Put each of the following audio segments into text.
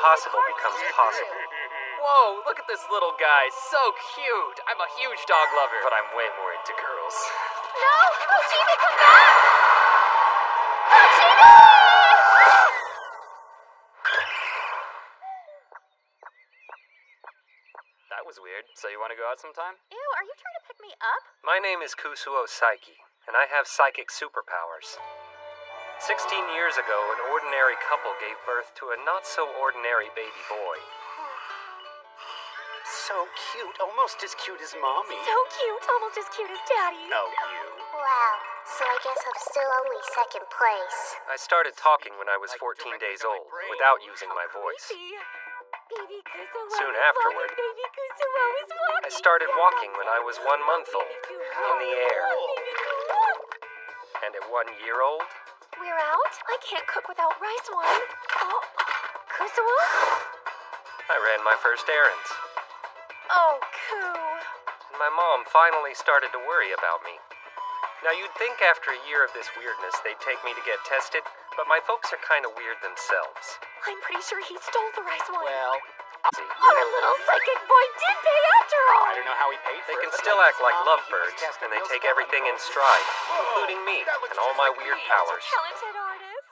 impossible becomes possible. Whoa, look at this little guy. So cute. I'm a huge dog lover. But I'm way more into girls. No! Hojime, come back! Hojime! That was weird. So you want to go out sometime? Ew, are you trying to pick me up? My name is Kusuo Saiki, and I have psychic superpowers. Sixteen years ago, an ordinary couple gave birth to a not so ordinary baby boy. So cute, almost as cute as mommy. So cute, almost as cute as Daddy. Oh, you. Wow, so I guess I'm still only second place. I started talking when I was 14 days old, without using my voice. See? Baby Kusuo Soon afterward, walking. Baby Kusuo is walking. I started walking when I was one month old, Baby in the air. And at one year old, We're out? I can't cook without rice wine. Oh, Kusuo? I ran my first errands. Oh, Ku. And my mom finally started to worry about me. Now, you'd think after a year of this weirdness they'd take me to get tested, but my folks are kind of weird themselves. I'm pretty sure he stole the rice wine. Well, See, Our little psychic boy did pay after all. I don't know how he paid They can it. still act like mom, he lovebirds, and they take everything in stride, including me and all just my like weird me. powers. Talented artist.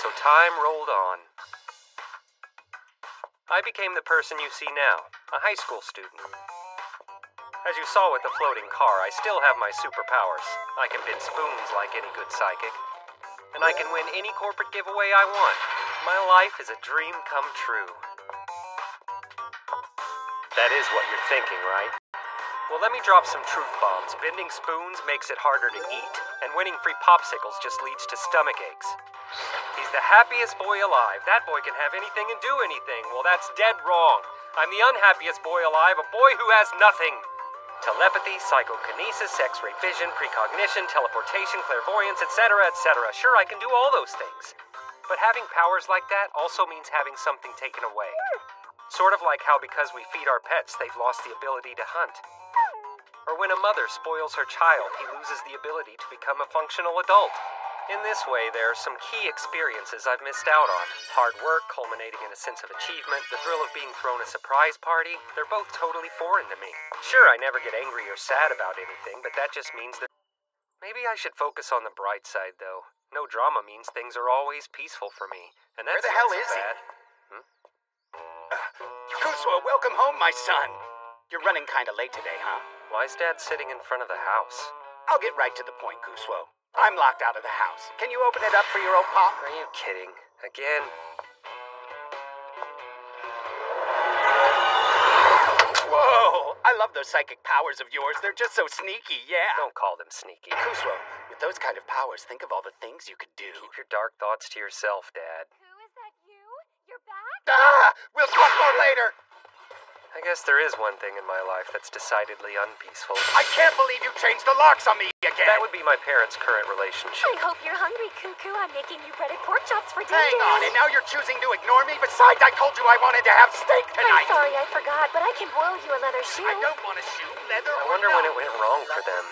So time rolled on. I became the person you see now, a high school student. As you saw with the floating car, I still have my superpowers. I can bend spoons like any good psychic. And I can win any corporate giveaway I want. My life is a dream come true. That is what you're thinking, right? Well, let me drop some truth bombs. Bending spoons makes it harder to eat, and winning free popsicles just leads to stomach aches. He's the happiest boy alive. That boy can have anything and do anything. Well, that's dead wrong. I'm the unhappiest boy alive, a boy who has nothing. Telepathy, psychokinesis, x ray vision, precognition, teleportation, clairvoyance, etc., etc. Sure, I can do all those things. But having powers like that also means having something taken away. Sort of like how because we feed our pets, they've lost the ability to hunt. Or when a mother spoils her child, he loses the ability to become a functional adult. In this way, there are some key experiences I've missed out on. Hard work, culminating in a sense of achievement, the thrill of being thrown a surprise party, they're both totally foreign to me. Sure, I never get angry or sad about anything, but that just means that. Maybe I should focus on the bright side, though. No drama means things are always peaceful for me. And that's Where the hell is he? Kusuo, welcome home, my son. You're running kind of late today, huh? Why is Dad sitting in front of the house? I'll get right to the point, Kusuo. I'm locked out of the house. Can you open it up for your old pop? Are you kidding? Again? Whoa! I love those psychic powers of yours. They're just so sneaky, yeah. Don't call them sneaky. Kusuo, with those kind of powers, think of all the things you could do. Keep your dark thoughts to yourself, Dad. Who is that you? You're back? Ah! We'll talk more later. I guess there is one thing in my life that's decidedly unpeaceful. I can't believe you changed the locks on me again. That would be my parents' current relationship. I hope you're hungry, Cuckoo. I'm making you breaded pork chops for dinner. Hang on, and now you're choosing to ignore me? Besides, I told you I wanted to have steak tonight. I'm sorry, I forgot, but I can boil you a leather shoe. I don't want a shoe, leather. I or wonder when it went wrong for them.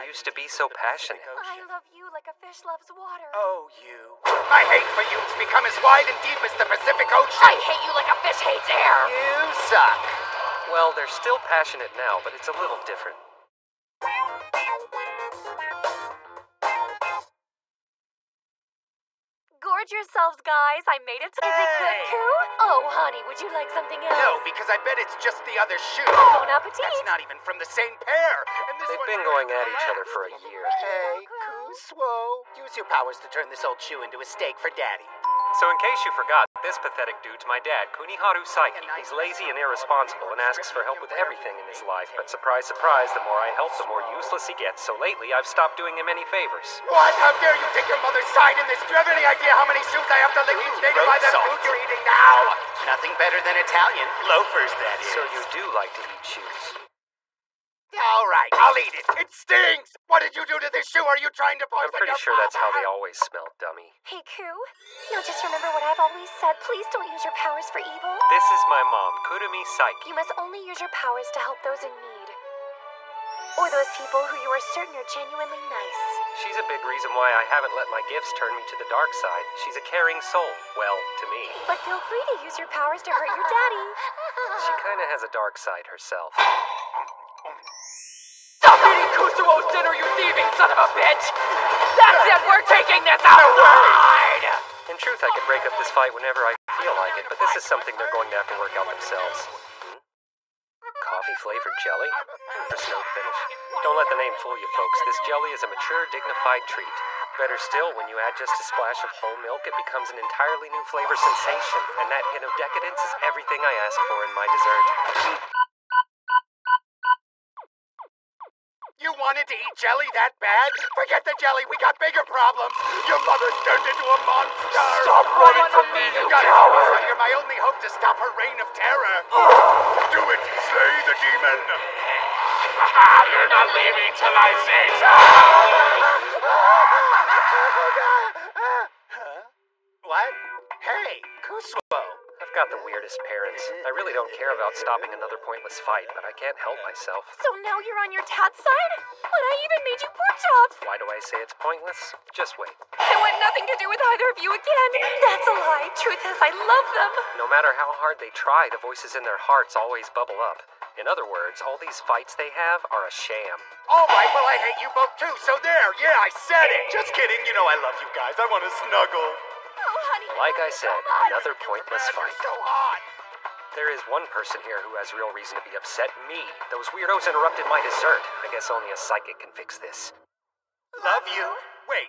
They used to be so passionate. I love you like a fish loves water. Oh, you. My hate for you you's become as wide and deep as the Pacific Ocean. I hate you like a fish hates air. You suck. Well, they're still passionate now, but it's a little different. Gorge yourselves, guys. I made it. To- Is it good, Hey. Coo? Oh, honey, would you like something else? No, because I bet it's just the other shoe. Bon appetit. That's not even from the same pair. And this They've one's been going at each other for a year. Hey, Use your powers to turn this old shoe into a steak for Daddy. So, in case you forgot, this pathetic dude's my dad, Kuniharu Saiki. He's lazy and irresponsible and asks for help with everything in his life. But surprise, surprise, the more I help, the more useless he gets. So lately, I've stopped doing him any favors. What? How dare you take your mother's side in this? Do you have any idea how many shoes I have to lick each day to buy that food you're eating now? Nothing better than Italian. Loafers, that is. So you do like to eat shoes. All right, I'll eat it. It stinks. What did you do to this shoe? Are you trying to poison I'm pretty sure that's how they always smell, dummy. Hey, Coo. Now just remember what I've always said. Please don't use your powers for evil. This is my mom, Kurumi Saiki. You must only use your powers to help those in need. Or those people who you are certain are genuinely nice? She's a big reason why I haven't let my gifts turn me to the dark side. She's a caring soul. Well, to me. But feel free to use your powers to hurt your daddy. She kinda has a dark side herself. Stop eating Kusuo's dinner, you thieving son of a bitch! That's it, we're taking this outside! In truth, I could break up this fight whenever I feel like it, but this is something they're going to have to work out themselves. Hmm? Coffee flavored jelly? Hmm, a snow finish. Don't let the name fool you, folks. This jelly is a mature, dignified treat. Better still, when you add just a splash of whole milk, it becomes an entirely new flavor sensation, and that hint of decadence is everything I ask for in my dessert. You wanted to eat jelly that bad? Forget the jelly, we got bigger problems. Your mother's turned into a monster. Stop running from me, you You gotta coward. You're my only hope to stop her reign of terror. Do it, slay the demon. You're not leaving till I say so! What? Hey, Kusuo. I've got the weirdest parents. I really don't care about stopping another pointless fight, but I can't help myself. So now you're on your dad's side? But I even made you pork chops. Why do I say it's pointless? Just wait. I want nothing to do with either of you again. That's a lie. Truth is, I love them. No matter how hard they try, the voices in their hearts always bubble up. In other words, all these fights they have are a sham. All right, well, I hate you both too, so there. Yeah, I said it. Just kidding. You know I love you guys. I want to snuggle. Oh, honey. Like I said, another pointless You're fight. so hot. There is one person here who has real reason to be upset me. Those weirdos interrupted my dessert. I guess only a psychic can fix this. Love you. Wait,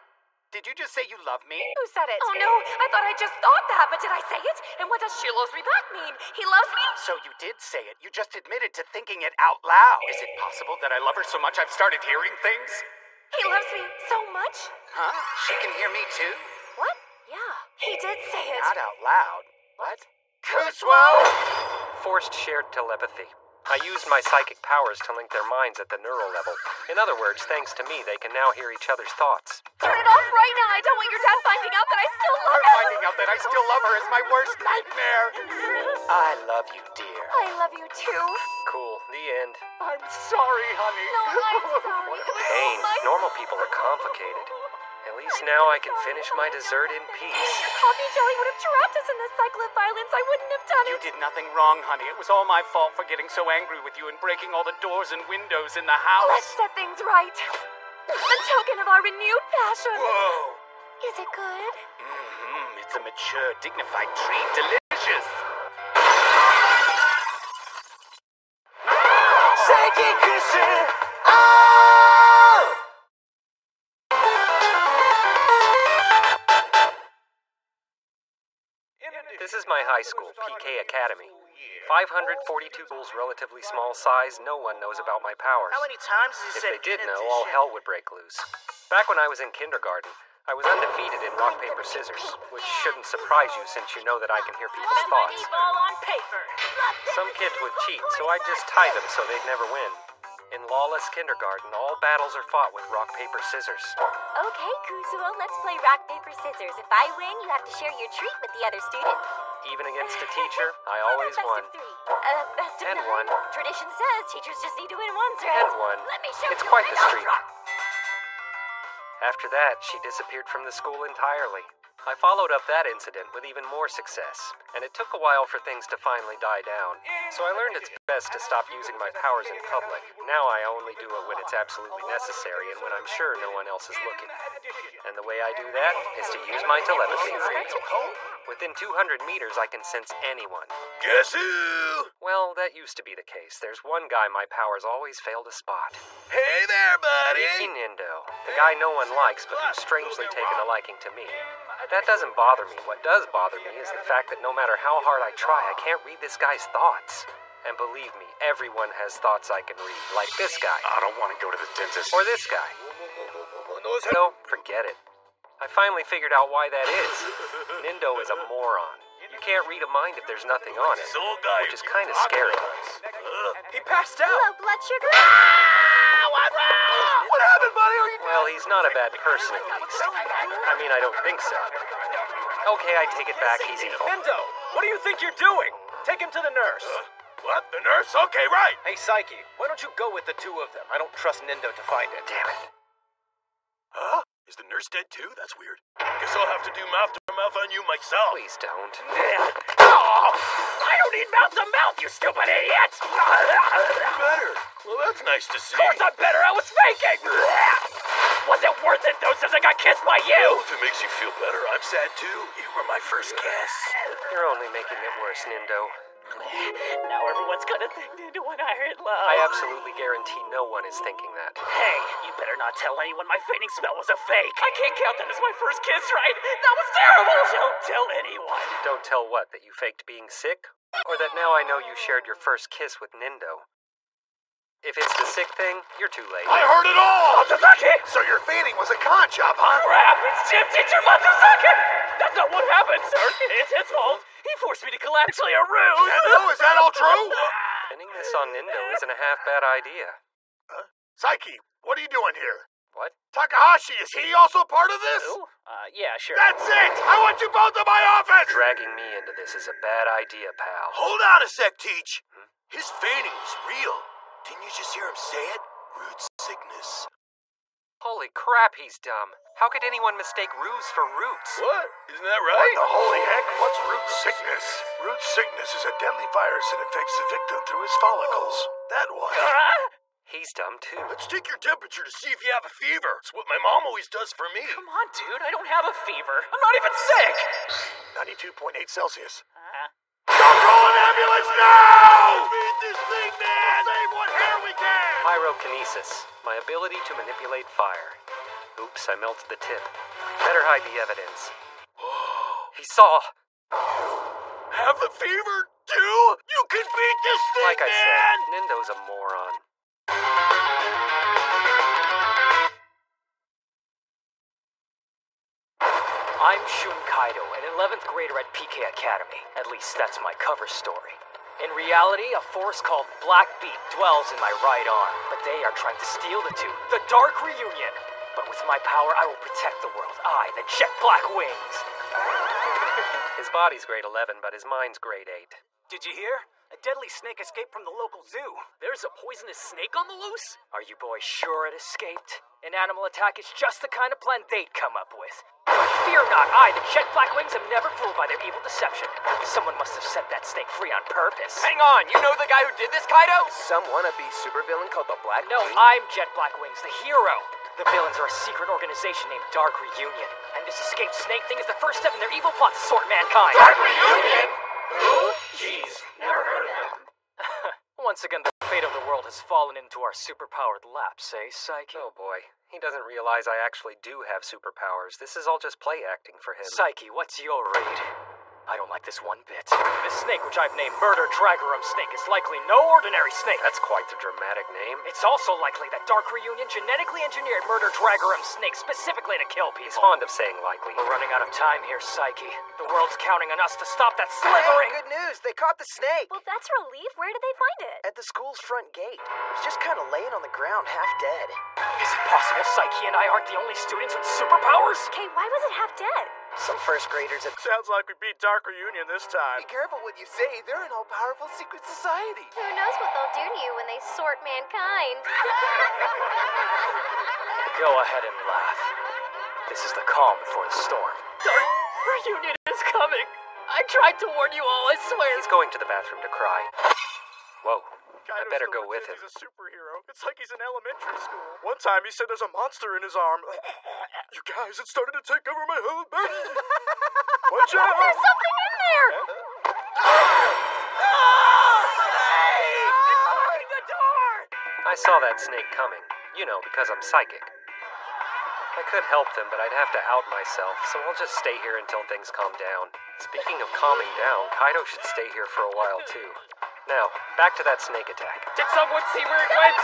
did you just say you love me? Who said it? Oh no, I thought I just thought that, but did I say it? And what does she loves me back mean? He loves me? So you did say it. You just admitted to thinking it out loud. Is it possible that I love her so much I've started hearing things? He loves me so much? Huh? She can hear me too? What? Yeah, he did say it. Not out loud. What? Kusuo! Forced shared telepathy. I used my psychic powers to link their minds at the neural level. In other words, thanks to me, they can now hear each other's thoughts. Turn it off right now. I don't want your dad finding out that I still love Her him. finding out that I still love her is my worst nightmare. I love you, dear. I love you too. Cool. The end. I'm sorry, honey. No, I'm sorry. What a pain. Normal people are complicated. At least now I can finish my dessert in peace. Your coffee jelly would have trapped us in this cycle of violence. I wouldn't have done it. You did nothing wrong, honey. It was all my fault for getting so angry with you and breaking all the doors and windows in the house. Let's set things right. A token of our renewed passion. Whoa. Is it good? Mm-hmm. It's a mature, dignified treat. Delicious. This is my high school, PK Academy. 542 schools, relatively small size. No one knows about my powers. How many times has he If said they did know, all hell would break loose. Back when I was in kindergarten, I was undefeated in rock, paper, scissors, which shouldn't surprise you since you know that I can hear people's thoughts. Ball on paper. Some kids would cheat, so I'd just tie them so they'd never win. In lawless kindergarten, all battles are fought with rock, paper, scissors. Okay, Kusuo, let's play rock, paper, scissors. If I win, you have to share your treat with the other students. Even against a teacher, I always best won. Of three. Uh, best of And nine. one. Tradition says teachers just need to win once, right? And one. Let me show It's you It's quite the streak. After that, she disappeared from the school entirely. I followed up that incident with even more success, and it took a while for things to finally die down. So I learned it's best to stop using my powers in public. Now I only do it when it's absolutely necessary and when I'm sure no one else is looking. And the way I do that is to use my telepathy. Within 200 meters, I can sense anyone. Guess who? Well, that used to be the case. There's one guy my powers always fail to spot. Hey there, buddy. Riki Nendo, the guy no one likes but who's strangely taken a liking to me. That doesn't bother me. What does bother me is the fact that no matter how hard I try, I can't read this guy's thoughts. And believe me, everyone has thoughts I can read, like this guy, I don't want to go to the dentist. or this guy. No, forget it. I finally figured out why that is. Nendo is a moron. You can't read a mind if there's nothing on it, which is kind of scary. He passed out. Hello, blood sugar. Ah, what happened, buddy? Are you Well, he's not a bad person, at least. I mean, I don't think so. Okay, I take it back. He's evil. Endo, what do you think you're doing? Take him to the nurse. What? The nurse? Okay, right. Hey, Saiki, why don't you go with the two of them? I don't trust Nendo to find it. Damn it. Huh? Is the nurse dead too? That's weird. Guess I'll have to do mouth to mouth on you myself. Please don't. Oh, I don't need mouth to mouth, you stupid idiot! You better. Well, that's nice to see. Of course I'm better, I was faking! Was it worth it though since I got kissed by you? Well, if it makes you feel better, I'm sad too. You were my first kiss. You're only making it worse, Nendo. Now everyone's gonna think Nendo and I are in love. I absolutely guarantee no one is thinking that. Hey, you better not tell anyone my fainting spell was a fake. I can't count that as my first kiss, right? That was terrible! Don't tell anyone. Don't tell what, that you faked being sick? Or that now I know you shared your first kiss with Nendo? If it's the sick thing, you're too late. I heard it all! Matsuzaki! So your fainting was a con job, huh? Crap, it's gym teacher Matsuzaki! That's not what happened, sir. It's his fault. He forced me to collapse. Actually, a ruse. Nendo, is that all true? Pinning this on Nendo isn't a half bad idea. Huh? Saiki, what are you doing here? What? Takahashi, is he also part of this? Ooh, uh, yeah, sure. That's it! I want you both in my office! Dragging me into this is a bad idea, pal. Hold on a sec, Teach. His fainting was real. Didn't you just hear him say it? Root sickness. Holy crap, he's dumb. How could anyone mistake ruse for roots? What? Isn't that right? What the holy heck? What's root sickness? Root sickness is a deadly virus that infects the victim through his follicles. That one. Ah! He's dumb too. Let's take your temperature to see if you have a fever. It's what my mom always does for me. Come on, dude. I don't have a fever. I'm not even sick. 92.8 Celsius. An ambulance now! Beat this thing, man! Save what hair we can! Pyrokinesis, my ability to manipulate fire. Oops, I melted the tip. Better hide the evidence. He saw. Have the fever too? You can beat this thing, Like I man! said, Nendo's a moron. I'm Shun Kaido, an 11th grader at PK Academy. At least that's my cover story. In reality, a force called Black Beat dwells in my right arm, but they are trying to steal the two. The Dark Reunion! But with my power, I will protect the world. I, the Jet Black Wings! His body's grade 11, but his mind's grade 8. Did you hear? A deadly snake escaped from the local zoo. There's a poisonous snake on the loose? Are you boys sure it escaped? An animal attack is just the kind of plan they'd come up with. But fear not, I, the Jet Black Wings, am never fooled by their evil deception. Someone must have set that snake free on purpose. hang on. You know the guy who did this, Kaido? Some wannabe supervillain called the Black No, Wing? I'm Jet Black Wings, the hero. The villains are a secret organization named Dark Reunion. And this escaped snake thing is the first step in their evil plot to sort mankind. Dark Reunion? Who? Jeez, never heard of him. Once again, the fate of the world has fallen into our superpowered laps, eh, Saiki? Oh boy, he doesn't realize I actually do have superpowers. This is all just play acting for him. Saiki, what's your read? I don't like this one bit. This snake, which I've named Murder Dragorum Snake, is likely no ordinary snake. That's quite the dramatic name. It's also likely that Dark Reunion genetically engineered Murder Dragorum Snake specifically to kill people. He's fond of saying likely. We're running out of time here, Saiki. The world's counting on us to stop that Hey, slithering. good news! They caught the snake! Well, that's a relief. Where did they find it? At the school's front gate. It was just kind of laying on the ground, half dead. Is it possible Saiki and I aren't the only students with superpowers? Okay, why was it half dead? Some first graders at. Sounds like we beat Dark Reunion this time. Be careful what you say. They're an all-powerful secret society. Who knows what they'll do to you when they sort mankind? Go ahead and laugh. This is the calm before the storm. Dark Reunion is coming. I tried to warn you all, I swear. He's going to the bathroom to cry. Whoa. I better go with him. He's a superhero. It's like he's in elementary school. One time he said there's a monster in his arm. you guys, it started to take over my whole body. Watch out! Oh, there's something in there! Oh, I saw that snake coming. You know, because I'm psychic. I could help them, but I'd have to out myself, so I'll just stay here until things calm down. Speaking of calming down, Kaido should stay here for a while too. Now, back to that snake attack. Did someone see where it went?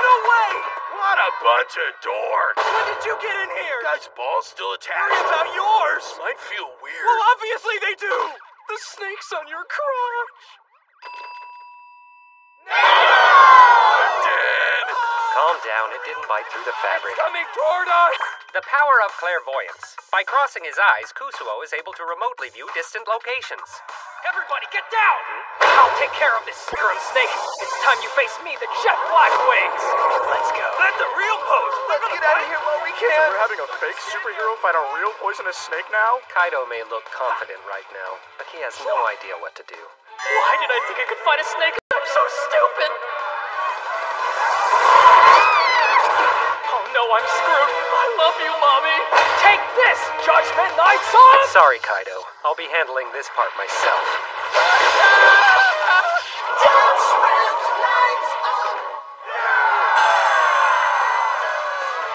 No way! What a bunch of dorks! When did you get in here? Guy's ball's still attached. Worry about yours! Might feel weird. Well, obviously they do. The snake's on your crotch. dead! Calm down, it didn't bite through the fabric. Coming toward us! The power of clairvoyance. By crossing his eyes, Kusuo is able to remotely view distant locations. Everybody, get down! I'll take care of this serum snake. It's time you face me, the Jet Black Wings. Let's go. That's a real pose. Let's get out of here while we So can. we're having a fake superhero fight a real poisonous snake now? Kaido may look confident right now, but he has no idea what to do. Why did I think I could fight a snake? I'm so stupid. I'm screwed. I love you, mommy. Take this, Judgment Night Song! Sorry, Kaido. I'll be handling this part myself.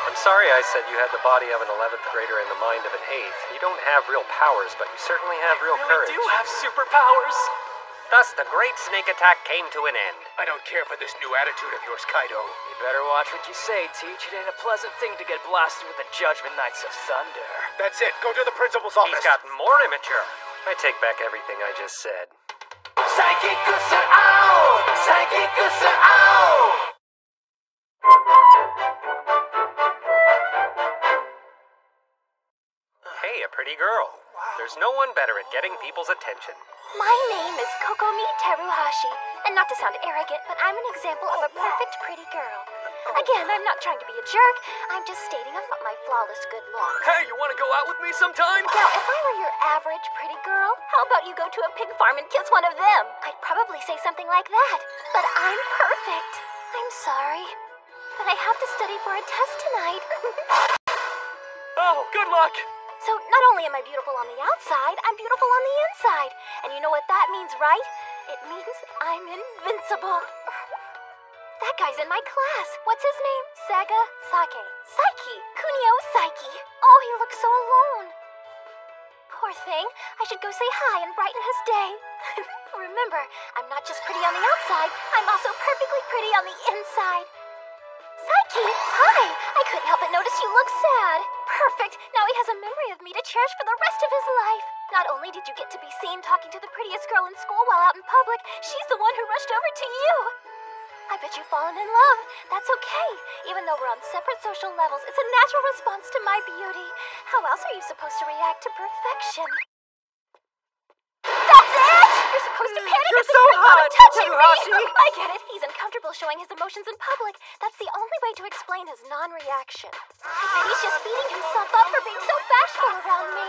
I'm sorry I said you had the body of an 11th grader and the mind of an 8th. You don't have real powers, but you certainly have real I courage. do have superpowers. Thus, the great snake attack came to an end. I don't care for this new attitude of yours, Kaido. You better watch what you say, Teach. It ain't a pleasant thing to get blasted with the Judgment Knights of Thunder. That's it. Go to the principal's office. He's gotten more immature. I take back everything I just said. Hey, a pretty girl. There's no one better at getting people's attention. My name is Kokomi Teruhashi, and not to sound arrogant, but I'm an example of a perfect pretty girl. Again, I'm not trying to be a jerk. I'm just stating a, my flawless good looks. Hey, you want to go out with me sometime? Now, if I were your average pretty girl, how about you go to a pig farm and kiss one of them? I'd probably say something like that. But I'm perfect. I'm sorry. But I have to study for a test tonight. Oh, good luck. So, not only am I beautiful on the outside, I'm beautiful on the inside. And you know what that means, right? It means I'm invincible. That guy's in my class. What's his name? Saga Sake. Saiki. Kunio Saiki. Oh, he looks so alone. Poor thing. I should go say hi and brighten his day. Remember, I'm not just pretty on the outside, I'm also perfectly pretty on the inside. Saiki, hi! I couldn't help but notice you look sad. Perfect. Now he has a memory of me to cherish for the rest of his life. Not only did you get to be seen talking to the prettiest girl in school while out in public, she's the one who rushed over to you. I bet you've fallen in love. That's okay. Even though we're on separate social levels, it's a natural response to my beauty. How else are you supposed to react to perfection? That's! You're supposed to panic You're so hot, touching Teruhashi. me. I get it. He's uncomfortable showing his emotions in public. That's the only way to explain his non-reaction. He's just beating himself up for being so bashful around me.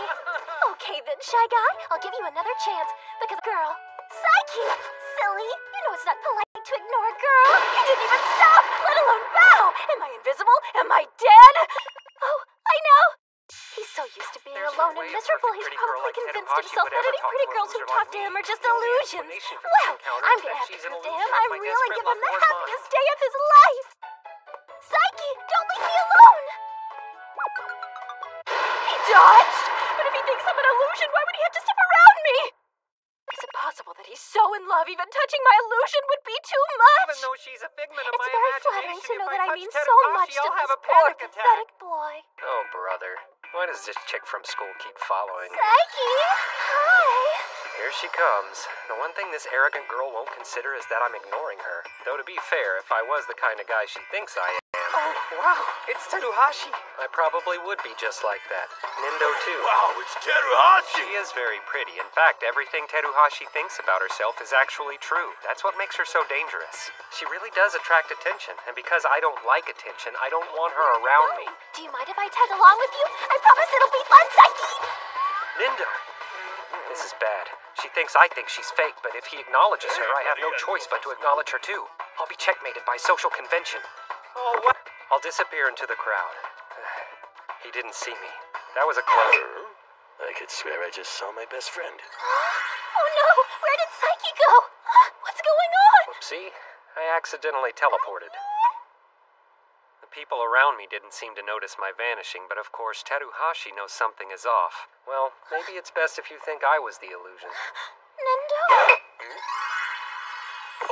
Okay then, shy guy. I'll give you another chance. Because girl, Saiki, silly. You know it's not polite to ignore a girl. You didn't even stop, let alone bow. Am I invisible? Am I dead? Oh, I know. He's so used to being There's alone no and miserable, he's probably like convinced Teruhashi himself that any pretty girls who talk to him are just illusions. explanation for this Well, I'm is gonna have to she's an prove to him I'm my really desperate give him the happiest day of his life. Saiki, don't leave me alone. He dodged. But if he thinks I'm an illusion, why would he have to step around me? Is it possible that he's so in love, even touching my illusion would be too much? Even though she's a figment of it's my very flattering to know that I touch mean so much to this a poor, pathetic boy. Oh, brother. Why does this chick from school keep following? Saiki, hi. Here she comes. The one thing this arrogant girl won't consider is that I'm ignoring her. Though to be fair, if I was the kind of guy she thinks I am, Oh, wow. It's Teruhashi. I probably would be just like that. Nendo too. Wow, it's Teruhashi. She is very pretty. In fact, everything Teruhashi thinks about herself is actually true. That's what makes her so dangerous. She really does attract attention, and because I don't like attention, I don't want her around me. Do you mind if I tag along with you? I promise it'll be fun, Saiki. Nendo! This is bad. She thinks I think she's fake, but if he acknowledges her, I have no choice but to acknowledge her too. I'll be checkmated by social convention. Oh, what? I'll disappear into the crowd. He didn't see me. That was a close. Hmm? I could swear I just saw my best friend. Oh no, where did Saiki go? What's going on? Whoopsie. I accidentally teleported. The people around me didn't seem to notice my vanishing, but of course Teruhashi knows something is off. Well, maybe it's best if you think I was the illusion. Nendo,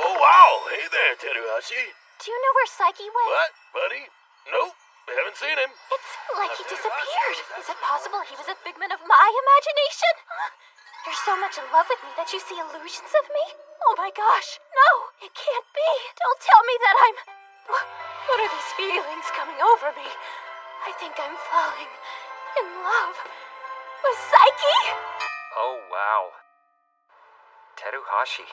Oh, wow. Hey there, Teruhashi. Do you know where Saiki went? What, buddy? Nope. I haven't seen him. It's like he disappeared. Is it possible he was a figment of my imagination? You're so much in love with me that you see illusions of me? Oh my gosh, no, it can't be. Don't tell me that I'm. What are these feelings coming over me? I think I'm falling in love with Saiki. Oh, wow. Teruhashi.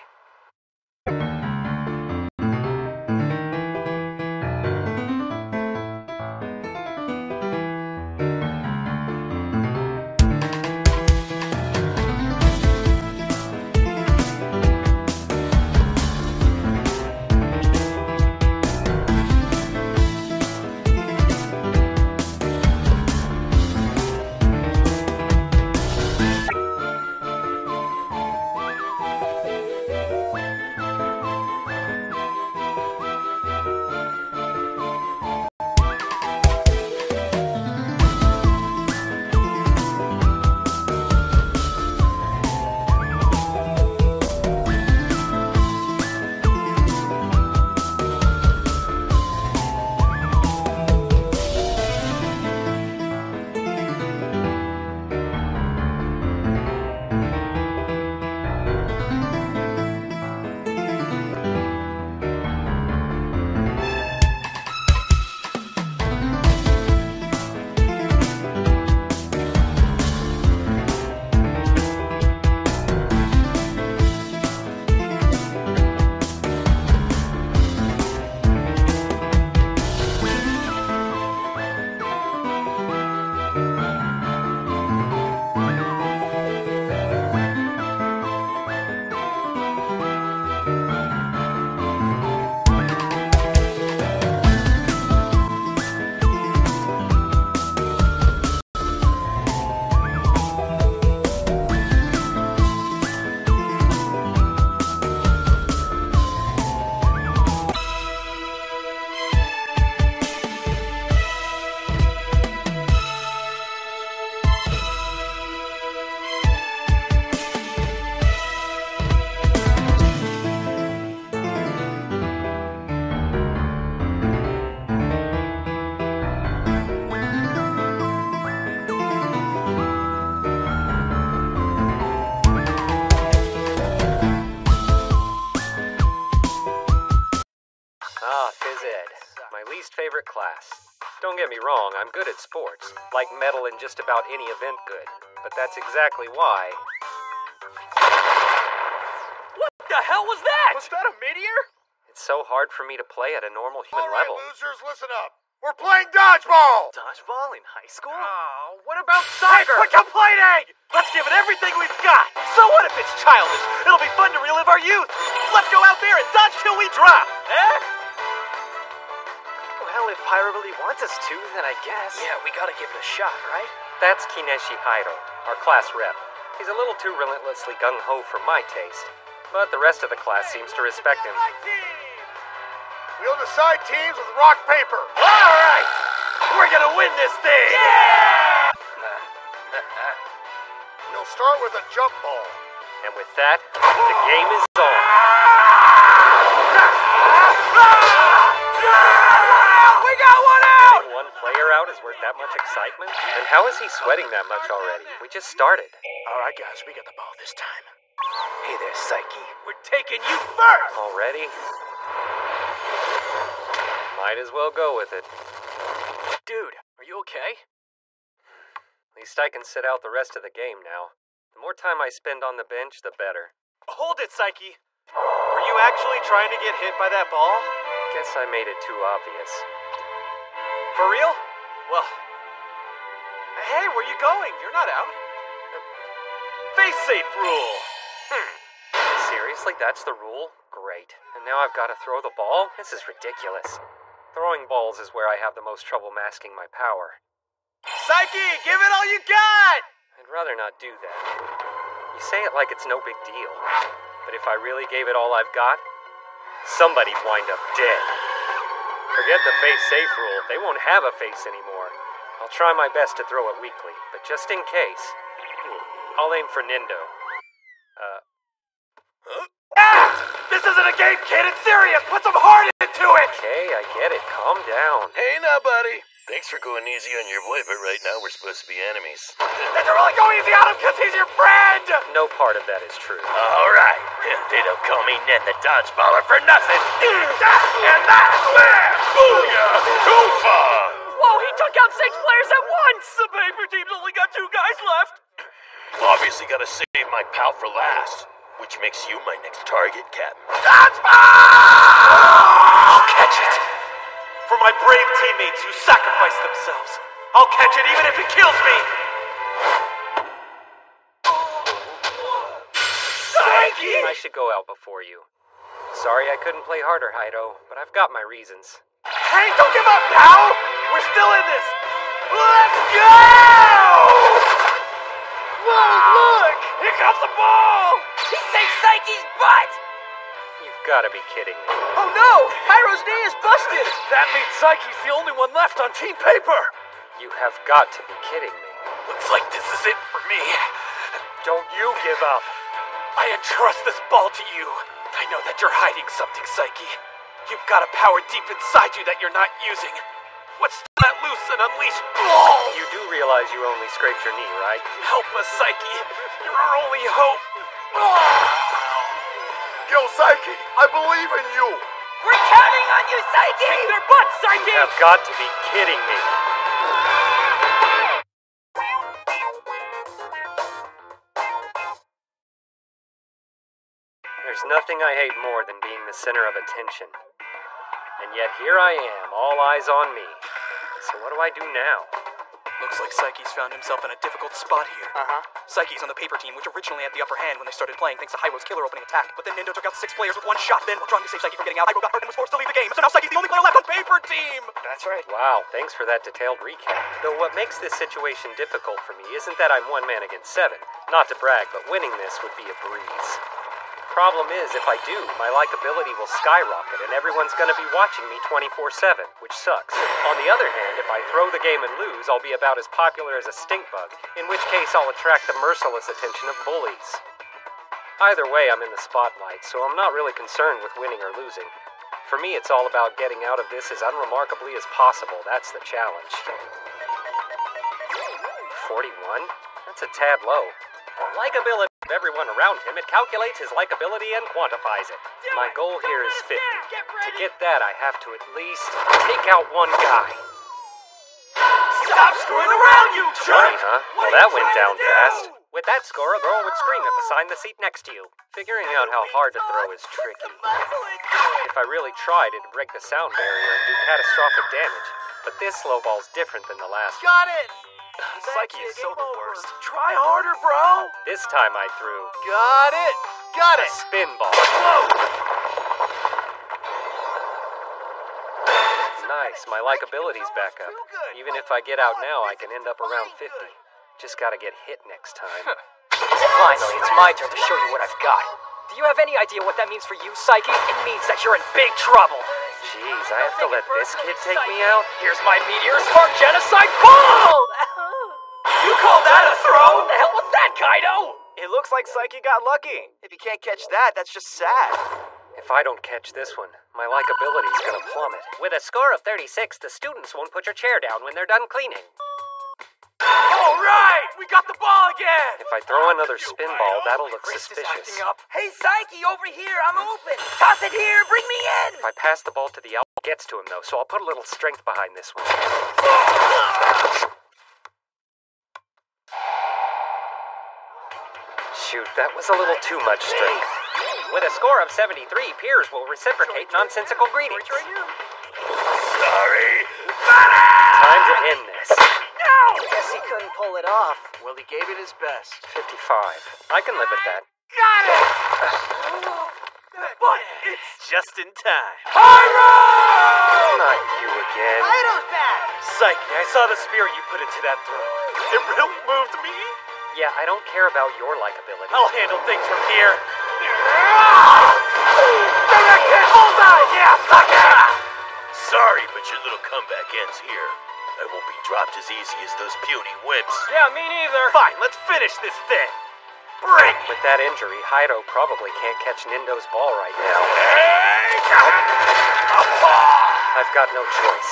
Me wrong, I'm good at sports, like medal in just about any event good. But that's exactly why. What the hell was that? Was that a meteor? It's so hard for me to play at a normal human right, level. losers, listen up. We're playing dodgeball. Dodgeball in high school? Oh, what about Hey, soccer? quit complaining! Let's give it everything we've got! So what if it's childish? It'll be fun to relive our youth! Let's go out there and dodge till we drop! Eh? Well, if Pyra really wants us to, then I guess. Yeah, we gotta give it a shot, right? That's Kineshi Hairo, our class rep. He's a little too relentlessly gung ho for my taste, but the rest of the class seems to respect him. We'll decide teams with rock paper. All right, we're gonna win this thing. Yeah! We'll start with a jump ball. And with that, the game is on. Ah! Ah! Ah! We got one out. One player out is worth that much excitement? And how is he sweating that much already? We just started. All right, guys, we got the ball this time. Hey there, Saiki. We're taking you first. Already? Might as well go with it. Dude, are you okay? At least I can sit out the rest of the game now. The more time I spend on the bench, the better. Hold it, Saiki. Were you actually trying to get hit by that ball? Guess I made it too obvious. For real? Well. Hey, where you going? You're not out. Face safe rule. Hmm. Seriously, that's the rule? Great. And now I've got to throw the ball? This is ridiculous. Throwing balls is where I have the most trouble masking my power. Saiki, give it all you got! I'd rather not do that. You say it like it's no big deal. But if I really gave it all I've got, somebody'd wind up dead. Forget the face safe rule. They won't have a face anymore. I'll try my best to throw it weakly, but just in case, I'll aim for Nendo. Uh, Ah! This isn't a game, kid. It's serious. Put some heart into it. okay, I get it. Calm down. Hey now, buddy. Thanks for going easy on your boy, but right now we're supposed to be enemies. Did you really go easy on him because he's your friend? No part of that is true. All right. They don't call me Ned the dodgeballer for nothing. And that's where Booyah! Too far! Whoa, he took out six players at once! The paper team's only got two guys left. Obviously gotta save my pal for last. Which makes you my next target, Captain. I'll catch it. For my brave teammates who sacrificed themselves. I'll catch it even if it kills me. Saiki! I should go out before you. Sorry I couldn't play harder, Hido, but I've got my reasons. Hey, don't give up, pal! We're still in this! Let's go! Whoa, look! Here comes the ball! He saved Saiki's butt! You've got to be kidding me. Oh no! Hairo's knee is busted! That means Saiki's the only one left on team paper! You have got to be kidding me. Looks like this is it for me. Don't you give up. I entrust this ball to you. I know that you're hiding something, Saiki. You've got a power deep inside you that you're not using. Let's let loose and unleash all! You do realize you only scraped your knee, right? Help us, Saiki. You're our only hope. Ah! Yo, Saiki, I believe in you. We're counting on you, Saiki! Kick their butts, Saiki! You have got to be kidding me. There's nothing I hate more than being the center of attention. And yet here I am, all eyes on me. So what do I do now? Looks like Saiki's found himself in a difficult spot here. Uh huh. Saiki's on the paper team, which originally had the upper hand when they started playing thanks to Hairo's killer opening attack. But then Nendo took out six players with one shot. Then, while trying to save Saiki from getting out, Hairo got hurt and was forced to leave the game. So now Saiki's the only player left on paper team! That's right. Wow, thanks for that detailed recap. Though what makes this situation difficult for me isn't that I'm one man against seven. Not to brag, but winning this would be a breeze. Problem is, if I do, my likability will skyrocket and everyone's gonna be watching me 24 7, which sucks. On the other hand, if I throw the game and lose, I'll be about as popular as a stink bug, in which case I'll attract the merciless attention of bullies. Either way, I'm in the spotlight, so I'm not really concerned with winning or losing. For me, it's all about getting out of this as unremarkably as possible. That's the challenge. 41? That's a tad low. Likability of everyone around him, it calculates his likability and quantifies it. My goal here is 50. To get that, I have to at least take out one guy. Stop screwing around, you jerk! huh? Well, that went down fast. With that score, a girl would scream if assigned the seat next to you. Figuring out how hard to throw is tricky. If I really tried, it'd break the sound barrier and do catastrophic damage. But this slow ball's different than the last one. Got it! Saiki is so the worst. Try harder, bro! This time I threw Got it! Got a it! spin ball. Whoa! Nice, my likability's back up. Even if I get out now, I can end up around 50. Just gotta get hit next time. Finally, it's my turn to show you what I've got. Do you have any idea what that means for you, Saiki? It means that you're in big trouble. Jeez, I have to let this kid take me out? Here's my Meteor Spark Genocide Ball! You call that a throw? What the hell was that, Kaido? It looks like Saiki got lucky. If you can't catch that, that's just sad. If I don't catch this one, my likability's gonna plummet. With a score of 36, the students won't put your chair down when they're done cleaning. All right, we got the ball again. If I throw another spin ball, that'll look suspicious. Hey, Saiki, over here. I'm open. Toss it here. Bring me in. If I pass the ball to the it gets to him though, so I'll put a little strength behind this one. Shoot, that was a little too much strength. With a score of 73, peers will reciprocate nonsensical greetings. Sorry. Time to end this. Guess he couldn't pull it off. Well, he gave it his best. 55. I can live with that. Got it! but it's just in time. Not you again. Ido's back. Saiki, I saw the spirit you put into that throw. It really moved me. Yeah, I don't care about your likability. I'll handle things from here. Direct hit, bullseye! Yeah, suck it! Sorry, but your little comeback ends here. I won't be dropped as easy as those puny wimps. Yeah, me neither. Fine, let's finish this thing. Bring it! With that injury, Hido probably can't catch Nendo's ball right now. I've got no choice.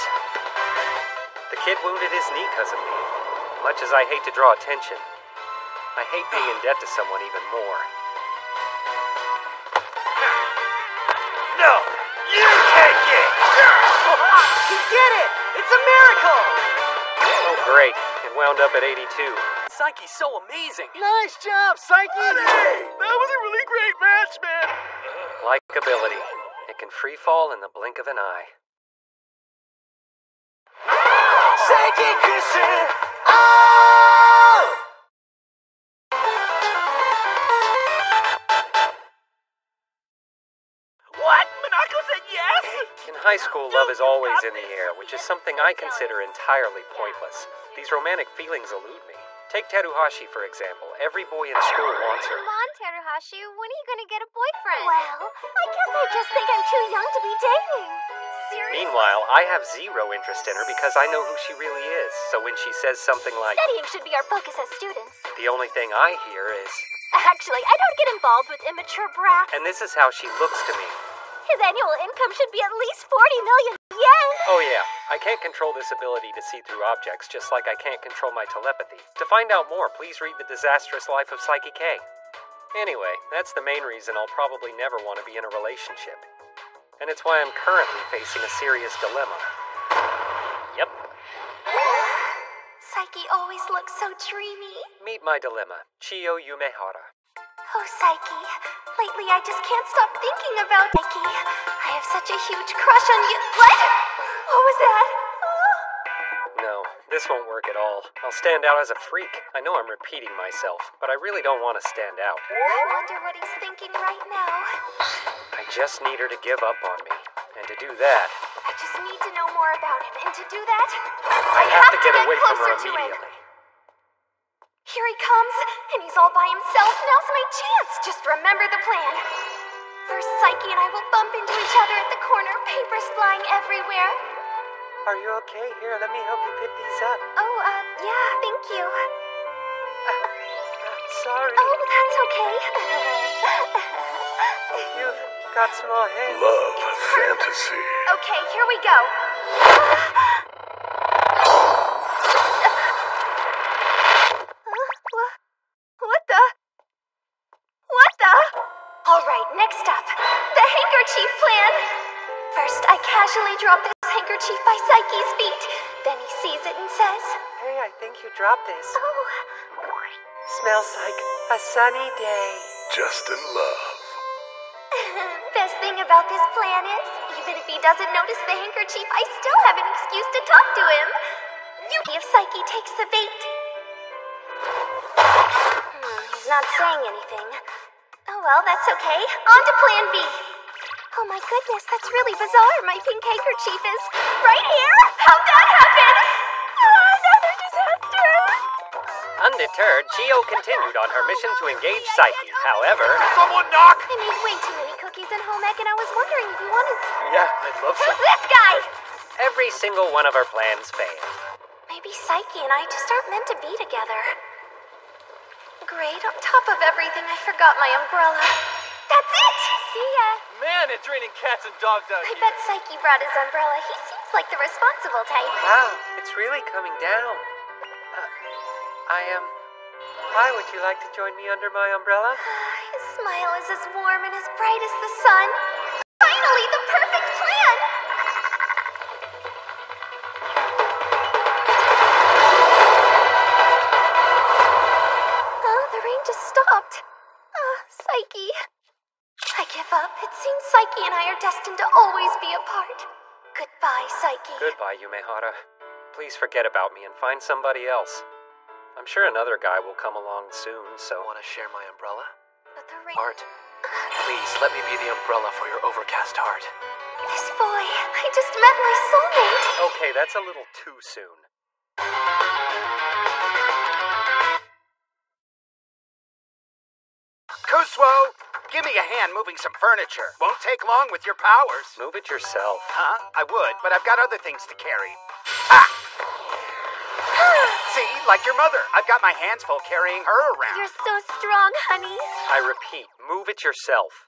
The kid wounded his knee because of me. Much as I hate to draw attention, I hate being in debt to someone even more. No! You take it! He did it! It's a miracle! Oh, great. It wound up at 82. Saiki's so amazing. Nice job, Saiki! That was a really great match, man! Likeability. It can free fall in the blink of an eye. Saiki kissing! Oh! Ah! High school, love is always in the air, which is something I consider entirely pointless. These romantic feelings elude me. Take Teruhashi, for example. Every boy in school wants her. Come on, Teruhashi. When are you gonna get a boyfriend? Well, I guess I just think I'm too young to be dating. Seriously? Meanwhile, I have zero interest in her because I know who she really is. So when she says something like, Studying should be our focus as students. the only thing I hear is, Actually, I don't get involved with immature brats. and this is how she looks to me. His annual income should be at least 40 million yen. Oh, yeah. I can't control this ability to see through objects, just like I can't control my telepathy. To find out more, please read The Disastrous Life of Saiki K. Anyway, that's the main reason I'll probably never want to be in a relationship. And it's why I'm currently facing a serious dilemma. Yep. Saiki always looks so dreamy. Meet my dilemma, Chiyo Yumehara. Oh, Saiki. Lately, I just can't stop thinking about Saiki. I have such a huge crush on you. What? What was that? Oh. No, this won't work at all. I'll stand out as a freak. I know I'm repeating myself, but I really don't want to stand out. I wonder what he's thinking right now. I just need her to give up on me. And to do that, I just need to know more about him, and to do that, I have to get away from her closer to him. immediately. Here he comes, and he's all by himself. Now's my chance. Just remember the plan. First, Saiki and I will bump into each other at the corner, papers flying everywhere. Are you okay? Here, let me help you pick these up. Oh, uh, yeah, thank you. Sorry, Oh, that's okay. you've got small hands. Love fantasy. okay, here we go. Casually drop this handkerchief by Saiki's feet. Then he sees it and says, Hey, I think you dropped this. Oh, Smells like a sunny day. Just in love. best thing about this plan is, even if he doesn't notice the handkerchief, I still have an excuse to talk to him. You if Saiki takes the bait. Hmm, he's not saying anything. Oh well, that's okay. On to plan B. Oh my goodness, that's really bizarre. My pink handkerchief is right here? How'd that happen? Oh, another disaster. Undeterred, Chiyo continued on her mission to engage Saiki. However, Someone knock! I made way too many cookies in home ec, and I was wondering if you wanted some. yeah, I'd love Who's this guy? Every single one of our plans failed. Maybe Saiki and I just aren't meant to be together. Great, on top of everything, I forgot my umbrella. That's it! See ya! Man, it's raining cats and dogs out I here. bet Saiki brought his umbrella. He seems like the responsible type. Wow, it's really coming down. Uh, I am. Hi, would you like to join me under my umbrella? His smile is as warm and as bright as the sun. Saiki. Goodbye, Yumehara. Please forget about me and find somebody else. I'm sure another guy will come along soon, so. Want to share my umbrella? But the rain. Art, please let me be the umbrella for your overcast heart. This boy. I just met my soulmate. Okay, that's a little too soon. Kusuo, give me a hand moving some furniture. Won't take long with your powers. Move it yourself. Huh? I would, but I've got other things to carry. Ah! See, like your mother, I've got my hands full carrying her around. You're so strong, honey. I repeat, move it yourself.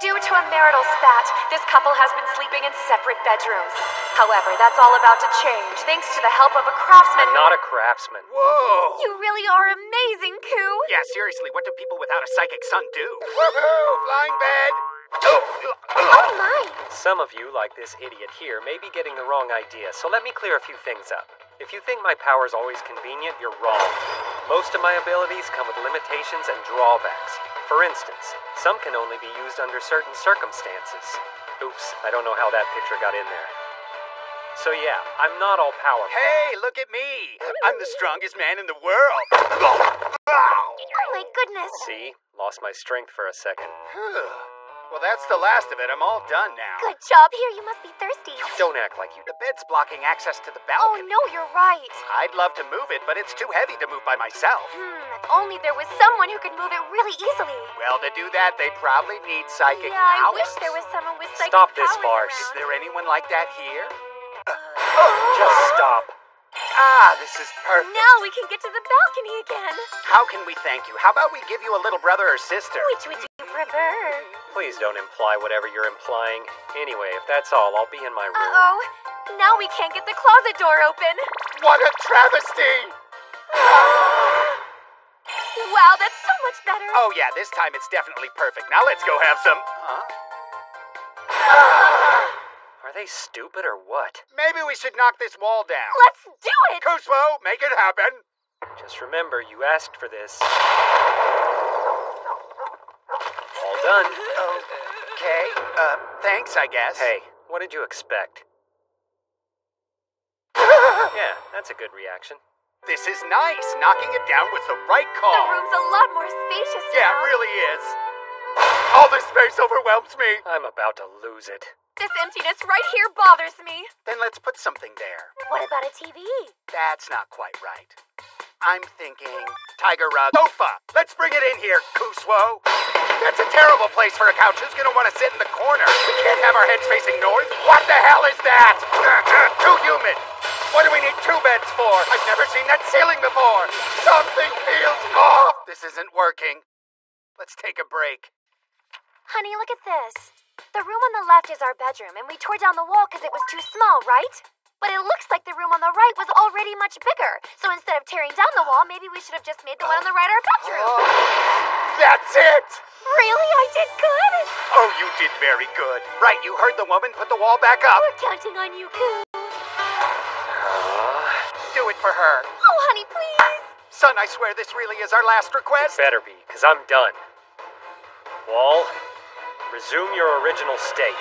Due to a marital spat, this couple has been sleeping in separate bedrooms. However, that's all about to change thanks to the help of a craftsman I'm who- not a craftsman. Whoa! You really are amazing, Koo. Yeah, seriously, what do people without a psychic son do? Woohoo! Flying bed! Oh, Oh my. Some of you, like this idiot here, may be getting the wrong idea, so let me clear a few things up. If you think my power is always convenient, you're wrong. Most of my abilities come with limitations and drawbacks. For instance, some can only be used under certain circumstances. Oops, I don't know how that picture got in there. So yeah, I'm not all powerful. Hey, look at me! I'm the strongest man in the world! Ow! Oh my goodness. See? Lost my strength for a second. Well, that's the last of it. I'm all done now. Good job. Here, you must be thirsty. Don't act like you. The bed's blocking access to the balcony. Oh no, you're right. I'd love to move it, but it's too heavy to move by myself. Hmm, if only there was someone who could move it really easily. Well, to do that, they'd probably need psychic yeah, I wish there was someone with psychic Stop this powers farce. Is there anyone like that here? Just stop. Ah, this is perfect. Now we can get to the balcony again. How can we thank you? How about we give you a little brother or sister? Which would you prefer? Please don't imply whatever you're implying. Anyway, if that's all, I'll be in my room. Uh oh. Now we can't get the closet door open. What a travesty! Wow, that's so much better. Oh, yeah, this time it's definitely perfect. Now let's go have some. Huh? Are they stupid or what? Maybe we should knock this wall down. Let's do it. Kusuo, make it happen. Just remember, you asked for this. All done. Okay. Uh, thanks, I guess. Hey, what did you expect? yeah, that's a good reaction. This is nice. Knocking it down was the right call. The room's a lot more spacious Yeah, now. it really is. All this space overwhelms me. I'm about to lose it. This emptiness right here bothers me. Then let's put something there. What about a TV? That's not quite right. I'm thinking Tiger Rug sofa. Let's bring it in here, Kusuo. That's a terrible place for a couch. Who's gonna want to sit in the corner? We can't have our heads facing north. What the hell is that? Too human. What do we need two beds for? I've never seen that ceiling before. Something feels off. This isn't working. Let's take a break. Honey, look at this. The room on the left is our bedroom, and we tore down the wall because it was too small, right? But it looks like the room on the right was already much bigger. So instead of tearing down the wall, maybe we should have just made the one on the right our bedroom. Oh, that's it. Really? I did good? Oh, you did very good. Right, you heard the woman. Put the wall back up. We're counting on you, Koo. Uh, do it for her. Oh, honey, please. Son, I swear this really is our last request. Better be, because I'm done. Wall, resume your original state.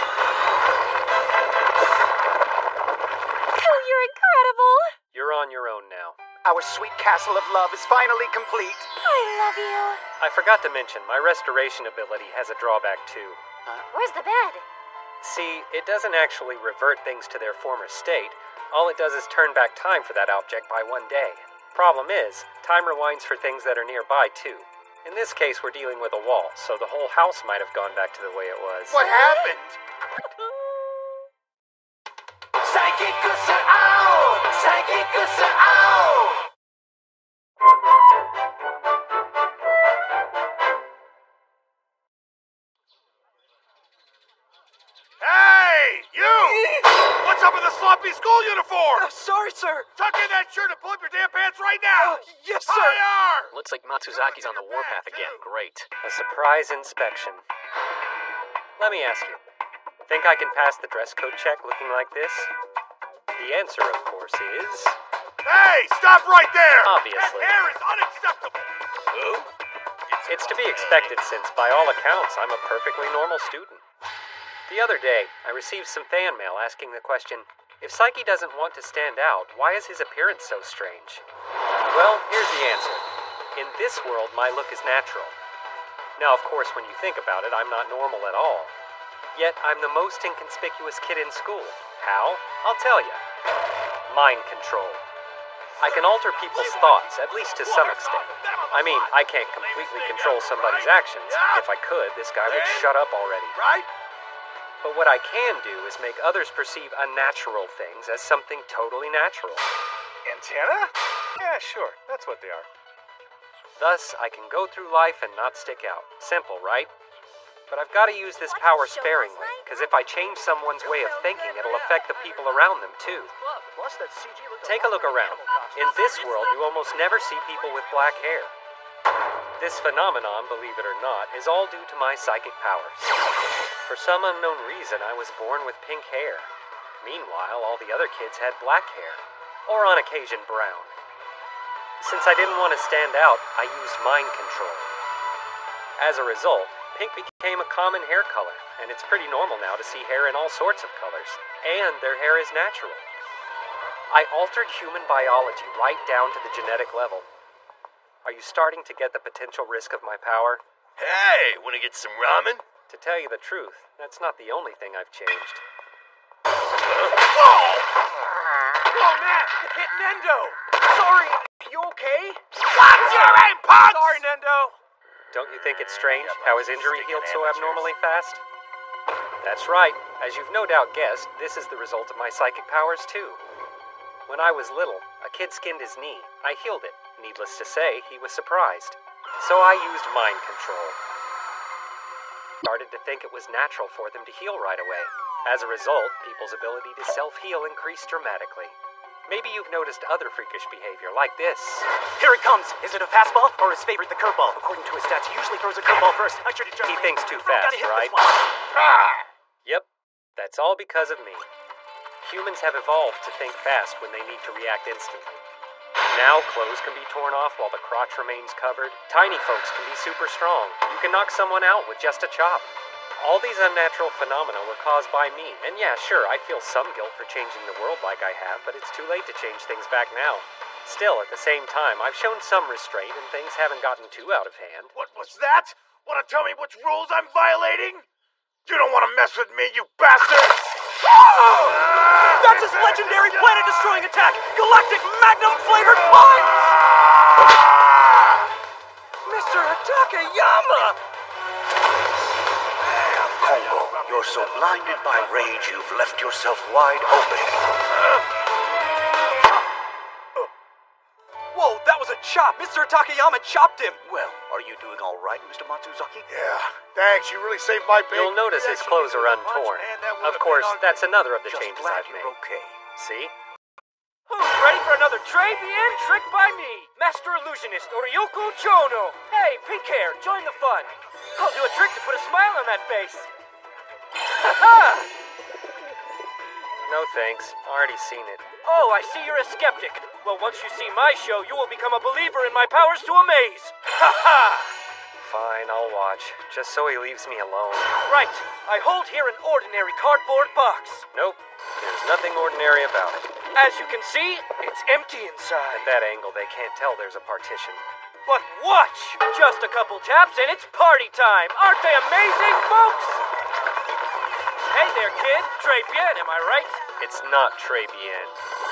Koo, you're incredible. You're on your own now. Our sweet castle of love is finally complete. I love you. I forgot to mention, my restoration ability has a drawback too. Huh? Where's the bed? See, it doesn't actually revert things to their former state. All it does is turn back time for that object by one day. Problem is, time rewinds for things that are nearby too. In this case, we're dealing with a wall, so the whole house might have gone back to the way it was. What happened? Hey, up with the sloppy school uniform? Uh, sorry, sir. Tuck in that shirt and pull up your damn pants right now! yes, sir. Higher! Looks like Matsuzaki's on the warpath again. Great. A surprise inspection. Let me ask you think I can pass the dress code check looking like this? The answer, of course, is. Hey, stop right there! Obviously. That hair is unacceptable! Who? It's to be expected since, by all accounts, I'm a perfectly normal student. The other day, I received some fan mail asking the question if Saiki doesn't want to stand out, why is his appearance so strange? Well, here's the answer. In this world, my look is natural. Now, of course, when you think about it, I'm not normal at all. Yet, I'm the most inconspicuous kid in school. How? I'll tell you. Mind control. I can alter people's thoughts, at least to some extent. I mean, I can't completely control somebody's actions. If I could, this guy would shut up already. Right? But what I can do is make others perceive unnatural things as something totally natural. Antenna? Yeah, sure. That's what they are. Thus, I can go through life and not stick out. Simple, right? but I've got to use this power sparingly, because if I change someone's way of thinking, it'll affect the people around them too. Plus, that CG looked Take a look around. In this world, you almost never see people with black hair. This phenomenon, believe it or not, is all due to my psychic powers. For some unknown reason, I was born with pink hair. Meanwhile, all the other kids had black hair, or on occasion brown. Since I didn't want to stand out, I used mind control. As a result, pink became a common hair color, and it's pretty normal now to see hair in all sorts of colors, and their hair is natural. I altered human biology right down to the genetic level. Are you starting to get the potential risk of my power? Hey, wanna get some ramen? To tell you the truth, that's not the only thing I've changed. Oh man, it hit Nendo! Sorry, you okay? Watch your aim, punks! Sorry, Nendo. Don't you think it's strange how his injury healed so abnormally fast? That's right. As you've no doubt guessed, this is the result of my psychic powers, too. When I was little, a kid skinned his knee. I healed it. Needless to say, he was surprised. So I used mind control. Started to think it was natural for them to heal right away. As a result, people's ability to self heal increased dramatically. Maybe you've noticed other freakish behavior like this. Here it comes. Is it a fastball or his favorite, the curveball? According to his stats, he usually throws a curveball first. I should adjust. He thinks too fast, right? Ah! Yep, that's all because of me. Humans have evolved to think fast when they need to react instantly. Now, clothes can be torn off while the crotch remains covered. Tiny folks can be super strong. You can knock someone out with just a chop. All these unnatural phenomena were caused by me, and yeah, sure, I feel some guilt for changing the world like I have, but it's too late to change things back now. Still, at the same time, I've shown some restraint and things haven't gotten too out of hand. What was that? Wanna tell me which rules I'm violating? You don't wanna mess with me, you bastard! That's his legendary planet-destroying attack, Galactic Magnum flavored punch! Mr. Takayama! Kongo, you're so blinded by rage you've left yourself wide open. That was a chop. Mr. Takayama chopped him. Well, are you doing all right, Mr. Matsuzaki? Yeah, thanks. You really saved my bacon. You'll notice his clothes are untorn. Of course, that's another of the Just changes I've you're made. okay. See? Who's ready for another Travian trick by me? Master illusionist Oriyoko Chono. Hey, pink hair, join the fun. I'll do a trick to put a smile on that face. Ha ha! No thanks. Already seen it. Oh, I see you're a skeptic. Well, once you see my show, you will become a believer in my powers to amaze. Ha ha! Fine, I'll watch. Just so he leaves me alone. Right, I hold here an ordinary cardboard box. Nope. There's nothing ordinary about it. As you can see, it's empty inside. At that angle, they can't tell there's a partition. But watch! Just a couple taps and it's party time! Aren't they amazing, folks? Hey there, kid. Trey Bien, am I right? It's not Trey Bien.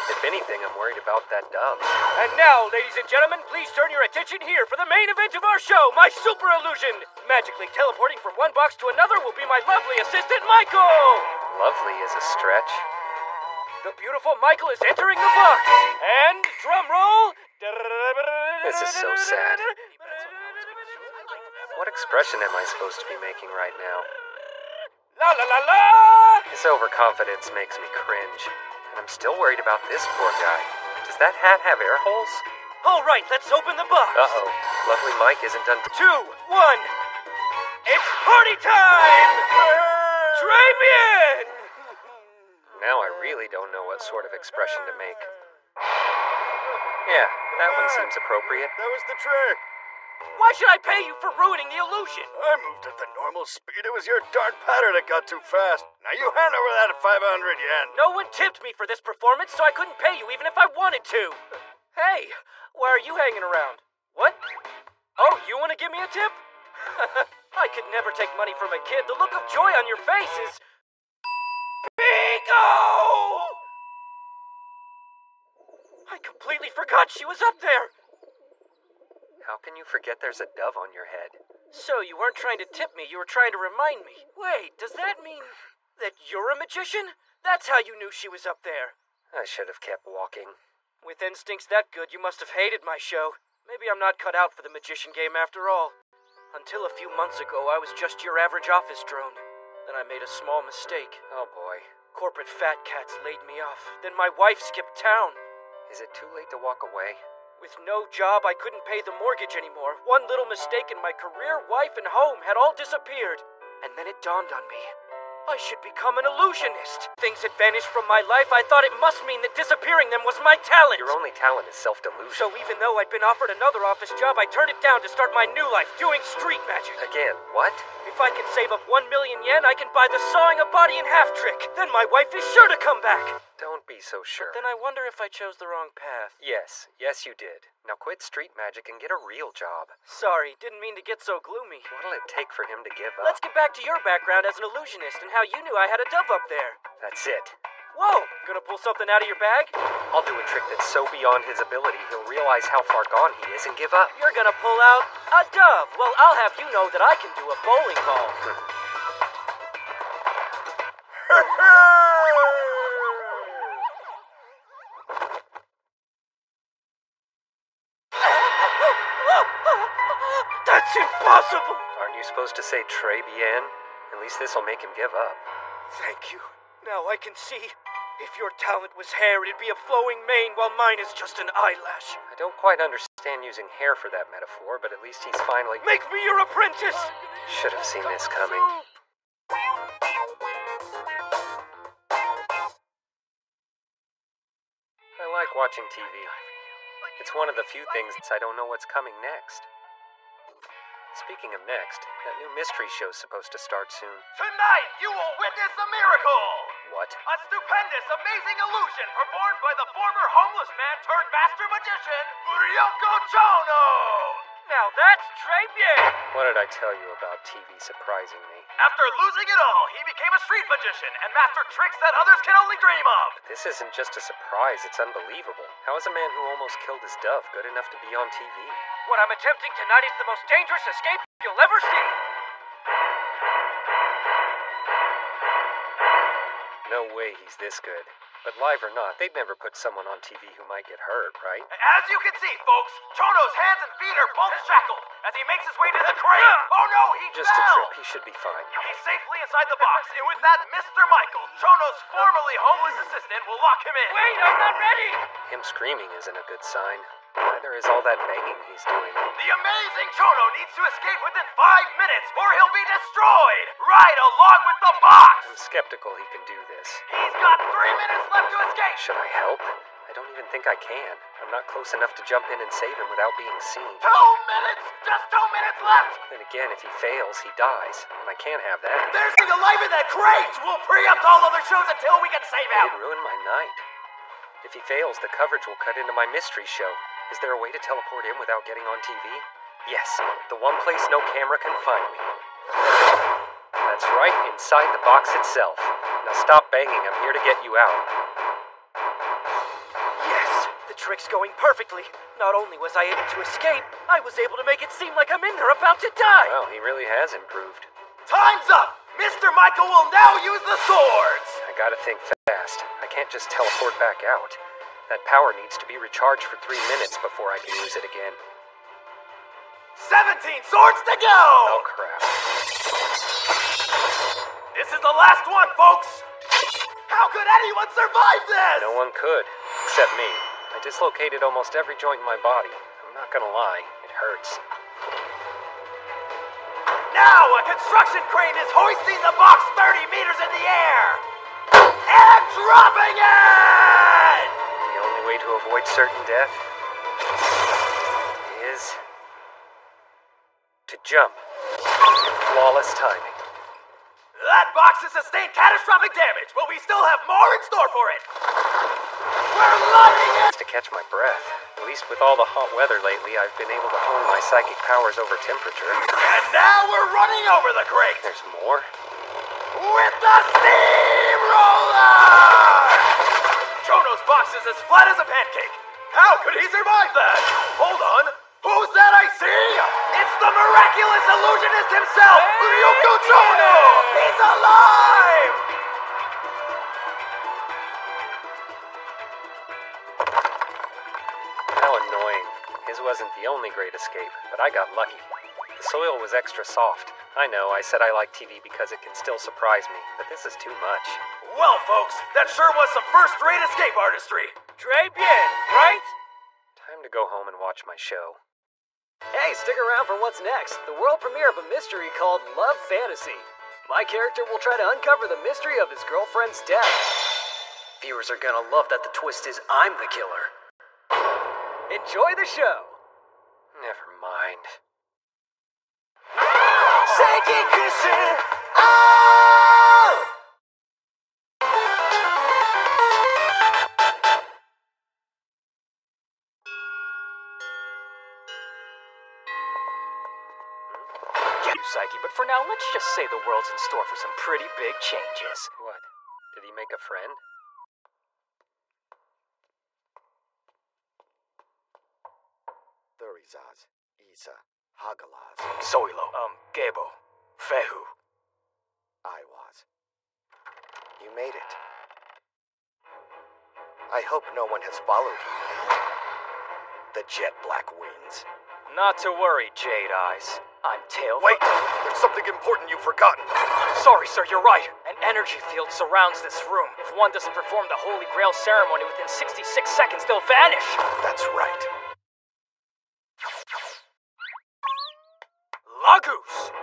If anything, I'm worried about that dove. And now, ladies and gentlemen, please turn your attention here for the main event of our show, my super illusion! Magically teleporting from one box to another will be my lovely assistant, Michael! Lovely is a stretch. The beautiful Michael is entering the box! And, drum roll! This is so sad. What expression am I supposed to be making right now? La la la la! His overconfidence makes me cringe. And I'm still worried about this poor guy. Does that hat have air holes? All right, let's open the box. Uh oh. Luckily, Mike isn't done. Two, one. It's party time! Travian! Now I really don't know what sort of expression to make. Yeah, that one seems appropriate. That was the trick. Why should I pay you for ruining the illusion? I moved at the normal speed. It was your darn patter that got too fast. Now you hand over that 500 yen. No one tipped me for this performance, so I couldn't pay you even if I wanted to. Hey, why are you hanging around? What? Oh, you want to give me a tip? I could never take money from a kid. The look of joy on your face is. Pico! I completely forgot she was up there. How can you forget there's a dove on your head? So you weren't trying to tip me, you were trying to remind me. Wait, does that mean that you're a magician? That's how you knew she was up there. I should have kept walking. With instincts that good, you must have hated my show. Maybe I'm not cut out for the magician game after all. Until a few months ago, I was just your average office drone. Then I made a small mistake. Oh boy. Corporate fat cats laid me off. Then my wife skipped town. Is it too late to walk away? With no job, I couldn't pay the mortgage anymore. One little mistake and my career, wife, and home had all disappeared. And then it dawned on me. I should become an illusionist. Things had vanished from my life. I thought it must mean that disappearing them was my talent. Your only talent is self delusion. So even though I'd been offered another office job, I turned it down to start my new life doing street magic. Again, what? If I can save up one million yen, I can buy the sawing a body in half trick. Then my wife is sure to come back. Don't be so sure. Then I wonder if I chose the wrong path. Yes, yes, you did. Now quit street magic and get a real job. Sorry, didn't mean to get so gloomy. What'll it take for him to give up? Let's get back to your background as an illusionist and how you knew I had a dove up there. That's it. Whoa, gonna pull something out of your bag? I'll do a trick that's so beyond his ability he'll realize how far gone he is and give up. You're gonna pull out a dove. Well, I'll have you know that I can do a bowling ball. Aren't you supposed to say Trey Bien? At least this'll make him give up. Thank you. Now I can see. If your talent was hair, it'd be a flowing mane, while mine is just an eyelash. I don't quite understand using hair for that metaphor, but at least he's finally. Make me your apprentice! Should have seen this coming. I like watching TV. It's one of the few things I don't know what's coming next. Speaking of next, that new mystery show's supposed to start soon. Tonight, you will witness a miracle! What? A stupendous, amazing illusion performed by the former homeless man turned master magician, Ryoko Chono! Now that's Trapier! What did I tell you about TV surprising me? After losing it all, he became a street magician and mastered tricks that others can only dream of. But this isn't just a surprise, it's unbelievable. How is a man who almost killed his dove good enough to be on TV? What I'm attempting tonight is the most dangerous escape you'll ever see. No way he's this good. But live or not, they'd never put someone on TV who might get hurt, right? As you can see, folks, Chono's hands and feet are both shackled as he makes his way to the crate. Oh no, he Just a trip, he should be fine. He's safely inside the box, and with that, Mr. Michael, Chono's formerly homeless assistant, will lock him in. Wait, I'm not ready! Him screaming isn't a good sign. Neither is all that banging he's doing. The amazing Chono needs to escape within five minutes, or he'll be destroyed, right along with the box. I'm skeptical he can do this. He's got three minutes left to escape. Should I help? I don't even think I can. I'm not close enough to jump in and save him without being seen. Two minutes, just two minutes left. Then again, if he fails, he dies. And I can't have that. There's the alive in that crate. We'll preempt all other shows until we can save him! It'd ruin my night. If he fails, the coverage will cut into my mystery show. Is there a way to teleport in without getting on TV? Yes, the one place no camera can find me. That's right, inside the box itself. Now stop banging, I'm here to get you out. Yes, the trick's going perfectly. Not only was I able to escape, I was able to make it seem like I'm in there about to die. Well, he really has improved. Time's up. Mr. Michael will now use the swords. I gotta think fast. I can't just teleport back out. That power needs to be recharged for three minutes before I can use it again. 17 swords to go. Oh crap. This is the last one, folks. How could anyone survive this? No one could, except me. I dislocated almost every joint in my body. I'm not gonna lie, it hurts. Now a construction crane is hoisting the box 30 meters in the air and dropping it. Way to avoid certain death is to jump. Flawless timing. That box has sustained catastrophic damage, but we still have more in store for it. We're lighting it. To catch my breath. At least with all the hot weather lately, I've been able to hone my psychic powers over temperature. And now we're running over the crate There's more. with the steamroller. Chono's box is as flat as a pancake. How could he survive that? Hold on. Who's that I see? It's the miraculous illusionist himself, Ryoko Chono! He's alive! How annoying. His wasn't the only great escape, but I got lucky. The soil was extra soft. I know, I said I like TV because it can still surprise me, but this is too much. Well, folks, that sure was some first-rate escape artistry. Très bien, right? Time to go home and watch my show. Hey, stick around for what's next the world premiere of a mystery called Love Fantasy. My character will try to uncover the mystery of his girlfriend's death. Viewers are gonna love that the twist is I'm the killer. Enjoy the show! Never mind. Get you, Saiki, but for now, let's just say the world's in store for some pretty big changes. What? Did he make a friend? Thurizaz, Isa, Hagalaz, Zoilo, um, Gabo, Fehu. I was. You made it. I hope no one has followed you. The jet black wings. Not to worry, Jade Eyes. I'm Tail. Wait! There's something important you've forgotten. Sorry, sir, you're right. An energy field surrounds this room. If one doesn't perform the Holy Grail ceremony within 66 seconds, they'll vanish. That's right. Lagus!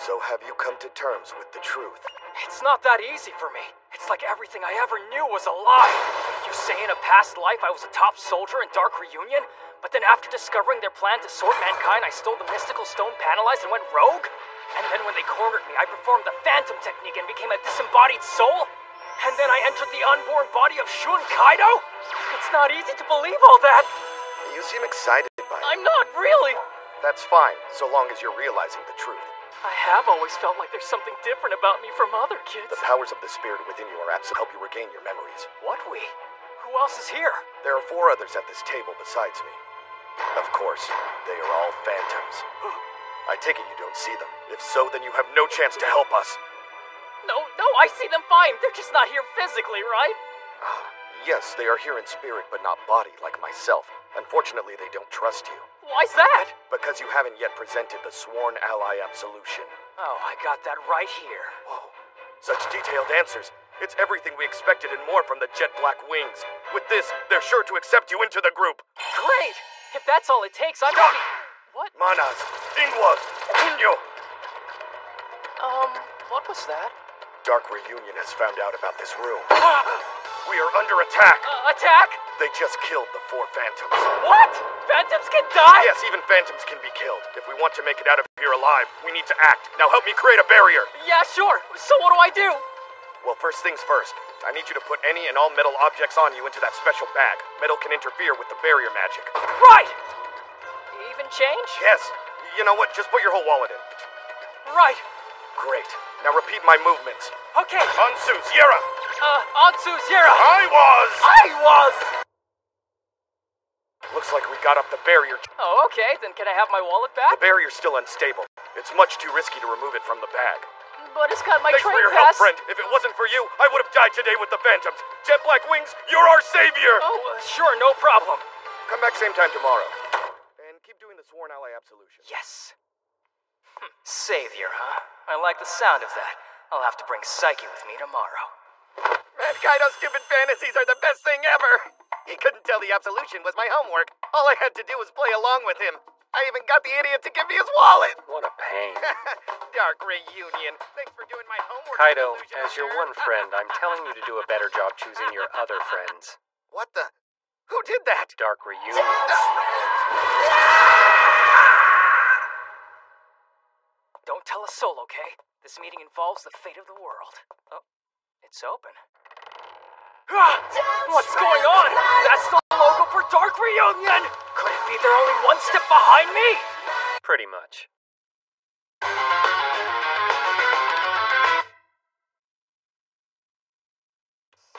So have you come to terms with the truth? It's not that easy for me. It's like everything I ever knew was a lie. You say in a past life I was a top soldier in Dark Reunion, but then after discovering their plan to sort mankind, I stole the mystical stone panelized and went rogue? And then when they cornered me, I performed the phantom technique and became a disembodied soul? And then I entered the unborn body of Shun Kaido? It's not easy to believe all that. You seem excited by it. I'm not really. That's fine, so long as you're realizing the truth. I have always felt like there's something different about me from other kids. The powers of the spirit within you are apt to help you regain your memories. What we? Who else is here? There are four others at this table besides me. Of course, they are all phantoms. I take it you don't see them. If so, then you have no chance to help us. No, no, I see them fine. They're just not here physically, right? Ah, yes, they are here in spirit, but not body, like myself. Unfortunately, they don't trust you. Why's that? Because you haven't yet presented the sworn ally absolution. Oh, I got that right here. Whoa. Such detailed answers. It's everything we expected and more from the Jet Black Wings. With this, they're sure to accept you into the group. Great! If that's all it takes, I'm ready. What? Manas, Ingwas, Inyo. Um, what was that? Dark Reunion has found out about this room. we are under attack. Uh, attack? They just killed the four phantoms. What? Phantoms can die? Yes, even phantoms can be killed. If we want to make it out of here alive, we need to act. Now help me create a barrier. Yeah, sure. So what do I do? Well, first things first. I need you to put any and all metal objects on you into that special bag. Metal can interfere with the barrier magic. Right! Even change? Yes. You know what? Just put your whole wallet in. Right. Great. Now repeat my movements. Okay. Ansu, Sierra. Uh, Ansu, Zira. I was. I was. Looks like we got up the barrier. Oh, okay. Then can I have my wallet back? The barrier's still unstable. It's much too risky to remove it from the bag. But it's got my Thanks train for your pass. help, friend. If it wasn't for you, I would have died today with the Phantoms. Jet Black Wings, you're our savior. Oh, uh, sure, no problem. Come back same time tomorrow. And keep doing the sworn ally absolution. Yes. Hm, Savior, huh? I like the sound of that. I'll have to bring Saiki with me tomorrow. Man, Kaido's stupid fantasies are the best thing ever. He couldn't tell the absolution was my homework. All I had to do was play along with him. I even got the idiot to give me his wallet. What a pain. Dark reunion. Thanks for doing my homework. Kaido, as your one friend, I'm telling you to do a better job choosing your other friends. What the? Who did that? Dark reunion. Don't tell a soul, okay? This meeting involves the fate of the world. Oh, it's open. Ah! What's going on? That's the logo for Dark Reunion! Could it be they're only one step behind me? Pretty much.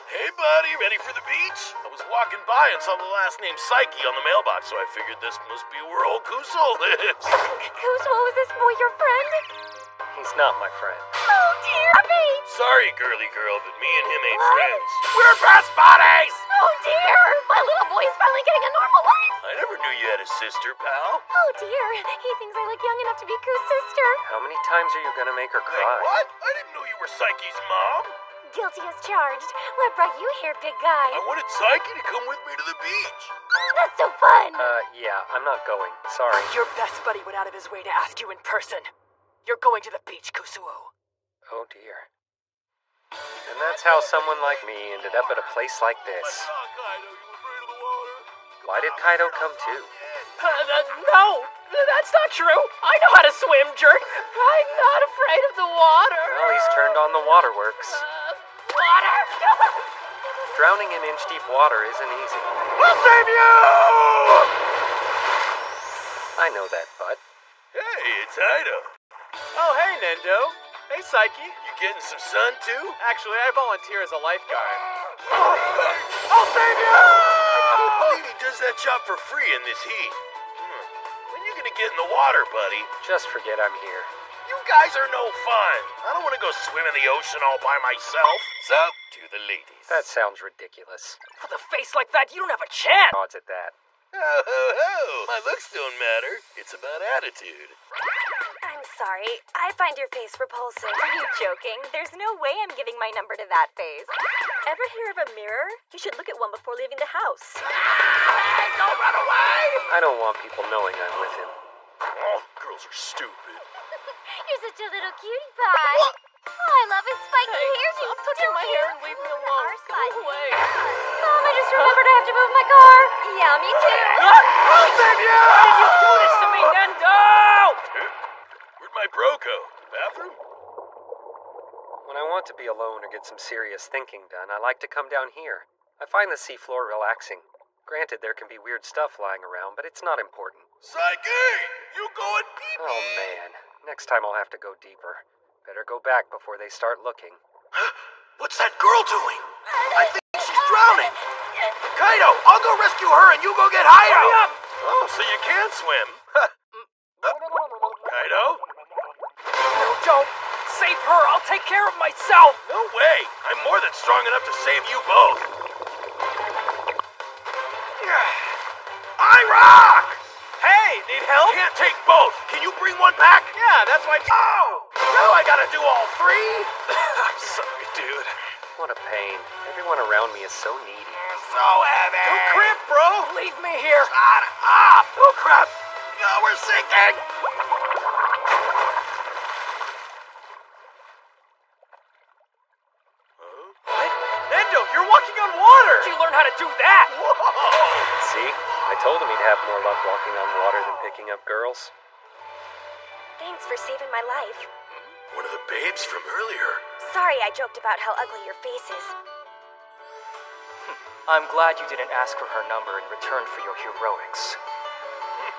Hey, buddy, ready for the beach? I was walking by and saw the last name Saiki on the mailbox, so I figured this must be where old Kusuo lives. Kusuo, is this boy your friend? He's not my friend. Oh, dear me! Sorry, girly girl, but me and him ain't What? friends. We're best buddies! Oh, dear! My little boy is finally getting a normal life! I never knew you had a sister, pal. Oh dear, he thinks I look young enough to be Koo's sister. How many times are you gonna make her Wait, cry? what? I didn't know you were Saiki's mom. Guilty as charged. What brought you here, big guy? I wanted Saiki to come with me to the beach. That's so fun! Uh, yeah, I'm not going. Sorry. Your best buddy went out of his way to ask you in person. You're going to the beach, Kusuo. Oh dear. And that's how someone like me ended up at a place like this. Kaido, you afraid of the water? Why did Kaido come too? Uh, uh, no, that's not true. I know how to swim, jerk. I'm not afraid of the water. Well, he's turned on the waterworks. Uh, water? Drowning in inch deep water isn't easy. We'll save you! I know that, bud. Hey, it's Ida. Oh, hey, Nendo. Hey, Saiki. You getting some sun too? Actually, I volunteer as a lifeguard. I'll save you! I can't believe he does that job for free in this heat. Hmm. When you gonna get in the water, buddy? Just forget I'm here. You guys are no fun. I don't want to go swim in the ocean all by myself. So, to the ladies. That sounds ridiculous. With a face like that, you don't have a chance. Odds at that. Ho, ho, ho. My looks don't matter. It's about attitude. I'm sorry. I find your face repulsive. Are you joking? There's no way I'm giving my number to that face. Ever hear of a mirror? You should look at one before leaving the house. Don't run away! I don't want people knowing I'm with him. Oh, girls are stupid. You're such a little cutie pie. Oh, I love his spiky Hey, hair. stop touching my hair and leave me alone. Go away. Mom, I just remembered I have to move my car. Yeah, me too. I'll save you! Why did you do this to me, Nendo? Where'd my bro go? Bathroom? When I want to be alone or get some serious thinking done, I like to come down here. I find the seafloor relaxing. Granted, there can be weird stuff lying around, but it's not important. Saiki! You going pee pee? Oh man, next time I'll have to go deeper. Better go back before they start looking. What's that girl doing? I think she's drowning. Kaido, I'll go rescue her and you go get Hayo. Hurry up! Oh, so you can swim. Kaido? No, don't. Save her. I'll take care of myself. No way. I'm more than strong enough to save you both. I rock! Hey, need help? Can't take both. Can you bring one back? Yeah, that's my. Oh! Now I gotta do all three? I'm sorry, dude. What a pain. Everyone around me is so needy. So heavy. Don't cramp, bro. Leave me here. Shut up! Oh crap! No, we're sinking! Told him he'd have more luck walking on water than picking up girls. Thanks for saving my life. Hmm? One of the babes from earlier. Sorry I joked about how ugly your face is. Hmm. I'm glad you didn't ask for her number in return for your heroics. Hmm.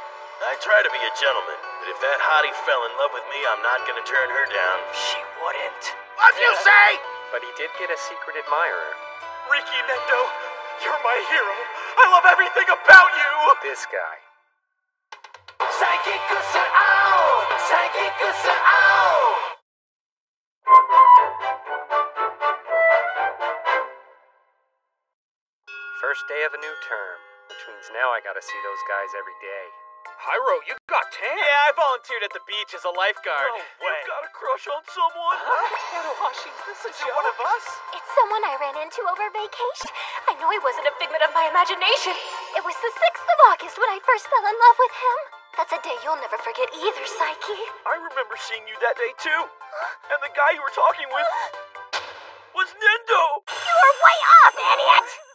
I try to be a gentleman, but if that hottie fell in love with me, I'm not gonna turn her down. She wouldn't. What do you say? But he did get a secret admirer. Riki Nendo, you're my hero. I love everything about you. This guy. First day of a new term, which means now I gotta see those guys every day. Hairo, you got tan. Yeah, I volunteered at the beach as a lifeguard. No way. You got a crush on someone? Teruhashi, is this a Is it one of us? It's someone I ran into over vacation. I know it wasn't a figment of my imagination. It was the 6th of August when I first fell in love with him. That's a day you'll never forget either, Saiki. I remember seeing you that day too. And the guy you were talking with was Nendo. You are way off, idiot!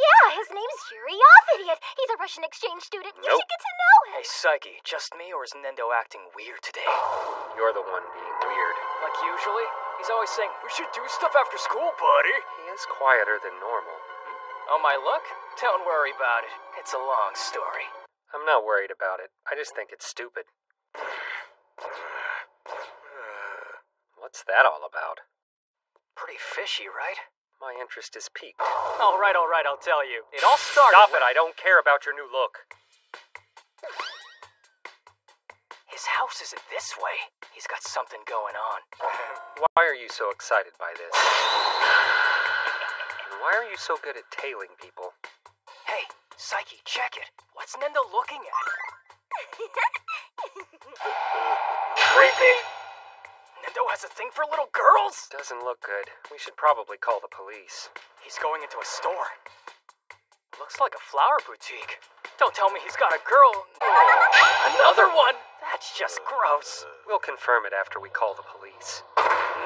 Yeah, his name's Yuri Off, idiot. He's a Russian exchange student. You Nope. should get to know him. Hey, Saiki, just me or is Nendo acting weird today? You're the one being weird. Like usually? He's always saying, we should do stuff after school, buddy. He is quieter than normal. Hmm? Oh, my look? Don't worry about it. It's a long story. I'm not worried about it. I just think it's stupid. What's that all about? Pretty fishy, right? My interest is piqued. All right, all right, I'll tell you. It all started. Stop it, I don't care about your new look. His house isn't this way. He's got something going on. Why are you so excited by this? And why are you so good at tailing people? Hey, Saiki, check it. What's Nendo looking at? Creepy! Has a thing for little girls? Doesn't look good. We should probably call the police. He's going into a store. Looks like a flower boutique. Don't tell me he's got a girl. Another one! That's just gross. We'll confirm it after we call the police.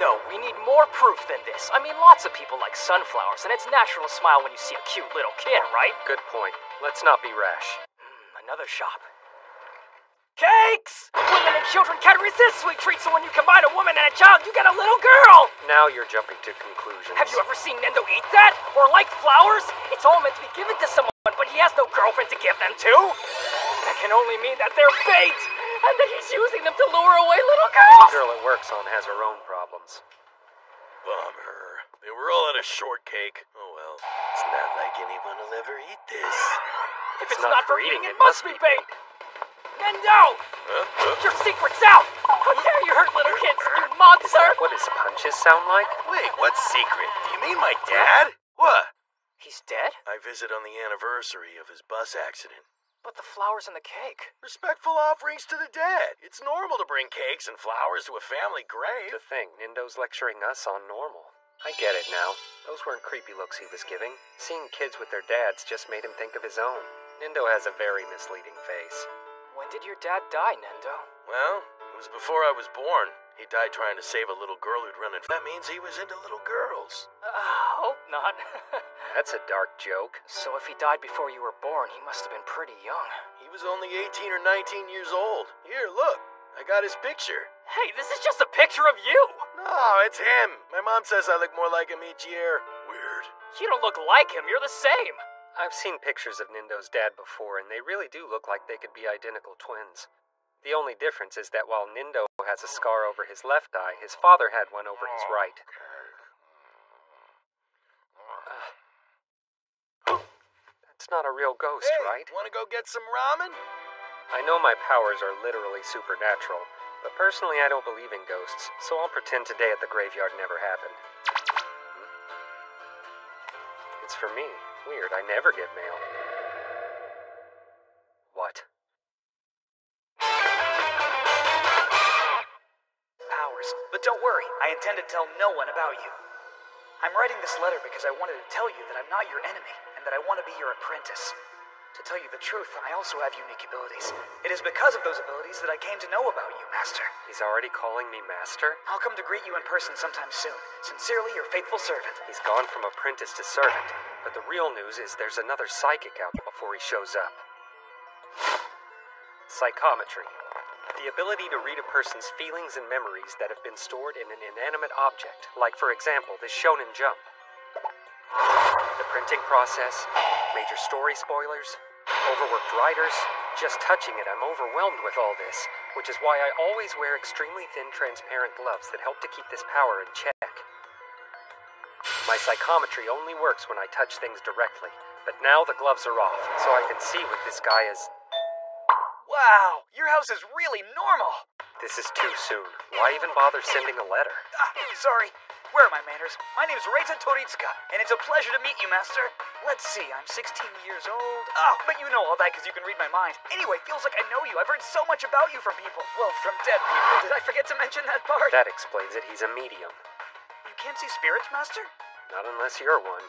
No, we need more proof than this. I mean, lots of people like sunflowers, and it's natural to smile when you see a cute little kid, right? Good point. Let's not be rash. Hmm, another shop. Cakes! Women and children can't resist sweet treats, so when you combine a woman and a child, you get a little girl! Now you're jumping to conclusions. Have you ever seen Nendo eat that? Or like flowers? It's all meant to be given to someone, but he has no girlfriend to give them to. That can only mean that they're bait, and that he's using them to lure away little girls! The girls! girl it works on has her own problems. Bummer. They were all out of shortcake. Oh well. It's not like anyone will ever eat this. If it's, not, for eating, it must be bait! Nendo! Your secret's out! How dare you hurt little kids, you monster! what does punches sound like? Wait, what secret? Do you mean my dad? What? He's dead? I visit on the anniversary of his bus accident. But the flowers and the cake. Respectful offerings to the dead. It's normal to bring cakes and flowers to a family grave. The thing, Nendo's lecturing us on normal. I get it now. Those weren't creepy looks he was giving. Seeing kids with their dads just made him think of his own. Nendo has a very misleading face. When did your dad die, Nendo? Well, it was before I was born. He died trying to save a little girl who'd run in. That means he was into little girls. Uh, hope not. That's a dark joke. so if he died before you were born, he must have been pretty young. He was only 18 or 19 years old. Here, look. I got his picture. Hey, this is just a picture of you! No, it's him. My mom says I look more like him each year. Weird. You don't look like him, you're the same! I've seen pictures of Nendo's dad before, and they really do look like they could be identical twins. The only difference is that while Nendo has a scar over his left eye, his father had one over his right. That's not a real ghost, Hey, right? wanna go get some ramen? I know my powers are literally supernatural, but personally I don't believe in ghosts, so I'll pretend today at the graveyard never happened. It's for me. Weird, I never get mail. What? Powers. But don't worry, I intend to tell no one about you. I'm writing this letter because I wanted to tell you that I'm not your enemy, and that I want to be your apprentice. To tell you the truth, I also have unique abilities. It is because of those abilities that I came to know about you, Master. He's already calling me master? I'll come to greet you in person sometime soon. Sincerely, your faithful servant. He's gone from apprentice to servant, but the real news is there's another psychic out before he shows up. Psychometry. The ability to read a person's feelings and memories that have been stored in an inanimate object, like, for example, this Shonen Jump. The printing process, major story spoilers, overworked writers. Just touching it, I'm overwhelmed with all this, which is why I always wear extremely thin, transparent gloves that help to keep this power in check. My psychometry only works when I touch things directly, but now the gloves are off, so I can see what this guy is. Wow, your house is really normal. This is too soon. Why even bother sending a letter? Ah, sorry. Where are my manners? My name's Reita Toritsuka, and it's a pleasure to meet you, Master. Let's see, I'm 16 years old. Oh, but you know all that because you can read my mind. Anyway, feels like I know you. I've heard so much about you from people. Well, from dead people. Did I forget to mention that part? That explains it. He's a medium. You can't see spirits, Master? Not unless you're one.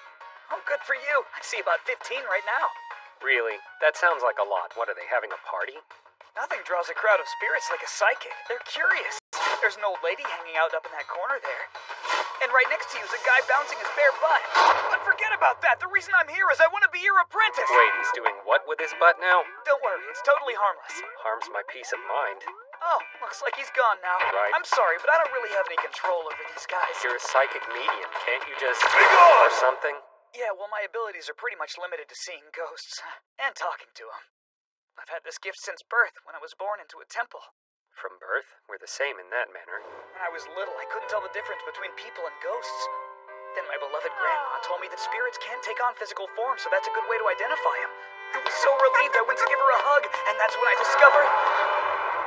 Oh, good for you. I see about 15 right now. Really? That sounds like a lot. What are they having a party? Nothing draws a crowd of spirits like a psychic. They're curious. There's an old lady hanging out up in that corner there. And right next to you is a guy bouncing his bare butt. But forget about that. The reason I'm here is I want to be your apprentice. Wait, he's doing what with his butt now? Don't worry, it's totally harmless. Harms my peace of mind. Oh, looks like he's gone now. Right. I'm sorry, but I don't really have any control over these guys. You're a psychic medium. Can't you just. Or something? Yeah, well, my abilities are pretty much limited to seeing ghosts and talking to them. I've had this gift since birth when I was born into a temple. From birth? We're the same in that manner. When I was little, I couldn't tell the difference between people and ghosts. Then my beloved grandma told me that spirits can't take on physical form, so that's a good way to identify them. I was so relieved I went to give her a hug, and that's when I discovered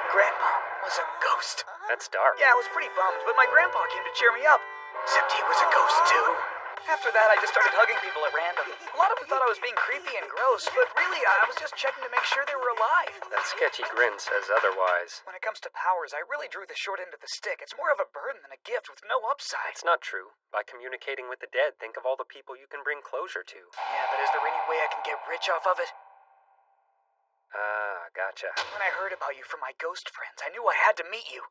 Grandma was a ghost. That's dark. Yeah, I was pretty bummed, but my grandpa came to cheer me up. Except he was a ghost too. After that, I just started hugging people at random. A lot of them thought I was being creepy and gross, but really, I was just checking to make sure they were alive. That sketchy grin says otherwise. When it comes to powers, I really drew the short end of the stick. It's more of a burden than a gift with no upside. It's not true. By communicating with the dead, think of all the people you can bring closure to. Yeah, but is there any way I can get rich off of it? Ah, gotcha. When I heard about you from my ghost friends, I knew I had to meet you.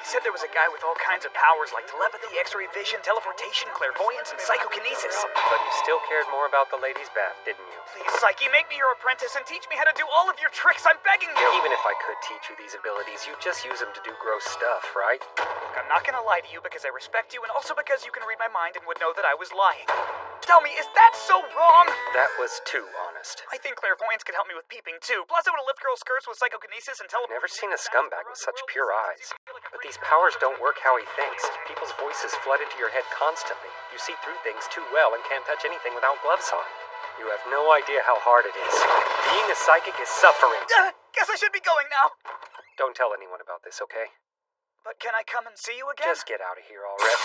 He said there was a guy with all kinds of powers like telepathy, x ray vision, teleportation, clairvoyance, and psychokinesis. But you still cared more about the lady's bath, didn't you? Please, Saiki, make me your apprentice and teach me how to do all of your tricks. I'm begging you. Even if I could teach you these abilities, you'd just use them to do gross stuff, right? Look, I'm not gonna lie to you because I respect you and also because you can read my mind and would know that I was lying. Tell me, is that so wrong? That was too honest. I think clairvoyance could help me with peeping too. Plus, I would have lift girls' skirts with psychokinesis and teleportation. Never seen a scumbag with such pure eyes. But these powers don't work how he thinks. People's voices flood into your head constantly. You see through things too well and can't touch anything without gloves on. You have no idea how hard it is. Being a psychic is suffering. Uh, guess I should be going now. Don't tell anyone about this, okay? But can I come and see you again? Just get out of here already.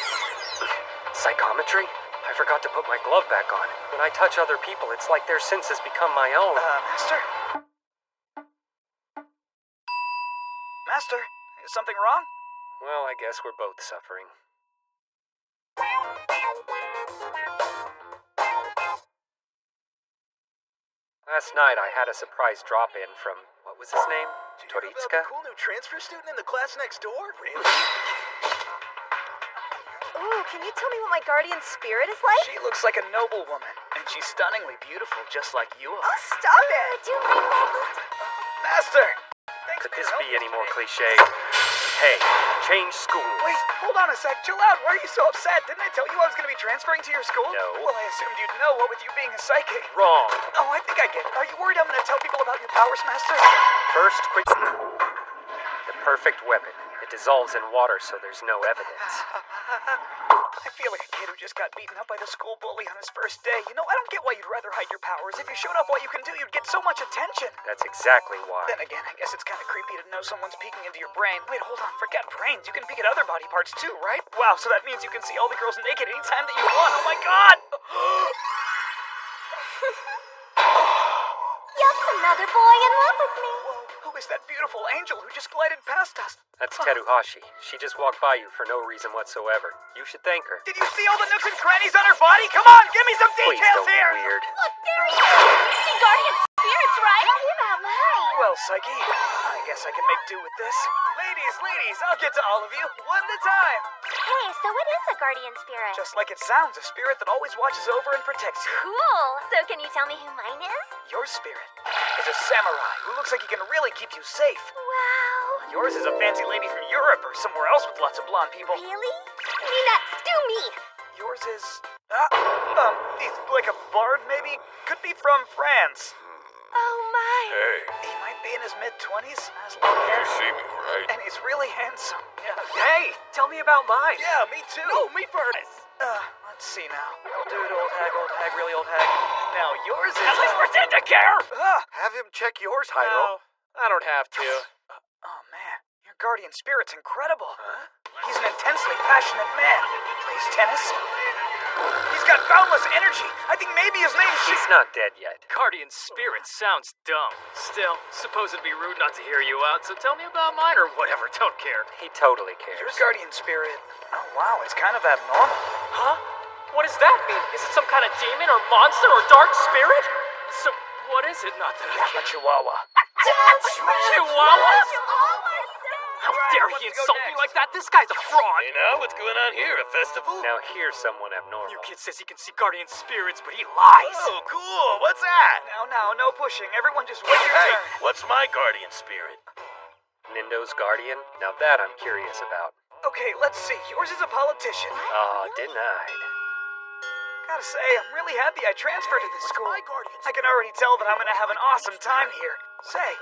Psychometry? I forgot to put my glove back on. When I touch other people, it's like their senses become my own. Uh, Master? Master, is something wrong? Well, I guess we're both suffering. Last night I had a surprise drop in from, what was his name? Toritsuka? cool new transfer student in the class next door? Really? Ooh, can you tell me what my guardian spirit is like? She looks like a noble woman, and she's stunningly beautiful, just like you are. Oh, stop it! Do my next. Master! Thanks Could this be any more cliche? Hey, change school. Wait, hold on a sec. Chill out. Why are you so upset? Didn't I tell you I was going to be transferring to your school? No. Well, I assumed you'd know what with you being a psychic. Wrong. Oh, I think I get it. Are you worried I'm going to tell people about your powers, Master? First, quick. The perfect weapon. It dissolves in water so there's no evidence. I feel like a kid who just got beaten up by the school bully on his first day. You know, I don't get why you'd rather hide your powers. If you showed off what you can do, you'd get so much attention. That's exactly why. Then again, I guess it's kind of creepy to know someone's peeking into your brain. Wait, hold on. Forget brains. You can peek at other body parts too, right? Wow, so that means you can see all the girls naked anytime that you want. Oh my god! Yup, another boy in love with me. Who is that beautiful angel who just glided past us? That's Teruhashi. She just walked by you for no reason whatsoever. You should thank her. Did you see all the nooks and crannies on her body? Come on, give me some Please details don't be here! weird. Look, there he is. You see guardian spirits, right? Tell me about mine. Well, Saiki, I guess I can make do with this. Ladies, ladies, I'll get to all of you, one at a time. Hey, so what is a guardian spirit? Just like it sounds, a spirit that always watches over and protects you. Cool. So can you tell me who mine is? Your spirit is a samurai who looks like he can really keep you safe. Wow. Yours is a fancy lady from Europe or somewhere else with lots of blonde people. Really? Peanuts, do me. Yours is. Uh, um, he's like a bard, maybe? Could be from France. My. Hey, He might be in his mid 20s, has long hair. you see me, right? And he's really handsome. Yeah. Hey, tell me about mine. Yeah, me too. No, me first. Uh, let's see now. Old dude, old hag, old hag, really old hag. Now yours is. At least uh, pretend to care. Ah, Have him check yours, Hairo. I don't have to. oh man, your guardian spirit's incredible. He's an intensely passionate man. Plays tennis. He's got boundless energy. I think maybe his name's. He's not dead yet. Guardian spirit sounds dumb. Still, suppose it'd be rude not to hear you out, so tell me about mine or whatever. Don't care. He totally cares. Your cares. guardian spirit. Oh wow, it's kind of abnormal. Huh? What does that mean? Is it some kind of demon or monster or dark spirit? So, what is it? Not that I A can. chihuahua. Chihuahua? Oh How dare he insult me like that? This guy's a fraud. Hey now, what's going on here? A festival? Now here's someone abnormal. Your kid says he can see guardian spirits, but he lies. Oh, cool. What's that? Now, now, no pushing. Everyone just wait your Hey, turn. what's my guardian spirit? Nendo's guardian? Now that I'm curious about. Okay, let's see. Yours is a politician. Ah, denied. Gotta say, I'm really happy I transferred to this school. my guardian I can already tell that I'm gonna have an awesome time here. Say,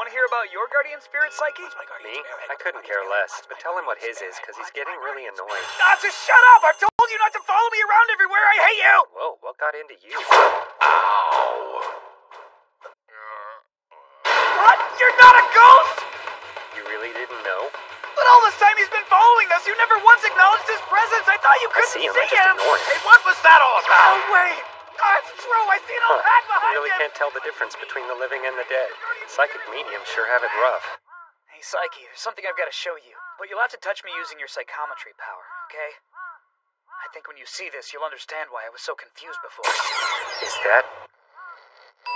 want to hear about your guardian spirit, Saiki? Me? I couldn't care less, but tell him what his is, because he's getting really annoying. Ah, just shut up! I've told you not to follow me around everywhere. I hate you. Whoa, what got into you? Ow. What? You're not a ghost? You really didn't know? But all this time he's been following us, you never once acknowledged his presence. I thought you couldn't see him, I just him. ignore him. Hey, what was that all about? Oh wait, that's true. I see an old hat Huh. behind You really him. can't tell the difference between the living and the dead. Psychic mediums sure have it rough. Hey, Saiki, there's something I've got to show you, but you'll have to touch me using your psychometry power, okay? I think when you see this, you'll understand why I was so confused before. Is that?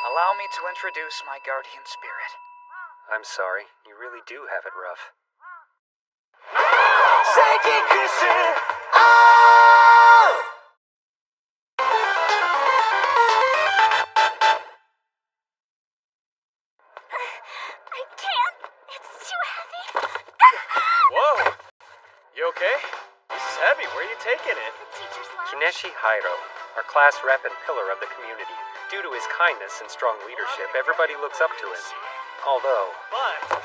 Allow me to introduce my guardian spirit. I'm sorry. You really do have it rough. I okay? This is heavy. Where are you taking it? Teacher's. Kineshi Hairo, our class rep and pillar of the community. Due to his kindness and strong leadership, everybody looks up to him. Although, But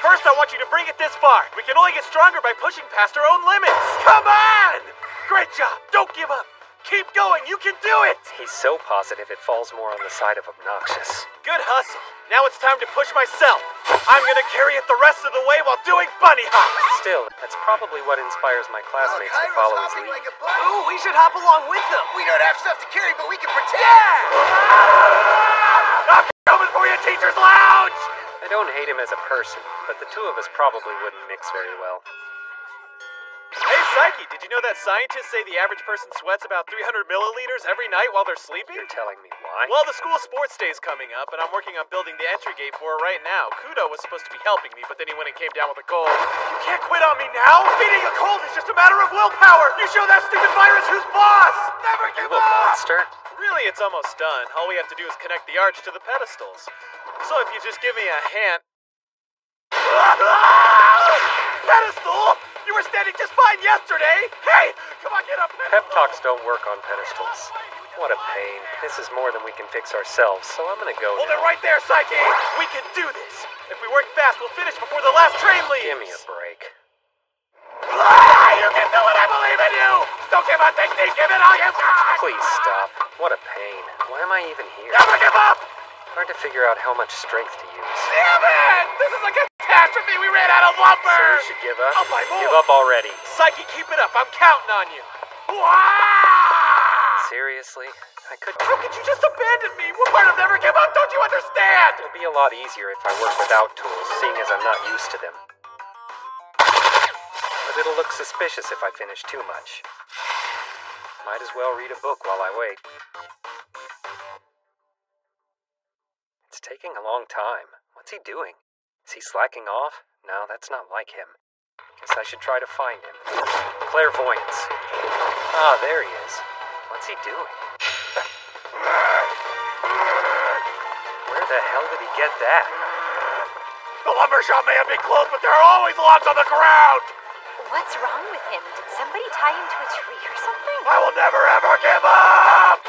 first, I want you to bring it this far. We can only get stronger by pushing past our own limits. Come on! Great job. Don't give up. Keep going. You can do it. he's so positive it falls more on the side of obnoxious. Good hustle. Now it's time to push myself. I'm gonna carry it the rest of the way while doing bunny hops. Still, that's probably what inspires my classmates to follow his lead. Ooh, we should hop along with them. We don't have stuff to carry, but we can pretend. I'm coming for you, teacher's lounge. I don't hate him as a person, but the two of us probably wouldn't mix very well. Hey, Saiki, did you know that scientists say the average person sweats about 300 milliliters every night while they're sleeping? You're telling me why? Well, the school sports day is coming up, and I'm working on building the entry gate for it right now. Kudo was supposed to be helping me, but then he went and came down with a cold. You can't quit on me now! Beating a cold is just a matter of willpower! You show that stupid virus who's boss! Never you give a up! monster? Really, it's almost done. All we have to do is connect the arch to the pedestals. So if you just give me a hand. Pedestal! You were standing just fine yesterday! Hey! Come on, get up! Pep talks don't work on pedestals. What a pain. This is more than we can fix ourselves, so I'm gonna go Hold it now. right there, Saiki! We can do this! If we work fast, we'll finish before the last train leaves! Give me a break. Ah, you can do it! I believe in you! Don't give up, Dixie! Give it all you've got! Please stop. What a pain. Why am I even here? Never give up! Hard to figure out how much strength to use. Damn it! This is a catastrophe! We ran out of lumber! So we should give up? I'll buy more! Give up already. Saiki, keep it up! I'm counting on you! Seriously? I could. How could you just abandon me? We're part of Never Give Up, don't you understand? It'll be a lot easier if I work without tools, seeing as I'm not used to them. But it'll look suspicious if I finish too much. Might as well read a book while I wait. It's taking a long time. What's he doing? Is he slacking off? No, that's not like him. Guess I should try to find him. Clairvoyance. Ah, there he is. What's he doing? Where the hell did he get that? The lumber shop may have been closed, but there are always logs on the ground! What's wrong with him? Did somebody tie him to a tree or something? I will never ever give up!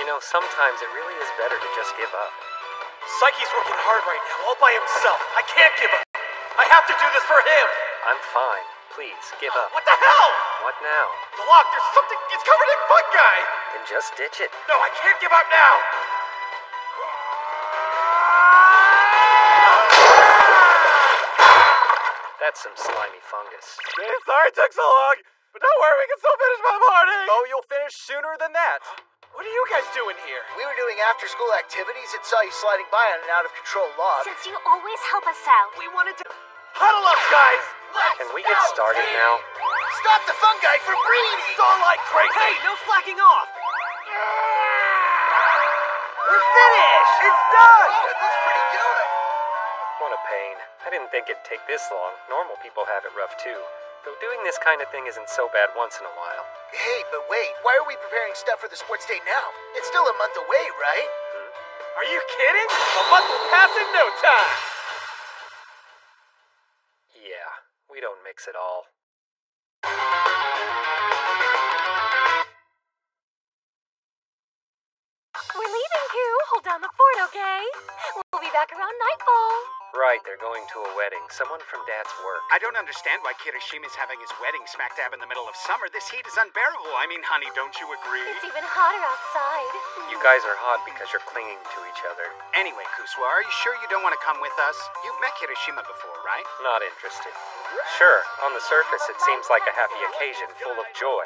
You know, sometimes it really is better to just give up. Saiki's working hard right now, all by himself. I can't give up. I have to do this for him! I'm fine. Please, give up. What the hell? What now? The lock, there's something, it's covered in fungi! Then just ditch it. No, I can't give up now! That's some slimy fungus. Sorry it took so long, but don't worry, we can still finish by the morning! Oh, you'll finish sooner than that. What are you guys doing here? We were doing after school activities and saw you sliding by on an out of control log. Since you always help us out. We wanted to. Huddle up, guys! Let's Can we get started now? Stop the fungi from breeding! It's all like crazy! Hey, no slacking off! We're finished! It's done! Oh, it looks pretty good. What a pain. I didn't think it'd take this long. Normal people have it rough too. Though doing this kind of thing isn't so bad once in a while. Hey, but wait, why are we preparing stuff for the sports day now? It's still a month away, right? Hmm? Are you kidding? A month will pass in no time! Yeah, we don't mix at all. We're leaving, Koo. Hold down the fort, okay? We'll be back around nightfall. Right, they're going to a wedding. Someone from Dad's work. I don't understand why Kirishima's having his wedding smack dab in the middle of summer. This heat is unbearable. I mean, honey, don't you agree? It's even hotter outside. You guys are hot because you're clinging to each other. Anyway, Kusuo, are you sure you don't want to come with us? You've met Kirishima before, right? Not interested. Sure, on the surface it seems like a happy occasion full of joy.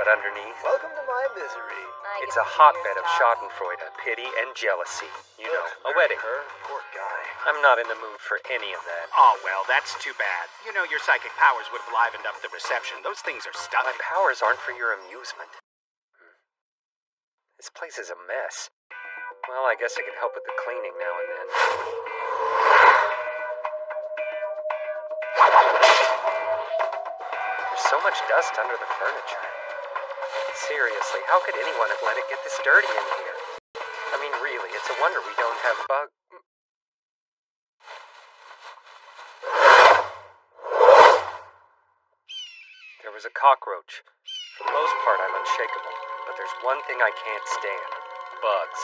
But underneath, Welcome to my misery. it's a hotbed of schadenfreude, pity, and jealousy. You know, a wedding. Her poor guy. I'm not in the mood for any of that. Oh, well, that's too bad. You know, your psychic powers would have livened up the reception. Those things are My powers aren't for your amusement. This place is a mess. Well, I guess I can help with the cleaning now and then. So much dust under the furniture. Seriously, how could anyone have let it get this dirty in here? I mean, really, it's a wonder we don't have bug. There was a cockroach. For the most part, I'm unshakable, but there's one thing I can't stand bugs.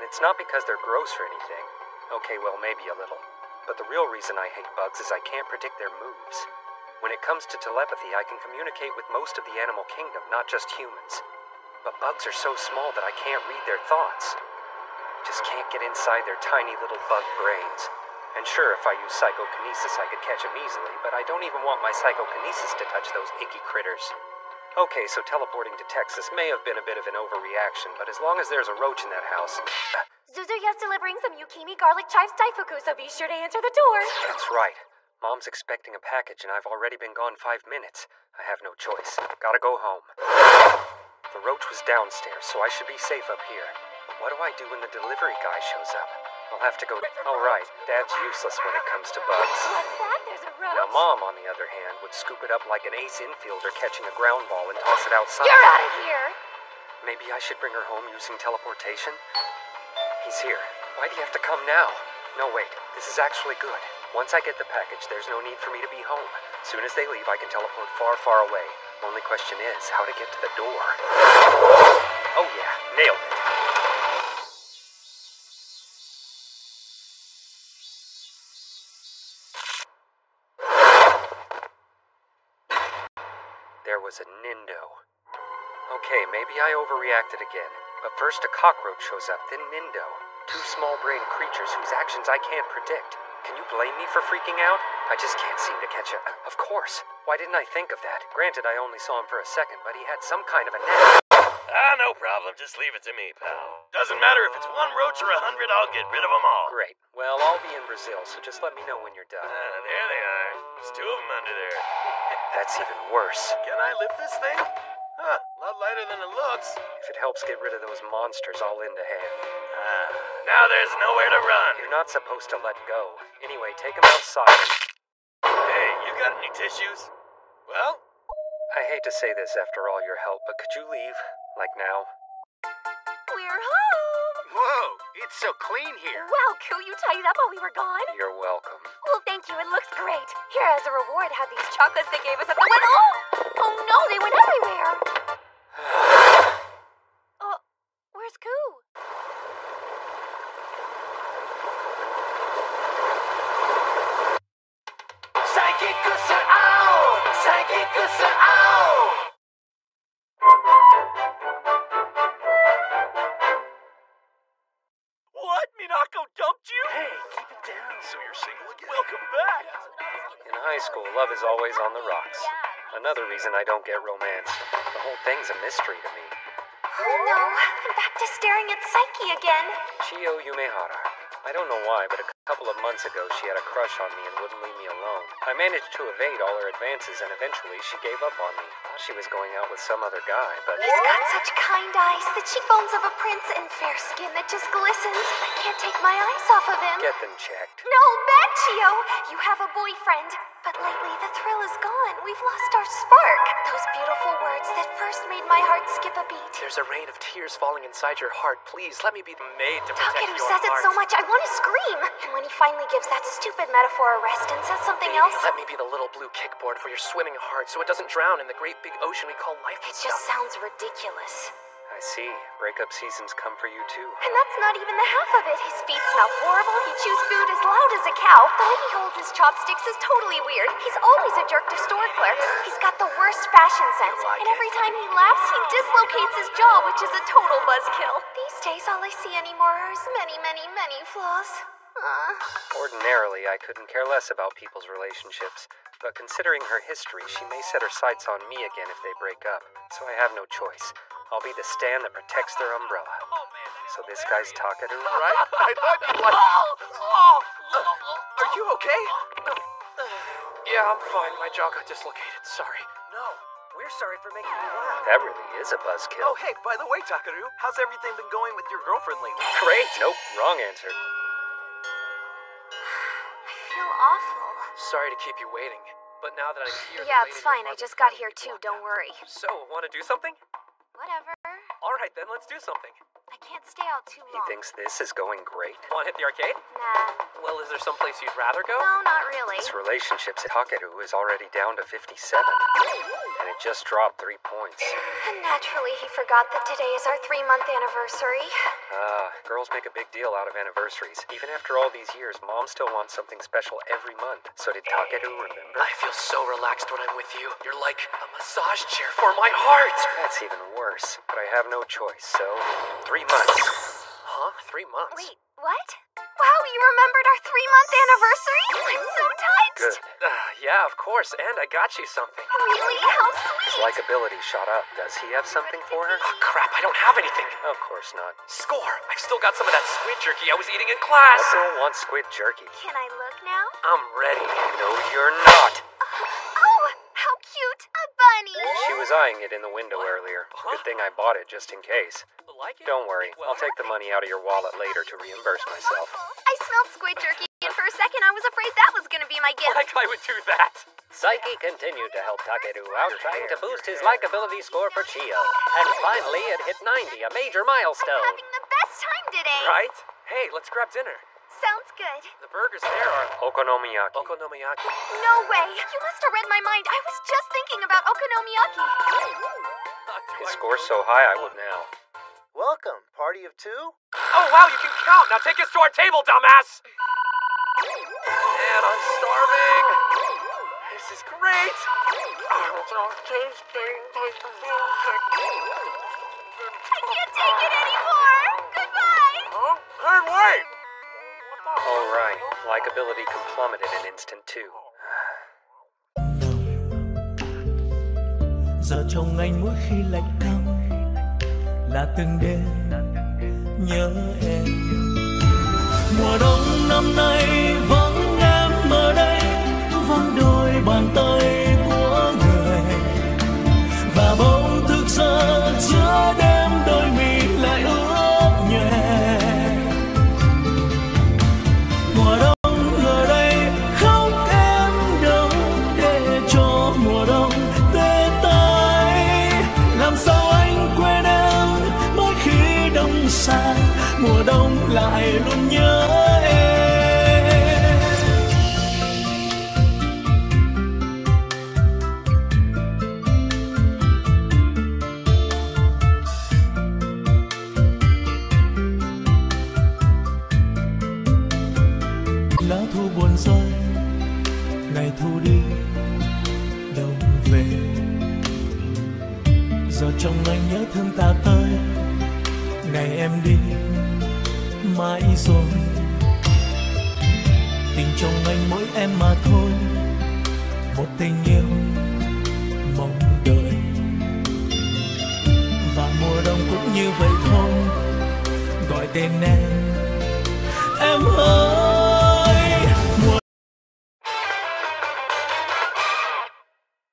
And it's not because they're gross or anything. Okay, well, maybe a little. But the real reason I hate bugs is I can't predict their moves. When it comes to telepathy, I can communicate with most of the animal kingdom, not just humans. But bugs are so small that I can't read their thoughts. Just can't get inside their tiny little bug brains. And sure, if I use psychokinesis, I could catch them easily, but I don't even want my psychokinesis to touch those icky critters. Okay, so teleporting to Texas may have been a bit of an overreaction, but as long as there's a roach in that house. Zuzuya's delivering some Yukimi garlic chives daifuku, so be sure to answer the door. That's right. Mom's expecting a package, and I've already been gone five minutes. I have no choice. Gotta go home. The roach was downstairs, so I should be safe up here. But what do I do when the delivery guy shows up? I'll have to go. Oh, right. Dad's useless when it comes to bugs. What's that? There's a roach. Now, Mom, on the other hand, would scoop it up like an ace infielder catching a ground ball and toss it outside. You're out of here. Maybe I should bring her home using teleportation? He's here. Why do you have to come now? No, wait. This is actually good. Once I get the package, there's no need for me to be home. Soon as they leave, I can teleport far, far away. Only question is how to get to the door. Oh, yeah. Nailed it. There was a Nendo. Okay, maybe I overreacted again. But first a cockroach shows up, then Nendo. Two small brained creatures whose actions I can't predict. Can you blame me for freaking out? I just can't seem to catch a. Of course. Why didn't I think of that? Granted, I only saw him for a second, but he had some kind of a knack. Ah, no problem. Just leave it to me, pal. Doesn't matter if it's one roach or a hundred, I'll get rid of them all. Great. Well, I'll be in Brazil, so just let me know when you're done. Ah, there they are. There's two of them under there. That's even worse. Can I lift this thing? Huh, a lot lighter than it looks. If it helps get rid of those monsters, all into hand. Ah, now there's nowhere to run. You're not supposed to let go. Anyway, take him outside. Hey, you got any tissues? Well, I hate to say this after all your help, but could you leave? Like now? We're home. Whoa, it's so clean here. Wow, cool. You tidied up while we were gone. You're welcome. Well, thank you. It looks great. Here, as a reward, have these chocolates they gave us at the. Oh! Oh no, they went everywhere. Another reason I don't get romance. The whole thing's a mystery to me. Oh no, I'm back to staring at Saiki again. Chiyo Yumehara. I don't know why, but a couple of months ago she had a crush on me and wouldn't leave me alone. I managed to evade all her advances and eventually she gave up on me. Thought she was going out with some other guy, but. He's got such kind eyes, the cheekbones of a prince, and fair skin that just glistens. I can't take my eyes off of him. Get them checked. No, Baccio! You have a boyfriend. But lately, the thrill is gone. We've lost our spark. Those beautiful words that first made my heart skip a beat. There's a rain of tears falling inside your heart. Please, let me be the maid to protect Takeru your says it so much, I want to scream. And when he finally gives that stupid metaphor a rest and says something Baby, else, Let me be the little blue kickboard for your swimming heart so it doesn't drown in the great big ocean we call life. it just sounds ridiculous. I see. Breakup season's come for you too. And that's not even the half of it. His feet smell horrible. He chews food as loud as a cow. The way he holds his chopsticks is totally weird. He's always a jerk to store clerks. He's got the worst fashion sense. like and every time he laughs, he dislocates his jaw, which is a total buzzkill. These days, all I see anymore are his many, many, many flaws. Ordinarily, I couldn't care less about people's relationships, but considering her history, she may set her sights on me again if they break up. So I have no choice. I'll be the stand that protects their umbrella. So this guy's Takeru? Right? I thought you liked. Are you okay? yeah, I'm fine. My jaw got dislocated. Sorry. No, we're sorry for making you laugh. That really is a buzzkill. Oh, hey, by the way, Takeru, how's everything been going with your girlfriend lately? Great! Nope, wrong answer. Awful. Sorry to keep you waiting, but now that I'm here. Yeah, it's fine. I just got here too. Don't worry. So, want to do something? Whatever. All right, then let's do something. I can't stay out too He thinks this is going great. Want to hit the arcade? Nah. Well, is there someplace you'd rather go? No, not really. His relationships Takeru is already down to 57, and it just dropped three points. And naturally, he forgot that today is our three month anniversary. Ah, girls make a big deal out of anniversaries. Even after all these years, mom still wants something special every month. So did Takeru remember? I feel so relaxed when I'm with you. You're like a massage chair for my heart. That's even worse. But I have no choice, so three months. Huh? Three months? Wait, what? Wow, you remembered our three month anniversary? I'm so touched. Good. Uh, yeah, of course. And I got you something. Really? How His sweet. likability shot up. Does he have something for her? Oh, crap. I don't have anything. Of course not. Score. I've still got some of that squid jerky I was eating in class. What girl wants squid jerky? Can I look now? I'm ready. No, you're not. She was eyeing it in the window earlier. Good thing I bought it just in case. Like it? Don't worry, I'll take the money out of your wallet later to reimburse myself. I smelled squid jerky, and for a second I was afraid that was gonna be my gift. Like I would do that. Saiki continued to help Takeru out, trying to boost his likability score for Chiyo. And finally, it hit 90, a major milestone. I'm Having the best time today. Right? Hey, let's grab dinner. Sounds good. The burgers there are Okonomiyaki. okonomiyaki. No way. You must have read my mind. I was just thinking about okonomiyaki. His score's so high, I would now. Welcome, party of two? Oh, wow, you can count. Now take us to our table, dumbass. Man, I'm starving. This is great. I can't take it anymore. Goodbye. Oh, hey, wait. All right, likability can plummet in an instant too. giờ trong anh mỗi khi lạnh căm là từng đêm nhớ em mùa đông năm nay vắng em ở đây vắng đôi bàn tay em mà thôi. Một tình yêu mong đợi. Và mùa đông cũng như vậy thôi. Gọi tên em. Em ơi mùa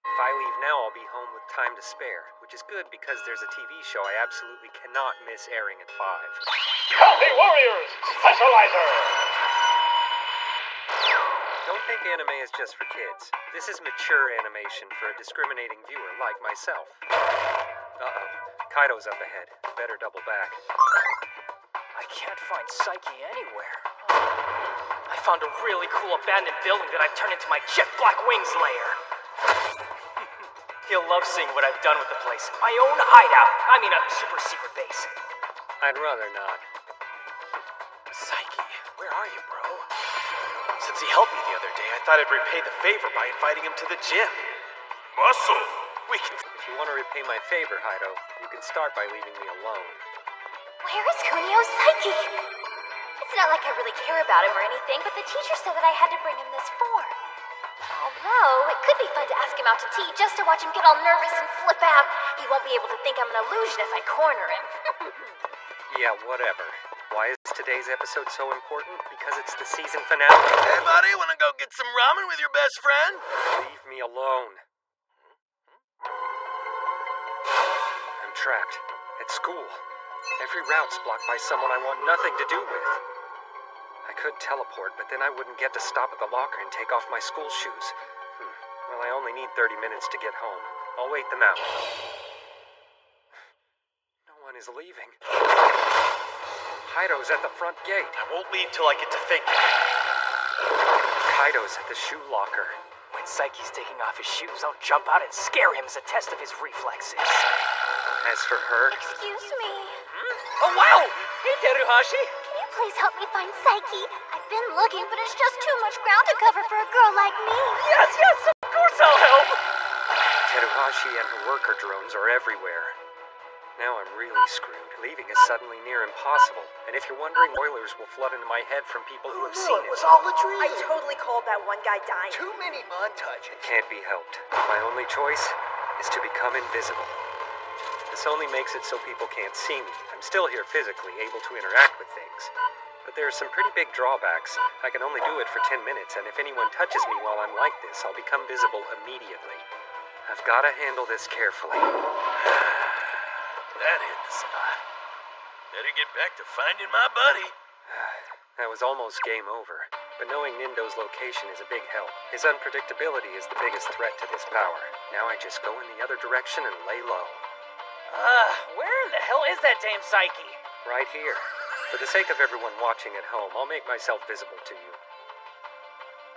If I leave now, I'll be home with time to spare, which is good because there's a TV show I absolutely cannot miss airing at 5. Healthy Warriors! Specializer! Don't think anime is just for kids. This is mature animation for a discriminating viewer like myself. Uh oh. Kaido's up ahead. Better double back. I can't find Saiki anywhere. I found a really cool abandoned building that I've turned into my jet black wings lair. He'll love seeing what I've done with the place. My own hideout. I mean, a super secret base. I'd rather not. Since he helped me the other day, I thought I'd repay the favor by inviting him to the gym. Muscle! We can. If you want to repay my favor, Hairo, you can start by leaving me alone. Where is Kusuo Saiki? It's not like I really care about him or anything, but the teacher said that I had to bring him this form. Although, it could be fun to ask him out to tea just to watch him get all nervous and flip out. He won't be able to think I'm an illusion if I corner him. Yeah, whatever. Today's episode so important? Because it's the season finale. Hey, buddy, wanna go get some ramen with your best friend? Leave me alone. I'm trapped. At school. Every route's blocked by someone I want nothing to do with. I could teleport, but then I wouldn't get to stop at the locker and take off my school shoes. Hmm. Well, I only need 30 minutes to get home. I'll wait them out. No one is leaving. Hairo's at the front gate. I won't leave till I get to thinking. Kaido's at the shoe locker. When Saiki's taking off his shoes, I'll jump out and scare him as a test of his reflexes. As for her, Excuse me. Hmm? Oh, wow! Hey, Teruhashi! Can you please help me find Saiki? I've been looking, but it's just too much ground to cover for a girl like me. Yes, yes, of course I'll help! Teruhashi and her worker drones are everywhere. Now I'm really screwed. Leaving is suddenly near impossible. And if you're wondering, spoilers will flood into my head from people who have seen it. was all a dream. I totally called that one guy dying. Too many montages. It Can't be helped. My only choice is to become invisible. This only makes it so people can't see me. I'm still here physically, able to interact with things. But there are some pretty big drawbacks. I can only do it for 10 minutes, and if anyone touches me while I'm like this, I'll become visible immediately. I've got to handle this carefully. That hit the spot. Better get back to finding my buddy. That was almost game over. But knowing Nendo's location is a big help. His unpredictability is the biggest threat to this power. Now I just go in the other direction and lay low. Ah, where in the hell is that Dame Saiki? Right here. For the sake of everyone watching at home, I'll make myself visible to you.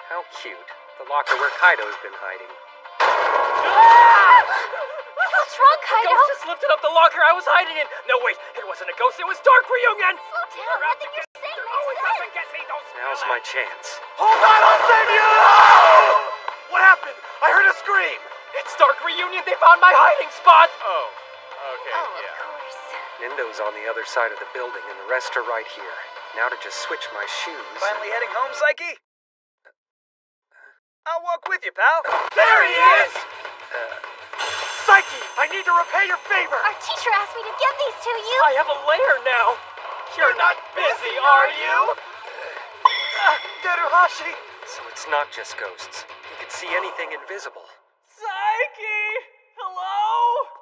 How cute. The locker where Kaido's been hiding. What's wrong, Kaido? Ghost just lifted up the locker I was hiding in. No, wait, it wasn't a ghost, it was Dark Reunion. Slow down. Nothing you're saying Always makes have sense. to get me those. Now's my chance. Hold on, I'll save you! What happened? I heard a scream. It's Dark Reunion. They found my hiding spot. Oh, okay, Oh, of yeah. course. Nendo's on the other side of the building, and the rest are right here. Now to just switch my shoes. Finally heading home, Saiki? Uh, uh. I'll walk with you, pal. There he is! Uh, Saiki, I need to repay your favor. Our teacher asked me to get these to you. I have a lair now. You're not busy, are you? Uh, Teruhashi! So it's not just ghosts. You can see anything invisible. Saiki! Hello?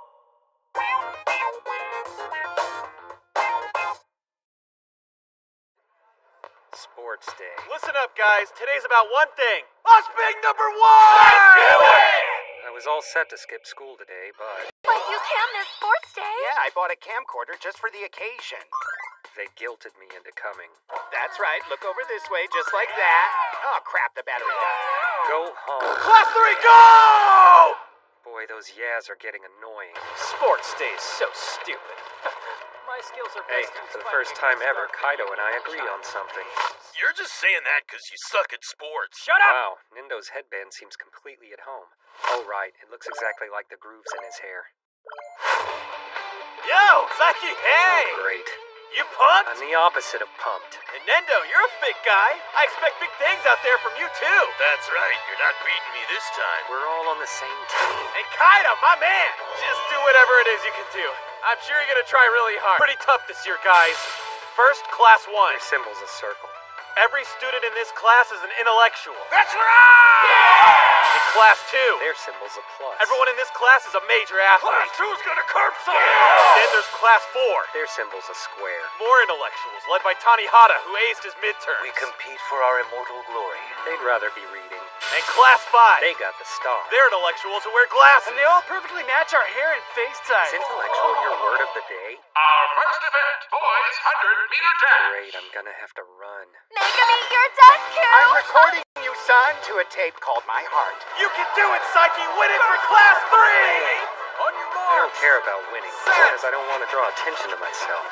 Sports Day. Listen up, guys. Today's about one thing. Us being number one! I was all set to skip school today, but But you can't miss sports day. Yeah, I bought a camcorder just for the occasion. they guilted me into coming. That's right. Look over this way, just like that. Oh, crap, the battery died. Go home. Class three, go! Boy, those yas are getting annoying. Sports day is so stupid. My skills are Hey, for the first time ever, Kaido and I agree on something. You're just saying that because you suck at sports. Shut up! Wow, Nendo's headband seems completely at home. Oh, right, it looks exactly like the grooves in his hair. Yo, Zaki, hey! Oh, great. You pumped? I'm the opposite of pumped. And Nendo, you're a big guy. I expect big things out there from you, too. That's right, you're not beating me this time. We're all on the same team. And Kaido, my man, just do whatever it is you can do. I'm sure you're gonna try really hard. Pretty tough this year, guys. First, class one. Their symbol's a circle. Every student in this class is an intellectual. That's right! In class two, Their symbol's a plus. everyone in this class is a major athlete. Class two's gonna curb some. Then there's class four. Their symbol's a square. More intellectuals, led by Tanihata, who aced his midterms. We compete for our immortal glory. They'd rather be reading. And Class 5. They got the star. They're intellectuals who wear glasses. And they all perfectly match our hair and face type. Is intellectual your word of the day? Our first event, boys 100 meter dash. Great, I'm gonna have to run. Make him eat your dust cube! I'm recording you, son, to a tape called My Heart. You can do it, Saiki! Win it for Class 3! On your mark. I don't care about winning, because I don't want to draw attention to myself.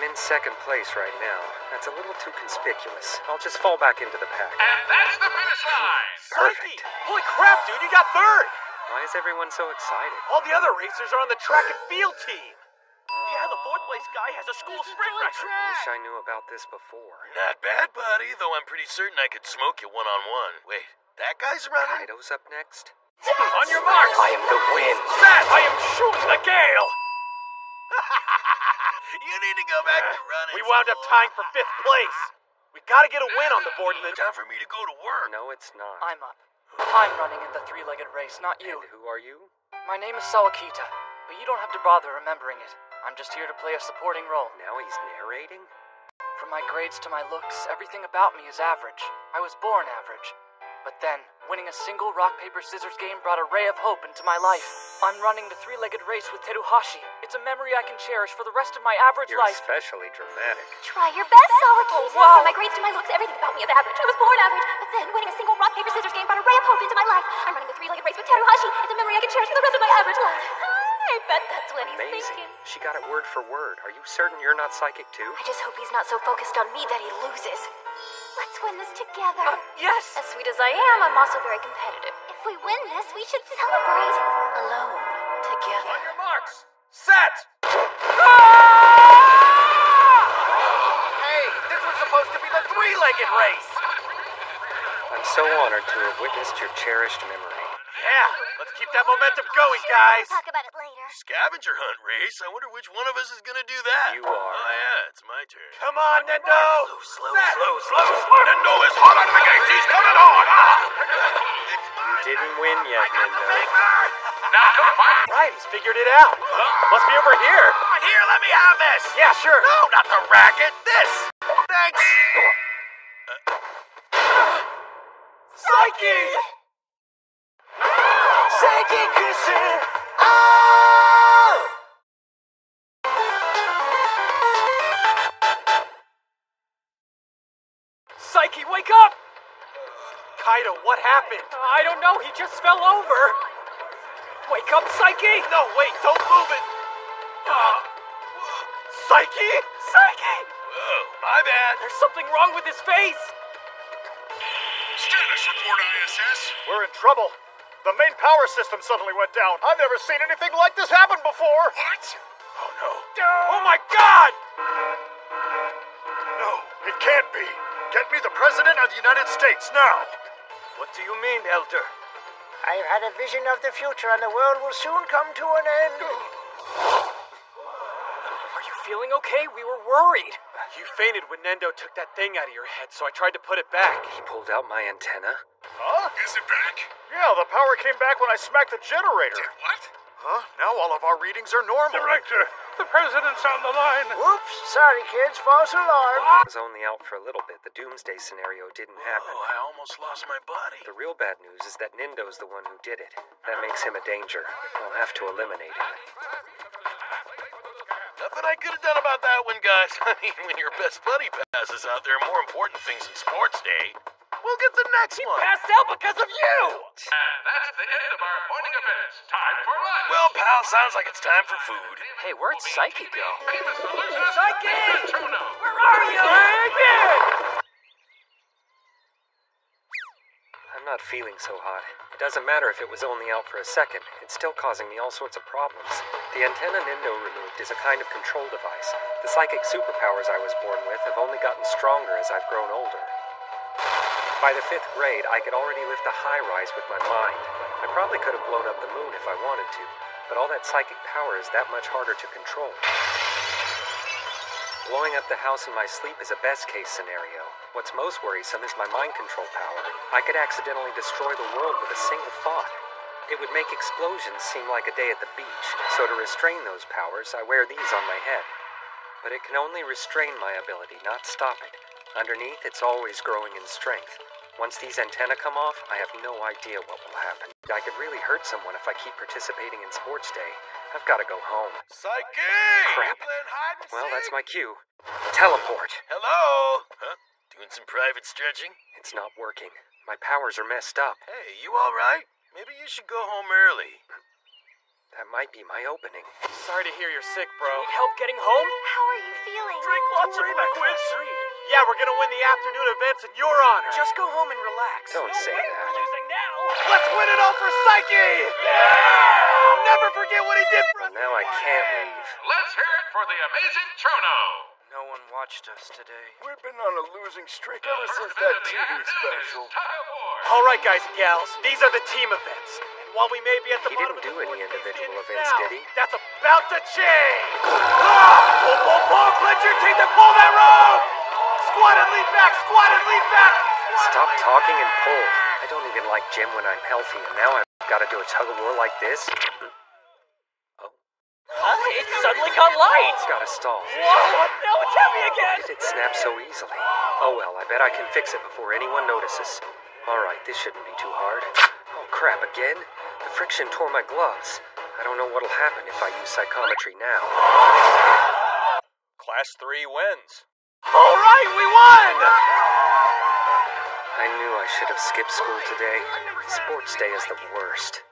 I'm in second place right now. That's a little too conspicuous. I'll just fall back into the pack. And that's the finish line. Saiki! Holy crap, dude, you got third! Why is everyone so excited? All the other racers are on the track and field team. Yeah, the fourth place guy has a school sprint record. Wish I knew about this before. Not bad, buddy, though I'm pretty certain I could smoke you one on one. Wait, that guy's running? Kaido's up next? On your mark! I am the wind. Set! I am shooting the gale! you need to go back to running. We wound up tying for fifth place. We gotta get a win on the board and then. Time for me to go to work. No, it's not. I'm up. I'm running in the three-legged race, not you. And who are you? My name is Sawakita, but you don't have to bother remembering it. I'm just here to play a supporting role. Now he's narrating? From my grades to my looks, everything about me is average. I was born average. But then, winning a single rock, paper, scissors game brought a ray of hope into my life. I'm running the three legged race with Teruhashi. It's a memory I can cherish for the rest of my average You're life. especially dramatic. Try your best, Sawakita. Oh, wow. From my grades to my looks, everything about me is average. I was born average, but then winning a single rock, paper, scissors game brought a ray of hope into my life. I'm running the three-legged race with Teruhashi. It's a memory I can cherish for the rest of my average life. I bet that's what he's Amazing. thinking. She got it word for word. Are you certain you're not psychic too? I just hope he's not so focused on me that he loses. Let's win this together. Uh, yes! As sweet as I am, I'm also very competitive. If we win this, we should celebrate alone, together. On your marks! Set! Hey, this was supposed to be the three-legged race. I'm so honored to have witnessed your cherished memory. Yeah, let's keep that momentum going, guys. Talk about it later. Scavenger hunt race? I wonder which one of us is gonna do that. You are. Oh, yeah, it's my turn. Come on, Nendo! Slow, slow, slow, slow. Nendo is hot out of the gates. He's coming on. Ah! You didn't win yet, Nendo. Now to the final. Right, he's figured it out. Must be over here. Here, let me have this. Yeah, sure. No, not the racket. This. Thanks. Saiki! Saiki kissing! Saiki, wake up! Kaido, what happened? I don't know, he just fell over. Wake up, Saiki! No, wait, don't move it! Uh, Saiki? Saiki! Whoa, my bad. There's something wrong with his face. Status report, ISS. We're in trouble. The main power system suddenly went down. I've never seen anything like this happen before. What? Oh no. Oh my god! No, it can't be. Get me the President of the United States now. What do you mean, Elder? I've had a vision of the future and the world will soon come to an end. Are you feeling okay? We were worried. You fainted when Nendo took that thing out of your head, so I tried to put it back. He pulled out my antenna. Huh? Is it back? Yeah, the power came back when I smacked the generator. Did what? Huh? Now all of our readings are normal. Director, the president's on the line. Oops, sorry kids, false alarm. I was only out for a little bit. The doomsday scenario didn't happen. Oh, I almost lost my body. The real bad news is that Nendo's the one who did it. That makes him a danger. We'll have to eliminate him. Nothing I could have done about that one, guys. I mean, when your best buddy passes out, there are more important things in sports day. We'll get the next one. Passed out because of you! And that's the end of our morning events. Time for lunch. Well, pal, sounds like it's time for food. Hey, where'd Saiki go? Saiki! Where are you? I'm not feeling so hot. It doesn't matter if it was only out for a second, it's still causing me all sorts of problems. The antenna Nendo removed is a kind of control device. The psychic superpowers I was born with have only gotten stronger as I've grown older. By the fifth grade, I could already lift a high rise with my mind. I probably could have blown up the moon if I wanted to, but all that psychic power is that much harder to control. Blowing up the house in my sleep is a best case scenario. What's most worrisome is my mind control power. I could accidentally destroy the world with a single thought. It would make explosions seem like a day at the beach, so to restrain those powers, I wear these on my head. But it can only restrain my ability, not stop it. Underneath, it's always growing in strength. Once these antennae come off, I have no idea what will happen. I could really hurt someone if I keep participating in Sports Day. I've got to go home. Saiki! Crap. Hide and Well, that's my cue. Teleport. Hello? Huh? Doing some private stretching? It's not working. My powers are messed up. Hey, you alright? Maybe you should go home early. That might be my opening. Sorry to hear you're sick, bro. Need help getting home? How are you feeling? Drink lots of liquids. Yeah, we're gonna win the afternoon events in your honor. Just go home and relax. Don't say that. We're losing now. Let's win it all for Saiki! Yeah! Never forget what he did for Well, now I can't leave. Let's hear it for the amazing Chono. No one watched us today. We've been on a losing streak ever since that TV special. All right, guys and gals, these are the team events. And while we may be at the He bottom didn't of the do any individual events, now, did he? That's about to change. Ah! Pull, pull, pull! Clench your teeth and pull that rope! Squat and lean back! Squat and lean back! Stop talking and pull. I don't even like gym when I'm healthy, and now I've got to do a tug of war like this. Huh? It suddenly got light. It's got to stall. Whoa! Now it's heavy again. Why did it snap so easily? Oh well, I bet I can fix it before anyone notices. Alright, this shouldn't be too hard. Oh crap, again? The friction tore my gloves. I don't know what'll happen if I use psychometry now. Class 3 wins. All right, we won! I knew I should have skipped school today. Sports day is the worst.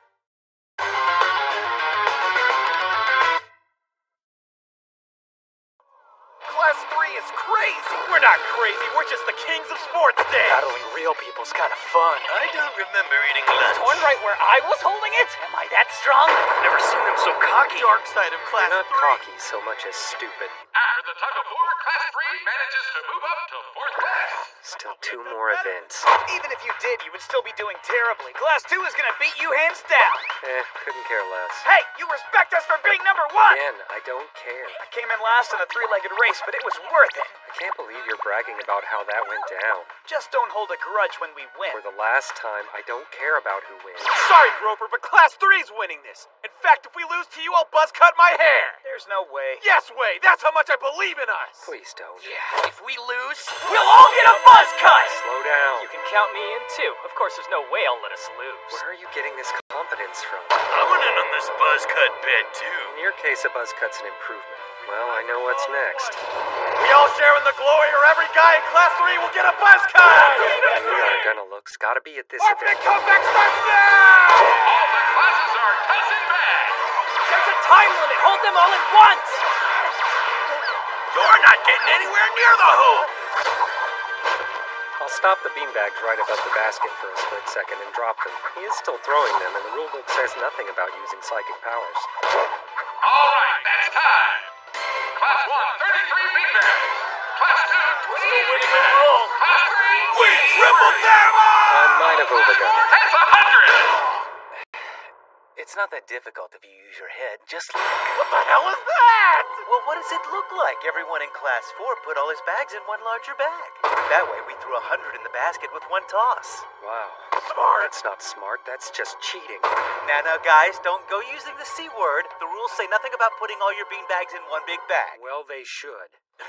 Class 3 is crazy! We're not crazy, we're just the kings of sports day! Battling real people's kind of fun. I don't remember eating lunch. Torn right where I was holding it? Am I that strong? I've never seen them so cocky. Dark side of class Not 3. cocky so much as stupid. After the tug of war, Class 3 manages to move up to fourth class. Still two more events. Even if you did, you would still be doing terribly. Class 2 is gonna beat you hands down. Eh, couldn't care less. Hey, you respect us for being number one! Again, I don't care. I came in last in a three-legged race, but it was worth it. I can't believe you're bragging about how that went down. Just don't hold a grudge when we win. For the last time, I don't care about who wins. Sorry, Groper, but Class 3's winning this. In fact, if we lose to you, I'll buzz cut my hair. There's no way. Yes, way. That's how much I believe in us. Please don't. Yeah, if we lose, We'll all get a buzz cut! Slow down. You can count me in too. Of course, there's no way I'll let us lose. Where are you getting this confidence from? I went in on this buzz cut bet too. In your case, a buzz cut's an improvement. Well, I know what's next. We all share in the glory, or every guy in Class 3 will get a buzz cut. We are gonna look's gotta be at this Our event. big comeback starts now. All the classes are tossing bags. There's a time limit! Hold them all at once! You're not getting anywhere near the hoop. I'll stop the beanbags right above the basket for a split second and drop them. He is still throwing them, and the rulebook says nothing about using psychic powers. All right, that's time. Class 1, 33 beanbags. Class 2, 28 beanbags. Class 3, We tripled them I might have overdone it. that's a 100. It's not that difficult if you use your head. Just look. What the hell is that? Well, what does it look like? Everyone in class four put all his bags in one larger bag. That way, we threw a hundred in the basket with one toss. Wow. Smart. That's not smart, that's just cheating. Now, now, guys, don't go using the c word. The rules say nothing about putting all your bean bags in one big bag. Well, they should.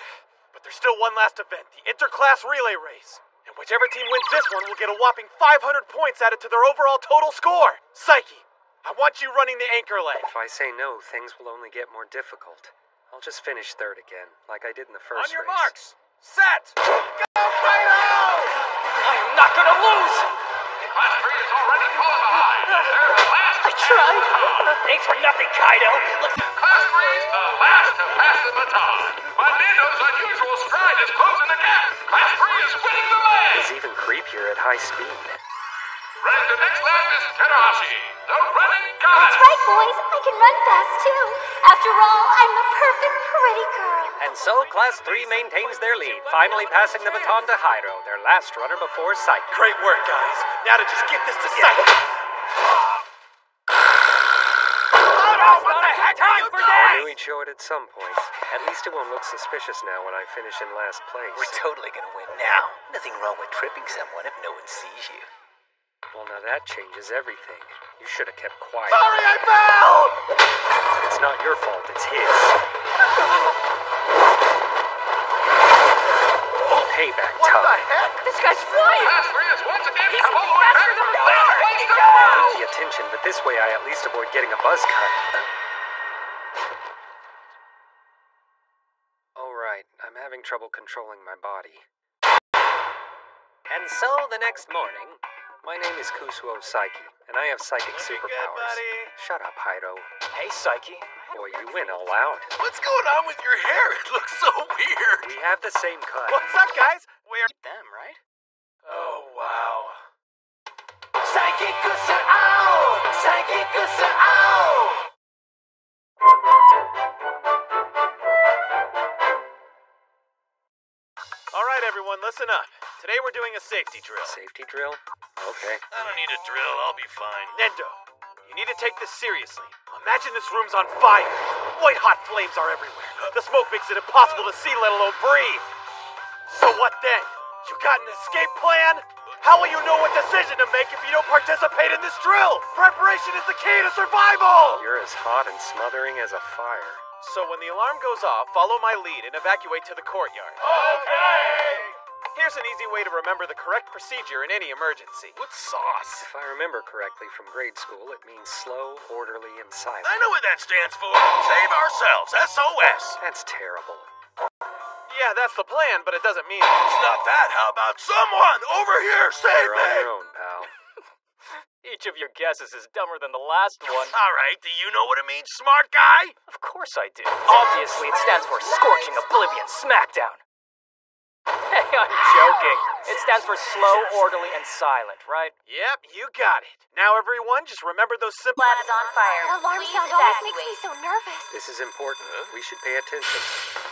But there's still one last event, the interclass relay race. And whichever team wins this one will get a whopping 500 points added to their overall total score. Saiki, I want you running the anchor leg. If I say no, things will only get more difficult. I'll just finish third again, like I did in the first On your race. marks, set, go, Kaido! I am not gonna lose! Class 3 is already falling behind. They're the last I tried! Thanks for nothing, Kaido! Let's... Class 3's the last to pass the baton. But Nendo's unusual stride is closing the gap. Class 3 is winning the leg. It's even creepier at high speed. Running the next lap is Teruhashi, the running guy. That's right, boys. I can run fast too. After all, I'm the perfect pretty girl. And so, Class 3 maintains their lead, finally passing the baton to Hairo, their last runner before Saiki. Great work, guys. Now to just get this to Saiki. Not a time for I that! knew he'd show it at some point. At least it won't look suspicious now when I finish in last place. We're totally gonna win now. Nothing wrong with tripping someone if no one sees you. Well, now that changes everything. You should have kept quiet. Sorry, I fell! It's not your fault, it's his. payback What time. What the heck? This guy's flying! Class 3 is once again He's all the faster than from the last wind! place Way to to go! go! the attention, but this way I at least avoid getting a buzz cut. Oh, right. I'm having trouble controlling my body. And so the next morning, my name is Kusuo Saiki, and I have psychic superpowers. Shut up, Hairo. Hey, Saiki. Boy, you win all out. What's going on with your hair? It looks so weird. We have the same cut. What's up, guys? We're Them, right? Oh, wow. Psychic Kusuo! Psychic Kusuo! All right, everyone, listen up. Today we're doing a safety drill. Safety drill? Okay. I don't need a drill. I'll be fine. Nendo, you need to take this seriously. Imagine this room's on fire. White hot flames are everywhere. The smoke makes it impossible to see, let alone breathe. So what then? You got an escape plan? How will you know what decision to make if you don't participate in this drill? Preparation is the key to survival! You're as hot and smothering as a fire. So when the alarm goes off, follow my lead and evacuate to the courtyard. Okay! Here's an easy way to remember the correct procedure in any emergency. What's sauce? If I remember correctly from grade school, it means slow, orderly, and silent. I know what that stands for. Save ourselves. SOS. That's terrible. Yeah, that's the plan, but it doesn't mean it. It's not that. How about someone over here save You're on your own, pal. Each of your guesses is dumber than the last one. All right. Do you know what it means, smart guy? Of course I do. Obviously, it stands for Scorching Oblivion Smackdown. Hey, I'm joking. It stands for slow, orderly, and silent, right? Yep, you got it. Now, everyone, just remember those simple. Lab is on fire. That alarm Please sound always makes me so nervous. This is important. We should pay attention.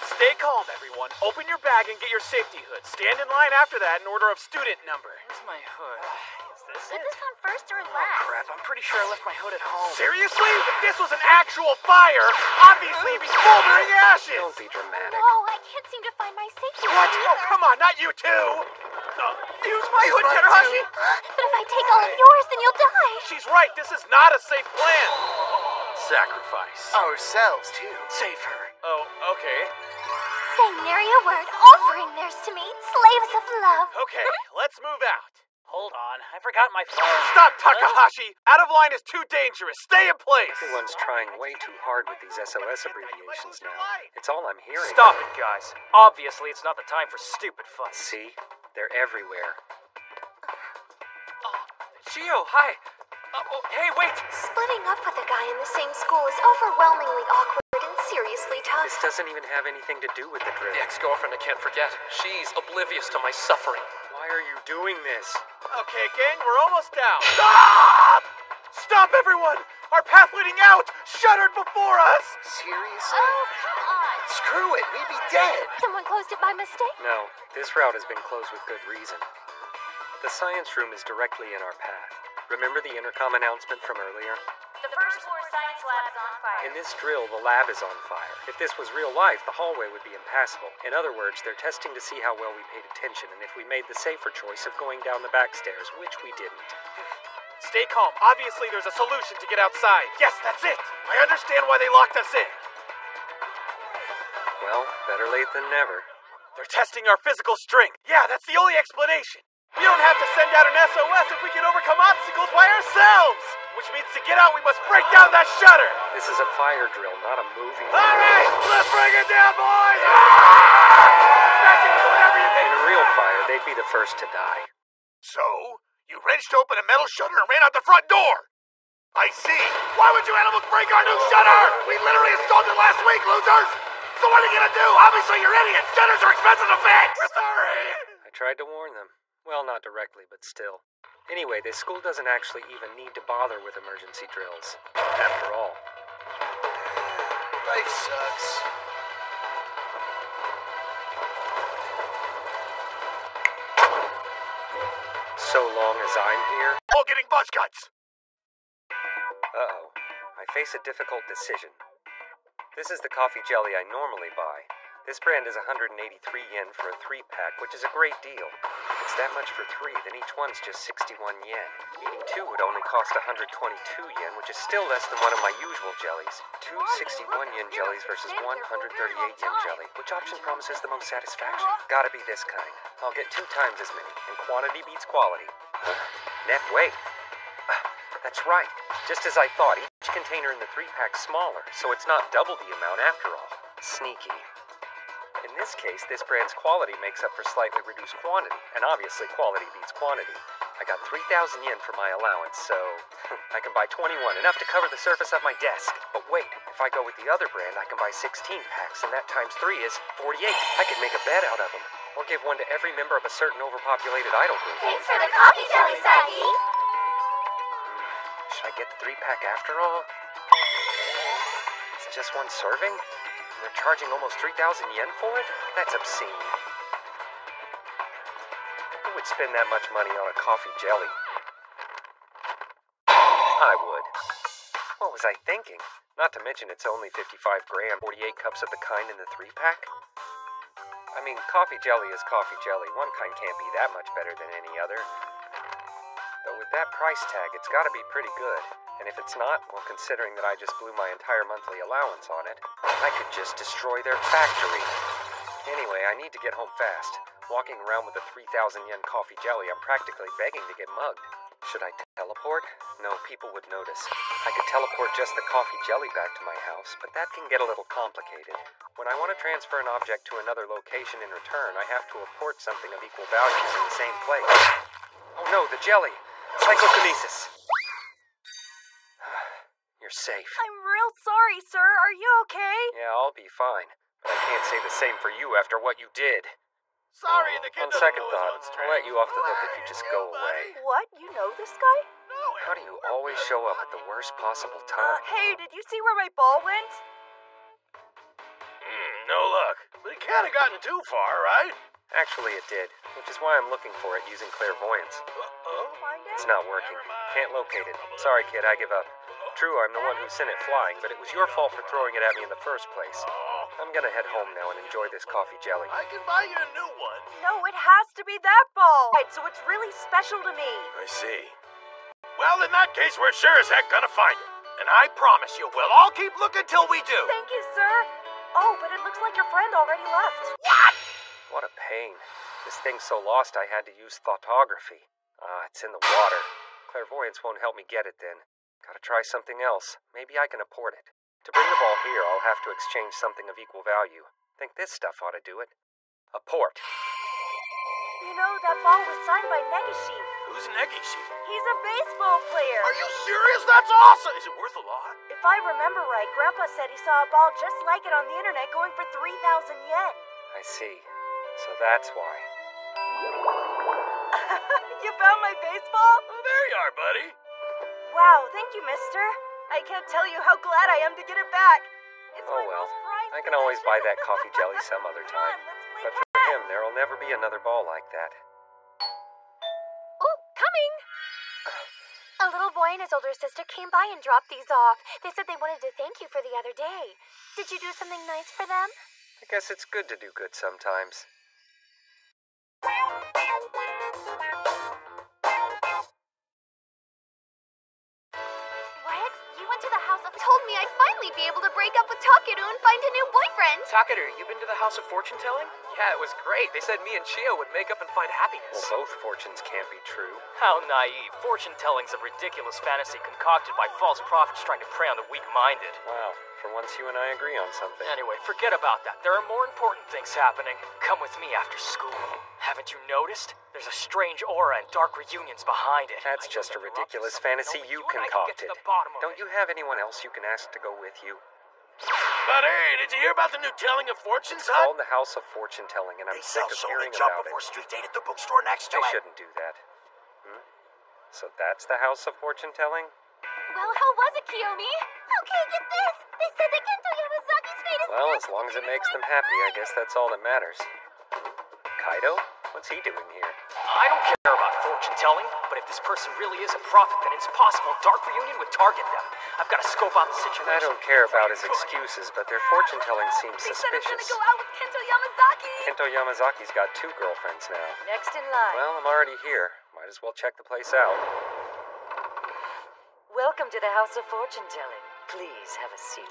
Stay calm, everyone. Open your bag and get your safety hood. Stand in line after that in order of student number. Where's my hood? Ah, Is this Put it? this on first or Oh, last? crap. I'm pretty sure I left my hood at home. Seriously? If this was an actual fire, obviously it'd be smoldering ashes. Don't be dramatic. No, I can't seem to find my safety What? hood Oh, come on, not you too. Uh, use my hood, Teruhashi. But if I take all of yours, then you'll die. She's right. This is not a safe plan. Sacrifice. Ourselves, too. Save her. Oh, okay. Say nary a word, offering theirs to me, slaves of love. Okay, let's move out. Hold on. I forgot my phone. Stop, Takahashi! Out of line is too dangerous. Stay in place. Everyone's trying way too hard with these SOS abbreviations now. It's all I'm hearing. Stop it, guys. Obviously, it's not the time for stupid fun. See? They're everywhere. Chiyo, hi. Uh, oh, hey, wait. Splitting up with a guy in the same school is overwhelmingly awkward and seriously tough. This doesn't even have anything to do with the drill. The ex-girlfriend I can't forget. She's oblivious to my suffering. Why are you doing this? Okay, gang, we're almost down. Stop! Stop, everyone! Our path leading out shuttered before us! Seriously? Oh, come on. Screw it, we'd be dead. Someone closed it by mistake? No, this route has been closed with good reason. The science room is directly in our path. Remember the intercom announcement from earlier? The first floor science lab is on fire. In this drill, the lab is on fire. If this was real life, the hallway would be impassable. In other words, they're testing to see how well we paid attention and if we made the safer choice of going down the back stairs, which we didn't. Stay calm. Obviously, there's a solution to get outside. Yes, that's it. I understand why they locked us in. Well, better late than never. They're testing our physical strength. Yeah, that's the only explanation. We don't have to send out an SOS if we can overcome obstacles by ourselves. Which means to get out, we must break down that shutter. This is a fire drill, not a movie. All right, let's bring it down, boys. Back into whatever you think. In a real fire, they'd be the first to die. So, you wrenched open a metal shutter and ran out the front door. I see. Why would you animals break our new shutter? We literally installed it last week, losers. So what are you gonna do? Obviously, you're idiots. Shutters are expensive to fix. We're sorry. I tried to warn them. Well, not directly, but still. Anyway, this school doesn't actually even need to bother with emergency drills. After all. Life sucks. So long as I'm here. All getting buzz cuts. Uh oh. I face a difficult decision. This is the coffee jelly I normally buy. This brand is 183 yen for a three pack, which is a great deal. If it's that much for three, then each one's just 61 yen. Eating two would only cost 122 yen, which is still less than one of my usual jellies. Two 61 yen jellies versus 138 yen jelly. Which option promises the most satisfaction? Gotta be this kind. I'll get two times as many, and quantity beats quality. Net weight. That's right. Just as I thought, each container in the three pack's smaller, so it's not double the amount after all. Sneaky. In this case, this brand's quality makes up for slightly reduced quantity, and obviously quality beats quantity. I got 3,000 yen for my allowance, so I can buy 21, enough to cover the surface of my desk. But wait, if I go with the other brand, I can buy 16 packs, and that times 3 is 48. I could make a bed out of them, or give one to every member of a certain overpopulated idol group. Thanks for the coffee, Jelly Saiki. Should I get the 3 pack after all? It's just one serving? They're charging almost 3,000 yen for it? That's obscene. Who would spend that much money on a coffee jelly? I would. What was I thinking? Not to mention it's only 55 gram, 48 cups of the kind in the three pack. I mean, coffee jelly is coffee jelly. One kind can't be that much better than any other. Though with that price tag, it's gotta be pretty good. And if it's not, well, considering that I just blew my entire monthly allowance on it, I could just destroy their factory. Anyway, I need to get home fast. Walking around with a 3,000 yen coffee jelly, I'm practically begging to get mugged. Should I teleport? No, people would notice. I could teleport just the coffee jelly back to my house, but that can get a little complicated. When I want to transfer an object to another location in return, I have to report something of equal value in the same place. Oh no, the jelly! Psychokinesis! You're safe. I'm real sorry, sir. Are you okay? Yeah, I'll be fine. But I can't say the same for you after what you did. Sorry, the kid On second thought, own I'll let you off the hook if you just go away. What? You know this guy? How do you always show up at the worst possible Uh, time? hey, did you see where my ball went? Hmm, no luck. But he can't have gotten too far, right? Actually, it did, which is why I'm looking for it using clairvoyance. It's not working. Can't locate it. Sorry, kid, I give up. True, I'm the one who sent it flying, but it was your fault for throwing it at me in the first place. I'm gonna head home now and enjoy this coffee jelly. I can buy you a new one. No, it has to be that ball. Right, so it's really special to me. I see. Well, in that case, we're sure as heck gonna find it. And I promise you, we'll all keep looking till we do. Thank you, sir. Oh, but it looks like your friend already left. What What a pain. This thing's so lost I had to use thoughtography. Ah, it's in the water. Clairvoyance won't help me get it then. Gotta try something else. Maybe I can apport it. To bring the ball here, I'll have to exchange something of equal value. Think this stuff ought to do it. Apport. You know, that ball was signed by Negishi. Who's Negishi? He's a baseball player. Are you serious? That's awesome. Is it worth a lot? If I remember right, Grandpa said he saw a ball just like it on the internet going for 3,000 yen. I see. So that's why. you found my baseball? Oh, there you are, buddy. Wow, thank you, mister. I can't tell you how glad I am to get it back. It's Oh my well. I can always buy that coffee jelly some other time. But for him, there'll never be another ball like that. Oh, coming! A little boy and his older sister came by and dropped these off. They said they wanted to thank you for the other day. Did you do something nice for them? I guess it's good to do good sometimes. Takeru and find a new boyfriend. Takeru, you been to the House of Fortune Telling? Yeah, it was great. They said me and Chiyo would make up and find happiness. Well, both fortunes can't be true. How naive. Fortune telling's a ridiculous fantasy concocted by false prophets trying to prey on the weak minded. Wow, for once you and I agree on something. Anyway, forget about that. There are more important things happening. Come with me after school. Haven't you noticed? There's a strange aura and dark reunions behind it. That's just a ridiculous fantasy you concocted. Don't you have anyone else you can ask to go with you? But hey, did you hear about the new telling of fortunes, It's huh? called the House of Fortune Telling, and I'm They sick sell of Soul hearing and Jump about before it. Street Date at the bookstore next to They it. shouldn't do that. Hmm? So that's the House of Fortune Telling? Well, how was it, Kiyomi? Okay, get this. They said that Kento Yamazaki's fate is Well, as long as it makes them happy, I guess that's all that matters. Kaido? What's he doing here? I don't care about fortune telling, but if this person really is a prophet, then it's possible Dark Reunion would target them. I've got to scope out the situation. I don't care about his excuses, but their fortune telling seems suspicious. I'm gonna go out with Kento Yamazaki. Kento Yamazaki's got two girlfriends now. Next in line. Well, I'm already here. Might as well check the place out. Welcome to the House of Fortune Telling. Please have a seat.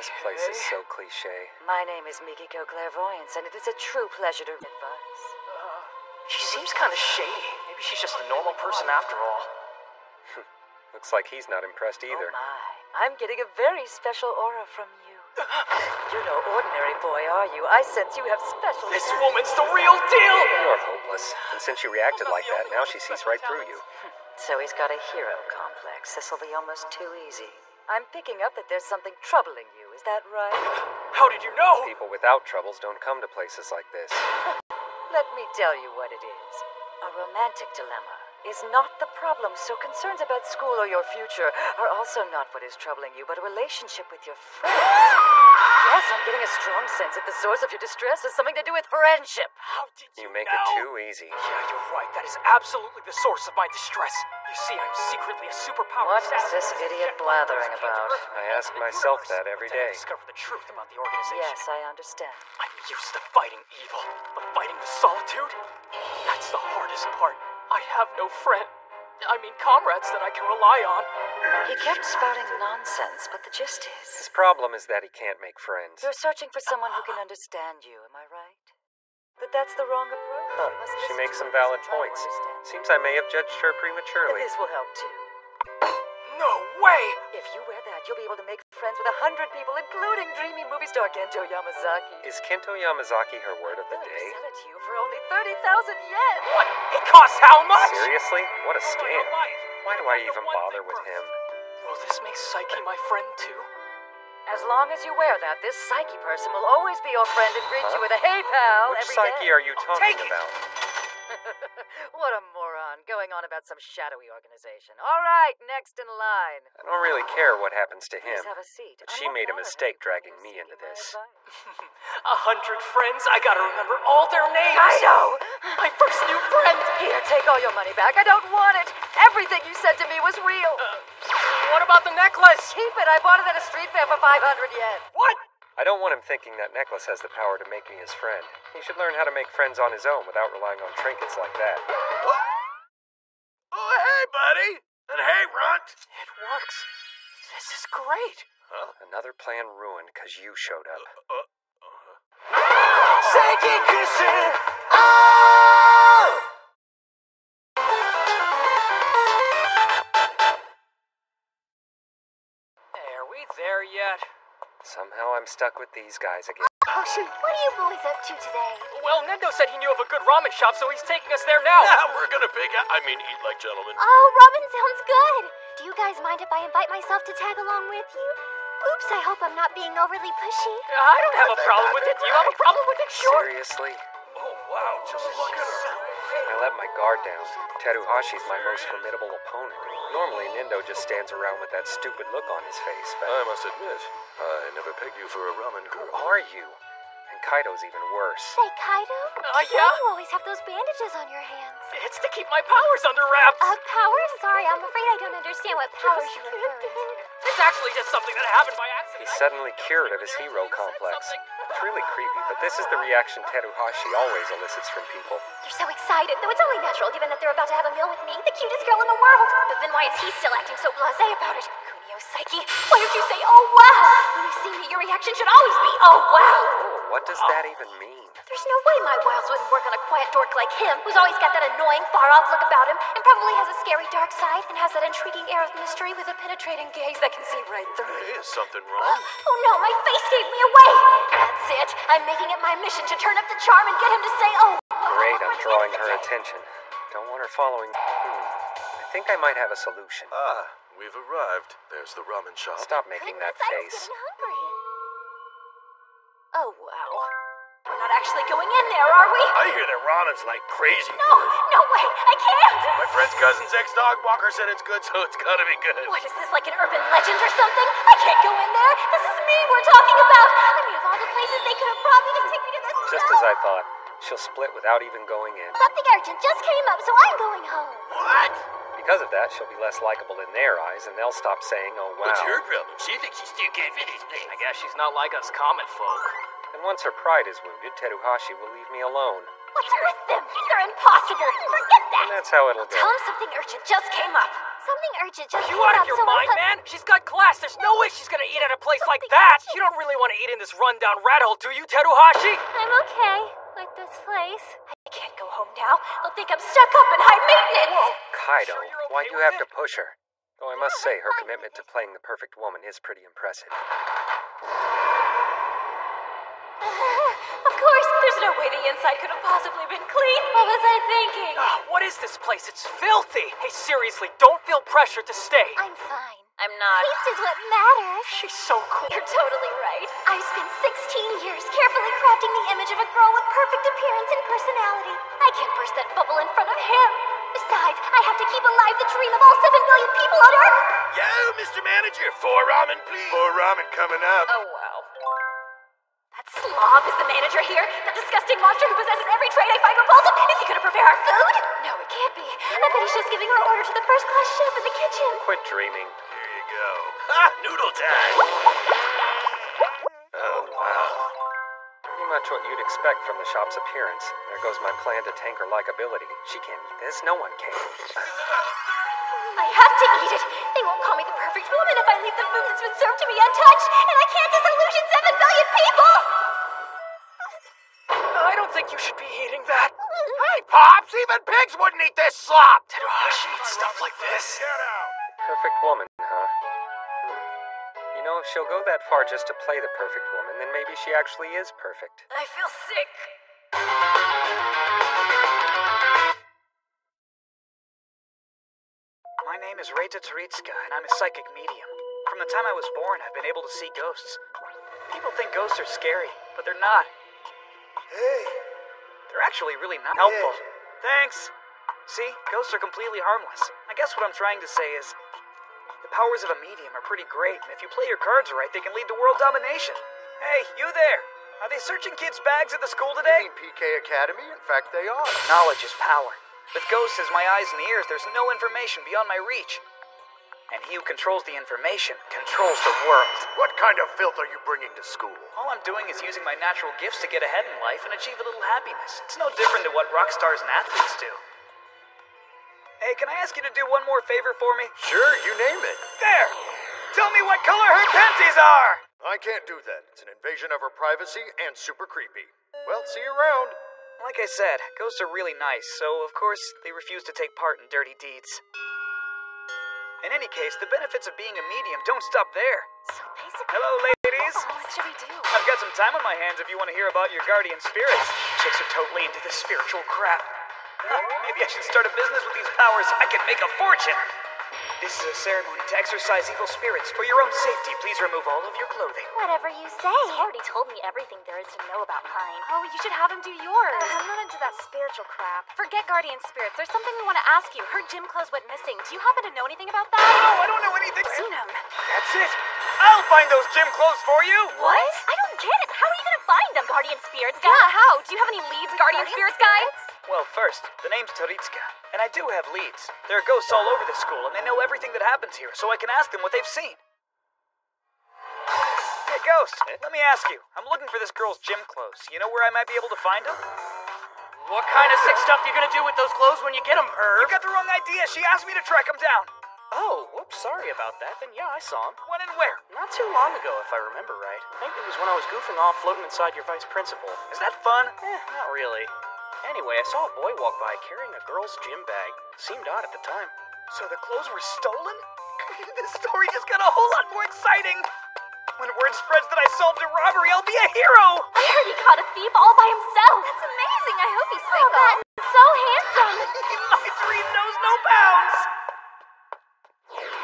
This place is so cliche. My name is Mikiko Clairvoyance, and it is a true pleasure to advise. Uh, she seems kind of shady. Maybe she's just a normal person after all. Looks like he's not impressed either. Oh my, I'm getting a very special aura from you. You're no ordinary boy, are you? I sense you have special. This woman's the real deal! You're hopeless. And since you reacted oh, like that, now she sees right through you. So he's got a hero complex. This'll be almost too easy. I'm picking up that there's something troubling you. Is that right? How did you know? People without troubles don't come to places like this. Let me tell you what it is. A romantic dilemma is not the problem, so concerns about school or your future are also not what is troubling you, but a relationship with your friends. yes, I'm getting a strong sense that the source of your distress has something to do with friendship. How did You make it too easy. Yeah, you're right. That is absolutely the source of my distress. You see, I'm secretly a superpower. What is this idiot blathering about? I ask myself that every day. Discover the truth about the organization. Yes, I understand. I'm used to fighting evil, but fighting the solitude? That's the hardest part. I have no friend. I mean, comrades that I can rely on. He kept spouting nonsense, but the gist is. His problem is that he can't make friends. You're searching for someone who can understand you, am I right? But that's the wrong approach. You must She makes some valid and try to points. Seems I may have judged her prematurely. This will help too. No way! If you wear that, you'll be able to make friends with a hundred people, including dreamy movie star Kento Yamazaki. Is Kento Yamazaki her word of the Willing to day? sell it to you for only 30,000 yen. What? It costs how much? Seriously? What a scam. Why do I even bother with him? Will this make Saiki my friend too? As long as you wear that, this Saiki person will always be your friend and greet you with a hey pal Which every Saiki day. are you talking take it. About? what a moron, going on about some shadowy organization. All right, next in line. I don't really care what happens to him. Please have a seat. But she made a mistake dragging me into this. A hundred friends? I gotta remember all their names. I know. My first new friend. Here, take all your money back. I don't want it. Everything you said to me was real. Uh, what about the necklace? Keep it. I bought it at a street fair for 500 yen. What? I don't want him thinking that necklace has the power to make me his friend. He should learn how to make friends on his own without relying on trinkets like that. What? Oh, hey, buddy. And hey, Runt. It works. This is great. Huh? Another plan ruined because you showed up. Uh, uh, Psychic uh-huh. kissing. Oh! Are we there yet? Somehow I'm stuck with these guys again. Hoshi, what are you boys up to today? Well, Nendo said he knew of a good ramen shop, so he's taking us there now. Yeah, we're gonna pick out. I mean, eat like gentlemen. Oh, ramen sounds good. Do you guys mind if I invite myself to tag along with you? Oops, I hope I'm not being overly pushy. I don't have a problem with it. Do you have a problem with it? Sure. Seriously? Oh, wow. Just look at her. I let my guard down. Teruhashi's my most formidable opponent. Normally, Nendo just stands around with that stupid look on his face, but I must admit, I never pegged you for a ramen who girl. are you? And Kaido's even worse. Say, Kaido? Uh, Why yeah? do you always have those bandages on your hands? It's to keep my powers under wraps. Uh, powers? Sorry, I'm afraid I don't understand what powers you're referring to. It's actually just something that happened by accident. He's suddenly cured of his hero complex. It's really creepy, but this is the reaction Teruhashi always elicits from people. They're so excited, though it's only natural given that they're about to have a meal with me, the cutest girl in the world. But then why is he still acting so blasé about it? Kusuo Saiki, why don't you say, oh wow? When you see me, your reaction should always be, oh wow. What does that even mean? There's no way my wiles wouldn't work on a quiet dork like him, who's always got that annoying, far-off look about him, and probably has a scary dark side, and has that intriguing air of mystery with a penetrating gaze that can see right through. Hey, is something wrong? Oh no, my face gave me away! That's it. I'm making it my mission to turn up the charm and get him to say, oh. Great, I'm drawing her attention. Don't want her following. Hmm. I think I might have a solution. Ah, we've arrived. There's the ramen shop. Stop making that Goodness, I was face. Oh wow. We're not actually going in there, are we? I hear that ramen's like crazy. No, no way, I can't! My friend's cousin's ex-dog walker said it's good, so it's gotta be good. What is this, like an urban legend or something? I can't go in there. This is me we're talking about. I mean, of all the places they could have brought me to take me to this Just show. as I thought. she'll split without even going in. Something urgent just came up, so I'm going home. What? Because of that, she'll be less likable in their eyes, and they'll stop saying, oh wow. What's her problem? She thinks she still can't fit this place. I guess she's not like us common folk. And once her pride is wounded, Teruhashi will leave me alone. What's with them? They're impossible. Forget that. And that's how it'll go. Tell him something urgent just came up. Something urgent just You came out up, of your so mind, I man? She's got class. There's no way she's gonna eat at a place like that. You don't really want to eat in this rundown rat hole, do you, Teruhashi? I'm okay with this place. I can't go home now. They'll think I'm stuck up in high maintenance. Kaido, why do you have to push her? Though I must say, her commitment to playing the perfect woman is pretty impressive. of course, there's no way the inside could have possibly been clean. What was I thinking? Ah, what is this place? It's filthy. Hey, seriously, don't feel pressure to stay. I'm fine. I'm not. Taste is what matters. She's so cool. You're totally right. I've spent 16 years carefully crafting the image of a girl with perfect appearance and personality. I can't burst that bubble in front of him. Besides, I have to keep alive the dream of all 7 billion people on Earth. Yo, Mr. Manager, four ramen, please. Four ramen coming up. Oh, wow. That slob is the manager here. That disgusting monster who possesses every trait I find repulsive. Is he gonna prepare our food? No, it can't be. I bet he's just giving her order to the first class chef in the kitchen. Quit dreaming. Here go. Ha! Noodle time. Oh, wow. Pretty much what you'd expect from the shop's appearance. There goes my plan to tank her likability. She can't eat this. No one can. I have to eat it. They won't call me the perfect woman if I leave the food that's been served to me untouched, and I can't disillusion seven billion people. I don't think you should be eating that. Hey, Pops, even pigs wouldn't eat this slop. Teruhashi eats stuff like this. Perfect woman, huh? You know, if she'll go that far just to play the perfect woman, then maybe she actually is perfect. I feel sick. My name is Reita Toritsuka, and I'm a psychic medium. From the time I was born, I've been able to see ghosts. People think ghosts are scary, but they're not. Hey. They're actually really not helpful. Thanks. See, ghosts are completely harmless. I guess what I'm trying to say is the powers of a medium are pretty great, and if you play your cards right, they can lead to world domination. Hey, you there! Are they searching kids' bags at the school today? You mean PK Academy? In fact, they are. Knowledge is power. With ghosts as my eyes and ears, there's no information beyond my reach. And he who controls the information controls the world. What kind of filth are you bringing to school? All I'm doing is using my natural gifts to get ahead in life and achieve a little happiness. It's no different to what rock stars and athletes do. Hey, can I ask you to do one more favor for me? Sure, you name it. There! Tell me what color her panties are! I can't do that. It's an invasion of her privacy and super creepy. Well, see you around. Like I said, ghosts are really nice, so of course they refuse to take part in dirty deeds. In any case, the benefits of being a medium don't stop there. So basically, Hello, ladies. what should we do? I've got some time on my hands if you want to hear about your guardian spirits. Chicks are totally into this spiritual crap. Huh, maybe I should start a business with these powers. I can make a fortune. This is a ceremony to exorcise evil spirits. For your own safety, please remove all of your clothing. Whatever you say. He's already told me everything there is to know about mine. Oh, you should have him do yours. Oh, I'm not into that spiritual crap. Forget guardian spirits. There's something we want to ask you. Her gym clothes went missing. Do you happen to know anything about that? No, I don't know anything. Seen him. That's it. I'll find those gym clothes for you. What? I don't get it. How are you gonna find them, Guardian Spirits guy? Yeah, how? Do you have any leads, Guardian, Spirits guy? Well, first, the name's Toritsuka, and I do have leads. There are ghosts all over the school, and they know everything that happens here, so I can ask them what they've seen. Hey, Ghost, eh? let me ask you. I'm looking for this girl's gym clothes. You know where I might be able to find them? What kind of sick stuff are you gonna do with those clothes when you get them, Herb? You got the wrong idea. She asked me to track them down. Oh, whoops, sorry about that. Then yeah, I saw him. When and where? Not too long ago, if I remember right. I think it was when I was goofing off floating inside your vice principal. Is that fun? Eh, not really. Anyway, I saw a boy walk by carrying a girl's gym bag. Seemed odd at the time. So the clothes were stolen? this story just got a whole lot more exciting. When word spreads that I solved a robbery, I'll be a hero! I heard he caught a thief all by himself. That's amazing. I hope he's single. Oh, that's so handsome. My dream knows no bounds.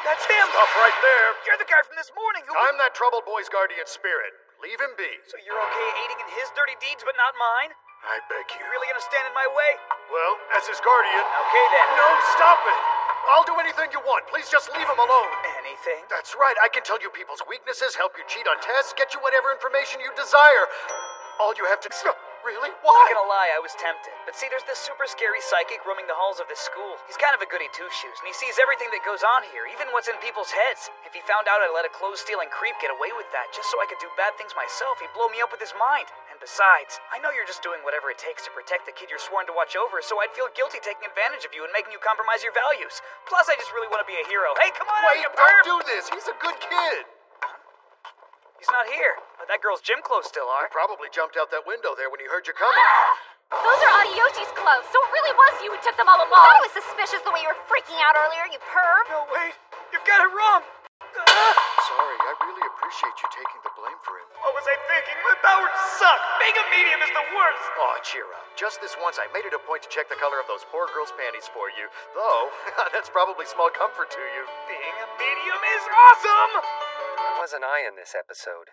That's him. Stop right there. You're the guy from this morning who. I'm that troubled boy's guardian spirit. Leave him be. So you're okay aiding in his dirty deeds, but not mine? I beg you. You really gonna stand in my way? Well, as his guardian. Okay then. No, stop it. I'll do anything you want. Please just leave him alone. Anything? That's right. I can tell you people's weaknesses, help you cheat on tests, get you whatever information you desire. All you have to. Really? What? Not gonna lie, I was tempted. But see, there's this super scary psychic roaming the halls of this school. He's kind of a goody two shoes, and he sees everything that goes on here, even what's in people's heads. If he found out I let a clothes stealing creep get away with that just so I could do bad things myself, he'd blow me up with his mind. And besides, I know you're just doing whatever it takes to protect the kid you're sworn to watch over, so I'd feel guilty taking advantage of you and making you compromise your values. Plus, I just really want to be a hero. Hey, come on, Wait, out, you don't do this. He's a good kid. He's not here. But that girl's gym clothes still are. He probably jumped out that window there when he heard you coming. Those are all Yoshi's clothes, so it really was you who took them all along. I thought it was suspicious the way you were freaking out earlier, you perv. No, wait. You got it wrong. Sorry, I really appreciate you taking the blame for him. What was I thinking? My powers suck. Being a medium is the worst. Oh, cheer up. Just this once, I made it a point to check the color of those poor girl's panties for you. Though, that's probably small comfort to you. Being a medium is awesome. Why wasn't I in this episode?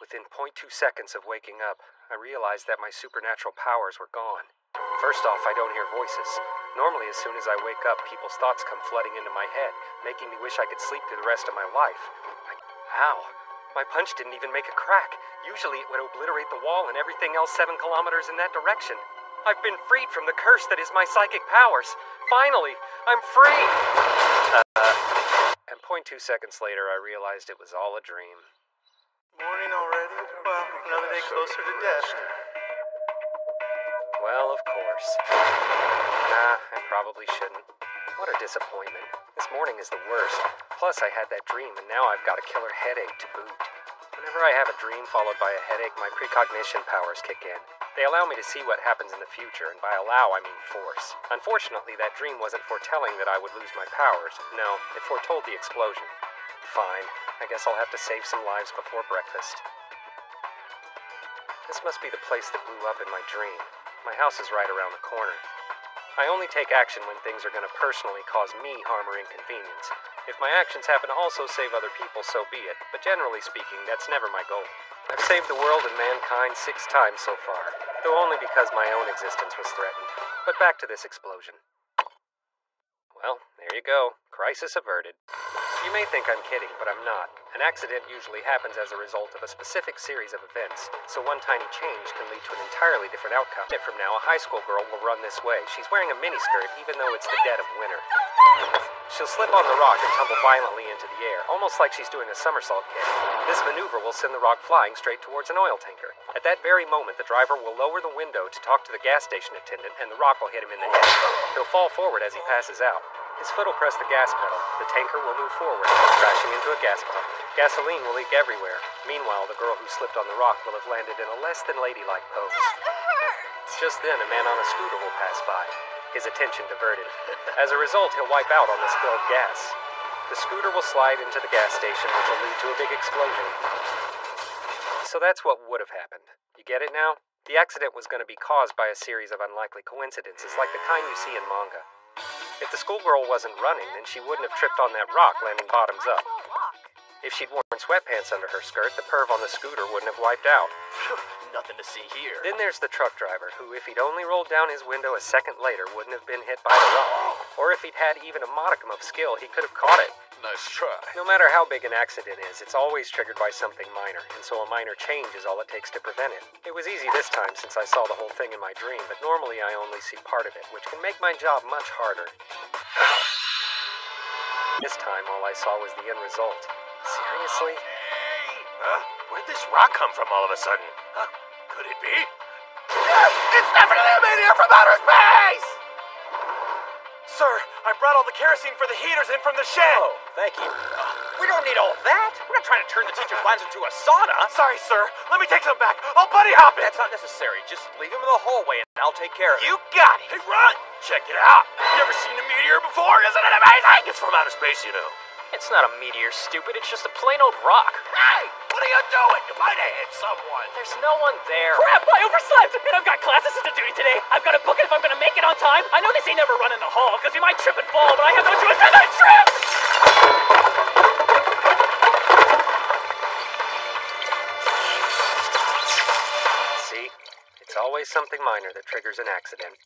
Within 0.2 seconds of waking up, I realized that my supernatural powers were gone. First off, I don't hear voices. Normally, as soon as I wake up, people's thoughts come flooding into my head, making me wish I could sleep through the rest of my life. I, how? My punch didn't even make a crack. Usually, it would obliterate the wall and everything else seven kilometers in that direction. I've been freed from the curse that is my psychic powers. Finally, I'm free! Uh, and 0.2 seconds later, I realized it was all a dream. Morning already? Well, another day closer to death. Well, of course. Nah, I probably shouldn't. What a disappointment. This morning is the worst. Plus, I had that dream, and now I've got a killer headache to boot. Whenever I have a dream followed by a headache, my precognition powers kick in. They allow me to see what happens in the future, and by allow, I mean force. Unfortunately, that dream wasn't foretelling that I would lose my powers. No, it foretold the explosion. Fine. I guess I'll have to save some lives before breakfast. This must be the place that blew up in my dream. My house is right around the corner. I only take action when things are going to personally cause me harm or inconvenience. If my actions happen to also save other people, so be it. But generally speaking, that's never my goal. I've saved the world and mankind six times so far, though only because my own existence was threatened. But back to this explosion. Well, there you go. Crisis averted. You may think I'm kidding, but I'm not. An accident usually happens as a result of a specific series of events, so one tiny change can lead to an entirely different outcome. A From now, a high school girl will run this way. She's wearing a miniskirt, even though it's the dead of winter. She'll slip on the rock and tumble violently into the air, almost like she's doing a somersault kick. This maneuver will send the rock flying straight towards an oil tanker. At that very moment, the driver will lower the window to talk to the gas station attendant, and the rock will hit him in the head. He'll fall forward as he passes out. His foot will press the gas pedal. The tanker will move forward, crashing into a gas pump. Gasoline will leak everywhere. Meanwhile, the girl who slipped on the rock will have landed in a less than ladylike pose. Just then, a man on a scooter will pass by, his attention diverted. As a result, he'll wipe out on the spilled gas. The scooter will slide into the gas station, which will lead to a big explosion. So that's what would have happened. You get it now? The accident was going to be caused by a series of unlikely coincidences, like the kind you see in manga. If the schoolgirl wasn't running, then she wouldn't have tripped on that rock landing bottoms up. If she'd worn sweatpants under her skirt, the perv on the scooter wouldn't have wiped out. Nothing to see here. Then there's the truck driver, who, if he'd only rolled down his window a second later, wouldn't have been hit by the rock. Or if he'd had even a modicum of skill, he could have caught it. Nice try. No matter how big an accident is, it's always triggered by something minor, and so a minor change is all it takes to prevent it. It was easy this time since I saw the whole thing in my dream, but normally I only see part of it, which can make my job much harder. This time, all I saw was the end result. Seriously? Huh? Where'd this rock come from all of a sudden? Huh? Could it be? It's definitely a meteor from outer space! Sir, I brought all the kerosene for the heaters in from the shed. Oh, thank you. We don't need all that. We're not trying to turn the teacher's plans into a sauna. Sorry, sir. Let me take some back. I'll buddy hop it. That's not necessary. Just leave him in the hallway and I'll take care of it. You got it. Hey, Ron, check it out. You ever seen a meteor before? Isn't it amazing? It's from outer space, you know. It's not a meteor, stupid. It's just a plain old rock. Hey, what are you doing? You might have hit someone. There's no one there. Crap, I overslept! And I've got classes to do today. I've got to book it if I'm gonna make it on time. I know this ain't never run in the hall, because we might trip and fall, but I have no choice but to trip! See? It's always something minor that triggers an accident.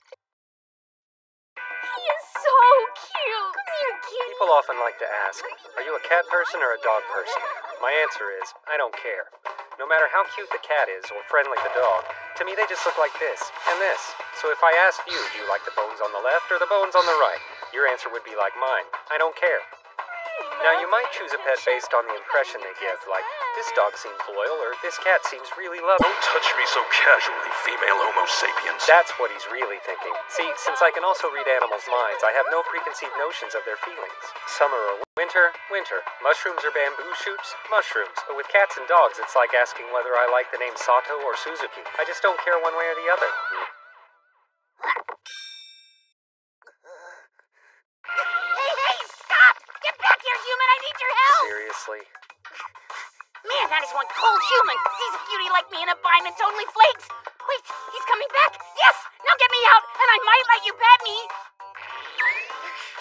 He is so cute. You're cute. People often like to ask, are you a cat person or a dog person? My answer is, I don't care. No matter how cute the cat is or friendly the dog, to me they just look like this and this. So if I asked you, do you like the bones on the left or the bones on the right? Your answer would be like mine. I don't care. Now, you might choose a pet based on the impression they give, like, this dog seems loyal or this cat seems really loving. Don't touch me so casually, female Homo sapiens. That's what he's really thinking. See, since I can also read animals' minds, I have no preconceived notions of their feelings. Summer or winter, winter. Mushrooms or bamboo shoots, mushrooms. But with cats and dogs, it's like asking whether I like the name Sato or Suzuki. I just don't care one way or the other. Hey, hey, stop! Get back here, human! I need your help! Seriously? Man, that is one cold human. Sees a beauty like me in a bind and totally flakes. Wait, he's coming back. Yes! Now get me out, and I might let you pet me.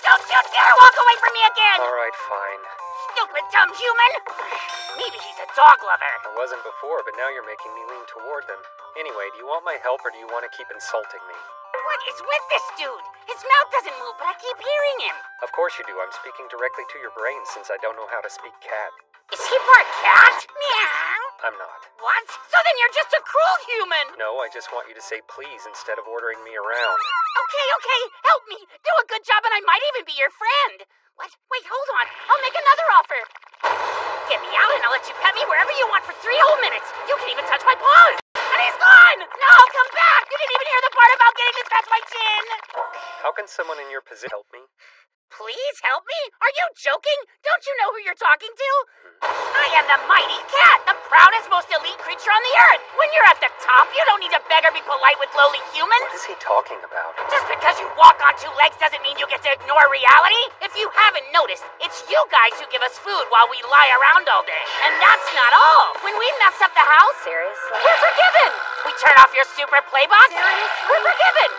Don't you dare walk away from me again! Alright, fine. Stupid dumb human! Maybe he's a dog lover. I wasn't before, but now you're making me lean toward them. Anyway, do you want my help or do you want to keep insulting me? What is with this dude? His mouth doesn't move, but I keep hearing him. Of course you do. I'm speaking directly to your brain since I don't know how to speak cat. Is he part cat? Meow. I'm not. What? So then you're just a cruel human. No, I just want you to say please instead of ordering me around. Okay, okay, help me. Do a good job, and I might even be your friend. What? Wait, hold on. I'll make another offer. Get me out, and I'll let you pet me wherever you want for three whole minutes. You can even touch my paws. And he's gone. No, come back. You didn't even hear the part about getting to scratch my chin. How can someone in your position help me? Please help me? Are you joking? Don't you know who you're talking to? I am the mighty cat, the proudest, most elite creature on the earth. When you're at the top, you don't need to beg or be polite with lowly humans. What is he talking about? Just because you walk on two legs doesn't mean you get to ignore reality. If you haven't noticed, it's you guys who give us food while we lie around all day. And that's not all. When we mess up the house, Seriously? we're forgiven. We turn off your super play box, we're forgiven.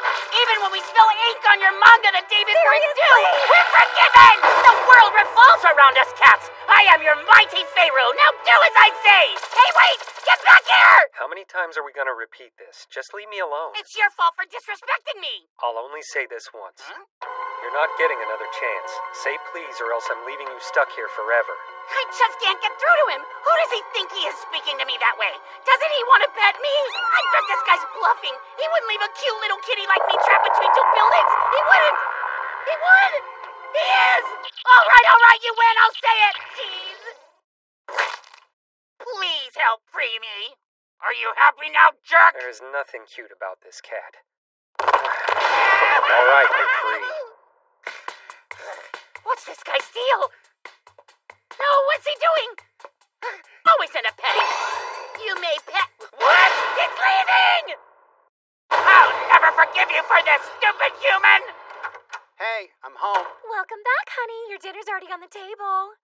Even when we spill ink on your manga the day before it's due, we're forgiven. The world revolves around us cats. I am your mighty Pharaoh. Now do as I say. Hey, wait! Get back here! How many times are we going to repeat this? Just leave me alone. It's your fault for disrespecting me. I'll only say this once. You're not getting another chance. Say please, or else I'm leaving you stuck here forever. I just can't get through to him. Who does he think he is speaking to me that way? Doesn't he want to pet me? I bet this guy's bluffing. He wouldn't leave a cute little kitty like me trapped between two buildings. He wouldn't. He would. He is. All right, all right, you win. I'll say it. Jeez. Please help free me. Are you happy now, jerk? There's nothing cute about this cat. All right, you're free. What's this guy steal? No, what's he doing? Always end up petting. You may pet. What? He's leaving! I'll never forgive you for this, stupid human! Hey, I'm home. Welcome back, honey. Your dinner's already on the table.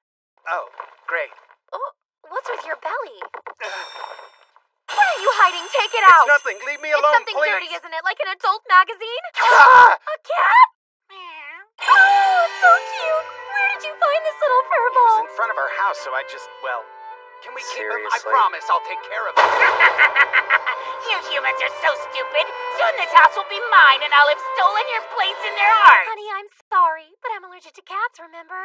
Oh, great. Oh, what's with your belly? What are you hiding? Take it out. It's nothing. Leave me alone, It's something please. dirty, isn't it? Like an adult magazine? Ah! A cat? Meow. Oh, so cute. Where find this little fur It was in front of our house, so I just, well, can we keep him? I promise I'll take care of him. You humans are so stupid. Soon this house will be mine and I'll have stolen your place in their hearts. Honey, I'm sorry, but I'm allergic to cats, remember?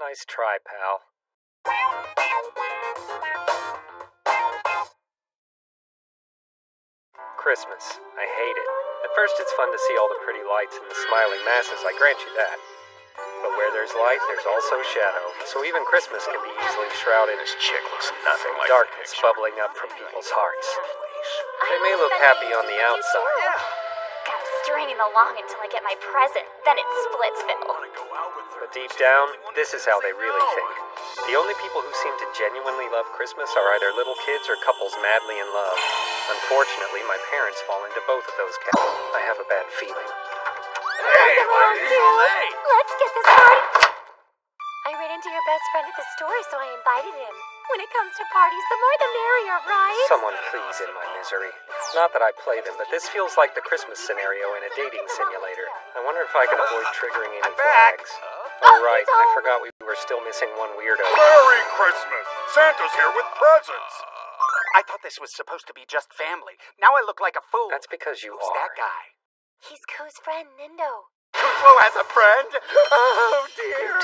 Nice try, pal. Christmas. I hate it. At first, it's fun to see all the pretty lights and the smiling masses, I grant you that. But where there's light, there's also shadow. So even Christmas can be easily shrouded This chick looks nothing like darkness the bubbling up from people's hearts. They may look happy on the outside. too. God, I'm straining along until I get my present. Then it's Splitsville. But deep down, this is how they really think. The only people who seem to genuinely love Christmas are either little kids or couples madly in love. Unfortunately, my parents fall into both of those categories. I have a bad feeling. Hey, why are you so late? Let's get this party. I ran into your best friend at the store, so I invited him. When it comes to parties, the more the merrier, right? Someone please in my misery. Not that I play them, but this feels like the Christmas scenario in a dating simulator. I wonder if I can avoid triggering any flags. Oh, right, I forgot we were still missing one weirdo. Merry Christmas! Santa's here with presents! I thought this was supposed to be just family. Now I look like a fool. That's because you Who's are. that guy? He's Koo's friend, Nendo. Kusuo has a friend? Oh, dear.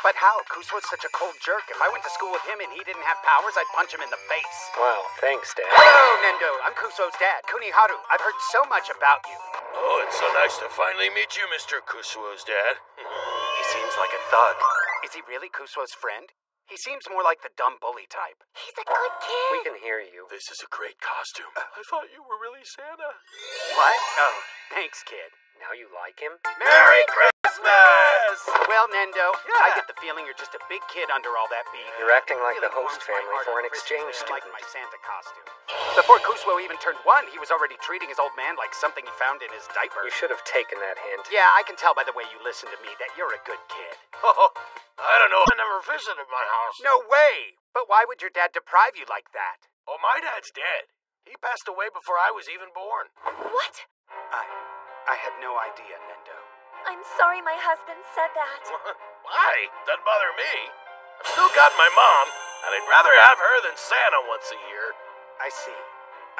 But how? Kusuo's such a cold jerk. If I went to school with him and he didn't have powers, I'd punch him in the face. Wow, thanks, Dad. Hello, Nendo. I'm Kusuo's dad, Kuniharu. I've heard so much about you. Oh, it's so nice to finally meet you, Mr. Kusuo's dad. He seems like a thug. Is he really Kusuo's friend? He seems more like the dumb bully type. He's a good kid. We can hear you. This is a great costume. I thought you were really Santa. What? Oh, thanks, kid. Now you like him? Merry Christmas! Well, Nendo, I get the feeling you're just a big kid under all that beef. You're acting like the host family for an exchange I student. like my Santa costume. Before Kusuo even turned one, he was already treating his old man like something he found in his diaper. You should have taken that hint. Yeah, I can tell by the way you listen to me that you're a good kid. Oh, I don't know. I never visited my house. No way! But why would your dad deprive you like that? Oh, my dad's dead. He passed away before I was even born. What? I. I had no idea, Nendo. I'm sorry my husband said that. Why? Doesn't bother me. I've still got my mom, and I'd rather have her than Santa once a year. I see.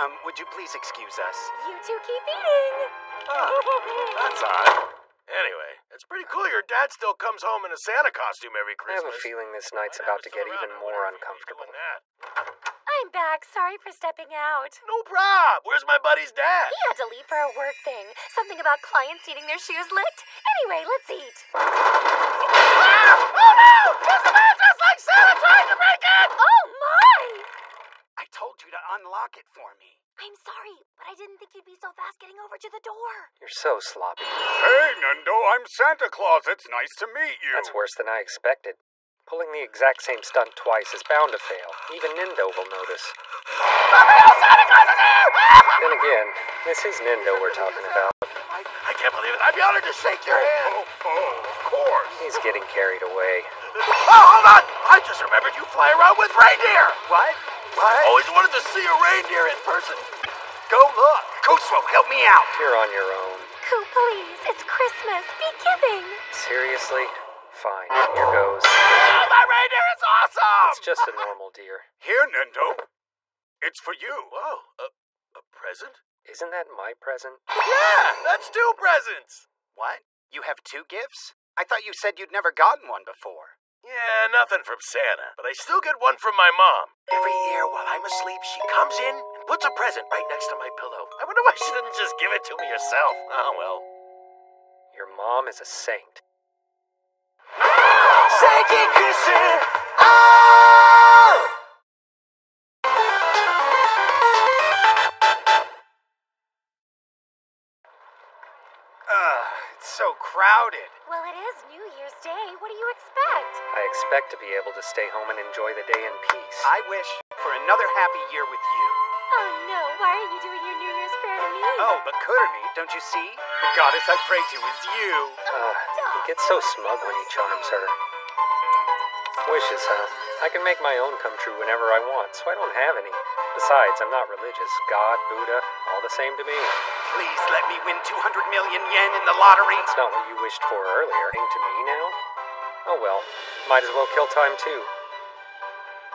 Um, would you please excuse us? You two keep eating. That's odd. Anyway, it's pretty cool your dad still comes home in a Santa costume every Christmas. I have a feeling this night's about to get even more uncomfortable. I'm back. Sorry for stepping out. No prob. Where's my buddy's dad? He had to leave for a work thing. Something about clients needing their shoes licked. Anyway, let's eat. Ah! Oh no! There's a man dressed like Santa trying to break in! Oh my! I told you to unlock it for me. I'm sorry, but I didn't think you'd be so fast getting over to the door. You're so sloppy. Hey, Nendo, I'm Santa Claus. It's nice to meet you. That's worse than I expected. Pulling the exact same stunt twice is bound to fail. Even Nendo will notice. Then again, this is Nendo we're talking about. I, I can't believe it. I'd be honored to shake your hand. Oh, oh, of course. He's getting carried away. Oh, hold on! I just remembered you fly around with reindeer! What? What? Always wanted to see a reindeer in person. Go look. Kusuo, help me out. You're on your own. Coop, please. It's Christmas. Be giving. Seriously? Fine. Here goes. Oh, my reindeer is awesome! It's just a normal deer. Here, Nendo. It's for you. Oh, a, a present? Isn't that my present? Yeah, that's two presents. What? You have two gifts? I thought you said you'd never gotten one before. Yeah, nothing from Santa, but I still get one from my mom. Every year while I'm asleep, she comes in and puts a present right next to my pillow. I wonder why she didn't just give it to me herself. Oh, well. Your mom is a saint. Sankey kissing! Oh! Ah! So crowded. Well, it is New Year's Day. What do you expect? I expect to be able to stay home and enjoy the day in peace. I wish for another happy year with you. Oh no, why are you doing your New Year's prayer to me? Oh, but Kurumi, don't you see? The goddess I pray to is you. Uh, he gets so smug when he charms her. Wishes, huh? I can make my own come true whenever I want, so I don't have any. Besides, I'm not religious. God, Buddha, all the same to me. Please let me win 200 million yen in the lottery. That's not what you wished for earlier. To me now? Oh well, might as well kill time too.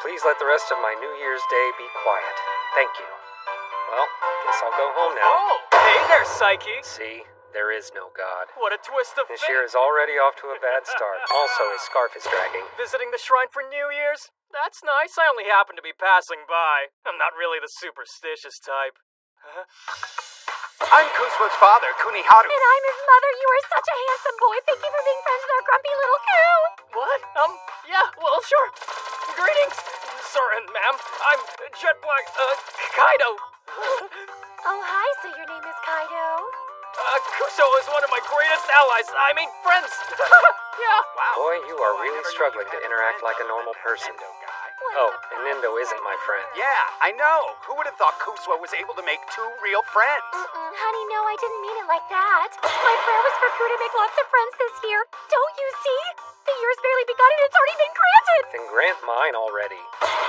Please let the rest of my New Year's Day be quiet. Thank you. Well, guess I'll go home now. Oh, hey there, Saiki. See, there is no God. What a twist of fate! This fate. year is already off to a bad start. Also, his scarf is dragging. Visiting the shrine for New Year's? That's nice. I only happen to be passing by. I'm not really the superstitious type. Huh? I'm Kusuo's father, Kuniharu. And I'm his mother. You are such a handsome boy. Thank you for being friends with our grumpy little cow. What? Um, yeah, well, sure. Greetings, sir and ma'am. I'm Jet Black, uh, Kaido. Oh, hi. So your name is Kaido? Uh, Kusuo is one of my greatest allies. I mean, friends. yeah. Wow. Boy, you are really struggling to interact like a normal person. Oh, and Nendo isn't my friend. Yeah, I know. Who would have thought Kusuo was able to make two real friends? Mm-mm, honey, no, I didn't mean it like that. My prayer was for Koo to make lots of friends this year. Don't you see? The year's barely begun and it's already been granted. Then grant mine already.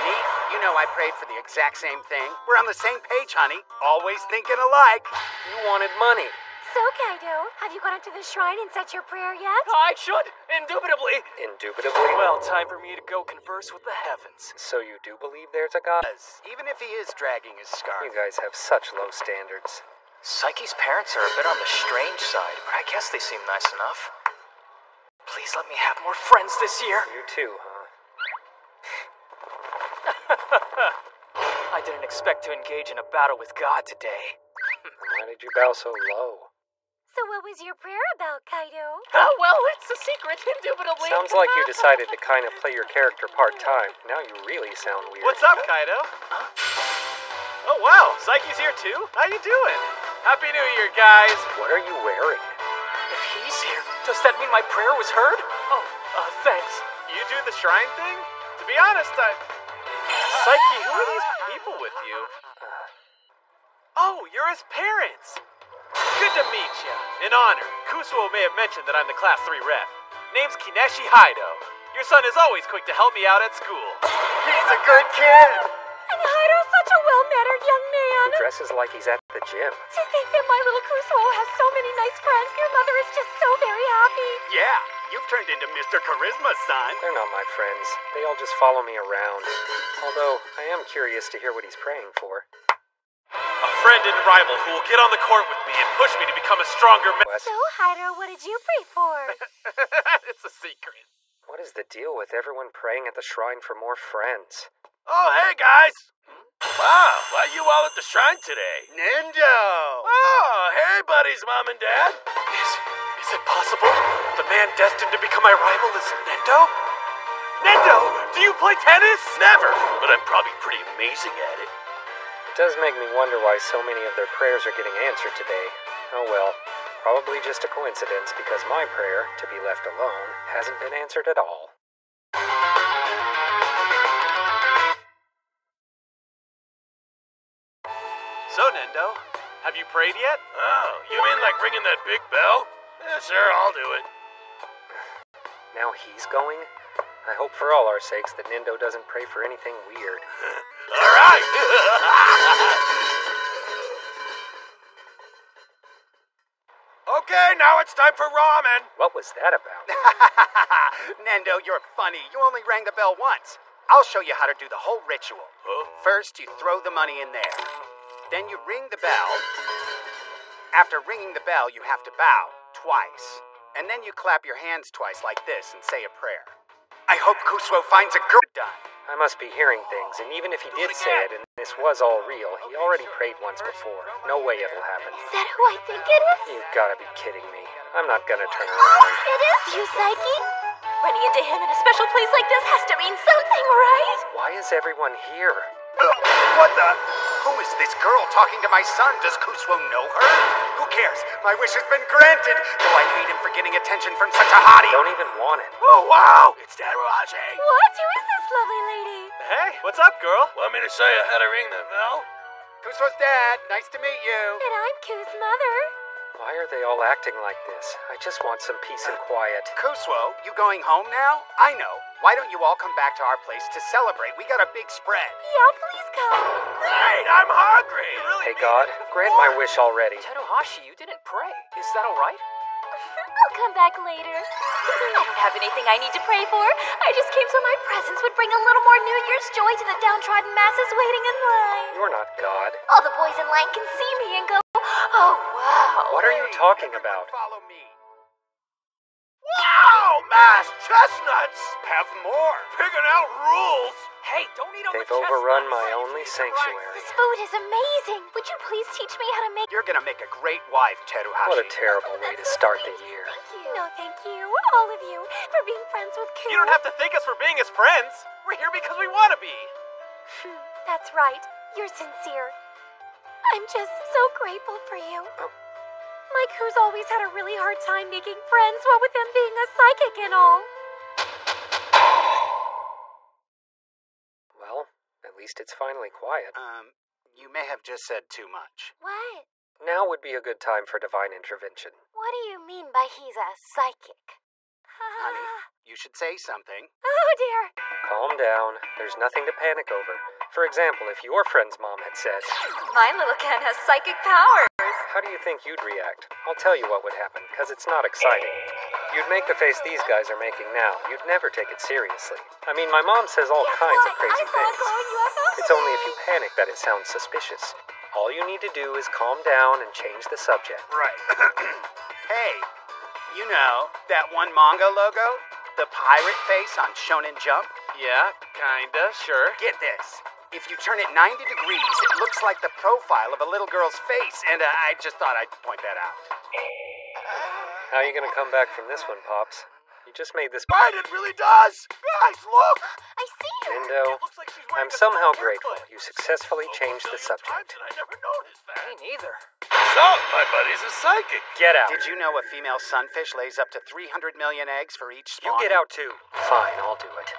Me? You know I prayed for the exact same thing. We're on the same page, honey. Always thinking alike. You wanted money. So, Kaido, have you gone up to the shrine and said your prayer yet? I should, indubitably. Indubitably. Well, time for me to go converse with the heavens. So you do believe there's a God? Even if he is dragging his scarf. You guys have such low standards. Saiki's parents are a bit on the strange side, but I guess they seem nice enough. Please let me have more friends this year. You too, huh? I didn't expect to engage in a battle with God today. Why did you bow so low? So what was your prayer about, Kaido? Oh, well, it's a secret, indubitably. Sounds like you decided to kind of play your character part time. Now you really sound weird. What's up, Kaido? Huh? Oh wow, Saiki's here too. How you doing? Happy New Year, guys. What are you wearing? If he's here, does that mean my prayer was heard? Oh, uh, thanks. You do the shrine thing? To be honest, I. Saiki, who are these people with you? Oh, you're his parents. Good to meet you. In honor, Kusuo may have mentioned that I'm the Class 3 rep. Name's Kineshi Hairo. Your son is always quick to help me out at school. He's a good kid. And Hairo's such a well-mannered young man. He dresses like he's at the gym. To think that my little Kusuo has so many nice friends. Your mother is just so very happy. Yeah, you've turned into Mr. Charisma, son. They're not my friends. They all just follow me around. Although, I am curious to hear what he's praying for. A friend and rival who will get on the court with me and push me to become a stronger man. So, Hairo, what did you pray for? it's a secret. What is the deal with everyone praying at the shrine for more friends? Oh, hey, guys. Wow, why are you all at the shrine today? Nendo! Oh, hey, buddies, mom and dad. Is, is it possible? The man destined to become my rival is Nendo? Nendo, do you play tennis? Never, but I'm probably pretty amazing at it. It does make me wonder why so many of their prayers are getting answered today. Oh well, probably just a coincidence because my prayer, to be left alone, hasn't been answered at all. So, Nendo, have you prayed yet? Oh, you mean like ringing that big bell? Yeah, sure, I'll do it. Now he's going? I hope for all our sakes that Nendo doesn't pray for anything weird. All right. okay, now it's time for ramen. What was that about? Nendo, you're funny. You only rang the bell once. I'll show you how to do the whole ritual. Huh? First, you throw the money in there. Then you ring the bell. After ringing the bell, you have to bow twice. And then you clap your hands twice like this and say a prayer. I hope Kusuo finds a girl. I must be hearing things, and even if he did say it and this was all real, he already prayed once before. No way it'll happen. Is that who I think it is? You've gotta be kidding me. I'm not gonna turn oh, around. It is you, Saiki. Running into him in a special place like this has to mean something, right? Why is everyone here? What the? Who is this girl talking to my son? Does Kusuo know her? Who cares? My wish has been granted. Though I hate him for getting attention from such a hottie. Don't even want it. Oh, wow. It's Dad Tadawashi. What? Who is this lovely lady? Hey, what's up, girl? Want me to show you how to ring the bell? Kusuo's dad. Nice to meet you. And I'm Ku's mother. Why are they all acting like this? I just want some peace and quiet. Kusuo, you going home now? I know. Why don't you all come back to our place to celebrate? We got a big spread. Yeah, please come. Great, I'm hungry. Hey, God, grant my wish already. Teruhashi, you didn't pray. Is that alright? I'll come back later. I don't have anything I need to pray for. I just came so my presence would bring a little more New Year's joy to the downtrodden masses waiting in line. You're not God. All the boys in line can see me and go, oh, wow. What are you talking about? Follow me. Wow, mashed chestnuts. Have more. Picking out rules. Hey, don't eat all They've the overrun chestnuts. my only sanctuary. This food is amazing. Would you please teach me how to make You're gonna make a great wife, Teruhashi. What a terrible way to start the year. Thank you. No, thank you, all of you, for being friends with Ku. You don't have to thank us for being his friends. We're here because we want to be. Hmm, that's right. You're sincere. I'm just so grateful for you. Mike, who's always had a really hard time making friends, what with him being a psychic and all. Well, at least it's finally quiet. Um, you may have just said too much. What? Now would be a good time for divine intervention. What do you mean by he's a psychic? Honey, you should say something. Oh dear. Calm down. There's nothing to panic over. For example, if your friend's mom had said, My little Ken has psychic powers. How do you think you'd react? I'll tell you what would happen, because it's not exciting. You'd make the face these guys are making now. You'd never take it seriously. I mean, my mom says all kinds of crazy things. It's only if you panic that it sounds suspicious. All you need to do is calm down and change the subject. Right. hey, you know that one manga logo? The pirate face on Shonen Jump? Yeah, kinda, sure. Get this. If you turn it 90 degrees, it looks like the profile of a little girl's face, and uh, I just thought I'd point that out. How are you gonna come back from this one, Pops? You just made this. Right, it really does! Guys, look! I see her! Nendo, I'm somehow grateful you successfully changed the subject. I never noticed that. Me neither. So, my buddy's a psychic. Get out. Did you know a female sunfish lays up to 300 million eggs for each spawn? You get out too. Fine, I'll do it.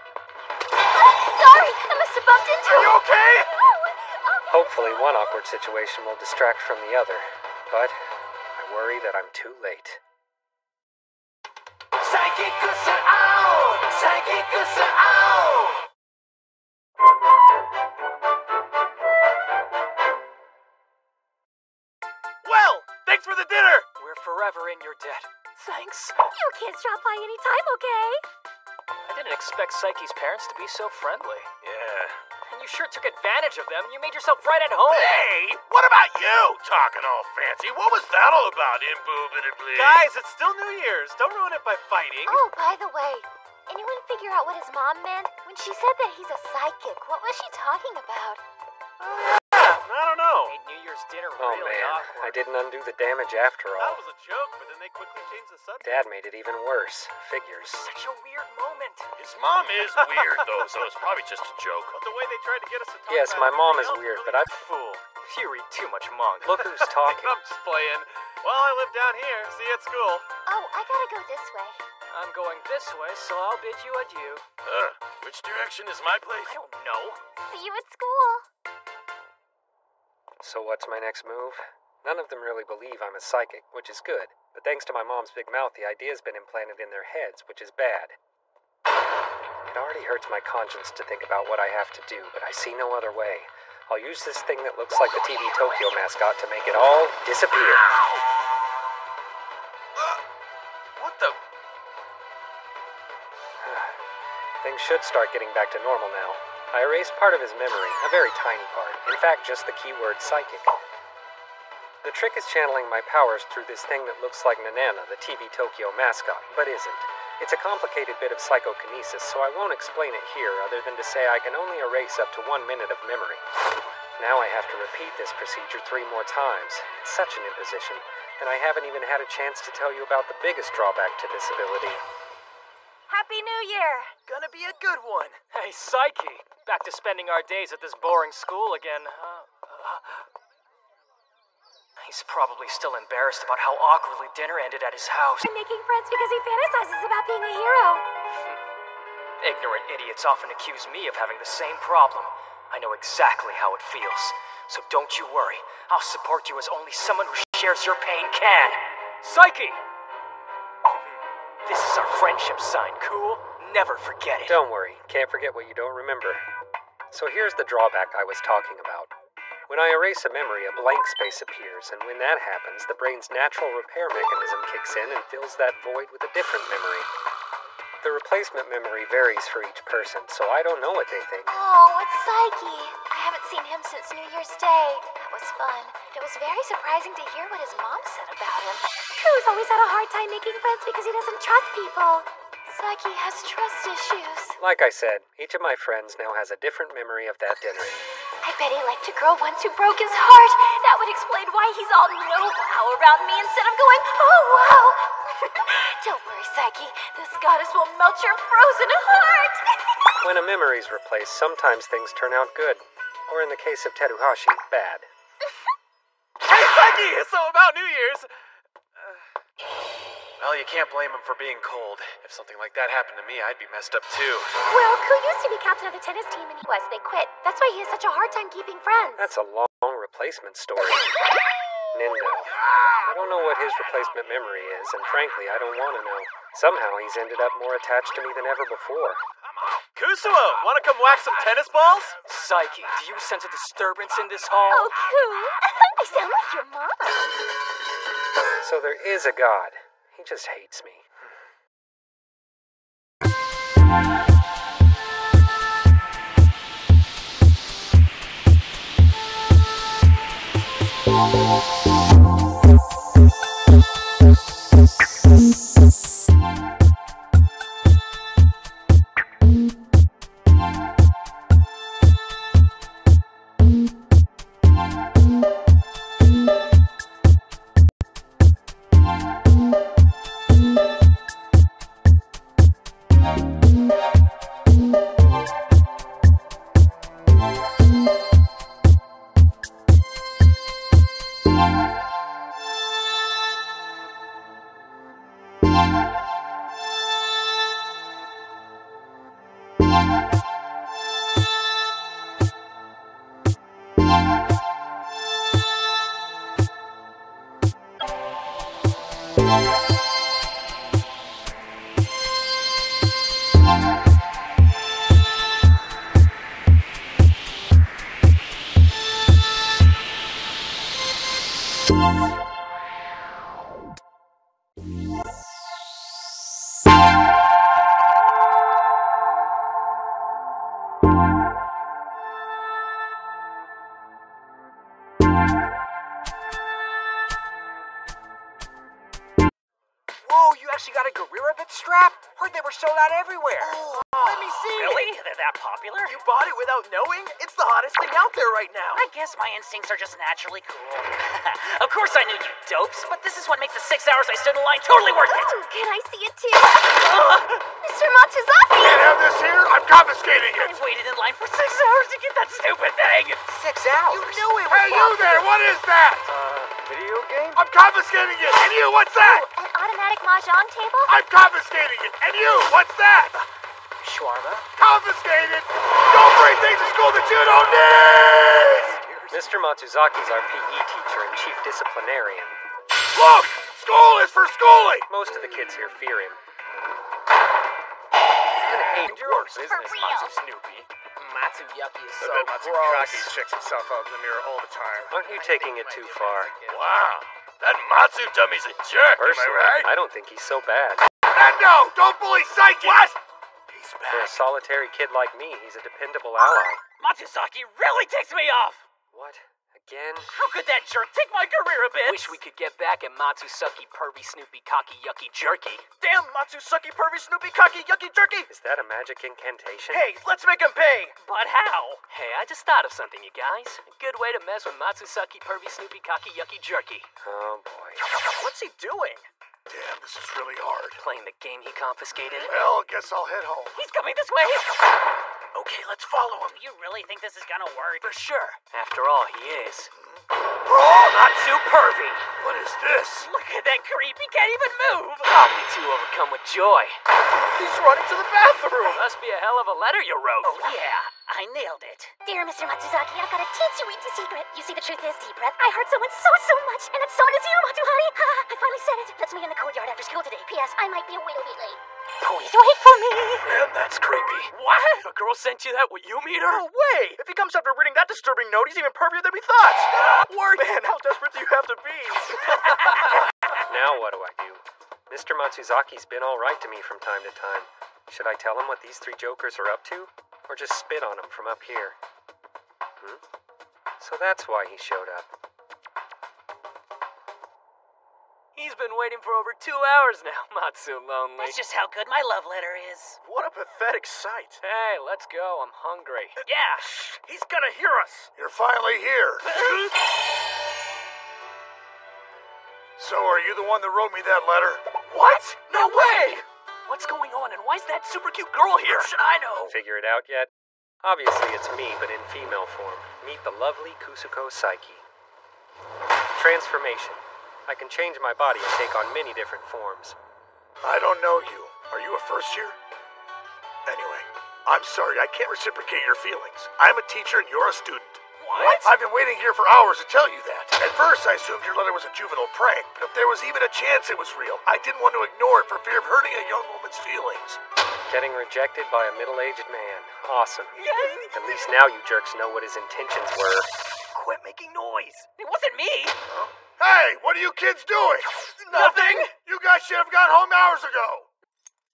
Sorry, I must have bumped into Are you okay? Oh, oh. Hopefully, one awkward situation will distract from the other, but I worry that I'm too late. Well, thanks for the dinner! We're forever in your debt. Thanks. You kids drop by any time, okay? I didn't expect Saiki's parents to be so friendly. Yeah. And you sure took advantage of them. You made yourself right at home. Hey, what about you? Talking all fancy. What was that all about, imboobidibly? Guys, it's still New Year's. Don't ruin it by fighting. Oh, by the way, anyone figure out what his mom meant? When she said that he's a psychic, what was she talking about? Um, I don't know. Made New Year's dinner Oh really man, awkward. I didn't undo the damage after all. That was a joke, but then they quickly changed the subject. Dad made it even worse. Figures. Such a weird moment. His mom is weird, though, so it's probably just a joke. But the way they tried to get us to talk Yes, about my mom is weird, really but I. Fool. You read too much manga. Look who's talking. I'm just playing. Well, I live down here. See you at school. Oh, I gotta go this way. I'm going this way, so I'll bid you adieu. Uh, which direction is my place? I don't know. See you at school. So, what's my next move? None of them really believe I'm a psychic, which is good. But thanks to my mom's big mouth, the idea's been implanted in their heads, which is bad. It already hurts my conscience to think about what I have to do, but I see no other way. I'll use this thing that looks like the TV Tokyo mascot to make it all disappear. What the? Things should start getting back to normal now. I erased part of his memory, a very tiny part. In fact, just the keyword psychic. The trick is channeling my powers through this thing that looks like Nanana, the TV Tokyo mascot, but isn't. It's a complicated bit of psychokinesis, so I won't explain it here other than to say I can only erase up to one minute of memory. Now I have to repeat this procedure three more times. It's such an imposition, and I haven't even had a chance to tell you about the biggest drawback to this ability. Happy New Year! Gonna be a good one. Hey, Saiki. Back to spending our days at this boring school again, huh? Uh, he's probably still embarrassed about how awkwardly dinner ended at his house. I'm making friends because he fantasizes about being a hero. Hmm. Ignorant idiots often accuse me of having the same problem. I know exactly how it feels. So don't you worry. I'll support you as only someone who shares your pain can. Saiki! This is our friendship sign, cool? Never forget it. Don't worry, can't forget what you don't remember. So here's the drawback I was talking about. When I erase a memory, a blank space appears, and when that happens, the brain's natural repair mechanism kicks in and fills that void with a different memory. The replacement memory varies for each person, so I don't know what they think. Oh, it's Saiki. I haven't seen him since New Year's Day. That was fun. It was very surprising to hear what his mom said about him. Crew's always had a hard time making friends because he doesn't trust people. Saiki has trust issues. Like I said, each of my friends now has a different memory of that dinner. I bet he liked a girl once who broke his heart. That would explain why he's all noble around me instead of going, oh wow. Don't worry, Saiki. This goddess will melt your frozen heart. When a memory's replaced, sometimes things turn out good. Or in the case of Teruhashi, bad. Hey, Saiki! So about New Year's. Well, you can't blame him for being cold. If something like that happened to me, I'd be messed up too. well, Ku used to be captain of the tennis team and he was. They quit. That's why he has such a hard time keeping friends. That's a long replacement story. Nendo. I don't know what his replacement memory is, and frankly, I don't want to know. Somehow he's ended up more attached to me than ever before. Kusuo, wanna come whack some tennis balls? Saiki, do you sense a disturbance in this hall? Oh, Ku. I sound like your mom. So there is a god. He just hates me. Were sold out everywhere. Let me see Really? it. They're that popular? You bought it without knowing? It's the hottest thing out there right now. I guess my instincts are just naturally cool. of course I knew you dopes, but this is what makes the six hours I stood in line totally worth it. Ooh, can I see it too? Mr. Matsuzaki! Can't have this here. I'm confiscating it. I it. waited in line for six hours to get that stupid thing. Six hours. You knew it was Hey, you there? What is that? Uh, video game? I'm confiscating it. And you, what's that? An automatic mahjong table? I'm confiscating it. And you, what's that? Shawarma? Confiscated. Don't bring things to school that you don't need. Mr. Matsuzaki's our PE teacher and chief disciplinarian. Look, school is for schooling. Most of the kids here fear him. Mind your business, real. Matsu Snoopy. Matsu Yucky is so I bet Matsu gross. Kaki checks himself out in the mirror all the time. Aren't you taking it too far? Wow, that Matsu dummy's a jerk, am I Personally, right? I don't think he's so bad. Nendo, don't bully Saiki! What? He's For a solitary kid like me, he's a dependable ally. Matsuzaki really ticks me off. What? Again? How could that jerk take my career a bit? Wish we could get back at Matsuzaki Pervy Snoopy Cocky Yucky Jerky. Damn, Matsuzaki pervy Snoopy cocky yucky jerky. Is that a magic incantation? Hey, let's make him pay. But how? Hey, I just thought of something, you guys. A good way to mess with Matsuzaki pervy Snoopy cocky yucky jerky. Oh boy. What's he doing? Damn, this is really hard. Playing the game he confiscated. Well, guess I'll head home. He's coming this way. Okay, let's follow him. You really think this is gonna work? For sure. After all, he is. Oh, Matsu pervy. What is this? Look at that creep. He can't even move. Probably too overcome with joy. He's running to the bathroom. Must be a hell of a letter you wrote. Oh, yeah. I nailed it. Dear Mr. Matsuzaki, I've got a teensy weensy secret. You see, the truth is, deep breath, I hurt someone so, so much, and that someone is you, Matsuhari. I finally said it. Let's meet in the courtyard after school today. P.S. I might be a little bit late. Please wait for me. Man, that's creepy. What? If a girl sent you that, what you meet her? No way! If he comes after reading that disturbing note, he's even pervier than we thought! Word! Man, how desperate do you have to be? Now what do I do? Mr. Matsuzaki's been all right to me from time to time. Should I tell him what these three jokers are up to? Or just spit on him from up here? Hmm? So that's why he showed up. He's been waiting for over two hours now. Not so lonely. That's just how good my love letter is. What a pathetic sight. Hey, let's go. I'm hungry. Yeah. He's gonna hear us. You're finally here. So, are you the one that wrote me that letter? What? No way! What's going on, and why's that super cute girl here? Should I know? Figure it out yet? Obviously, it's me, but in female form. Meet the lovely Kusuko Saiki. Transformation. I can change my body and take on many different forms. I don't know you. Are you a first year? Anyway, I'm sorry, I can't reciprocate your feelings. I'm a teacher and you're a student. What? I've been waiting here for hours to tell you that. At first, I assumed your letter was a juvenile prank, but if there was even a chance it was real, I didn't want to ignore it for fear of hurting a young woman's feelings. Getting rejected by a middle aged man. Awesome. Yay! At least now you jerks know what his intentions were. Quit making noise. It wasn't me. Hey, what are you kids doing? Nothing. You guys should have got home hours ago.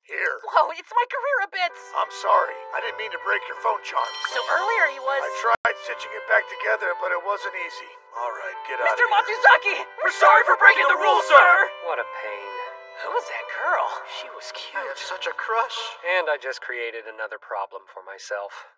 Here. Whoa, it's my career a bit. I'm sorry. I didn't mean to break your phone charm. So earlier he was. I tried tried stitching it back together, but it wasn't easy. All right, get out Mr. of here. Matsuzaki! We're sorry for breaking the rules, sir! What a pain. Who was that girl? She was cute. I have such a crush. And I just created another problem for myself.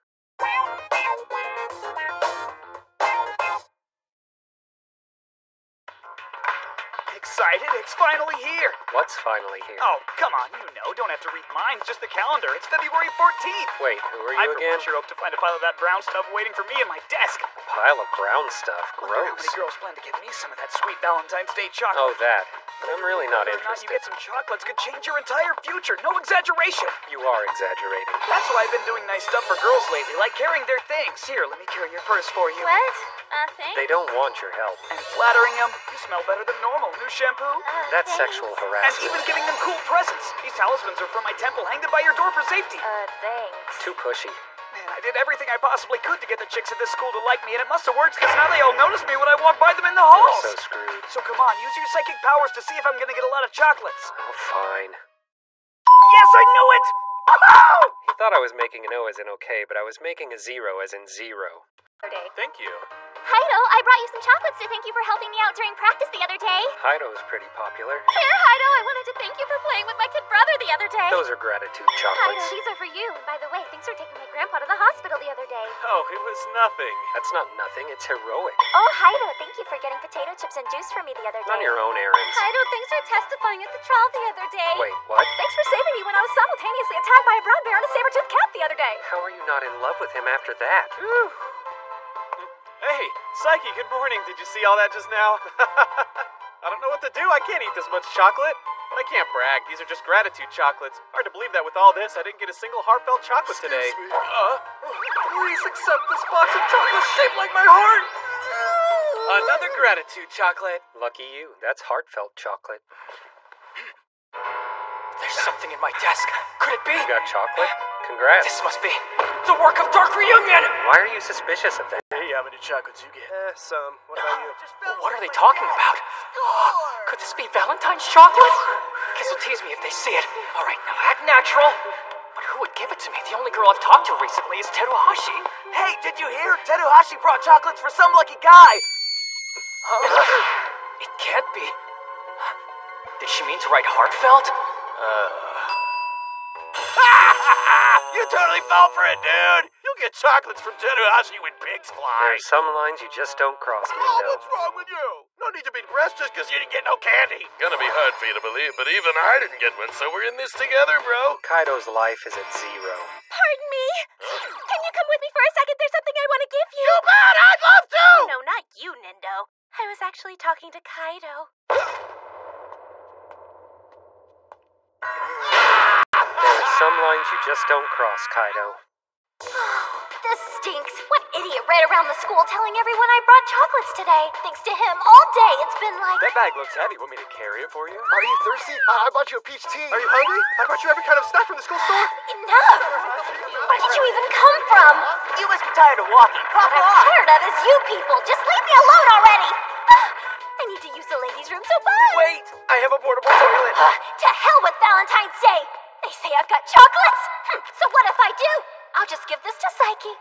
Excited? It's finally here. What's finally here? Oh, come on, you know. Don't have to read mine, just the calendar. It's February 14th. Wait, who are I you for again? one sure hope to find a pile of that brown stuff waiting for me in my desk. Pile of brown stuff. Wonder how Gross. many girls plan to give me some of that sweet Valentine's Day chocolate. Oh, that. But I'm really not Whether or not you get some chocolates could change your entire future. No exaggeration. You are exaggerating. That's why I've been doing nice stuff for girls lately, like carrying their things. Here, let me carry your purse for you. What? Uh, thanks. They don't want your help. And flattering them. You smell better than normal. New shampoo? Uh, That's thanks. sexual And harassment. even giving them cool presents. These talismans are from my temple. Hang them by your door for safety. Uh, thanks. Too pushy. Man, I did everything I possibly could to get the chicks at this school to like me, and it must have worked because now they all notice me when I walk by them in the halls. So screwed. So come on, use your psychic powers to see if I'm gonna get a lot of chocolates. Oh, fine. Yes, I knew it! Oh! He thought I was making an O as in okay, but I was making a zero as in zero. Thank you. Hairo, I brought you some chocolates to thank you for helping me out during practice the other day. Hairo's pretty popular. Here, Hairo, I wanted to thank you for playing with my kid brother the other day. Those are gratitude Hairo, chocolates. these are for you. And by the way, thanks for taking my grandpa to the hospital the other day. Oh, it was nothing. That's not nothing, it's heroic. Oh, Hairo, thank you for getting potato chips and juice for me the other day. Run your own errands. Hairo, thanks for testifying at the trial the other day. Wait, what? Thanks for saving me when I was simultaneously attacked by a brown bear and a saber-toothed cat the other day. How are you not in love with him after that? Hey, Saiki, good morning. Did you see all that just now? I don't know what to do. I can't eat this much chocolate. But I can't brag. These are just gratitude chocolates. Hard to believe that with all this, I didn't get a single heartfelt chocolate today. Uh, please accept this box of chocolate shaped like my heart. Another gratitude chocolate. Lucky you. That's heartfelt chocolate. There's something in my desk. Could it be? You got chocolate? Congrats. This must be the work of Dark Reunion! Why are you suspicious of that? Hey, how many chocolates you get? Eh, some. What about you? What are they talking about? Could this be Valentine's chocolate? Kids will tease me if they see it. All right, now act natural. But who would give it to me? The only girl I've talked to recently is Teruhashi. Hey, did you hear? Teruhashi brought chocolates for some lucky guy. It can't be. Did she mean to write heartfelt? Uh. you totally fell for it, dude. You'll get chocolates from Teruhashi when pigs fly. There's some lines you just don't cross, Oh, Nendo. what's wrong with you? No need to be depressed just because you didn't get no candy. Gonna be hard for you to believe, but even I didn't get one, so we're in this together, bro. Kaido's life is at zero. Pardon me? Can you come with me for a second? There's something I want to give you. You bet, I'd love to. No, not you, Nendo. I was actually talking to Kaido. There are some lines you just don't cross, Kaido. This stinks. What idiot ran around the school telling everyone I brought chocolates today? Thanks to him, all day it's been like. That bag looks heavy. Want me to carry it for you? Are you thirsty? I, I bought you a peach tea. Are you hungry? I brought you every kind of snack from the school store. Enough! Where did you even come from? You must be tired of walking. What I'm tired of is you people. Just leave me alone already. I need to use the ladies' room, so bye. Wait, I have a portable toilet. to hell with Valentine's Day. They say I've got chocolates. Hm, so what if I do? I'll just give this to Saiki.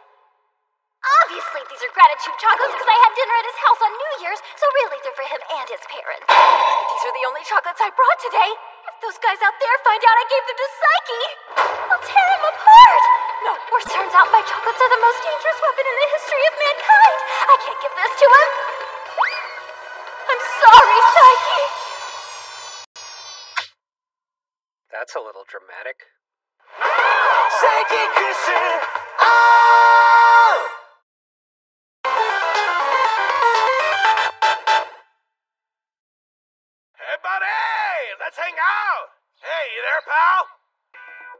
Obviously, these are gratitude chocolates because I had dinner at his house on New Year's, so really they're for him and his parents. These are the only chocolates I brought today. If those guys out there find out I gave them to Saiki, I'll tear him apart. No, worse turns out my chocolates are the most dangerous weapon in the history of mankind. I can't give this to him. I'm sorry, Saiki. That's a little dramatic. Oh! Hey, buddy, let's hang out. Hey, you there, pal?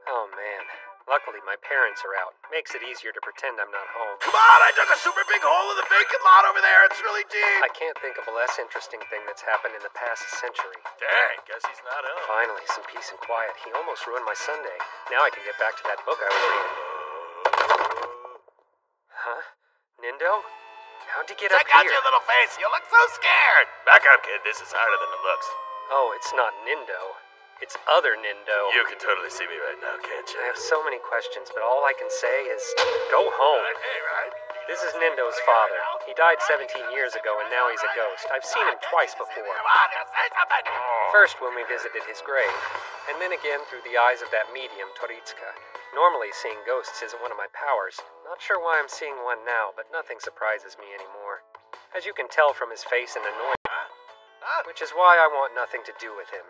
Oh man. Luckily, my parents are out. Makes it easier to pretend I'm not home. Come on, I dug a super big hole in the vacant lot over there. It's really deep. I can't think of a less interesting thing that's happened in the past century. Dang, guess he's not home. Finally, some peace and quiet. He almost ruined my Sunday. Now I can get back to that book I was reading. Huh? Nendo? How'd you get Check up here? Check out your little face. You look so scared. Back up, kid. This is harder than it looks. Oh, it's not Nendo. It's other Nendo. You can totally see me right now, can't you? I have so many questions, but all I can say is go home. Hey, right? This is Nendo's father. He died 17 years ago, and now he's a ghost. I've seen him twice before. Come on, say something! First, when we visited his grave, and then again through the eyes of that medium, Toritsuka. Normally, seeing ghosts isn't one of my powers. Not sure why I'm seeing one now, but nothing surprises me anymore. As you can tell from his face and annoyance, which is why I want nothing to do with him.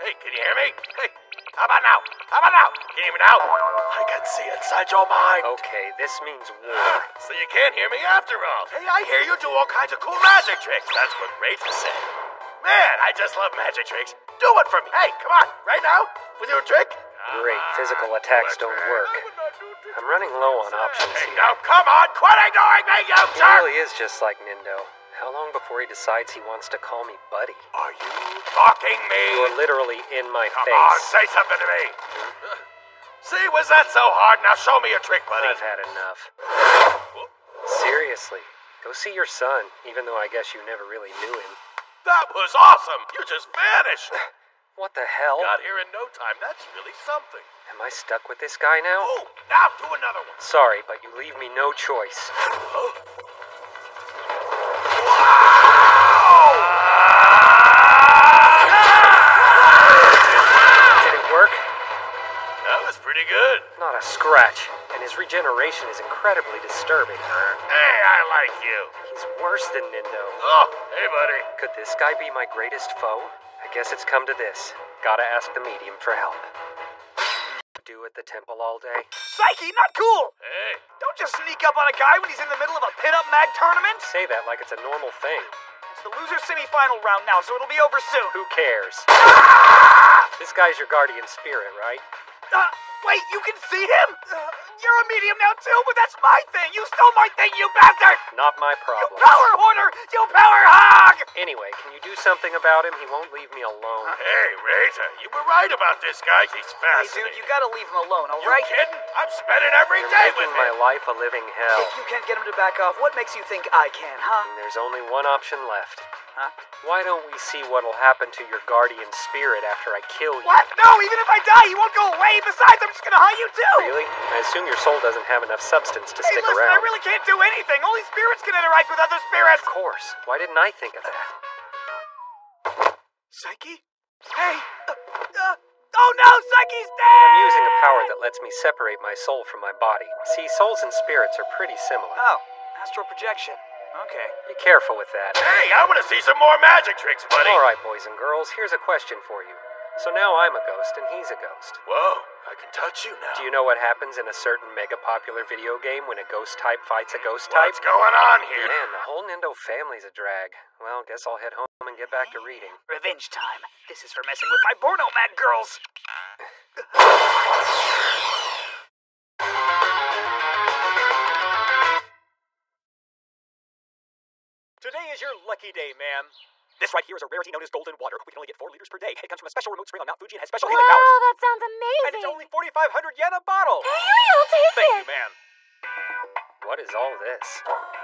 Hey, can you hear me? Hey, how about now? How about now? Can you hear me now? I can see inside your mind. Okay, this means war. So you can't hear me after all. Hey, I hear you do all kinds of cool magic tricks. That's what Rachel said. Man, I just love magic tricks. Do it for me. Hey, come on, right now? With your trick? Great, ah, physical attacks don't work. I'm running low on options Hey, now come on, quit ignoring me, you jerk! He really is just like Nendo. How long before he decides he wants to call me buddy? Are you mocking me? You're literally in my Come face. on, say something to me. See, was that so hard? Now show me a trick, buddy. I've had enough. Seriously, go see your son, even though I guess you never really knew him. That was awesome. You just vanished. What the hell? Got here in no time. That's really something. Am I stuck with this guy now? Oh, now do another one. Sorry, but you leave me no choice. Did it work? That was pretty good. Not a scratch. And his regeneration is incredibly disturbing. Hey, I like you. He's worse than Nendo. Oh, hey, buddy. Could this guy be my greatest foe? I guess it's come to this. Gotta ask the medium for help. Do at the temple all day? Saiki, not cool! Hey. Don't just sneak up on a guy when he's in the middle of a pin-up mag tournament! Say that like it's a normal thing. It's the loser semi-final round now, so it'll be over soon. Who cares? This guy's your guardian spirit, right? Uh, wait, you can see him? Uh, you're a medium now too, but that's my thing! You stole my thing, you bastard! Not my problem. Power hoarder! You power hog! Anyway, can you do something about him? He won't leave me alone. Hey, Rita, you were right about this guy. He's fast. Hey, dude, you gotta leave him alone, You alright? kidding? I'm spending every You're day making with my life a living hell. If you can't get him to back off, what makes you think I can, huh? And there's only one option left. Huh? Why don't we see what'll happen to your guardian spirit after I kill you? What? No, even if I die, he won't go away. Besides, I'm just gonna hunt you too! Really? I assume your soul doesn't have enough substance to Hey, stick listen, around. I really can't do anything. Only spirits can interact with other spirits. Of course. Why didn't I think of that? Saiki? Hey! Uh, uh, oh no, Saiki's dead! I'm using a power that lets me separate my soul from my body. See, souls and spirits are pretty similar. Oh, astral projection. Okay. Be careful with that. Hey, I want to see some more magic tricks, buddy. All right, boys and girls, here's a question for you. So now I'm a ghost and he's a ghost. Whoa, I can touch you now. Do you know what happens in a certain mega popular video game when a ghost type fights a ghost type? What's going on here? Man, the whole Nendo family's a drag. Well, guess I'll head home and get back to reading. Revenge time. This is for messing with my Borno Mad girls. Today is your lucky day, ma'am. This right here is a rarity known as golden water. We can only get four liters per day. It comes from a special remote spring on Mount Fuji and has special healing Wow, powers. that sounds amazing. And it's only 4,500 yen a bottle. Hey, I'll take Thank it. you, ma'am. What is all this?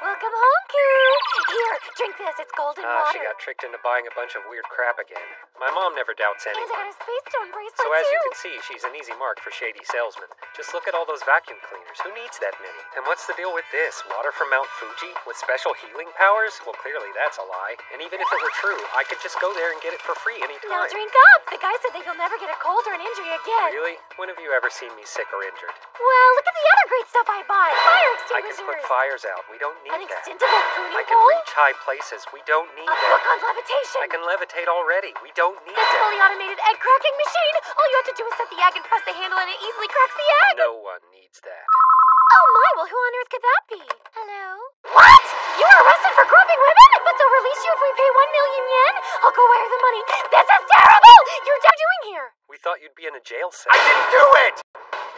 Welcome home, Koo. Here, drink this. It's golden Ah, water. she got tricked into buying a bunch of weird crap again. My mom never doubts and I anyone. got a space stone bracelet So as too. you can see, she's an easy mark for shady salesmen. Just look at all those vacuum cleaners. Who needs that many? And what's the deal with this? Water from Mount Fuji with special healing powers? Well, clearly that's a lie. And even if it were true, I could just go there and get it for free any time. Now anytime. drink up. The guy said that you'll never get a cold or an injury again. Really? When have you ever seen me sick or injured? Well, look at the other great stuff I bought. Fire I can put fires out. We don't need An that. extendable I can pole. reach high places. We don't need A book that. on levitation. I can levitate already. We don't need This that. fully automated egg cracking machine. All you have to do is set the egg and press the handle, and it easily cracks the egg. No one needs that. Oh my! Well, who on earth could that be? Hello. What? You were arrested for groping women, but they'll release you if we pay one million yen. I'll go wire the money. This is terrible. You're what doing here? We thought you'd be in a jail cell. I didn't do it!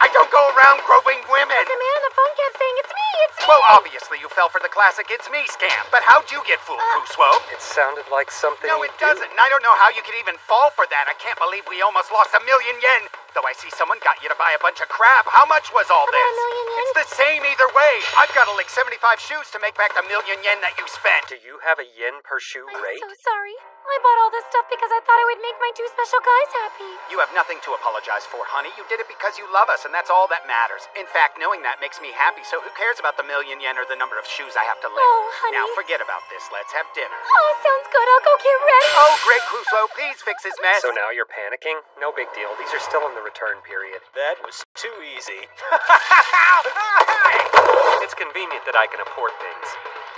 I don't go around groping women! The man on the phone kept saying it's me. It's me. Well, obviously you fell for the classic it's me scam. But how'd you get fooled, uh, Kusuo? It sounded like something No, it do. doesn't. And I don't know how you could even fall for that. I can't believe we almost lost a million yen. Though I see someone got you to buy a bunch of crap. How much was all About this? a million yen? It's the same either way. I've got to lick 75 shoes to make back the million yen that you spent. Do you have a yen per shoe rate? I'm so sorry. I bought all this stuff because I thought it would make my two special guys happy. You have nothing to apologize for, honey. You did it because you love us, and that's all that matters. In fact, knowing that makes me happy, so who cares about the million yen or the number of shoes I have to lick? Oh, honey. Now, forget about this. Let's have dinner. Oh, sounds good. I'll go get ready. Oh, great, Crusoe. Please fix his mess. So now you're panicking? No big deal. These are still in the return period. That was too easy. It's convenient that I can import things.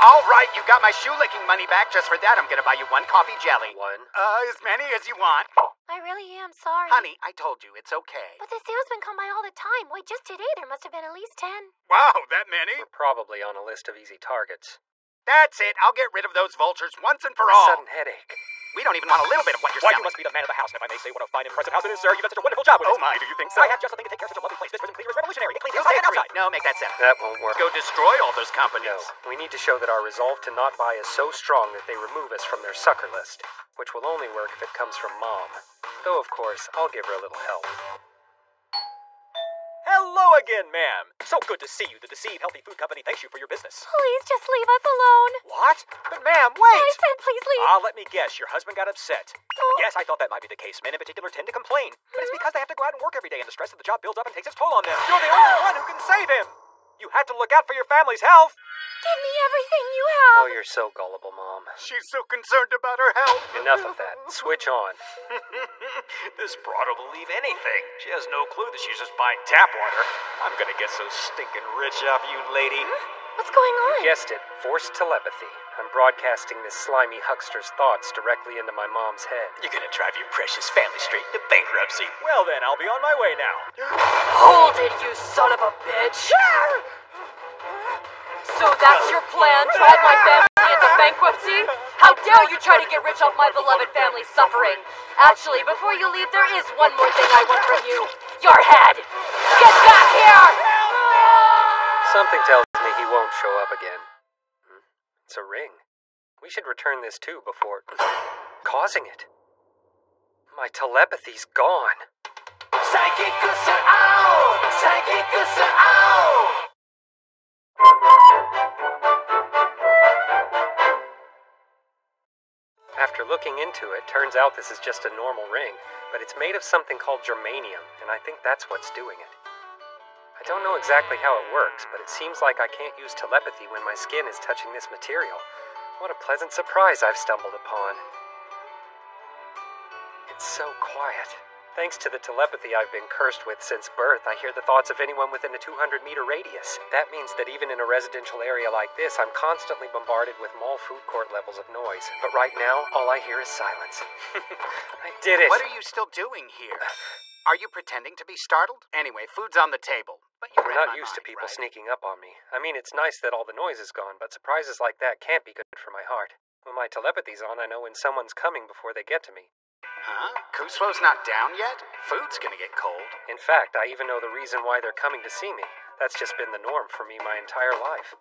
All right, you got my shoe licking money back. Just for that, I'm gonna buy you one coffee jelly. One? Uh, as many as you want. I really am sorry. Honey, I told you, it's okay. But the salesmen come by all the time. Why, just today there must have been at least ten. Wow, that many? We're probably on a list of easy targets. That's it. I'll get rid of those vultures once and for all. Sudden headache. We don't even want a little bit of what you're Why, selling. you must be the man of the house, and if I may say what a fine, impressive house it is, sir. You've done such a wonderful job with Oh it. my, do you think so? I have just the thing to take care of such a lovely place. This prison cleaner is revolutionary. It cleans He'll inside and outside. No, make that seven. That won't work. Go destroy all those companies. No, we need to show that our resolve to not buy is so strong that they remove us from their sucker list, which will only work if it comes from Mom. Though, of course, I'll give her a little help. Hello again, ma'am. So good to see you. The Deceive Healthy Food Company thanks you for your business. Please just leave us alone. What? But, ma'am, wait! I said please leave. Ah, let me guess. Your husband got upset. Oh. Yes, I thought that might be the case. Men in particular tend to complain. But it's because they have to go out and work every day, and the stress of the job builds up and takes its toll on them. You're the only one who can save him. You have to look out for your family's health. Give me everything you have. Oh, you're so gullible, Mom. She's so concerned about her health. Enough of that. Switch on. this broad will believe anything. She has no clue that she's just buying tap water. I'm gonna get so stinking rich off you, lady. What's going on? Guessed it. Forced telepathy. I'm broadcasting this slimy huckster's thoughts directly into my mom's head. You're gonna drive your precious family straight into bankruptcy. Well, then, I'll be on my way now. Hold it, you son of a bitch! So that's your plan? Drag my family into bankruptcy? How dare you try to get rich off my beloved family's suffering? Actually, before you leave, there is one more thing I want from you. Your head! Get back here! Something tells me he won't show up again. Hmm? It's a ring. We should return this too before causing it. My telepathy's gone. After looking into it, turns out this is just a normal ring, but it's made of something called germanium, and I think that's what's doing it. I don't know exactly how it works, but it seems like I can't use telepathy when my skin is touching this material. What a pleasant surprise I've stumbled upon. It's so quiet. Thanks to the telepathy I've been cursed with since birth, I hear the thoughts of anyone within a 200 meter radius. That means that even in a residential area like this, I'm constantly bombarded with mall food court levels of noise. But right now, all I hear is silence. I did it! What are you still doing here? Are you pretending to be startled? Anyway, food's on the table. But you I'm not my used to people right? sneaking up on me. I mean, it's nice that all the noise is gone, but surprises like that can't be good for my heart. When my telepathy's on, I know when someone's coming before they get to me. Huh? Kusuo's not down yet? Food's gonna get cold. In fact, I even know the reason why they're coming to see me. That's just been the norm for me my entire life.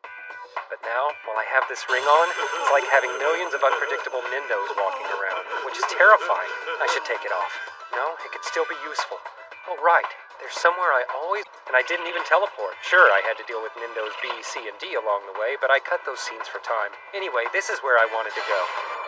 But now, while I have this ring on, it's like having millions of unpredictable Nindos walking around, which is terrifying. I should take it off. No, it could still be useful. Oh, right. There's somewhere I always. And I didn't even teleport. Sure, I had to deal with Nindos B, C, and D along the way, but I cut those scenes for time. Anyway, this is where I wanted to go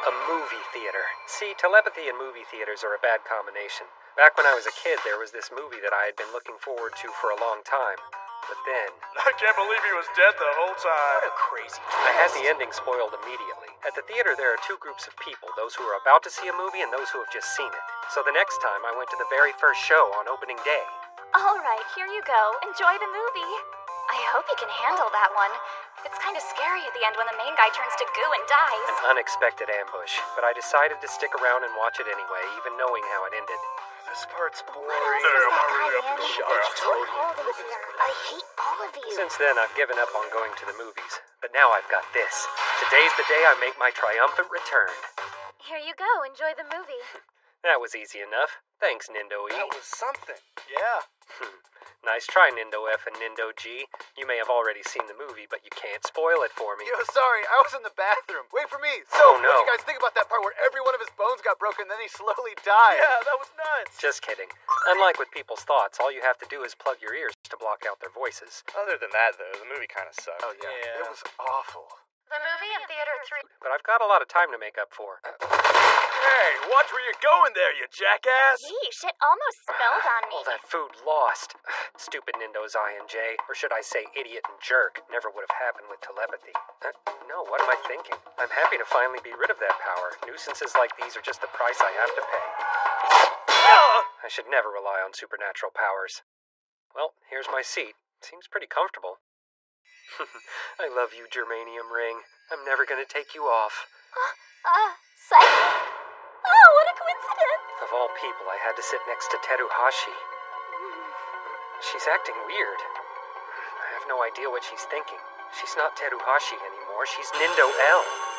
a movie theater. See, telepathy and movie theaters are a bad combination. Back when I was a kid, there was this movie that I had been looking forward to for a long time. But then, I can't believe he was dead the whole time. What a crazy I had the ending spoiled immediately. At the theater, there are two groups of people those who are about to see a movie and those who have just seen it. So the next time, I went to the very first show on opening day. All right, here you go. Enjoy the movie. I hope you can handle that one. It's kind of scary at the end when the main guy turns to goo and dies. An unexpected ambush, but I decided to stick around and watch it anyway, even knowing how it ended. This part's boring. What else was that guy in? Shut It's up. too cold in. I hate all of you. Since then, I've given up on going to the movies. But now I've got this. Today's the day I make my triumphant return. Here you go. Enjoy the movie. That was easy enough. Thanks, Nendo E. That was something. Yeah. nice try, Nendo F and Nendo G. You may have already seen the movie, but you can't spoil it for me. Yo, sorry, I was in the bathroom. Wait for me. So, Oh, no. what do you guys think about that part where every one of his bones got got broken, then he slowly died. Yeah, that was nuts. Just kidding. Unlike with people's thoughts, all you have to do is plug your ears to block out their voices. Other than that, though, the movie kind of sucked. Oh, yeah. It was awful. The movie in theater three. But I've got a lot of time to make up for. Hey, watch where you're going there, you jackass! Yeesh, it almost spilled on me. All that food lost. Stupid Nendo's I and J, or should I say idiot and jerk, never would have happened with telepathy. Uh, no, what am I thinking? I'm happy to finally be rid of that power. Nuisances like these are just the price I have to pay. I should never rely on supernatural powers. Well, here's my seat. Seems pretty comfortable. I love you, Germanium Ring. I'm never gonna take you off. Ah, Uh, Saiki? Oh, what a coincidence. Of all people, I had to sit next to Teruhashi. She's acting weird. I have no idea what she's thinking. She's not Teruhashi anymore, she's Nendo L.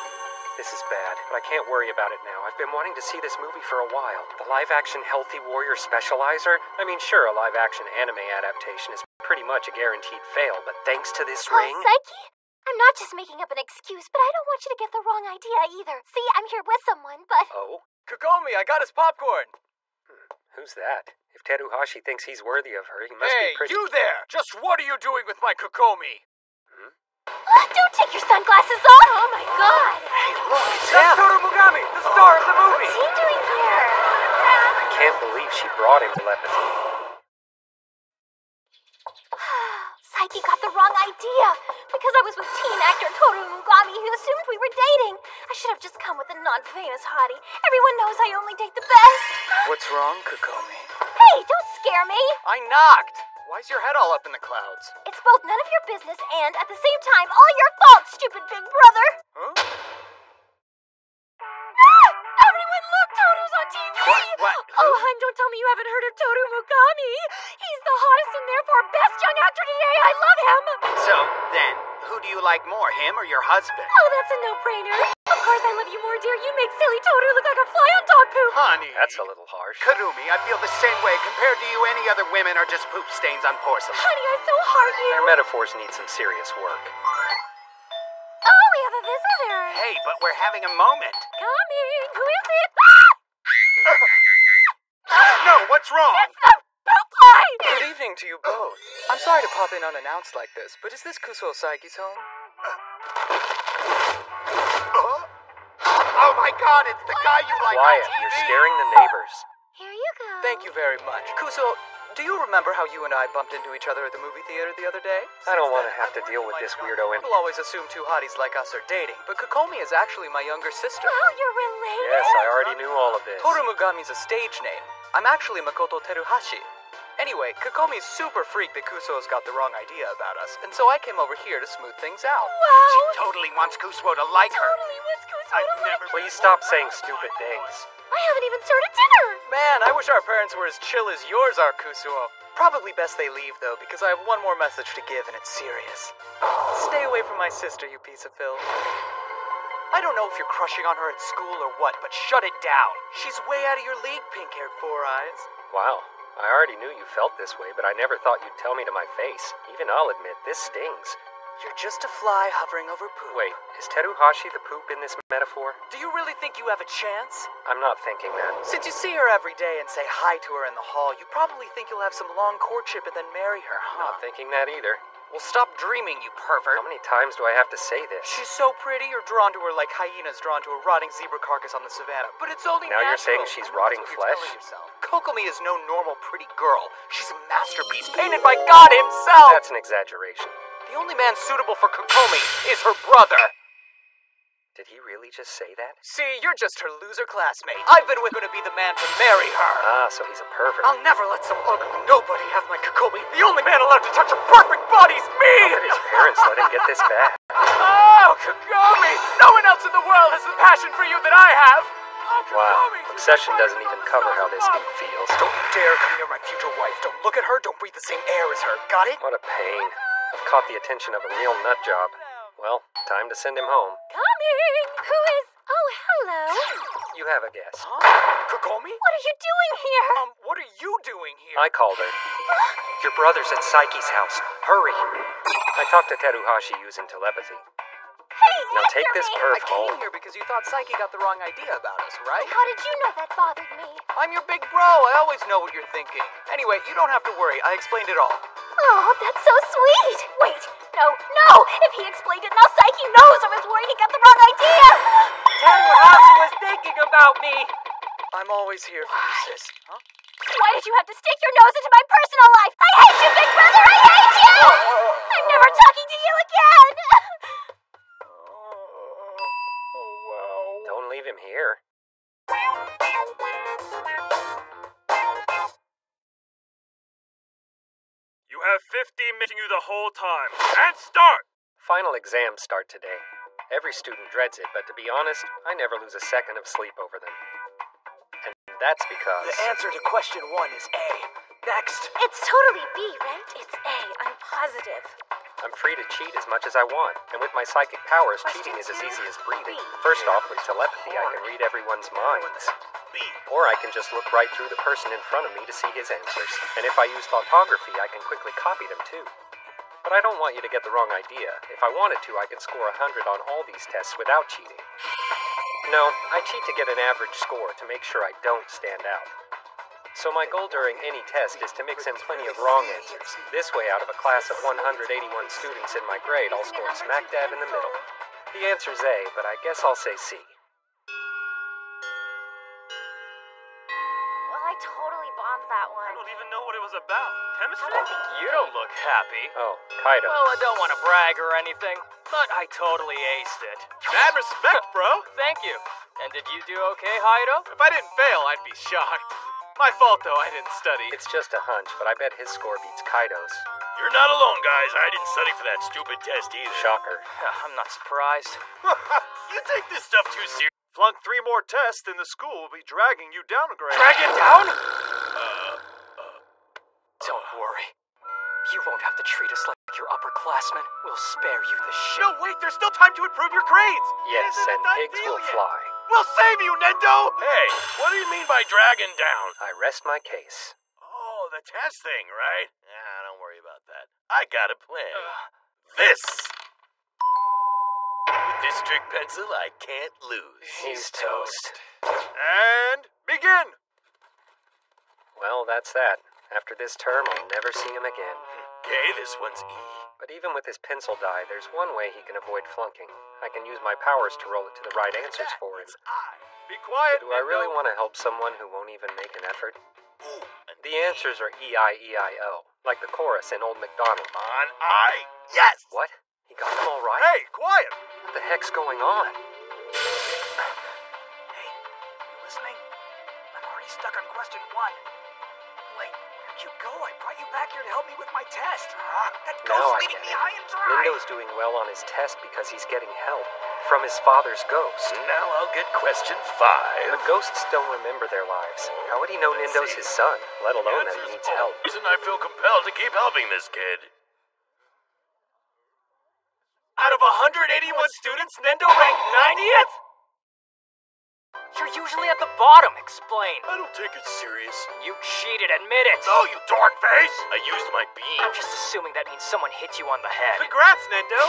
This is bad, but I can't worry about it now. I've been wanting to see this movie for a while. The live action Healthy Warrior Specializer? I mean, sure, a live action anime adaptation is pretty much a guaranteed fail, but thanks to this Oh, ring. Saiki? I'm not just making up an excuse, but I don't want you to get the wrong idea either. See, I'm here with someone, but. Oh? Kokomi, I got his popcorn. Hmm, who's that? If Teruhashi thinks he's worthy of her, he must hey, be pretty. Hey, you there! Just what are you doing with my Kokomi? Ah, don't take your sunglasses off! Oh my god! Hey, look, it's That's Toru Mugami, the star of the movie! What's he doing here? I can't believe she brought him telepathy. Saiki got the wrong idea. Because I was with teen actor Toru Mugami, he assumed we were dating. I should have just come with a non-famous hottie. Everyone knows I only date the best. What's wrong, Kokomi? Hey, don't scare me. I knocked! Why's your head all up in the clouds? It's both none of your business and, at the same time, all your fault, stupid big brother. Huh? What? What? Oh, hon, don't tell me you haven't heard of Toru Mugami. He's the hottest and therefore best young actor today. I love him. So, then, who do you like more, him or your husband? Oh, that's a no-brainer. Of course I love you more, dear. You make silly Toru look like a fly on dog poop. Honey. That's a little harsh. Kurumi, I feel the same way. Compared to you, any other women are just poop stains on porcelain. Honey, I so heart you. Their metaphors need some serious work. Oh, we have a visitor. Hey, but we're having a moment. Coming. Who is it? No, what's wrong? Poop fly. Good evening to you both. I'm sorry to pop in unannounced like this, but is this Kusuo Saiki's home? Oh my god, it's the guy you like Quiet, on TV. you're scaring the neighbors. Here you go. Thank you very much. Kusuo, do you remember how you and I bumped into each other at the movie theater the other day? I don't want to have to deal with this weirdo in. People always assume two hotties like us are dating, but Kokomi is actually my younger sister. Oh, you're related. Yes, I already knew all of this. Toru Mugami's a stage name. I'm actually Makoto Teruhashi. Anyway, Kokomi's super freaked that Kusuo's got the wrong idea about us, and so I came over here to smooth things out. Wow. She totally wants Kusuo to like her. Totally wants Kusuo I've to like never Please stop saying stupid things. I haven't even started dinner. Man, I wish our parents were as chill as yours are, Kusuo. Probably best they leave, though, because I have one more message to give, and it's serious. Stay away from my sister, you piece of filth. I don't know if you're crushing on her at school or what, but shut it down. She's way out of your league, pink-haired four eyes. Wow. I already knew you felt this way, but I never thought you'd tell me to my face. Even I'll admit, this stings. You're just a fly hovering over poop. Wait, is Teruhashi the poop in this metaphor? Do you really think you have a chance? I'm not thinking that. Since you see her every day and say hi to her in the hall, you probably think you'll have some long courtship and then marry her, huh? Not thinking that either. Well, stop dreaming, you pervert. How many times do I have to say this? She's so pretty, you're drawn to her like hyenas drawn to a rotting zebra carcass on the savannah. But it's only Now you're saying she's rotting that's what you're flesh? Kokomi is no normal pretty girl. She's a masterpiece painted by God himself. That's an exaggeration. The only man suitable for Kokomi is her brother. Did he really just say that? See, you're just her loser classmate. I've been with her to be the man to marry her. Ah, so he's a pervert. I'll never let some ugly nobody have my Kokomi. The only man allowed to touch a perfect body's me. How did his parents let him get this bad? Oh, Kokomi! No one else in the world has the passion for you that I have. Oh, Wow, obsession doesn't even cover how this dude feels. Don't you dare come near my future wife. Don't look at her. Don't breathe the same air as her. Got it? What a pain. I've caught the attention of a real nut job. Well, time to send him home. Coming. Who is? Oh, hello. You have a guest. Huh? Kokomi? What are you doing here? Um, what are you doing here? I called her. Your brother's at Saiki's house. Hurry. I talked to Teruhashi using telepathy. Now take this perf I home. came here because you thought Saiki got the wrong idea about us, right? How did you know that bothered me? I'm your big bro. I always know what you're thinking. Anyway, you don't have to worry. I explained it all. Oh, that's so sweet. Wait, no, no. If he explained it, now Saiki knows I was worried he got the wrong idea. Tell me how he was thinking about me. I'm always here for you, sis. Huh? Why did you have to stick your nose into my personal life? I hate you, big brother. I hate you. Oh. I'm never talking to you again. Don't leave him here. You have 15 missing you the whole time. And start! Final exams start today. Every student dreads it, but to be honest, I never lose a second of sleep over them. And that's because. The answer to question one is A. Next. It's totally B, right? It's A. I'm positive. I'm free to cheat as much as I want, and with my psychic powers, cheating is as easy as breathing. First off, with telepathy, I can read everyone's minds. Or I can just look right through the person in front of me to see his answers. And if I use thoughtography, I can quickly copy them too. But I don't want you to get the wrong idea. If I wanted to, I could score a 100 on all these tests without cheating. No, I cheat to get an average score to make sure I don't stand out. So my goal during any test is to mix in plenty of wrong answers. This way, out of a class of 181 students in my grade, I'll score smack dab in the middle. The answer's A, but I guess I'll say C. Well, I totally bombed that one. I don't even know what it was about. Chemistry? You don't look happy. Oh, Kaido. Well, I don't want to brag or anything, but I totally aced it. Mad respect, bro. Thank you. And did you do okay, Haido? If I didn't fail, I'd be shocked. My fault, though, I didn't study. It's just a hunch, but I bet his score beats Kaido's. You're not alone, guys. I didn't study for that stupid test either. Shocker. I'm not surprised. you take this stuff too seriously. Flunk three more tests, and the school will be dragging you down a grade. Drag it down? Uh, Don't worry. You won't have to treat us like your upperclassmen. We'll spare you the shit. No, wait, there's still time to improve your grades. Yes, and pigs will yet? fly. We'll save you, Nendo! Hey, what do you mean by dragging down? I rest my case. Oh, the test thing, right? Ah, don't worry about that. I got a plan. this! With this trick pencil, I can't lose. He's toast. And begin! Well, that's that. After this term, I'll never see him again. Okay, this one's E. But even with his pencil die, there's one way he can avoid flunking. I can use my powers to roll it to the right answers for him. Be quiet, Do I really want to help someone who won't even make an effort? The answers are E I E I O, like the chorus in Old MacDonald. On I. Yes! What? He got them all right? Hey, quiet! What the heck's going on? Hey, you listening? I'm already stuck on question one. Wait, where'd you go? I brought you back here to help me with my test. Ah, that Now ghost's I leaving me high and dry. Nendo's doing well on his test because he's getting help from his father's ghost. Now I'll get question five. But ghosts don't remember their lives. How would he know Nendo's his son, let alone that he needs help? Reason I feel compelled to keep helping this kid. Out of 181 students, Nendo ranked 90th? You're usually at the bottom. Explain. I don't take it serious. You cheated. Admit it. Oh, you dork face! I used my beam. I'm just assuming that means someone hit you on the head. Congrats, Nendo!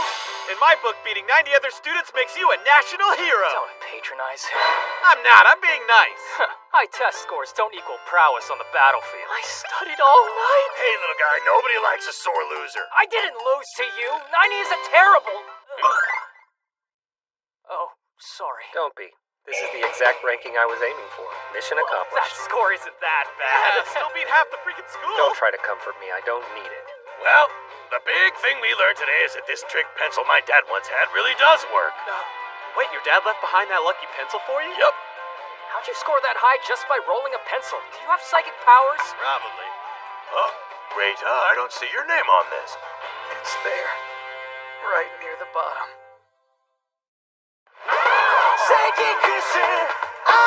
In my book, beating 90 other students makes you a national hero! Don't patronize him. I'm not, I'm being nice. High test scores don't equal prowess on the battlefield. I studied all night. Hey, little guy, nobody likes a sore loser. I didn't lose to you. 90 is a terrible. oh, sorry. Don't be. This is the exact ranking I was aiming for. Mission accomplished. That score isn't that Yeah, bad. that still beat half the freaking school. Don't try to comfort me. I don't need it. Well, the big thing we learned today is that this trick pencil my dad once had really does work. Wait, your dad left behind that lucky pencil for you? Yep, How'd you score that high just by rolling a pencil? Do you have psychic powers? probably. Oh, wait, uh, I don't see your name on this. It's there. Right near the bottom. Psychic. Oh!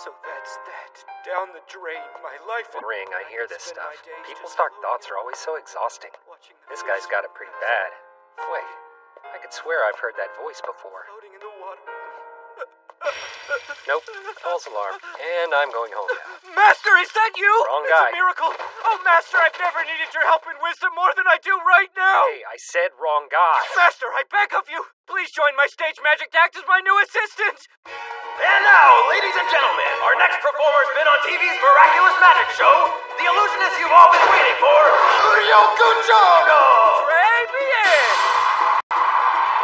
So that's that. Down the drain, my life. Ring, I hear this stuff. People's dark thoughts are always so exhausting. This guy's got it pretty bad. Wait, I could swear I've heard that voice before. Nope, false alarm. And I'm going home now. Master, is that you? Wrong it's guy. a miracle. Oh, Master, I've never needed your help and wisdom more than I do right now. Hey, I said wrong guy. Master, I beg of you, please join my stage magic to act as my new assistant. And now, ladies and gentlemen, our next performer's been on TV's Miraculous Magic Show, the illusionist you've all been waiting for, Ryoko Chono!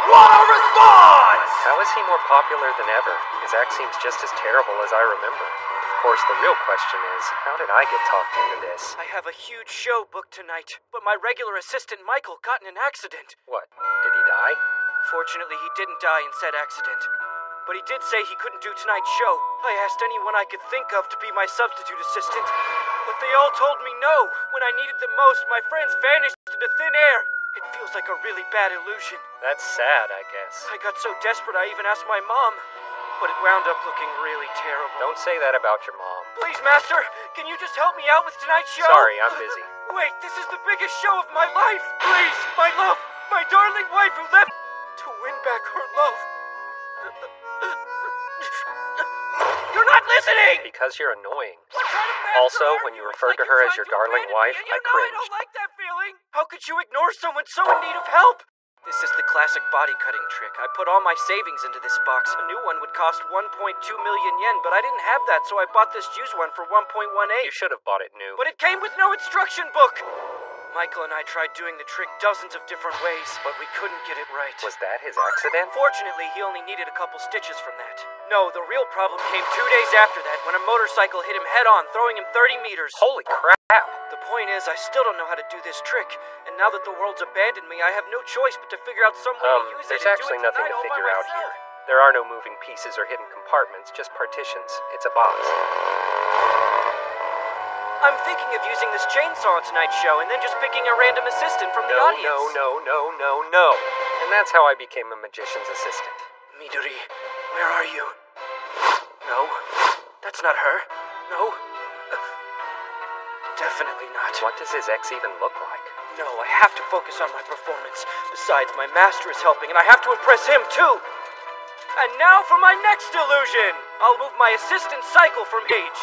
What a response! How is he more popular than ever? His act seems just as terrible as I remember. Of course, the real question is, how did I get talked into this? I have a huge show booked tonight, but my regular assistant Michael got in an accident. What? Did he die? Fortunately, he didn't die in said accident. But he did say he couldn't do tonight's show. I asked anyone I could think of to be my substitute assistant, but they all told me no. When I needed them most, my friends vanished into thin air. It feels like a really bad illusion. That's sad, I guess. I got so desperate I even asked my mom, but it wound up looking really terrible. Don't say that about your mom. Please, Master, can you just help me out with tonight's show? Sorry, I'm busy. Wait, this is the biggest show of my life. Please, my love, my darling wife who left to win back her love. You're not listening! Because you're annoying. Also, when you referred to her as your darling wife, I cringed. like that feeling. How could you ignore someone so in need of help? This is the classic body cutting trick. I put all my savings into this box. A new one would cost 1.2 million yen, but I didn't have that, so I bought this used one for 1.18. You should have bought it new. But it came with no instruction book. Michael and I tried doing the trick dozens of different ways, but we couldn't get it right. Was that his accident? Fortunately, he only needed a couple stitches from that. No, the real problem came two days after that when a motorcycle hit him head on, throwing him 30 meters. Holy crap! The point is, I still don't know how to do this trick, and now that the world's abandoned me, I have no choice but to figure out some way Um, to use there's it There's actually nothing to figure out myself. here. There are no moving pieces or hidden compartments, just partitions. It's a box. I'm thinking of using this chainsaw on tonight's show and then just picking a random assistant from the No, audience. no, no, no, no, no. And that's how I became a magician's assistant. Midori, where are you? No, that's not her. No. Definitely not. What does his ex even look like? No, I have to focus on my performance. Besides, my master is helping, and I have to impress him too. And now for my next illusion. I'll move my assistant Saiki from H.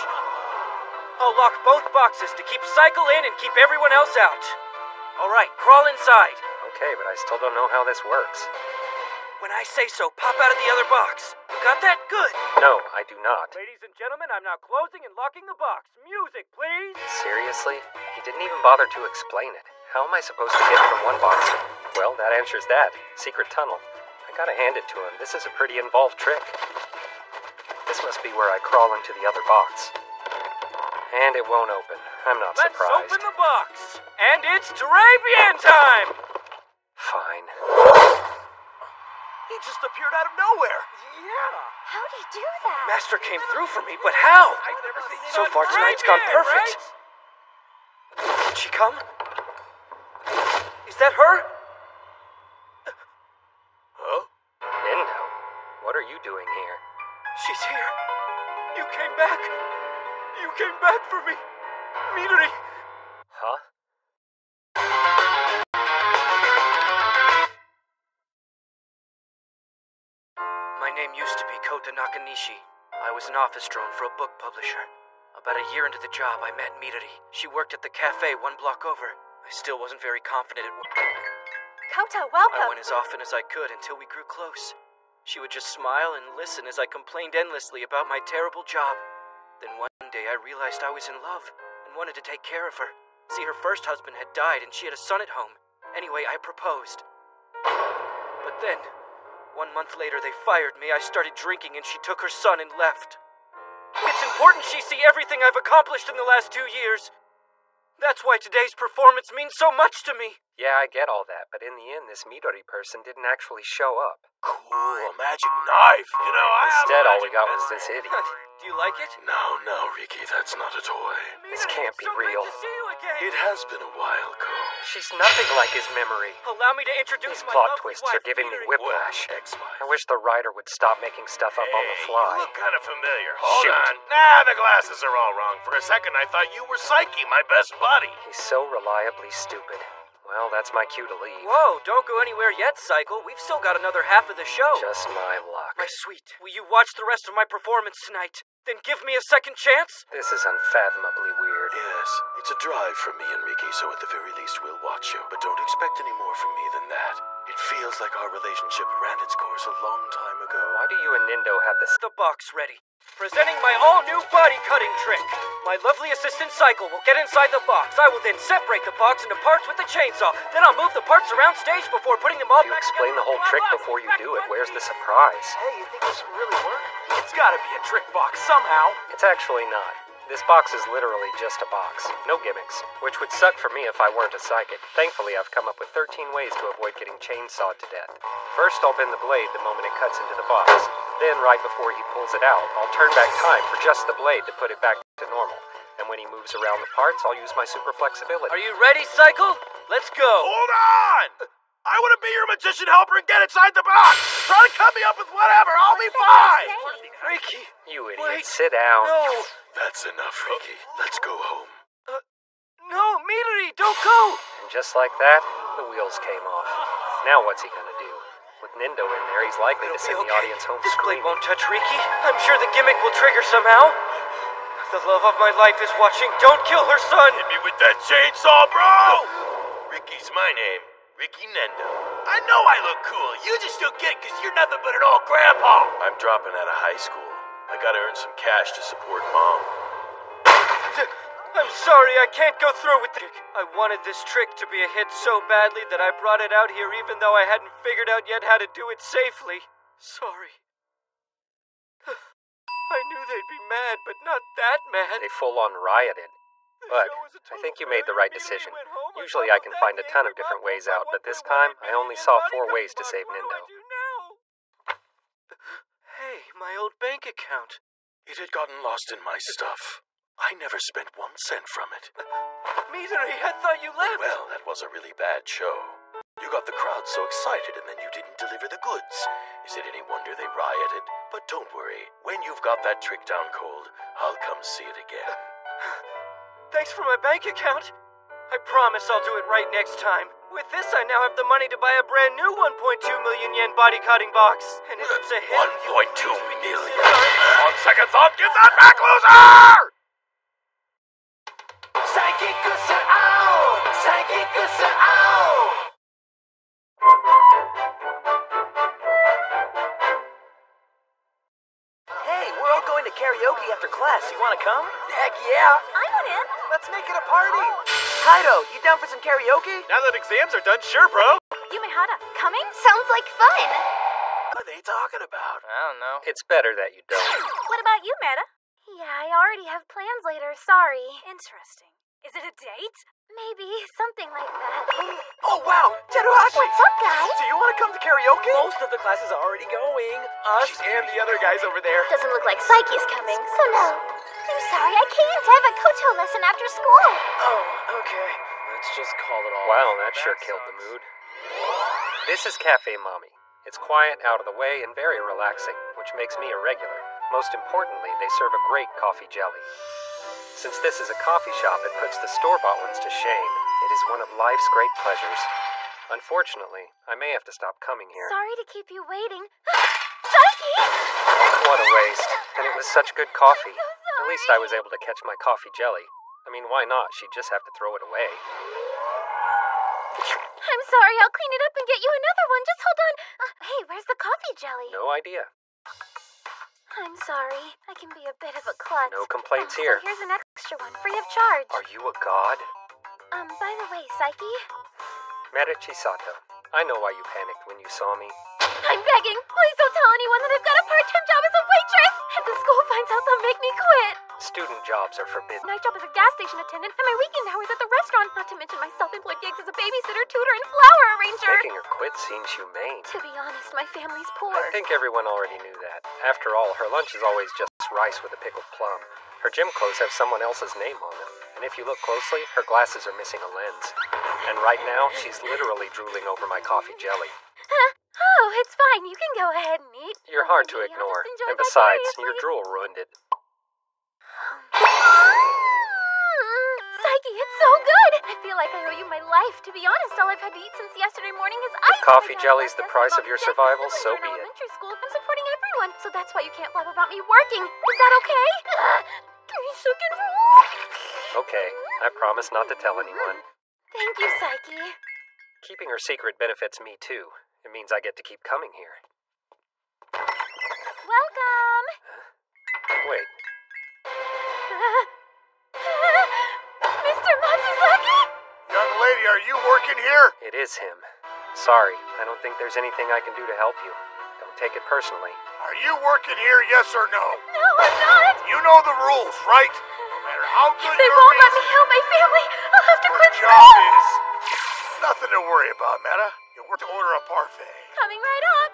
I'll lock both boxes to keep Saiki in and keep everyone else out. All right, crawl inside. Okay, but I still don't know how this works. When I say so, pop out of the other box. You got that? Good. No, I do not. Ladies and gentlemen, I'm now closing and locking the box. Music, please. Seriously? He didn't even bother to explain it. How am I supposed to get from one box to. Well, that answers that. Secret tunnel. I gotta hand it to him. This is a pretty involved trick. This must be where I crawl into the other box. And it won't open. I'm not Let's surprised. open the box. And it's Turabian time! Fine. He just appeared out of nowhere. Yeah. How'd he do that? Master came through for me, but how? So far, tonight's gone perfect. Did she come? Is that her? Huh? Indo, what are you doing here? She's here. You came back. You came back for me. Midori. Huh? My name used to be Kota Nakanishi. I was an office drone for a book publisher. About a year into the job, I met Midori. She worked at the cafe one block over. I still wasn't very confident at work. Kota, welcome! I went as often as I could until we grew close. She would just smile and listen as I complained endlessly about my terrible job. Then one day I realized I was in love and wanted to take care of her. See, her first husband had died and she had a son at home. Anyway, I proposed. But then, one month later, they fired me. I started drinking and she took her son and left. It's important she see everything I've accomplished in the last two years. That's why today's performance means so much to me. Yeah, I get all that, but in the end, this Midori person didn't actually show up. Cool, a magic knife. You know, I have a Instead, all we magic got was this idiot. Do you like it? No, no, Riki, that's not a toy. This can't be real. It has been a while, Cole. She's nothing like his memory. Allow me to introduce These my plot twists wife, are giving me whiplash. Ex-wife. I wish the writer would stop making stuff up on the fly. You look kind of familiar. Hold Shoot. on. Nah, the glasses are all wrong. For a second, I thought you were Saiki, my best buddy. He's so reliably stupid. Well, that's my cue to leave. Whoa, don't go anywhere yet, Saiki. We've still got another half of the show. Just my luck. My sweet, will you watch the rest of my performance tonight? Then give me a second chance? This is unfathomably weird. Yes, it's a drive from me, Enrique, so at the very least we'll watch you. But don't expect any more from me than that. It feels like our relationship ran its course a long time ago. Why do you and Nendo have this? The box ready. Presenting my all new body cutting trick. My lovely assistant Saiki will get inside the box. I will then separate the box into parts with the chainsaw. Then I'll move the parts around stage before putting them all You back explain the whole trick box. before you do it. Where's the surprise? Hey, you think this will really work? It's gotta be a trick box somehow. It's actually not. This box is literally just a box. No gimmicks. Which would suck for me if I weren't a psychic. Thankfully, I've come up with 13 ways to avoid getting chainsawed to death. First, I'll bend the blade the moment it cuts into the box. Then, right before he pulls it out, I'll turn back time for just the blade to put it back to normal. And when he moves around the parts, I'll use my super flexibility. Are you ready, Saiki? Let's go. Hold on! I want to be your magician helper and get inside the box! Try to cut me up with whatever, I'll be fine! Riki! You idiot. Wait. Sit down. No! That's enough, Riki. Let's go home. Uh, no, Midori, don't go! And just like that, the wheels came off. Now what's he gonna do? With Nendo in there, he's likely to It'll be send the audience home This blade won't touch Riki. I'm sure the gimmick will trigger somehow. The love of my life is watching. Don't kill her son! Hit me with that chainsaw, bro! Riki's my name. Riki Nendo. I know I look cool. You just don't get it because you're nothing but an old grandpa. I'm dropping out of high school. I gotta earn some cash to support mom. I'm sorry, I can't go through with it. I wanted this trick to be a hit so badly that I brought it out here even though I hadn't figured out yet how to do it safely. Sorry. I knew they'd be mad, but not that mad. They full on rioted. But I think you made the right decision. Usually I can find a ton of different ways out, but this time I only saw four ways to save Nendo. Hey, my old bank account. It had gotten lost in my stuff. I never spent one cent from it. Midori, I thought you left. Well, that was a really bad show. You got the crowd so excited and then you didn't deliver the goods. Is it any wonder they rioted? But don't worry, when you've got that trick down cold, I'll come see it again. Thanks for my bank account. I promise I'll do it right next time. With this, I now have the money to buy a brand new 1.2 million yen body cutting box. And if it's a hit, 1.2 million. On second thought, give that back, loser! Hey, karaoke after class. You want to come? Heck yeah! I want in. Let's make it a party. Kaido, you down for some karaoke? Now that exams are done, sure, bro. Yumehara, coming? Sounds like fun. What are they talking about? I don't know. It's better that you don't. What about you, Meta? Yeah, I already have plans later. Sorry. Interesting. Is it a date? Maybe. Something like that. Oh, wow. Teruhashi. What's up, guys? Do you want to come to karaoke? Most of the class is already going. Us and the other guys over there. Doesn't look like Saiki's coming, so no. I'm sorry, I can't. I have a koto lesson after school. Oh, okay. Let's just call it off. Wow, that sure killed the mood. This is Cafe Mommy. It's quiet, out of the way, and very relaxing, which makes me a regular. Most importantly, they serve a great coffee jelly. Since this is a coffee shop, it puts the store bought ones to shame. It is one of life's great pleasures. Unfortunately, I may have to stop coming here. Sorry to keep you waiting. Saiki! What a waste. And it was such good coffee. At least I was able to catch my coffee jelly. I mean, why not? She'd just have to throw it away. I'm sorry, I'll clean it up and get you another one. Just hold on. Uh, hey, where's the coffee jelly? No idea. I'm sorry. I can be a bit of a klutz. No complaints Oh, here. So here's an extra one, free of charge. Are you a god? Um, by the way, Saiki, Medici Sato, I know why you panicked when you saw me. I'm begging. Please don't tell anyone that I've got a part-time job as a waitress. If the school finds out, they'll make me quit. Student jobs are forbidden. My job as a gas station attendant and my weekend hours at the restaurant, not to mention my self-employed gigs as a babysitter, tutor, and flower arranger. Making her quit seems humane. To be honest, my family's poor. I think everyone already knew that. After all, her lunch is always just rice with a pickled plum. Her gym clothes have someone else's name on them. And if you look closely, her glasses are missing a lens. And right now, she's literally drooling over my coffee jelly. Oh, it's fine. You can go ahead and eat. You're hard to ignore. And besides, your drool ruined it. Saiki, it's so good! I feel like I owe you my life. To be honest, all I've had to eat since yesterday morning is ice. coffee My jelly's the price of your survival, so be it. school. I'm supporting everyone, so that's why you can't blab about me working. Is that okay? Three second rule. Okay, I promise not to tell anyone. Thank you, Saiki. Keeping her secret benefits me too. It means I get to keep coming here. Welcome. Wait, Mr. Matsuzaki? Young lady, are you working here? it is him. Sorry, I don't think there's anything I can do to help you. Don't take it personally. Are you working here, yes or no? No, I'm not. You know the rules, right? No matter how good They your won't let me help my family. I'll have to quit job school. is nothing to worry about, Mera. You'll work to order a parfait. Coming right up.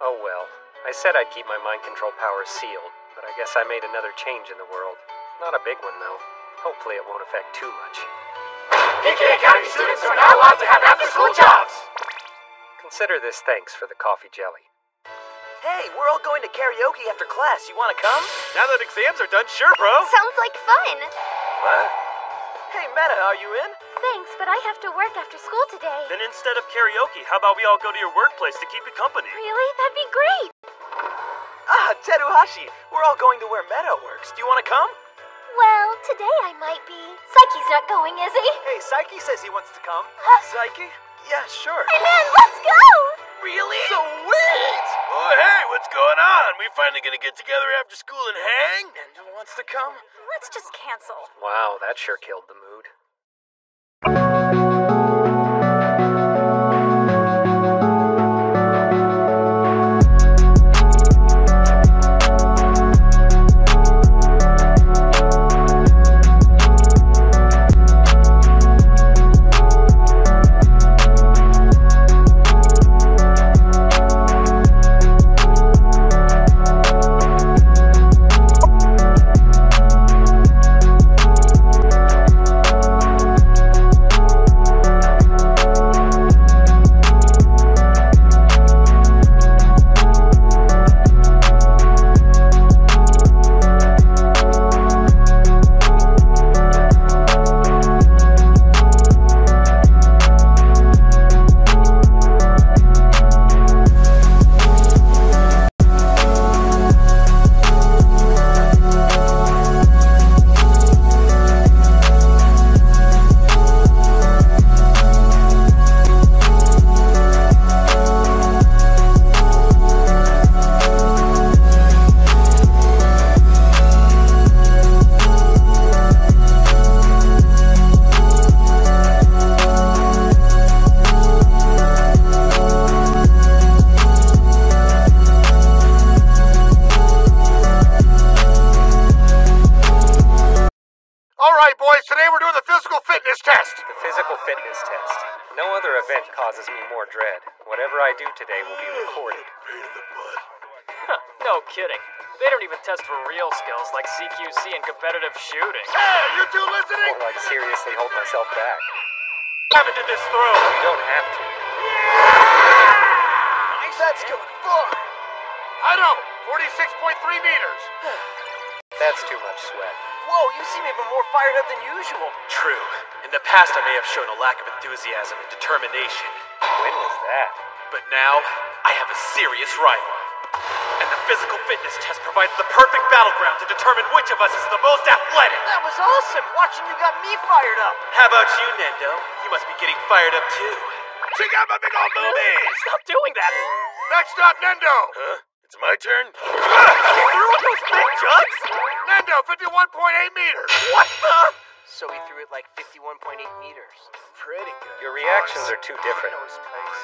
Oh well. I said I'd keep my mind control powers sealed, but I guess I made another change in the world. Not a big one, though. Hopefully, it won't affect too much. PK Academy students are now allowed to have after-school jobs. Consider this thanks for the coffee jelly. Hey, we're all going to karaoke after class. You want to come? Now that exams are done, sure, bro. Sounds like fun. What? Hey, Mera, are you in? Thanks, but I have to work after school today. Then instead of karaoke, how about we all go to your workplace to keep you company? Really? That'd be great. Ah, Teruhashi, we're all going to where Mera works. Do you want to come? Well, today I might be. Saiki's not going, is he? Hey, Saiki says he wants to come. Huh? Saiki? Yeah, sure. Hey, man, let's go! Really? So sweet! Oh, hey, what's going on? We finally gonna get together after school and hang? Who wants to come? Let's just cancel. Wow, that sure killed the mood. 46.3 meters. That's too much sweat. Whoa, you seem even more fired up than usual. True. In the past, I may have shown a lack of enthusiasm and determination. When was that? But now, I have a serious rival. And the physical fitness test provides the perfect battleground to determine which of us is the most athletic. That was awesome. Watching you got me fired up. How about you, Nendo? You must be getting fired up too. Check out my big old boobies! Stop doing that! Next up, Nendo. Huh? It's my turn? You threw with those big jugs? Nendo, 51.8 meters. What the? So he threw it like 51.8 meters. Pretty good. Your reactions are too different. Knows place.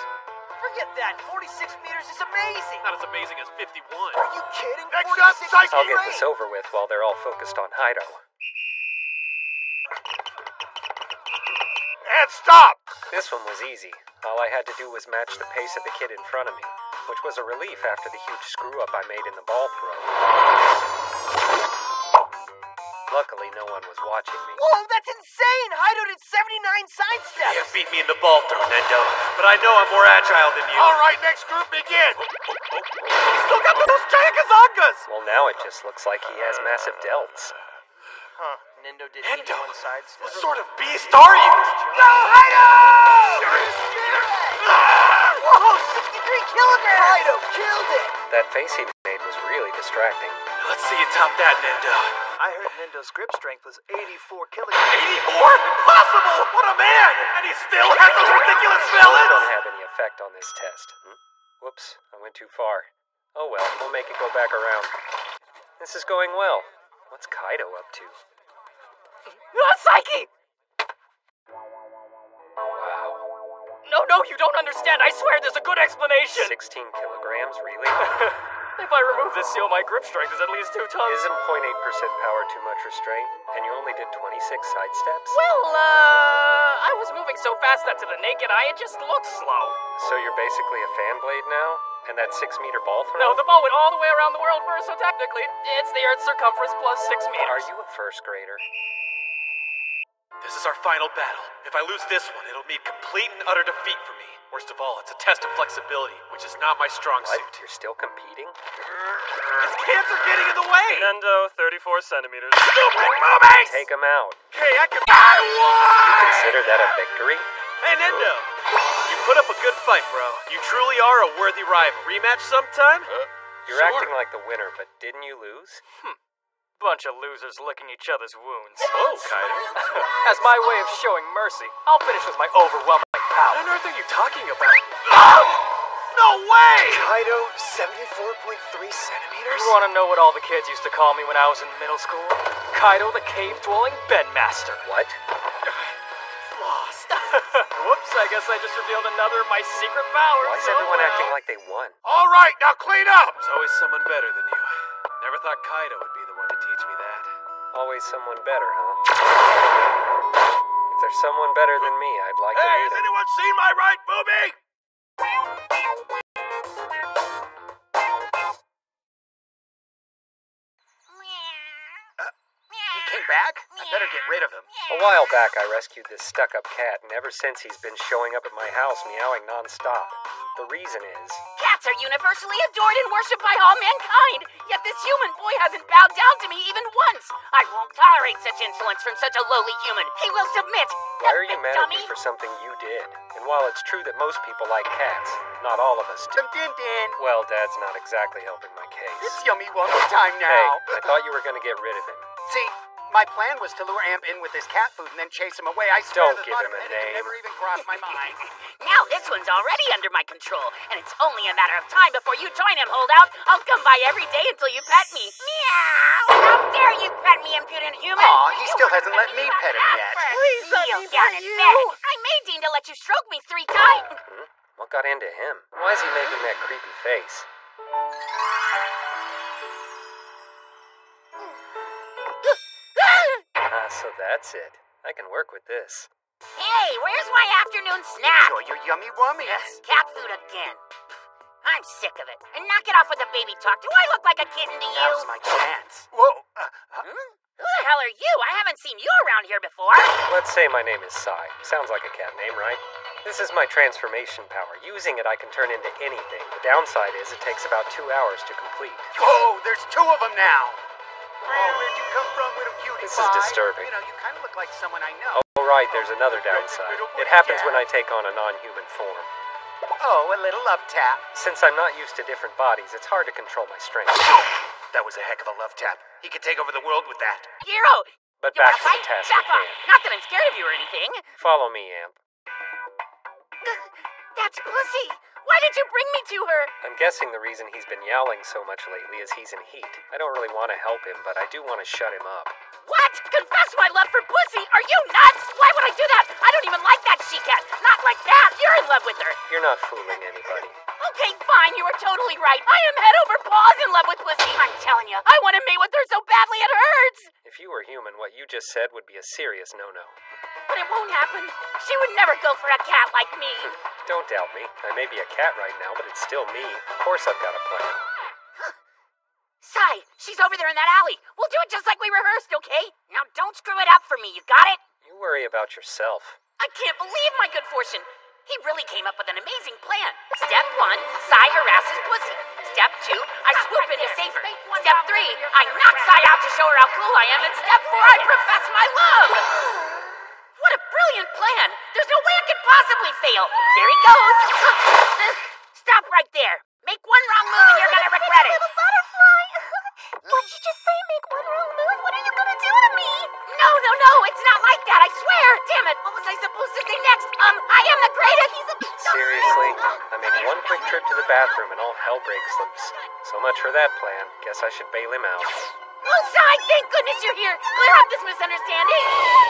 Forget that. 46 meters is amazing. Not as amazing as 51. Are you kidding? Next up, 46 Saiki. I'll get this over with while they're all focused on Kaido. And stop. This one was easy. All I had to do was match the pace of the kid in front of me, which was a relief after the huge screw up I made in the ball throw. Luckily, no one was watching me. Whoa, that's insane! Kaido did 79 side You steps. have beat me in the ball throw, Nendo, but I know I'm more agile than you. All right, next group begin. He's still got those giant kazangas! Well, now it just looks like he has massive delts. Huh, Nendo did Nendo? one side step. What sort of beast are you? No, Whoa, 63 kilograms! Kaido killed it! That face he made was really distracting. Let's see you top that, Nendo. I heard Nendo's grip strength was 84 kilograms. 84? Impossible! What a man! And he still has those ridiculous Those villains! don't have any effect on this test. Hmm? Whoops, I went too far. Oh well, we'll make it go back around. This is going well. What's Kaido up to? Ah, Saiki! Wow. No, no, you don't understand. I swear there's a good explanation. 16 kilograms, really? if I remove this seal, my grip strength is at least two tons. Isn't 0.8% power too much restraint? And you only did 26 side steps? Well, uh, I was moving so fast that to the naked eye it just looked slow. So you're basically a fan blade now? And that six meter ball throw? No, the ball went all the way around the world first, so technically, it's the Earth's circumference plus six meters. Are you a first grader? This is our final battle. If I lose this one, it'll mean complete and utter defeat for me. Worst of all, it's a test of flexibility, which is not my strong What? suit. You're still competing? His cans are getting in the way! Nendo, 34 centimeters. Stupid movies! Take him out. Okay, I can. I won! Consider that a victory? Hey, Nendo! You put up a good fight, bro. You truly are a worthy rival. Rematch sometime? You're Sure. acting like the winner, but didn't you lose? Hmm. Bunch of losers licking each other's wounds. Oh, Kaido. As my way of showing mercy, I'll finish with my overwhelming power. What on earth are you talking about? No way! Kaido, 74.3 centimeters? You want to know what all the kids used to call me when I was in middle school? Kaido the cave-dwelling bedmaster. What? Lost. Whoops, I guess I just revealed another of my secret powers. Why is Oh, everyone well. acting like they won? All right, now clean up! There's always someone better than you. Never thought Kaido would be the one to teach me that. Always someone better, huh? If there's someone better than me, I'd like to Hey, meet has him. anyone seen my right boobie? Him. A while back, I rescued this stuck up cat, and ever since he's been showing up at my house meowing nonstop. The reason is. Cats are universally adored and worshipped by all mankind, yet this human boy hasn't bowed down to me even once. I won't tolerate such insolence from such a lowly human. He will submit. Why are you mad at me for something you did? And while it's true that most people like cats, not all of us do. Din din. Well, Dad's not exactly helping my case. It's yummy one more time now. Hey, now. I thought you were gonna get rid of him. See, my plan was to lure Amp in with his cat food and then chase him away. I swear Don't the give thought him a it had name. never even crossed my mind. Now this one's already under my control, and it's only a matter of time before you join him, holdout. I'll come by every day until you pet me. Meow! How dare you pet me, impudent human? Aw, he You still were hasn't let me pet him yet. Please let Kneel me down pet you. beg. I may deign to let you stroke me three times. Hmm? What got into him? Why is he making that creepy face? So that's it. I can work with this. Hey, where's my afternoon snack? Enjoy your yummy wummies. Cat food again. I'm sick of it. And knock it off with the baby talk. Do I look like a kitten to you? Now's my chance. Whoa. Uh, uh, Who the hell are you? I haven't seen you around here before. Let's say my name is Sai. Sounds like a cat name, right? This is my transformation power. Using it, I can turn into anything. The downside is it takes about two hours to complete. Whoa, there's two of them now. Where'd you come from, little cutie This is disturbing. You know, you kind of look like someone I know. Oh, right, there's another downside. It happens when I take on a non human form. Oh, a little love tap. Since I'm not used to different bodies, it's hard to control my strength. That was a heck of a love tap. He could take over the world with that. Hero! But You back wanna the task Back at off. hand. Not that I'm scared of you or anything. Follow me, Amp. That's Pussy. Why did you bring me to her? I'm guessing the reason he's been yowling so much lately is he's in heat. I don't really want to help him, but I do want to shut him up. What? Confess my love for Pussy? Are you nuts? Why would I do that? I don't even like that she-cat. Not like that. You're in love with her. You're not fooling anybody. Okay, fine. You are totally right. I am head over paws in love with Pussy. I'm telling you, I want to mate with her so badly it hurts. If you were human, what you just said would be a serious no no. But it won't happen. She would never go for a cat like me. Don't doubt me. I may be a cat right now, but it's still me. Of course I've got a plan. Sai, she's over there in that alley. We'll do it just like we rehearsed, okay? Now don't screw it up for me. You got it? You worry about yourself. I can't believe my good fortune. He really came up with an amazing plan. Step one, Sai harasses Pussy. Step two, I swoop in to save her. Step step three, I knock Sai out to show her how cool I am, and step four, I profess my love. What a brilliant plan! There's no way it could possibly fail. There he goes. Stop right there. Make one wrong move and you're gonna regret it. Little butterfly. What'd you just say? Make one wrong move? What are you gonna do to me? No, no, no, it's not like that, I swear. Damn it, what was I supposed to say next? Um, I am the greatest. He's a Seriously? I made one quick trip to the bathroom and all hell breaks loose. So much for that plan. Guess I should bail him out. Oh, Sai, thank goodness you're here. Clear up this misunderstanding.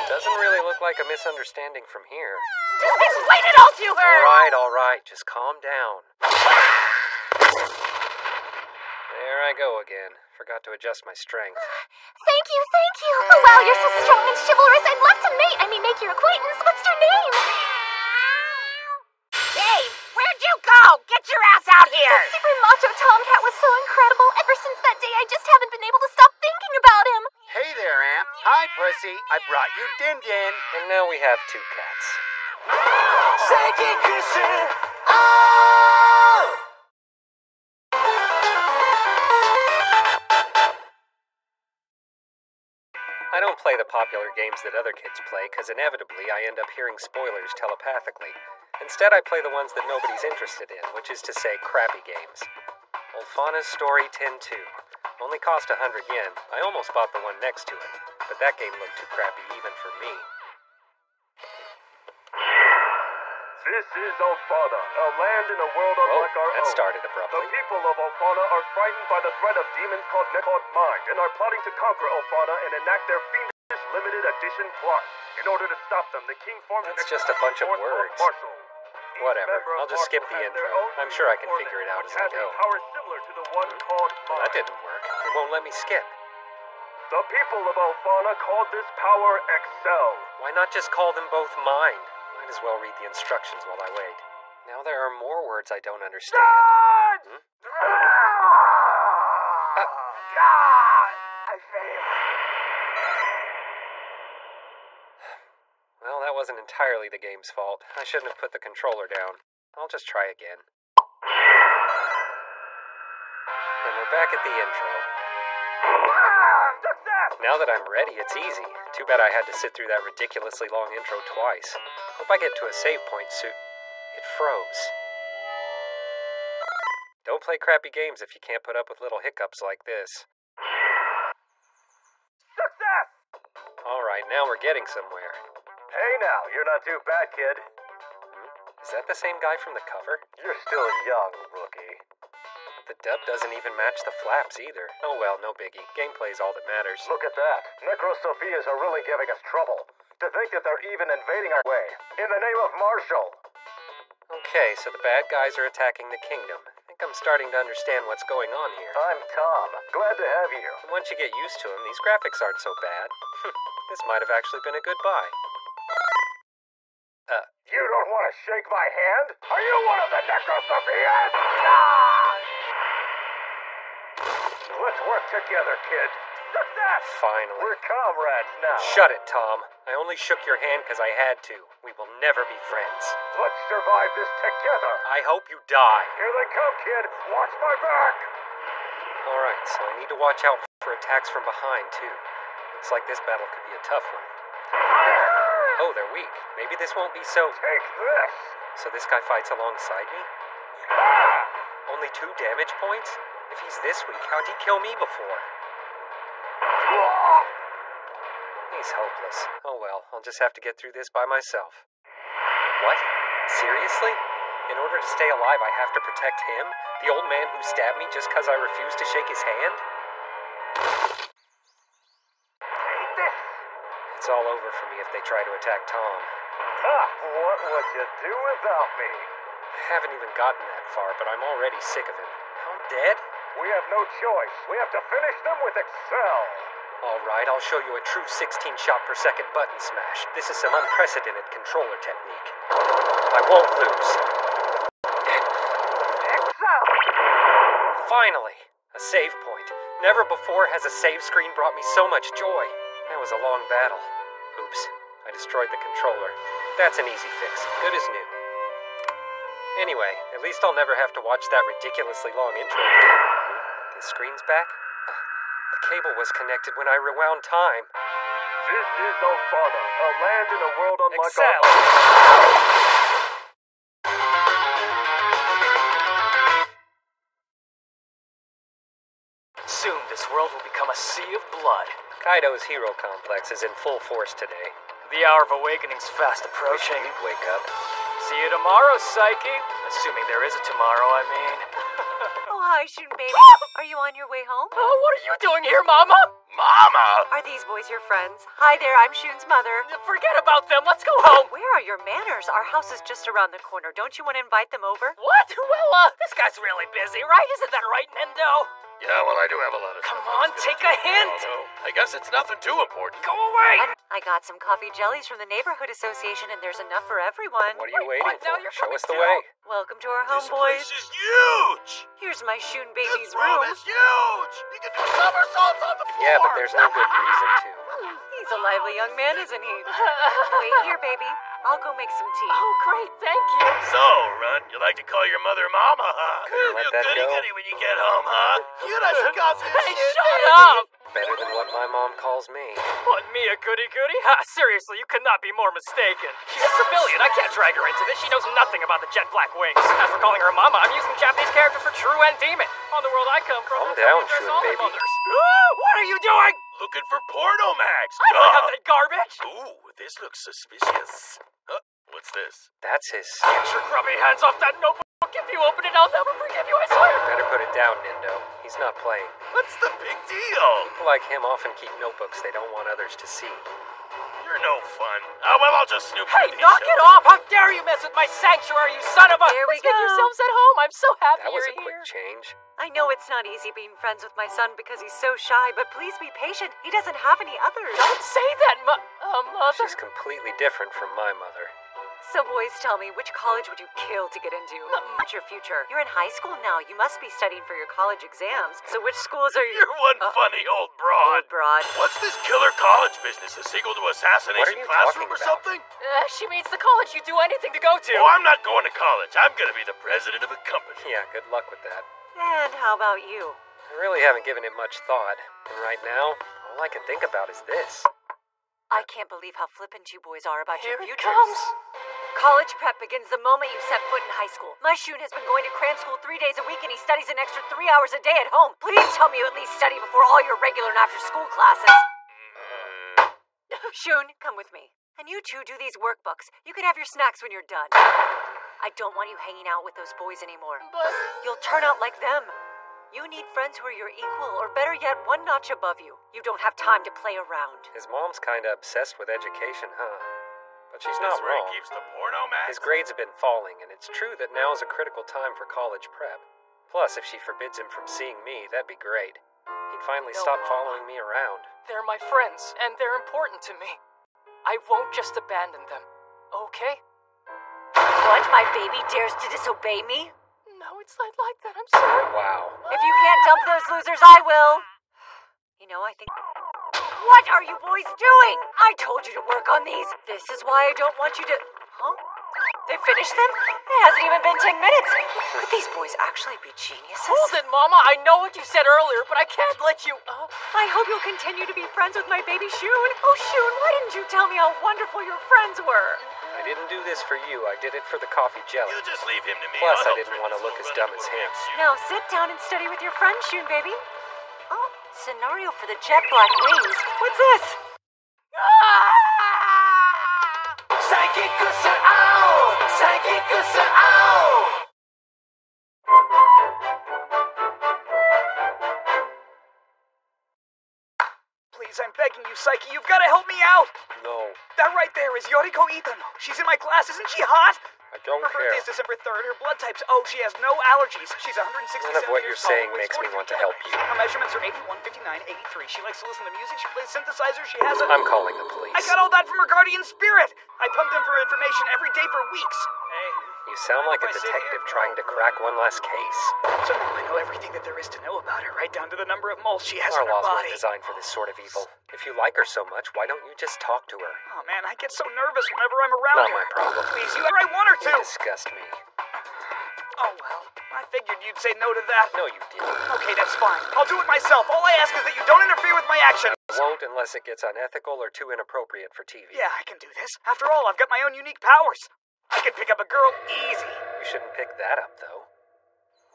Doesn't really look like a misunderstanding from here. Just explain it all to her. All right, all right. Just calm down. There I go again. Forgot to adjust my strength. Thank you, thank you. Oh, wow, you're so strong and chivalrous. I'd love to mate. I mean, make your acquaintance. What's your name? Dave, where'd you go? Get your ass out here. That super macho tomcat was so incredible. Ever since that day, I just haven't been able to stop thinking about him. Hey there, Amp. Hi, Pussy. I brought you Din Din. And now we have two cats. I don't play the popular games that other kids play because inevitably I end up hearing spoilers telepathically. Instead, I play the ones that nobody's interested in, which is to say, crappy games. Olfana's Story 10 2. Only cost 100 yen. I almost bought the one next to it, but that game looked too crappy even for me. This is Alfana, a land in a world Whoa, unlike our that own. started abruptly. The people of Alfana are frightened by the threat of demons called Necod Mind and are plotting to conquer Alfana and enact their fiendish limited edition plot. In order to stop them, the king formed That's an just a bunch of words. Marshal. Whatever. I'll just skip the intro. I'm sure I can figure it out as I go. power similar to the one called Well, that didn't work. It won't let me skip. The people of Alfana called this power Excel. Why not just call them both mine? Might as well read the instructions while I wait. Now there are more words I don't understand. Hmm? Uh, I failed. well, that wasn't entirely the game's fault. I shouldn't have put the controller down. I'll just try again. And we're back at the intro. Now that I'm ready, it's easy. Too bad I had to sit through that ridiculously long intro twice. Hope I get to a save point soon. It froze. Don't play crappy games if you can't put up with little hiccups like this. Success! Alright, now we're getting somewhere. Hey now, you're not too bad, kid. Is that the same guy from the cover? You're still young, rookie. The dub doesn't even match the flaps either. Oh well, no biggie. Gameplay's all that matters. Look at that. Necrosophias are really giving us trouble. To think that they're even invading our way. In the name of Marshall. Okay, so the bad guys are attacking the kingdom. I think I'm starting to understand what's going on here. I'm Tom. Glad to have you. And once you get used to them, these graphics aren't so bad. this might have actually been a good buy. Uh, You don't want to shake my hand? Are you one of the Necrosophias? Let's work together, kid. Success! finally. We're comrades now. Shut it, Tom. I only shook your hand because I had to. We will never be friends. Let's survive this together. I hope you die. Here they come, kid. Watch my back. Alright, so I need to watch out for attacks from behind, too. Looks like this battle could be a tough one. Oh, they're weak. Maybe this won't be so. Take this. So this guy fights alongside me? Only two damage points? If he's this weak, how'd he kill me before? He's hopeless. Oh well, I'll just have to get through this by myself. What? Seriously? In order to stay alive, I have to protect him? The old man who stabbed me just because I refused to shake his hand? It's all over for me if they try to attack Tom. Ha! What would you do without me? I Haven't even gotten that far, but I'm already sick of him. I'm dead? We have no choice. We have to finish them with Excel. Alright, I'll show you a true 16 shot per second button smash. This is some unprecedented controller technique. I won't lose. Excel! Finally! A save point. Never before has a save screen brought me so much joy. Was a long battle. Oops, I destroyed the controller. That's an easy fix. Good as new. Anyway, at least I'll never have to watch that ridiculously long intro again. The screen's back? Uh, The cable was connected when I rewound time. This is Alfana, a land in a world unlike Excel. our Soon, a sea of blood. Kaido's hero complex is in full force today. The hour of awakening's fast approaching. You'd wake up. See you tomorrow, Saiki. Assuming there is a tomorrow, I mean. Oh, hi, Shun baby. Are you on your way home? Oh, what are you doing here, Mama? Mama! Are these boys your friends? Hi there, I'm Shun's mother. Forget about them. Let's go home. Where are your manners? Our house is just around the corner. Don't you want to invite them over? What? Well, uh, this guy's really busy, right? Isn't that right, Nendo? Yeah, well, I do have a lot of Come on, take a hint. Oh, no. I guess it's nothing too important. Go away. And I got some coffee jellies from the neighborhood association, and there's enough for everyone. What are you waiting what? Now for? you're Show us the way. Welcome to our home, This boys. place is huge! Here's my Shun This baby's room room. is huge! You can do somersaults on the floor! Yeah, but there's no good reason to. He's a lively young man, isn't he? Wait here, baby. I'll go make some tea. Oh, great. Thank you. So, Runt, you like to call your mother Mama, huh? Couldn't let You're that goody go. goody when you get home, huh? You know she calls you Hey, shit, shut baby. up. Better than what my mom calls me. What, me a goody goody? Ha, seriously, you could not be more mistaken. She's a civilian. I can't drag her into this. She knows nothing about the jet black wings. As for calling her mama, I'm using Japanese character for true and demon. On the world I come from, Calm that's down, we all baby. mothers. What are you doing? Looking for Pornomax, I don't have that garbage. Ooh, this looks suspicious. Huh? What's this? That's his. Get your grubby hands off that notebook. If you open it, I'll never forgive you, I swear. Better put it down, Nendo. He's not playing. What's the big deal? People like him often keep notebooks they don't want others to see. You're no fun. Oh, well, I'll just snoop Hey, through these knock it off! How dare you mess with my sanctuary, you son of a... Here we Let's get yourselves at home. I'm so happy That was you're a quick change. I know it's not easy being friends with my son because he's so shy, but please be patient. He doesn't have any others. Don't say that, mo- uh, mother. She's completely different from my mother. So, boys, tell me, which college would you kill to get into? What's your future? You're in high school now. You must be studying for your college exams. So, which schools are you? You're one Uh, funny old broad. Old broad. What's this killer college business? A sequel to Assassination Classroom or something? Uh, she means the college you'd do anything to go to. Oh, I'm not going to college. I'm going to be the president of a company. Yeah, good luck with that. And how about you? I really haven't given it much thought. And right now, all I can think about is this. I can't believe how flippant you boys are about Here your it futures. comes. College prep begins the moment you set foot in high school. My Shun has been going to cram school three days a week and he studies an extra three hours a day at home. Please tell me you at least study before all your regular and after school classes. Shun, come with me. And you two do these workbooks. You can have your snacks when you're done. I don't want you hanging out with those boys anymore. But You'll turn out like them. You need friends who are your equal, or better yet, one notch above you. You don't have time to play around. His mom's kinda obsessed with education, huh? But she's not where wrong. keeps the porno max? His grades have been falling, and it's true that now is a critical time for college prep. Plus, if she forbids him from seeing me, that'd be great. He'd finally No, stop Mama. following me around. they're my friends, and they're important to me. I won't just abandon them. Okay? What? My baby dares to disobey me? No, it's not like that. I'm sorry. Wow. If you can't dump those losers, I will. You know, I think. What are you boys doing? I told you to work on these. This is why I don't want you to. Huh? They finished them? It hasn't even been ten minutes. Could these boys actually be geniuses? Hold it, Mama. I know what you said earlier, but I can't let you. Uh, I hope you'll continue to be friends with my baby Shun. Oh, Shun, why didn't you tell me how wonderful your friends were? I didn't do this for you, I did it for the coffee jelly. You just leave him to me. Plus, I'll I didn't want to look as dumb as poor him. Now sit down and study with your friend, Shun, baby. Scenario for the jet black wings. What's this? Ah! Please, I'm begging you, Saiki, you've got to help me out! No, That right there is Yoriko Itano. She's in my class, isn't she hot? I don't Her care. birthday is December 3rd. Her blood type's O. She has no allergies. She's 160 None of what you're saying makes me want to help you. Her measurements are 81, 59, 83. She likes to listen to music. She plays synthesizer. She has a. I'm calling the police. I got all that from her guardian spirit. I pumped in for information every day for weeks. You sound like a If I sit detective trying to crack one last case. So now I know everything that there is to know about her, right down to the number of moles she has Our on her laws weren't body. designed for this sort of evil. If you like her so much, why don't you just talk to her? Oh man, I get so nervous whenever I'm around Not her. my problem. Please, you I want her You to. disgust me. Oh, well. I figured you'd say no to that. No, you didn't. Okay, that's fine. I'll do it myself. All I ask is that you don't interfere with my actions. I won't unless it gets unethical or too inappropriate for TV. Yeah, I can do this. After all, I've got my own unique powers. I can pick up a girl easy. You shouldn't pick that up, though.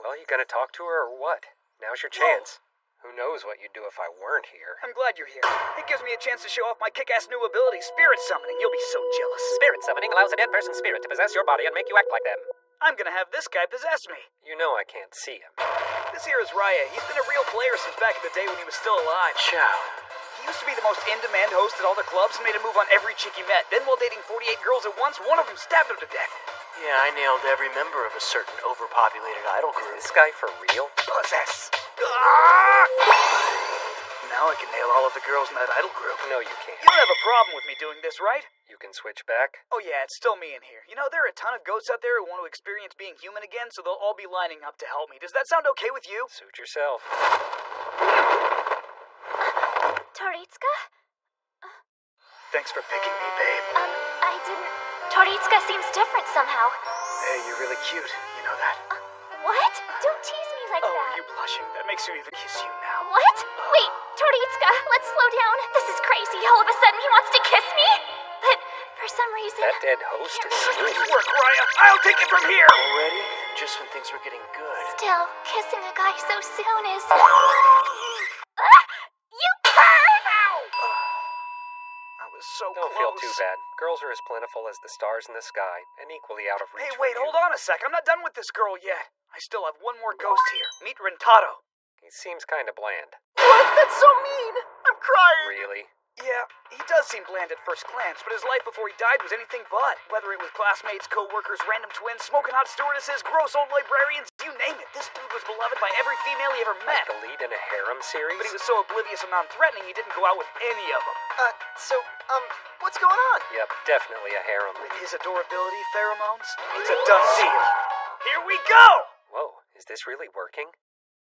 Well, you gonna talk to her or what? Now's your chance. Who knows what you'd do if I weren't here? I'm glad you're here. It gives me a chance to show off my kick-ass new ability, Spirit Summoning. You'll be so jealous. Spirit summoning allows a dead person's spirit to possess your body and make you act like them. I'm gonna have this guy possess me. You know I can't see him. This here is Raya. He's been a real player since back in the day when he was still alive. Chow. Used to be the most in-demand host at all the clubs and made a move on every chick he met. Then while dating 48 girls at once, one of them stabbed him to death. Yeah, I nailed every member of a certain overpopulated idol group. Is this guy for real? Possess. Ah! Now I can nail all of the girls in that idol group. No, you can't. You don't have a problem with me doing this, right? You can switch back? Oh yeah, it's still me in here. You know, there are a ton of ghosts out there who want to experience being human again, so they'll all be lining up to help me. Does that sound okay with you? Suit yourself. Toritsuka? Thanks for picking me, babe. Um, I didn't. Toritsuka seems different somehow. Hey, you're really cute. You know that? What? Don't tease me like oh, that. you blushing. That makes me even kiss you now. What? Wait, Toritsuka, let's slow down. This is crazy. All of a sudden, he wants to kiss me? But for some reason. That dead host is Nice work, Raya. I'll take it from here. Already? Just when things were getting good. Still, kissing a guy so soon is. Ah! so Don't close. feel too bad. Girls are as plentiful as the stars in the sky, and equally out of reach. Hey, wait, hold on a sec. I'm not done with this girl yet. I still have one more ghost here. Meet Rentaro. He seems kind of bland. What? That's so mean. I'm crying. Really? Yeah, he does seem bland at first glance, but his life before he died was anything but. Whether it was classmates, co-workers, random twins, smoking hot stewardesses, gross old librarians, you name it. This dude was beloved by every female he ever met. The lead in a harem series? But he was so oblivious and non-threatening, he didn't go out with any of them. Uh, so, um, what's going on? Yep, definitely a harem With his adorability pheromones, it's a done deal. Here we go! Whoa, is this really working?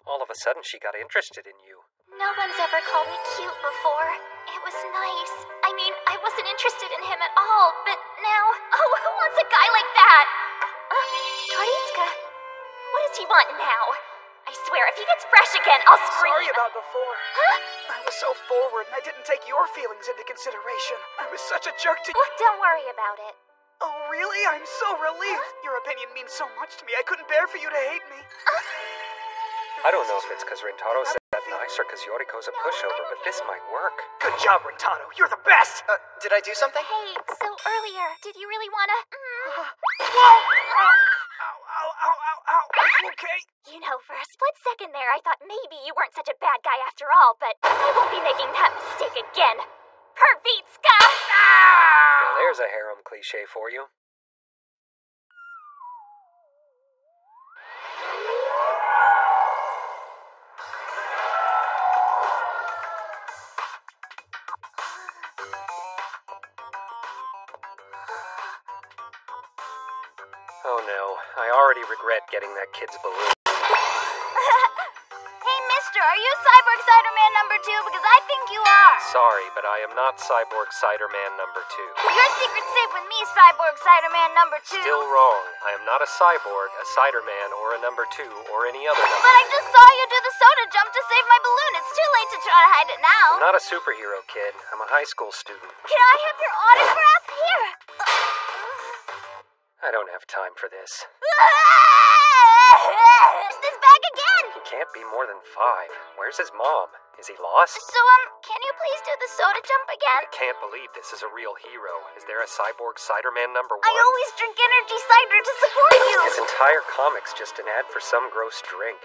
All of a sudden, she got interested in you. No one's ever called me cute before. It was nice. I mean, I wasn't interested in him at all, but now. Oh, who wants a guy like that? Uh, Toritsuka, what does he want now? I swear, if he gets fresh again, I'll scream. Sorry about before. Huh? I was so forward and I didn't take your feelings into consideration. I was such a jerk to you. Oh, don't worry about it. Oh, really? I'm so relieved. Your opinion means so much to me. I couldn't bear for you to hate me. I don't know if it's because Rentaro said that nice or because Yoriko's a pushover, but this might work. Good job, Rentaro. You're the best. Uh, did I do something? Hey, so earlier, did you really wanna? Mm, Whoa! Ow, ow, ow, ow, ow, ow. Are you okay? you know, for a split second there, I thought maybe you weren't such a bad guy after all, but I won't be making that mistake again. Pervitska! Now there's a harem cliche for you. I already regret getting that kid's balloon. hey, mister, are you Cyborg Cider Man number two? Because I think you are. Sorry, but I am not Cyborg Cider Man number two. Your secret's safe with me, Cyborg Cider Man number two. Still wrong. I am not a cyborg, a cider man, or a number two, or any other number. But I just saw you do the soda jump to save my balloon. It's too late to try to hide it now. I'm not a superhero, kid. I'm a high school student. Can I have your autograph? Here. I don't have time for this. This bag again. He can't be more than five. Where's his mom? Is he lost? So, um, can you please do the soda jump again? I can't believe this is a real hero. Is there a cyborg cider man number one? I always drink energy cider to support you. His entire comic's just an ad for some gross drink.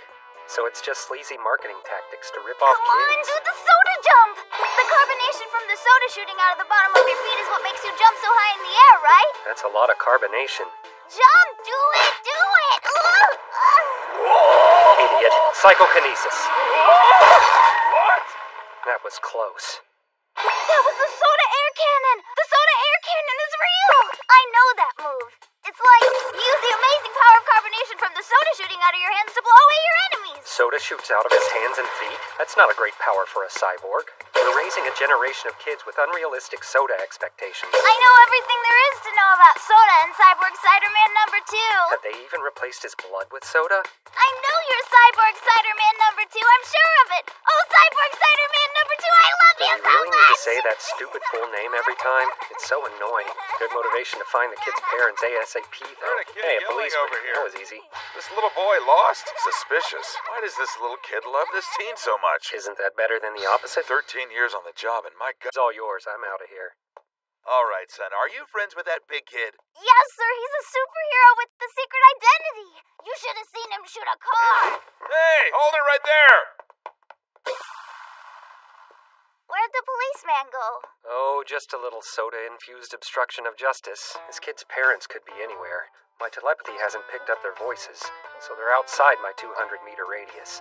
So it's just sleazy marketing tactics to rip off Come on, do the soda jump. The carbonation from the soda shooting out of the bottom of your feet is what makes you jump so high in the air, right? That's a lot of carbonation. Jump, do it, do it. Idiot. Psychokinesis. What? That was close. That was the soda air cannon. Shoots out of his hands and feet? That's not a great power for a cyborg. We're raising a generation of kids with unrealistic soda expectations. I know everything there is to know about soda and Cyborg Cider Man number two. Have they even replaced his blood with soda? I know you're Cyborg Cider Man number two. I'm sure of it. Oh, Cyborg Cider Man number two, I love you! Do you you so really need to say that stupid full name every time? It's so annoying. Good motivation to find the kid's parents ASAP, though. A kid Hey, a yelling policeman. over here. That was easy. This little boy lost? Suspicious. Why does this little kid love this teen so much? Isn't that better than the opposite? 13 years on the job, and my God. It's all yours. I'm out of here. All right, son. Are you friends with that big kid? Yes, sir. He's a superhero with the secret identity. You should have seen him shoot a car. Hey, hold it right there! Where'd the policeman go? Oh, just a little soda infused obstruction of justice. This kid's parents could be anywhere. My telepathy hasn't picked up their voices, so they're outside my 200 meter radius.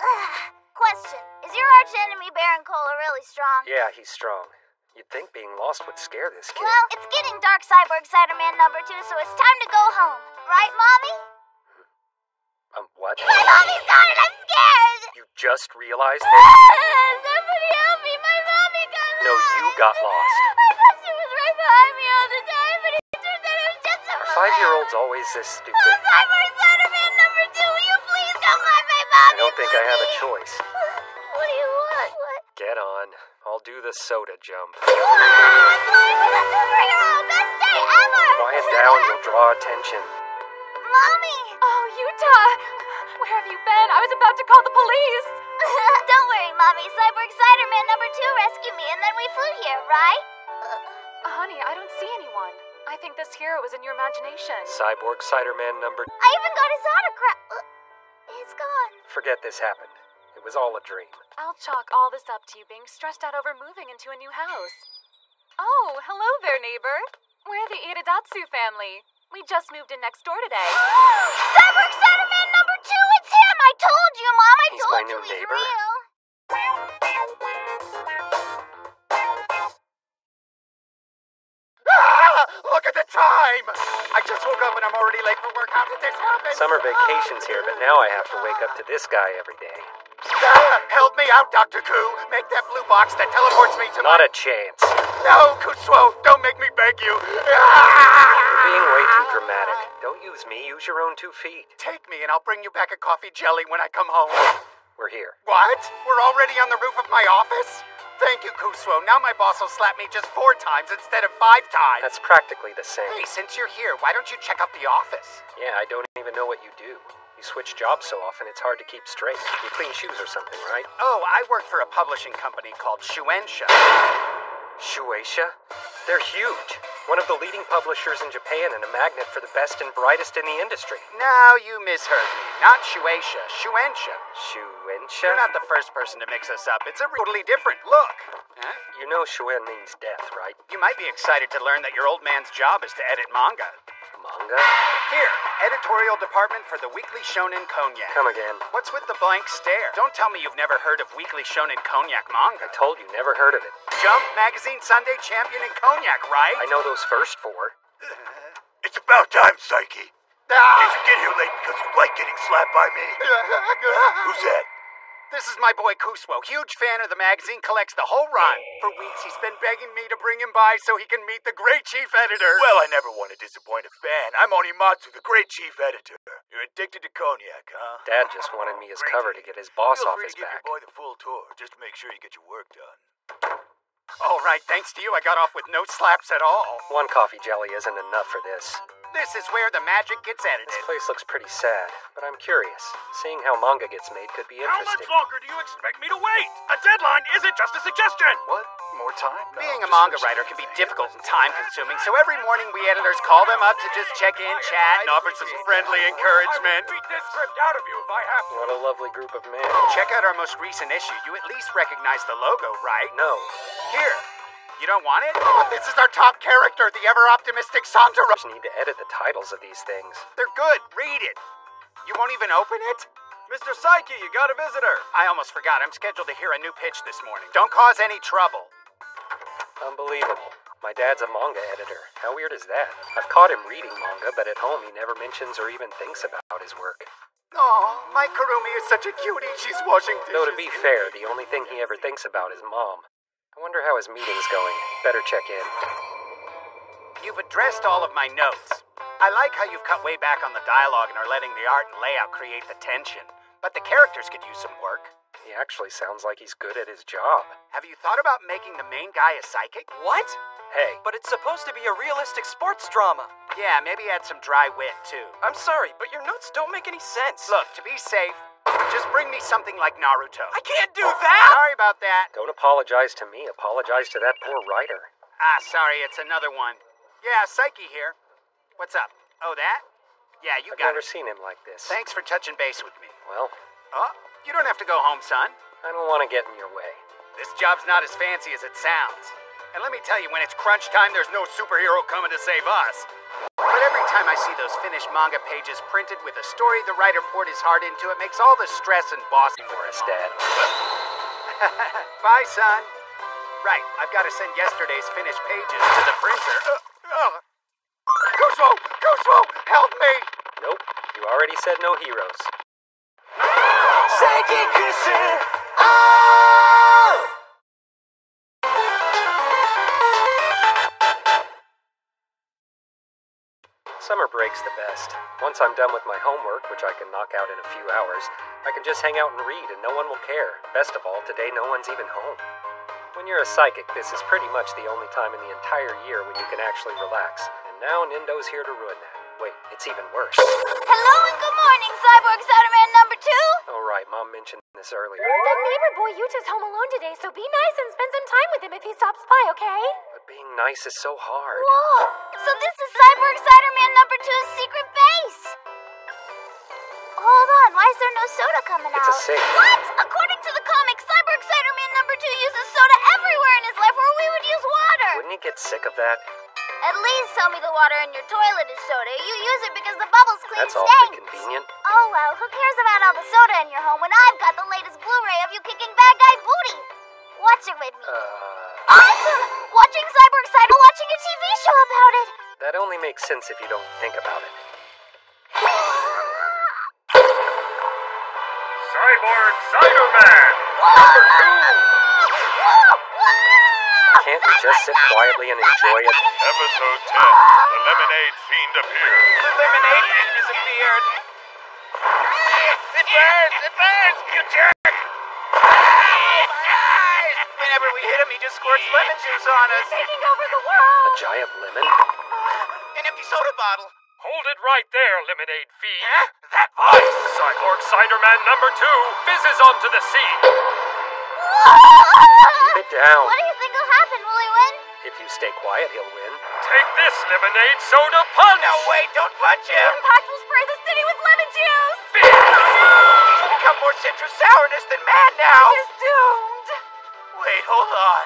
Question: Is your arch enemy Baron Cola really strong? Yeah, he's strong. You'd think being lost would scare this kid. Well, it's getting dark, Cyborg Cider Man number two, so it's time to go home. Right, Mommy? Um, what? My mommy's got it! I'm scared! You just realized this? Somebody help me! My mommy got No, you got lost. I thought she was right behind me all the time, but it turns out it was just a five year olds always this Oh, stupid? Cyborg Cider I don't think I have a choice. What do you want? What? Get on. I'll do the soda jump. I'm flying with a superhero! Best day ever! Quiet down, you'll draw attention. Mommy! Oh, Utah! Where have you been? I was about to call the police. Don't worry, Mommy. Cyborg Cider Man number two rescued me, and then we flew here, right? Uh, honey, I don't see anyone. I think this hero was in your imagination. Cyborg Ciderman number. I even got his autograph. Uh, It's gone. Forget this happened. It was all a dream. I'll chalk all this up to you being stressed out over moving into a new house. Oh, hello there, neighbor. We're the Itadatsu family. We just moved in next door today. Cyborg Cider Man number two, it's him! I told you, Mom. I He's told my you new he's neighbor? real. Time! I just woke up and I'm already late for work. How did this happen? Summer vacation's here, but now I have to wake up to this guy every day. Ah, help me out, Dr. Koo. Make that blue box that teleports me to Not my... a chance. No, Kusuo, don't make me beg you. You're being way too dramatic. Don't use me, use your own two feet. Take me and I'll bring you back a coffee jelly when I come home. We're here. What? We're already on the roof of my office? Thank you, Kusuo. Now my boss will slap me just four times instead of five times. That's practically the same. Hey, since you're here, why don't you check out the office? Yeah, I don't even know what you do. You switch jobs so often, it's hard to keep straight. You clean shoes or something, right? Oh, I work for a publishing company called Shueisha. Shueisha? They're huge. One of the leading publishers in Japan and a magnet for the best and brightest in the industry. Now you misheard me. Not Shueisha, Shuensha. Shuensha? You're not the first person to mix us up. It's a totally different look. Huh? You know Shuen means death, right? You might be excited to learn that your old man's job is to edit manga. Manga? Here, editorial department for the Weekly Shonen Cognac. Come again. What's with the blank stare? Don't tell me you've never heard of Weekly Shonen Cognac manga. I told you, never heard of it. Jump Magazine Sunday Champion in Cognac, right? I know those first four. It's about time, Saiki. Ah! Did you get here late because you like getting slapped by me? Who's that? This is my boy Kusuo, huge fan of the magazine, collects the whole run. For weeks he's been begging me to bring him by so he can meet the great chief editor. Well, I never want to disappoint a fan. I'm Onimatsu, the great chief editor. You're addicted to cognac, huh? Dad just wanted me as cover to get his boss Feel off free his to give back. your boy the full tour, just to make sure you get your work done. All right, thanks to you, I got off with no slaps at all. One coffee jelly isn't enough for this. This is where the magic gets edited. This place looks pretty sad, but I'm curious. Seeing how manga gets made could be interesting. How much longer do you expect me to wait? A deadline isn't just a suggestion. What? More time? No, Being a manga writer can be difficult and time consuming, so every morning we editors call them up to just check in, chat, and offer some friendly encouragement. I will beat this script out of you if I have to. What a lovely group of men. Check out our most recent issue. You at least recognize the logo, right? No. Here. You don't want it? But this is our top character, the ever optimistic Santoro. Just need to edit the titles of these things. They're good. Read it. You won't even open it? Mr. Saiki, you got a visitor. I almost forgot. I'm scheduled to hear a new pitch this morning. Don't cause any trouble. Unbelievable. My dad's a manga editor. How weird is that? I've caught him reading manga, but at home he never mentions or even thinks about his work. Oh, my Kurumi is such a cutie. She's washing dishes. Though to be fair, the only thing he ever thinks about is mom. I wonder how his meeting's going. Better check in. You've addressed all of my notes. I like how you've cut way back on the dialogue and are letting the art and layout create the tension. But the characters could use some work. He actually sounds like he's good at his job. Have you thought about making the main guy a psychic? What? Hey, But it's supposed to be a realistic sports drama. Yeah, maybe add some dry wit too. I'm sorry, but your notes don't make any sense. Look, to be safe, just bring me something like Naruto. I can't do that! Sorry about that. don't apologize to me. Apologize to that poor writer. Ah, sorry, it's another one. Yeah, Saiki here. What's up? Oh, that? Yeah, you I've got never it. seen him like this. Thanks for touching base with me. Well, Oh, you don't have to go home, son. I don't want to get in your way. This job's not as fancy as it sounds. And let me tell you, when it's crunch time, there's no superhero coming to save us. But every time I see those finished manga pages printed with a story the writer poured his heart into, it makes all the stress and boss for us, Dad. Bye, son. Right, I've got to send yesterday's finished pages to the printer. Uh, uh. Kusuo! Kusuo! Help me! Nope, you already said no heroes. Summer break's the best. Once I'm done with my homework, which I can knock out in a few hours, I can just hang out and read and no one will care. Best of all, today no one's even home. When you're a psychic, this is pretty much the only time in the entire year when you can actually relax. And now Nendo's here to ruin that. Wait, it's even worse. Hello and good morning, Cyborg Cider-Man number two. Alright, Mom mentioned this earlier. That neighbor boy Yuta's home alone today, so be nice and spend some time with him if he stops by, okay? But being nice is so hard. Whoa! So this is Cyborg Cider-Man number two's secret base. Hold on, why is there no soda coming It's a out? safe. What? According to the comic, Cyborg Cider-Man number two uses soda everywhere in his life where we would use water. Wouldn't he get sick of that? At least tell me the water in your toilet is soda. You use it because the bubbles clean That's awfully stains. convenient. Oh well, who cares about all the soda in your home when I've got the latest Blu-ray of you kicking bad guy booty? Watch it with me. Uh, Awesome! Watching Cyborg Cyber watching a TV show about it. that only makes sense if you don't think about it. Cyborg Cider-Man! Number two! Can't we just sit quietly and enjoy it? Episode 10. The Lemonade Fiend appears. The lemonade fiend disappeared. It burns! It burns! You jerk! Whenever we hit him, he just squirts lemon juice on us. Taking over the world. A giant lemon? An empty soda bottle. Hold it right there, Lemonade Fiend. That voice! Cyborg Ciderman number two fizzes onto the scene. Keep it down. What do you think will happen? Will he win? If you stay quiet, he'll win. Take this lemonade soda punch! No, wait, don't punch him. Impact will spray the city with lemon juice. He's become more citrus sourness than mad now. He's doomed. Wait, hold on.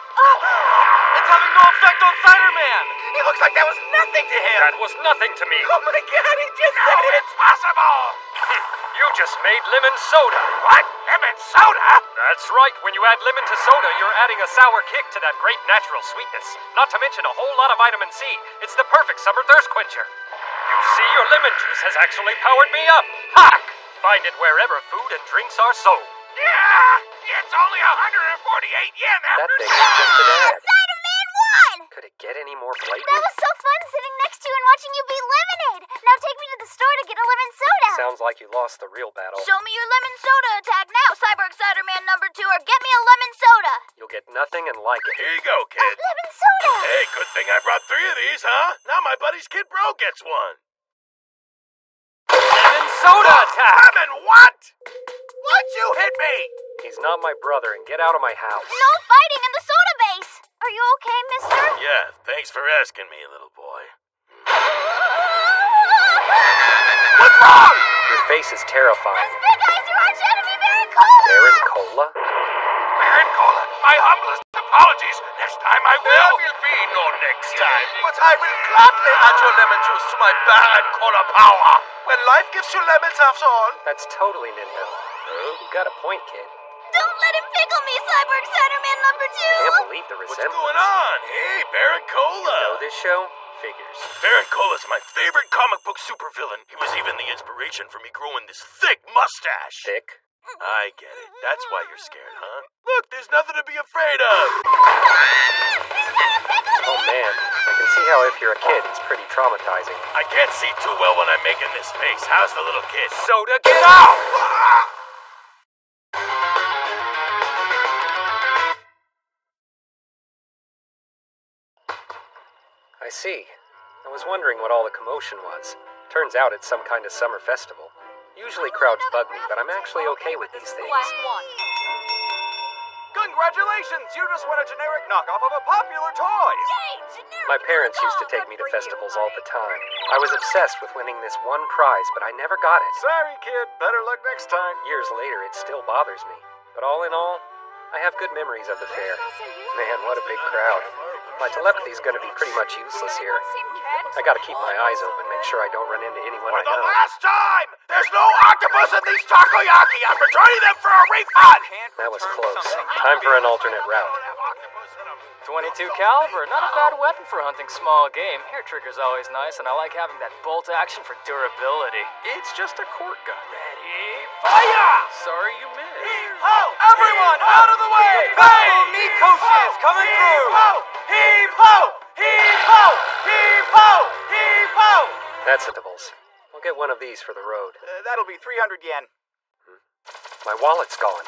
It's having no effect on Cider-Man. He looks like that was nothing to him. That was nothing to me. Oh my god, he just How did it. impossible! you just made lemon soda. What? Lemon soda? That's right. When you add lemon to soda, you're adding a sour kick to that great natural sweetness. Not to mention a whole lot of vitamin C. It's the perfect summer thirst quencher. You see, your lemon juice has actually powered me up. Hack! Find it wherever food and drinks are sold. Yeah, it's only 148 yen That thing was just an ah, ad. Cider-Man won. Could it get any more blatant? That was so fun sitting next to you and watching you beat lemonade. Now take me to the store to get a lemon soda. Sounds like you lost the real battle. Show me your lemon soda attack now, Cyborg Cider-Man number two, or get me a lemon soda. You'll get nothing and like it. Here you go, kid. Lemon soda. Hey, good thing I brought three of these, huh? Now my buddy's kid bro gets one. Lemon soda attack! Lemon, what? Why'd you hit me? He's not my brother, and get out of my house. No fighting in the soda base. Are you okay, mister? Yeah, thanks for asking me, little boy. What's wrong? Your face is terrifying. Big Eyes, your arch enemy, Baron Cola. Baron Cola? Baron Cola, my humblest apologies. Next time I will. There will be no next time. But I will gladly add your lemon juice to my Baron Cola power. When life gives you lemons after all. That's totally Nendo. You got a point, kid. Don't let him pickle me, Cyborg Cider-Man number two. Can't believe the resemblance. What's going on? Hey, Baron Cola. You know this show? Figures. Baron Cola's my favorite comic book supervillain. He was even the inspiration for me growing this thick mustache. Thick? I get it. That's why you're scared, huh? Look, there's nothing to be afraid of. Oh man, I can see how if you're a kid, it's pretty traumatizing. I can't see too well when I'm making this face. How's the little kid? Soda, get out! I see. I was wondering what all the commotion was. Turns out it's some kind of summer festival. Usually crowds bug me, but I'm actually okay with these things. Congratulations! You just won a generic knockoff of a popular toy! My parents used to take me to festivals all the time. I was obsessed with winning this one prize, but I never got it. Sorry, kid. Better luck next time. Years later, it still bothers me. But all in all, I have good memories of the fair. Man, what a big crowd. My telepathy's gonna be pretty much useless here. I gotta keep my eyes open, make sure I don't run into anyone I know. The last time! There's no octopus in these takoyaki! I'm returning them for a refund! That was close. Time for an alternate route. 22 caliber, not a bad weapon for hunting small game. Hair trigger's always nice, and I like having that bolt action for durability. It's just a court gun. Ready, fire! Sorry you missed. Ho! Everyone, out of the way! Bang! Mikoshi is coming through! Ho! Heave ho! Heave ho! Heave ho! Heave ho! That's edibles. I'll get one of these for the road. Uh, that'll be 300 yen. My wallet's gone.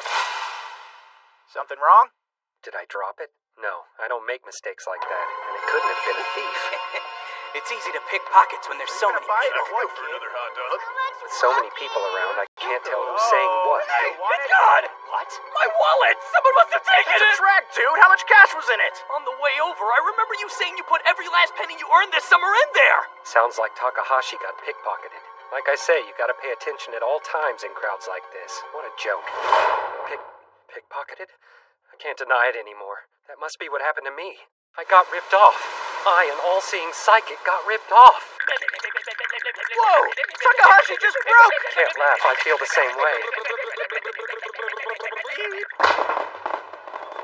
Something wrong? Did I drop it? No, I don't make mistakes like that, and it couldn't have been a thief. It's easy to pick pockets when there's so many people. for another hot dog. With so many people around, I can't tell who's saying oh, what. Hey, it's gone! What? My wallet! Someone must have taken it. It's a track, dude. How much cash was in it? On the way over, I remember you saying you put every last penny you earned this summer in there. Sounds like Takahashi got pickpocketed. Like I say, you gotta pay attention at all times in crowds like this. What a joke. Pick. pickpocketed? I can't deny it anymore. That must be what happened to me. I got ripped off. I, an all seeing psychic, got ripped off. Whoa! Takahashi just broke! Can't laugh, I feel the same way.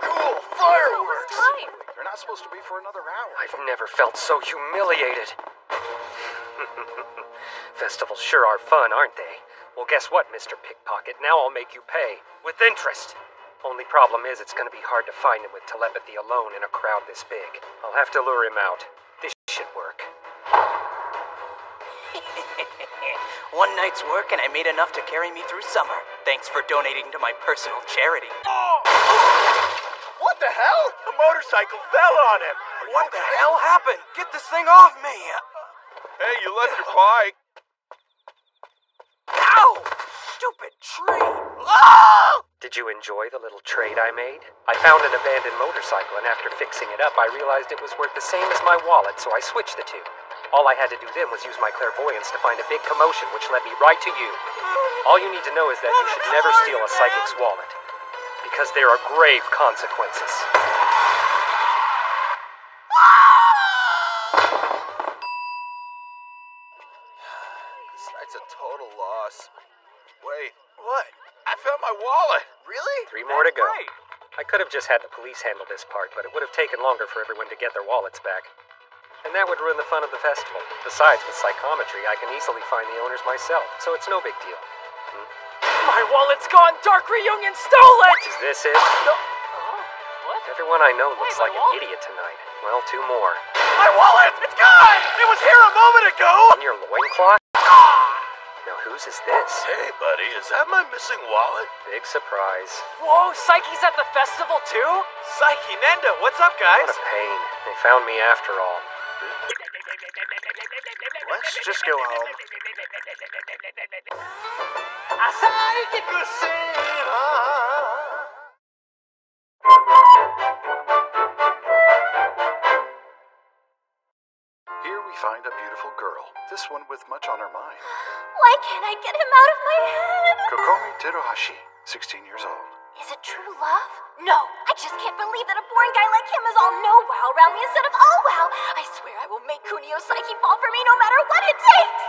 Cool fireworks! They're not supposed to be for another hour. I've never felt so humiliated. Festivals sure are fun, aren't they? Well, guess what, Mr. Pickpocket? Now I'll make you pay. With interest. Only problem is, it's gonna be hard to find him with telepathy alone in a crowd this big. I'll have to lure him out. This should work. One night's work and I made enough to carry me through summer. Thanks for donating to my personal charity. Oh! What the hell? The motorcycle fell on him! What the hell happened? Get this thing off me! Hey, you left your bike. Ow! Stupid tree! Did you enjoy the little trade I made? I found an abandoned motorcycle, and after fixing it up, I realized it was worth the same as my wallet, so I switched the two. All I had to do then was use my clairvoyance to find a big commotion, which led me right to you. All you need to know is that you should never steal a psychic's wallet, because there are grave consequences. This night's a total loss. Wait, what? I found my wallet. Really? Three more to go. I could have just had the police handle this part, but it would have taken longer for everyone to get their wallets back. And that would ruin the fun of the festival. Besides, with psychometry, I can easily find the owners myself, so it's no big deal. Hmm? My wallet's gone. Dark Reunion stole it. Is this it? Uh-huh. What? Everyone I know looks like wallet? an idiot tonight. Well, two more. My wallet! It's gone! It was here a moment ago! In your loincloth? Now, whose is this? Hey, buddy, is that my missing wallet? Big surprise. Whoa, Saiki's at the festival too? Saiki Nenda, what's up, guys? What a pain. They found me after all. Let's just go home. Here this one with much on her mind. Why can't I get him out of my head? Kokomi Teruhashi, 16 years old. Is it true love? No, I just can't believe that a boring guy like him is all no wow around me instead of all wow. I swear I will make Kusuo Saiki fall for me no matter what it takes.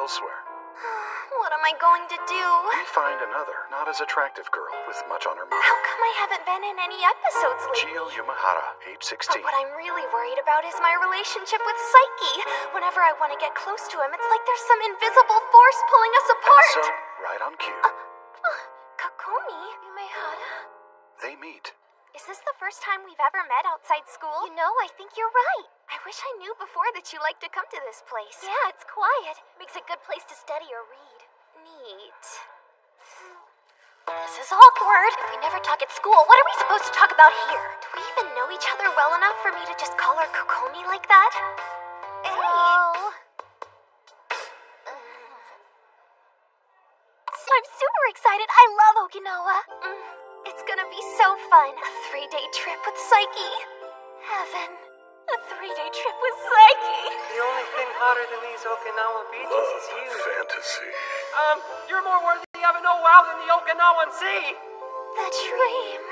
Elsewhere, What am I going to do? we find another, not as attractive girl with much on her mind. How come I haven't been in any episodes lately? Chiyo Yumehara, age 16. But what I'm really worried about is my relationship with Saiki. Whenever I want to get close to him, it's like there's some invisible force pulling us And apart. so, right on cue, uh, uh, Kokomi, Yumehara. They meet. Is this the first time we've ever met outside school? You know, I think you're right. I wish I knew before that you like to come to this place. Yeah, it's quiet. Makes a good place to study or read. Neat. This is awkward. If we never talk at school, what are we supposed to talk about here? Do we even know each other well enough for me to just call her Kokomi like that? Hey. I'm super excited. I love Okinawa. Mm, It's gonna be so fun. A three day trip with Saiki. Heaven. A three day trip with Saiki. The only thing hotter than these Okinawa beaches is you. Fantasy. Um, you're more worthy of an oh wow than the Okinawan Sea. The dream.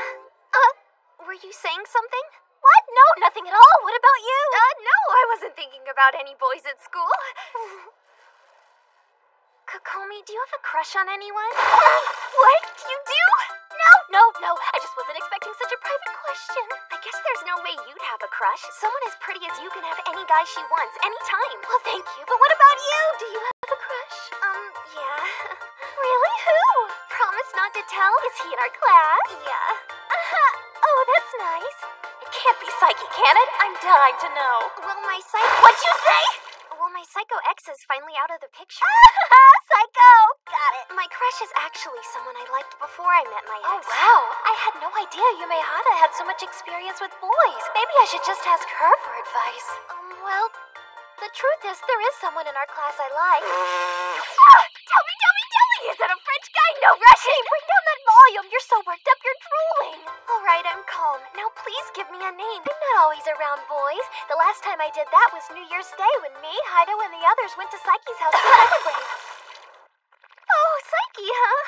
Uh, were you saying something? What? No, nothing at all. What about you? Uh, no, I wasn't thinking about any boys at school. Kokomi, do you have a crush on anyone? what? You do? No, no, no. I just wasn't expecting such a private question. I guess there's no way you'd have a crush. Someone as pretty as you can have any guy she wants, anytime. Well, thank you. But what about you? Do you have a crush? Um, yeah. really? Who? Promise not to tell? Is he in our class? Yeah. Uh-huh. Oh, that's nice. It can't be Saiki, can it? I'm dying to know. Well, my Psyche... What'd you say? My psycho ex is finally out of the picture. psycho! Got it. My crush is actually someone I liked before I met my ex. Oh, wow. I had no idea Yumehara had so much experience with boys. Maybe I should just ask her for advice. Um, well, the truth is, there is someone in our class I like. Ah, tell me, tell me, tell me! Is that a French guy? No rushing! Bring down that volume! You're so worked up, you're drooling! Alright, I'm calm. Now please give me a name. I'm not always around boys. The last time I did that was New Year's Day when me, Hairo, and the others went to Saiki's house to celebrate. Oh, Saiki, huh?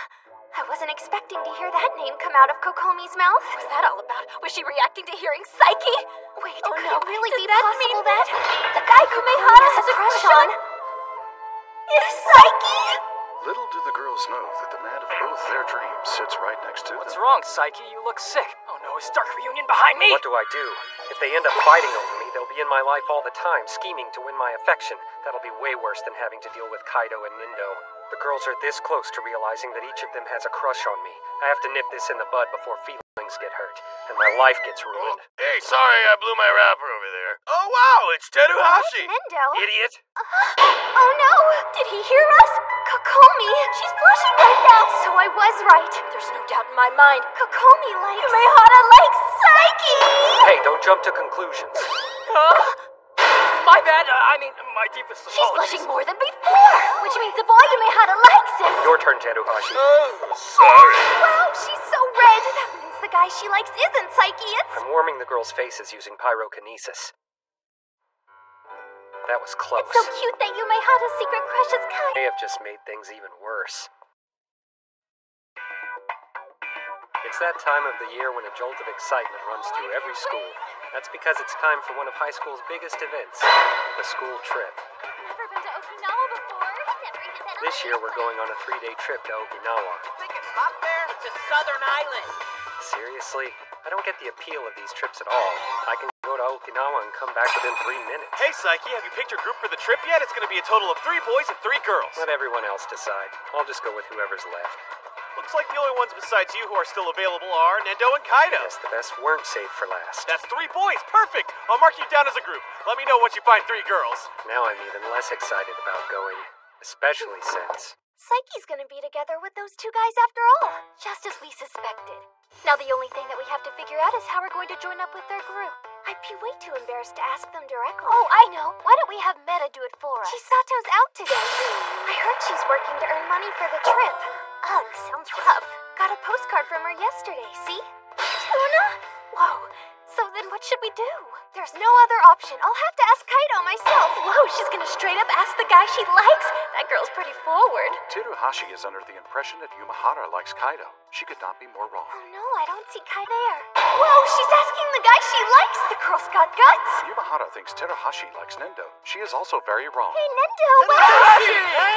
I wasn't expecting to hear that name come out of Kokomi's mouth. What was that all about? Was she reacting to hearing Saiki? Wait, oh, could no. it really Does be that possible mean- that the guy Kumehara has a crush on is Saiki? Little do the girls know that the man of both their dreams sits right next to What's them. wrong, Saiki? You look sick. Oh no, is Dark Reunion behind me? What do I do? If they end up fighting over me, they'll be in my life all the time, scheming to win my affection. That'll be way worse than having to deal with Kaido and Nendo. The girls are this close to realizing that each of them has a crush on me. I have to nip this in the bud before feelings get hurt, and my life gets ruined. Oh, hey, sorry I blew my wrapper over there. Oh, wow, it's Teruhashi. Nendo. Idiot! Oh no! Did he hear us? Kokomi! She's blushing right now! So I was right. There's no doubt in my mind. Kokomi likes. Yumehara likes Saiki! Hey, don't jump to conclusions. Huh? My bad. Uh, I mean, my deepest She's blushing more than before! Which means the boy Yumehara likes is. Your turn, Teruhashi. Oh, sorry. Wow, she's so red! That means the guy she likes isn't Saiki, it's. I'm warming the girls' faces using pyrokinesis. That was close. It's so cute that you may have a secret crush is Kai. May have just made things even worse. It's that time of the year when a jolt of excitement runs through every school. That's because it's time for one of high school's biggest events the school trip. Never been to Okinawa before. Never This year we're going on a three day trip to Okinawa. Think it's hot there? It's a southern island. Seriously? I don't get the appeal of these trips at all. I can go to Okinawa and come back within three minutes. Hey, Saiki, have you picked your group for the trip yet? It's gonna be a total of three boys and three girls. Let everyone else decide. I'll just go with whoever's left. Looks like the only ones besides you who are still available are Nendo and Kaido. Yes, the best weren't saved for last. That's three boys. Perfect. I'll mark you down as a group. Let me know once you find three girls. Now I'm even less excited about going, especially since. Saiki's gonna be together with those two guys after all, just as we suspected. Now the only thing that we have to figure out is how we're going to join up with their group. I'd be way too embarrassed to ask them directly. Oh, I know. Why don't we have Mera do it for us? Chisato's out today. I heard she's working to earn money for the trip. Ugh, sounds rough. Got a postcard from her yesterday, see? Tuna? Whoa. So then what should we do? There's no other option. I'll have to ask Kaido myself. Whoa, she's gonna straight up ask the guy she likes? That girl's pretty forward. Teruhashi is under the impression that Yumehara likes Kaido. She could not be more wrong. Oh no, I don't see Kai there. Whoa, she's asking the guy she likes. The girl's got guts. Yumehara thinks Teruhashi likes Nendo. She is also very wrong. Hey, Nendo.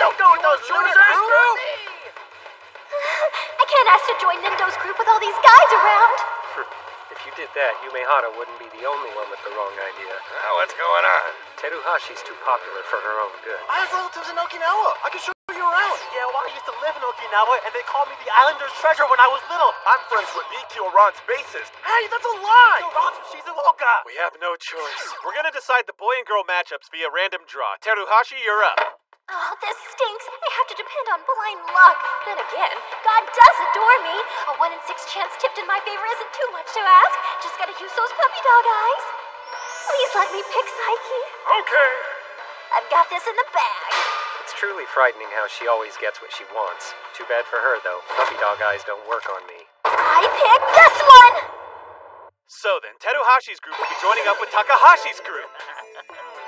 Don't go with those losers. I can't ask to join Nendo's group with all these guys around. If you did that, Yumehara wouldn't be the only one with the wrong idea. Now, what's going on? Teruhashi's too popular for her own good. I have relatives in Okinawa. I can show you around. Yeah, well, I used to live in Okinawa, and they called me the Islander's treasure when I was little. I'm friends with Mikio Ron's bassist. Hey, that's a lie! Mikio Ron's from Shizuoka. We have no choice. We're gonna decide the boy and girl matchups via random draw. Teruhashi, you're up. Oh, this stinks. I have to depend on blind luck. Then again, God does adore me. A one in six chance tipped in my favor isn't too much to ask. Just gotta use those puppy dog eyes. Please let me pick Saiki. Okay. I've got this in the bag. It's truly frightening how she always gets what she wants. Too bad for her, though. Puppy dog eyes don't work on me. I picked this one! So then, Teruhashi's group will be joining up with Takahashi's group.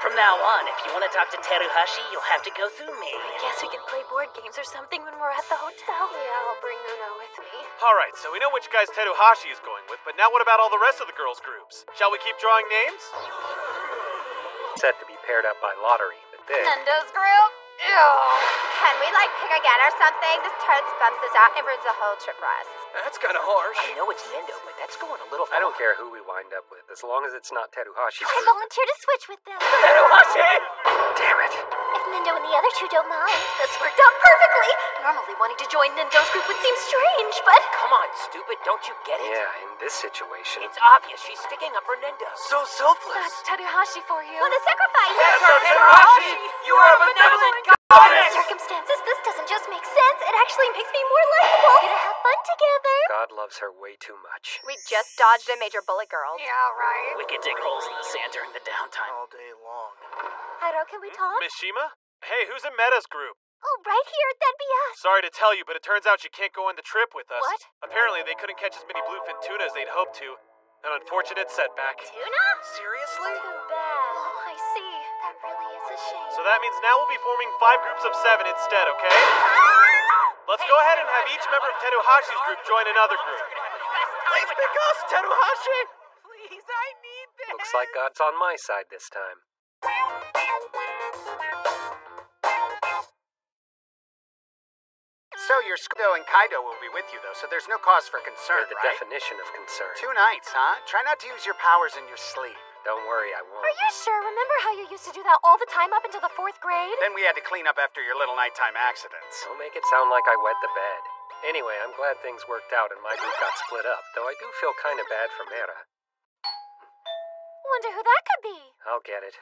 From now on, if you want to talk to Teruhashi, you'll have to go through me. I Guess we can play board games or something when we're at the hotel. Yeah, I'll bring Uno with me. Alright, so we know which guys Teruhashi is going with, but now what about all the rest of the girls' groups? Shall we keep drawing names? Set to be paired up by lottery, but then. Nendo's group? Ew. Can we, like, pick again or something? This turd bumps us out and ruins the whole trip for us. That's kind of harsh. I know it's Nendo, but that's going a little far. I don't care who we wind up with, as long as it's not Teruhashi's I group. volunteer to switch with them. Teruhashi! Damn it. If Nendo and the other two don't mind, this worked out perfectly. Normally wanting to join Nendo's group would seem strange, but... Come on, stupid, don't you get it? Yeah, in this situation. It's obvious she's sticking up for Nendo. So selfless. That's Teruhashi for you. What a sacrifice! Yes, sir, Teruhashi! You are a benevolent In goddess! circumstances, this doesn't just make sense, it actually makes me more likable. We're gonna have fun together. God loves her way too much. We just dodged a major bullet, girls. Yeah, right. We could dig holes in the sand during the downtime. All day long. Hairo, can we hmm? talk? Mishima? Hey, who's in Mera's group? Oh, right here. That'd be us. Sorry to tell you, but it turns out she can't go on the trip with us. What? Apparently, they couldn't catch as many bluefin tuna as they'd hoped to. An unfortunate setback. Tuna? Seriously? Too bad. Oh, I see. That really is a shame. So that means now we'll be forming five groups of seven instead, okay? Ah! Let's go ahead and have each member of Teruhashi's group join another group. Please pick us, Teruhashi! Please, I need this. Looks like God's on my side this time. So your Skudo and Kaido will be with you, though, so there's no cause for concern, They're the right? definition of concern. Two nights, huh? Try not to use your powers in your sleep. Don't worry, I won't. Are you sure? Remember how you used to do that all the time up until the fourth grade? Then we had to clean up after your little nighttime accidents. Don't make it sound like I wet the bed. Anyway, I'm glad things worked out and my group got split up, though I do feel kind of bad for Mera. Wonder who that could be. I'll get it.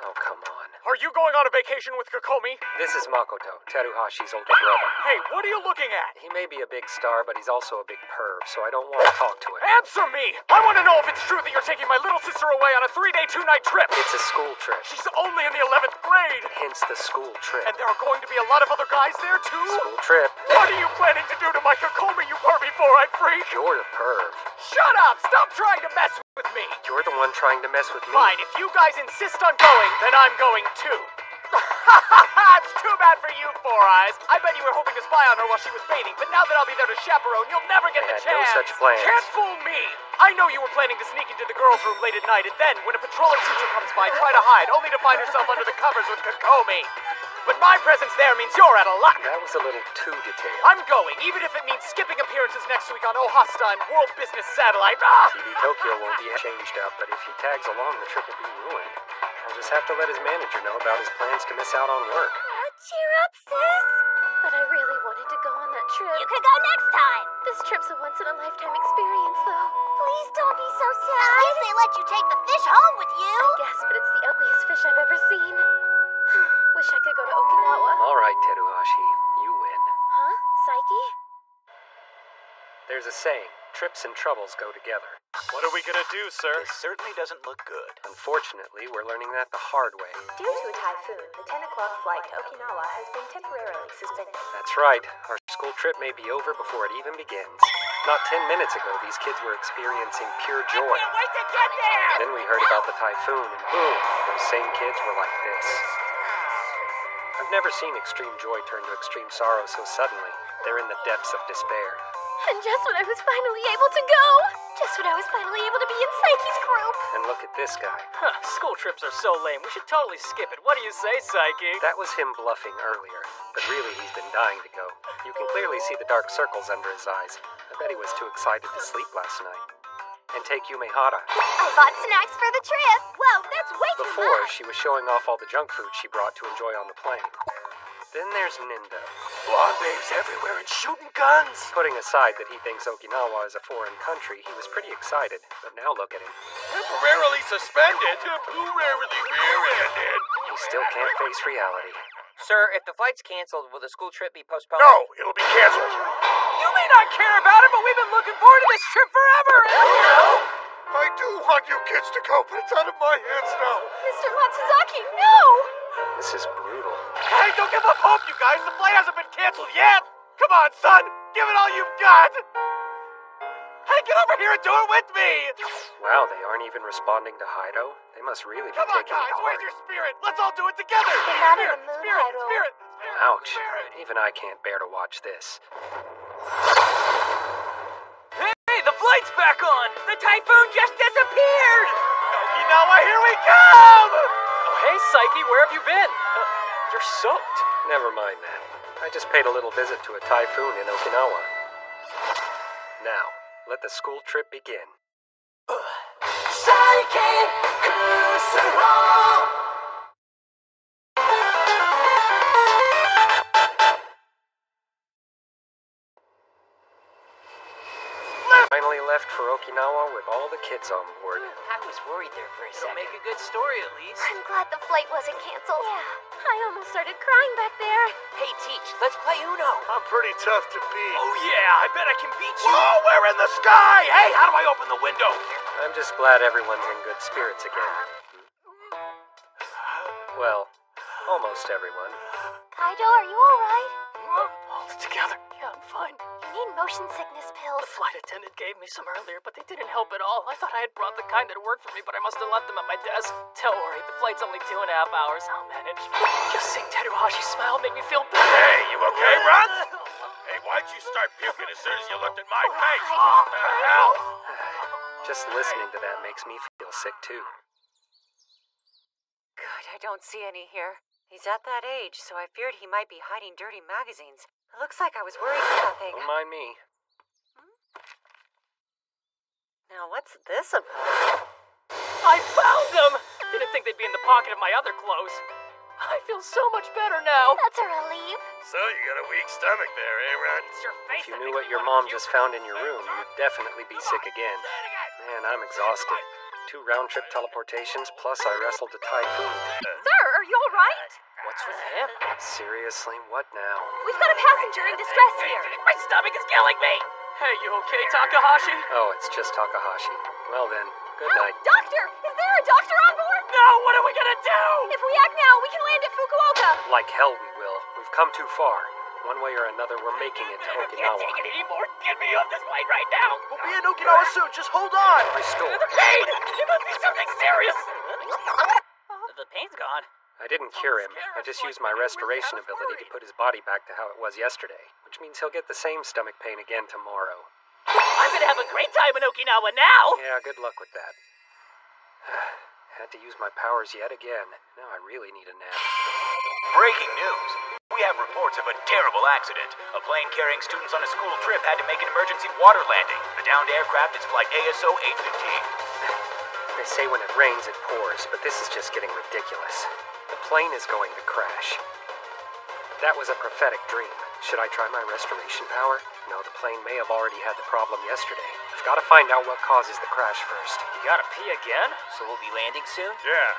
Oh, come on. Are you going on a vacation with Kokomi? This is Makoto, Teruhashi's older brother. Hey, what are you looking at? He may be a big star, but he's also a big perv, so I don't want to talk to him. Answer me! I want to know if it's true that you're taking my little sister away on a three day, two night trip! It's a school trip. She's only in the 11th grade! Hence the school trip. And there are going to be a lot of other guys there, too? School trip. What are you planning to do to my Kokomi, you pervy four-eyed freak? You're the perv. Shut up! Stop trying to mess with me! You're the one trying to mess with me. Fine, if you guys insist on going, then I'm going too. it's too bad for you, Four Eyes. I bet you were hoping to spy on her while she was bathing, but now that I'll be there to chaperone, you'll never get I the had no such plans. Can't fool me. I know you were planning to sneak into the girls' room late at night, and then, when a patrolling teacher comes by, try to hide, only to find yourself under the covers with Kokomi. But my presence there means you're out of luck. That was a little too detailed. I'm going, even if it means skipping appearances next week on Ohasta and World Business Satellite. Ah! TV Tokyo won't be changed up, but if he tags along, the trip will be ruined. I'll just have to let his manager know about his plans to miss out on work. Cheer up, sis. But I really wanted to go on that trip. You could go next time. This trip's a once in a lifetime experience, though. Please don't be so sad. At least they let you take the fish home with you. I guess, but it's the ugliest fish I've ever seen. Wish I could go to Okinawa. All right, Teruhashi, you win. Huh? Saiki? There's a saying trips and troubles go together. What are we gonna do, sir? This certainly doesn't look good. Unfortunately, we're learning that the hard way. Due to a typhoon, the 10 o'clock flight to Okinawa has been temporarily suspended. That's right. Our school trip may be over before it even begins. Not ten minutes ago, these kids were experiencing pure joy. I can't Wait to get there! Then we heard about the typhoon, and boom, those same kids were like this. I've never seen extreme joy turn to extreme sorrow so suddenly. They're in the depths of despair. And just when I was finally able to go! Just when I was finally able to be in Saiki's group! And look at this guy. Huh, school trips are so lame. We should totally skip it. What do you say, Saiki? That was him bluffing earlier, but really he's been dying to go. You can clearly see the dark circles under his eyes. I bet he was too excited to sleep last night. And take Yumehara. I bought snacks for the trip. Whoa, that's way too much. Before, she was showing off all the junk food she brought to enjoy on the plane. Then there's Nendo. Blonde babes everywhere and shooting guns. Putting aside that he thinks Okinawa is a foreign country, he was pretty excited. But now look at him. Temporarily suspended. Temporarily rear-ended. He still can't face reality. Sir, if the flight's canceled, will the school trip be postponed? No, it'll be canceled. You may not care about it, but we've been looking forward to this trip forever. I do want you kids to go, but it's out of my hands now. Mr. Matsuzaki, no! This is brutal. Hey, don't give up hope, you guys. The flight hasn't been canceled yet. Come on, son. Give it all you've got. Hey, get over here and do it with me. Wow, they aren't even responding to Hairo? They must really be Come on, taking guys. it Where's your spirit? Let's all do it together. You're not in Spirit, the mood, spirit, Hairo. spirit. Ouch. Even I can't bear to watch this. Hey, the flight's back on. The typhoon just disappeared. Okinawa, here we come. Oh, hey, Saiki, where have you been? Uh, you're soaked. Never mind that. I just paid a little visit to a typhoon in Okinawa. Now, let the school trip begin. Saiki Kusuo. Finally left for Okinawa with all the kids on board. I was worried there for a It'll second. make a good story at least. I'm glad the flight wasn't canceled. Yeah, I almost started crying back there. Hey, Teach, let's play Uno. I'm pretty tough to beat. Oh yeah, I bet I can beat you. Whoa, we're in the sky. Hey, how do I open the window? I'm just glad everyone's in good spirits again. Well, almost everyone. Kaido, are you alright? Hold it together. Yeah, I'm fine. You need motion sickness pills. The flight attendant gave me some earlier, but they didn't help at all. I thought I had brought the kind that worked for me, but I must have left them at my desk. Don't worry, the flight's only two and a half hours. I'll manage. Just seeing Teruhashi's smile made me feel better. Hey, you okay, Runt? Hey, why'd you start puking as soon as you looked at my oh, face? What the hell? Just listening to that makes me feel sick too. Good, I don't see any here. He's at that age, so I feared he might be hiding dirty magazines. It looks like I was worried for nothing. Don't mind me. Hmm? Now, what's this about? I found them! Didn't think they'd be in the pocket of my other clothes. I feel so much better now. That's a relief. So you got a weak stomach there, eh, Ron? It's your face If you knew what your mom just found in your room, you'd definitely be sick again. Man, I'm exhausted. Two round trip teleportations, plus I wrestled a typhoon. Sir, are you alright? What's with him? Seriously, what now? We've got a passenger in distress here. My stomach is killing me. Hey, you okay, Takahashi? Oh, it's just Takahashi. Well then, good night. Doctor! Is there a doctor on board? No, what are we gonna do? If we act now, we can land at Fukuoka. Like hell we will. We've come too far. One way or another, we're making it to Okinawa. I can't Okinawa. take it anymore. Get me off this plane right now. We'll be in Okinawa soon. Just hold on. Restore. The pain! It must be something serious. The pain's gone. I didn't cure him. I just used my restoration ability to put his body back to how it was yesterday, which means he'll get the same stomach pain again tomorrow. I'm gonna have a great time in Okinawa now. Yeah, good luck with that. Had to use my powers yet again. Now I really need a nap. Breaking news. We have reports of a terrible accident. A plane carrying students on a school trip had to make an emergency water landing. The downed aircraft is flight ASO 815. They say when it rains, it pours, but this is just getting ridiculous. The plane is going to crash. That was a prophetic dream. Should I try my restoration power? No, the plane may have already had the problem yesterday. I've got to find out what causes the crash first. You gotta pee again? So we'll be landing soon? Yeah.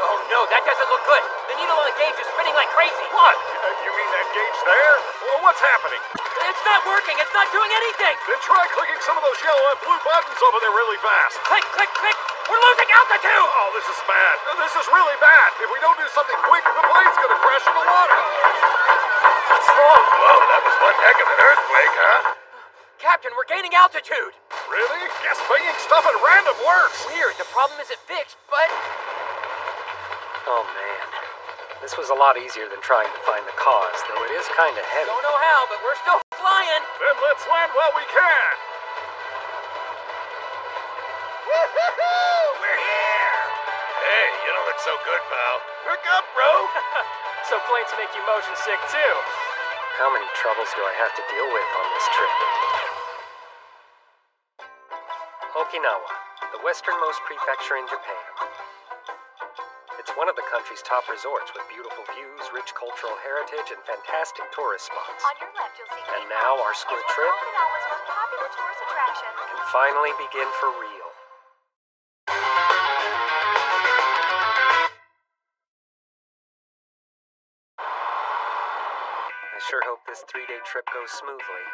Oh no, that doesn't look good. The needle on the gauge is spinning like crazy. What? Uh, you mean that gauge there? Well, what's happening? It's not working. It's not doing anything. Then try clicking some of those yellow and blue buttons over there really fast. Click, click, click. We're losing altitude. Oh, this is bad. This is really bad. If we don't do something quick, the plane's gonna crash in the water. What's wrong? Whoa, that was one heck of an earthquake, huh? Captain, we're gaining altitude. Really? Guess banging stuff at random works. Weird. The problem isn't fixed, but Oh man. This was a lot easier than trying to find the cause, though it is kind of heavy. don't know how. But we're still flying. Then let's land while we can. We're here! Hey, you don't look so good, pal. Hook up, bro! So planes make you motion sick too. How many troubles do I have to deal with on this trip? Okinawa, the westernmost prefecture in Japan. It's one of the country's top resorts with beautiful views, rich cultural heritage, and fantastic tourist spots. On your left, you'll see And now our school trip Okinawa's most popular tourist attraction. can finally begin for real. This three day trip goes smoothly.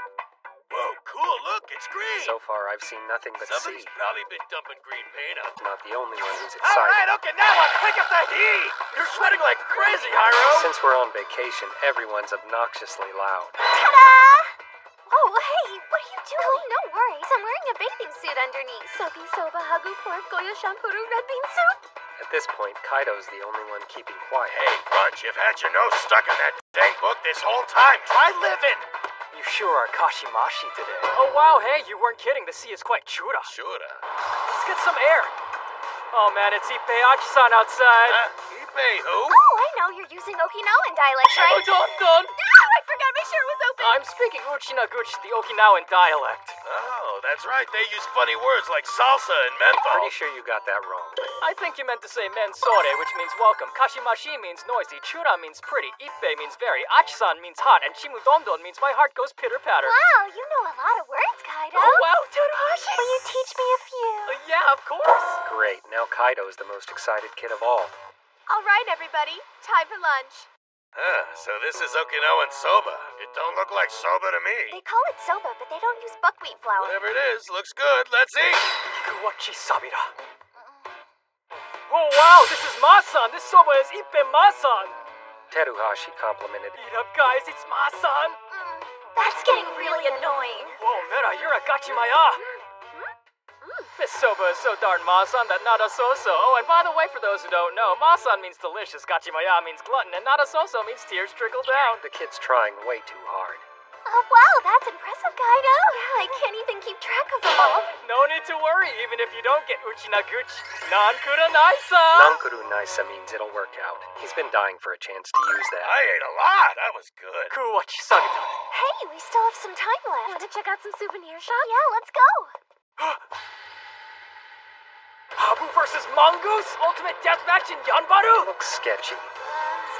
Whoa, cool, look, it's green. So far, I've seen nothing but Somebody's sea. probably been dumping green paint on. Not the only one who's All excited. right, Okinawa, pick up the heat. You're sweating like crazy, Hairo. Since we're on vacation, everyone's obnoxiously loud. Oh, hey, what are you doing? Oh, no worries. I'm wearing a bathing suit underneath. Soapy soba, hagu pork, goya champuru, red bean soup. At this point, Kaido's the only one keeping quiet. Hey, Bunch, you've had your nose stuck in that dang book this whole time. Try living. You sure are Kashimashi today. Oh wow, hey, you weren't kidding. The sea is quite chura. Chura? Let's get some air. Oh man, it's Ippei Achi-san outside. Huh? Ippei who? Oh, I know. You're using Okinawan dialect, right? Oh, don't, don't. Oh, I forgot my shirt was open. I'm speaking Uchinaguchi, the Okinawan dialect. Oh, that's right. They use funny words like salsa and menthol. Pretty sure you got that wrong. I think you meant to say mensore, which means welcome. Kashimashi means noisy. Chura means pretty. Ippei means very. Achi-san means hot. And Chimudondon means my heart goes pitter-patter. Wow, you know a lot of words, Kaido. Oh, wow, Teruhashi. Will you teach me a few? Uh, yeah, of course. Great, now Kaido is the most excited kid of all. All right, everybody. Time for lunch. Huh, so this is Okinawan soba. It don't look like soba to me. They call it soba, but they don't use buckwheat flour. Whatever it is, looks good. Let's eat. Kuwachi Sabira. Oh, wow, this is Masan. This soba is Ippei Masan. Teruhashi complimented. Eat up, guys. It's Masan. Mm, that's getting really annoying. Whoa, Mera, you're a gachimaya. Hmm? This soba is so darn masan that nada soso. Oh, and by the way, for those who don't know, masan means delicious, gachimaya means glutton, and nada soso means tears trickle down. The kid's trying way too hard. Oh, wow, that's impressive, Kaido. Yeah, I can't even keep track of them all. No need to worry, even if you don't get uchinaguchi. Nankuru naisa. Nankuru Naisa means it'll work out. He's been dying for a chance to use that. I ate a lot. That was good. Kuwachi sagita. Hey, we still have some time left. Want to check out some souvenir shops? Yeah, let's go. Habu versus Mongoose? Ultimate deathmatch in Yanbaru? Looks sketchy.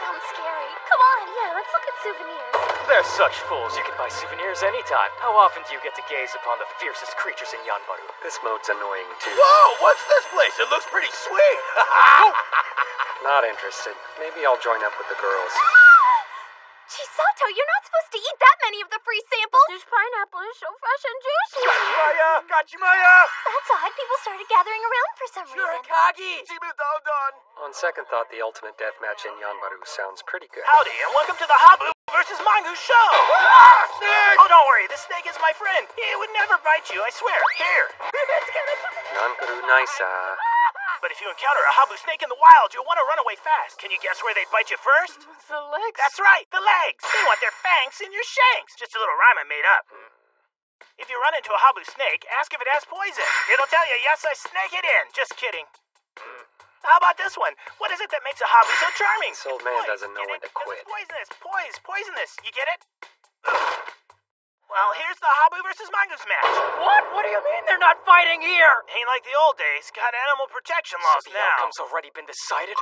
Sounds scary. Come on, yeah, let's look at souvenirs. They're such fools. You can buy souvenirs anytime. How often do you get to gaze upon the fiercest creatures in Yanbaru? This mode's annoying too. Whoa, what's this place? It looks pretty sweet. Not interested. Maybe I'll join up with the girls. Chisato, you're not supposed to eat that many of the free samples. This pineapple is so fresh and juicy. Gachimaya! Gachimaya! That's odd. People started gathering around for some reason. Shurikagi! Chimudondon! On second thought, the ultimate deathmatch in Yanbaru sounds pretty good. Howdy, and welcome to the Habu versus Mongoose show. Ah, snake! Oh, don't worry, this snake is my friend. He would never bite you, I swear. Here. Nankuru Naisa. But if you encounter a Habu snake in the wild, you'll want to run away fast. Can you guess where they'd bite you first? The legs. That's right, the legs. They want their fangs in your shanks. Just a little rhyme I made up. If you run into a Habu snake, ask if it has poison. It'll tell you, yes, I snake it in. Just kidding. How about this one? What is it that makes a Habu so charming? This old man doesn't know when to quit. It's Poisonous, poise, poisonous. You get it? Well, here's the Habu versus Mongoose match. What? What do you mean they're not fighting here? Ain't like the old days. Got animal protection laws So the now. outcome's already been decided?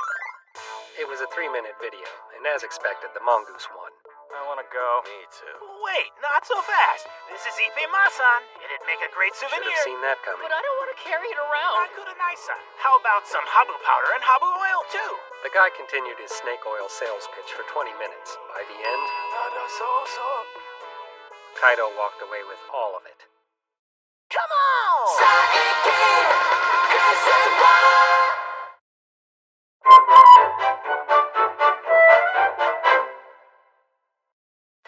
It was a three minute video, and as expected, the mongoose won. I want to go. Me too. Wait, not so fast. This is Ippei Masan. It'd make a great Should souvenir. have seen that coming. But I don't want to carry it around. Nakuda Naisa. How about some Habu powder and Habu oil, too? The guy continued his snake oil sales pitch for 20 minutes. By the end, Nada soso. Kaido walked away with all of it. Come on!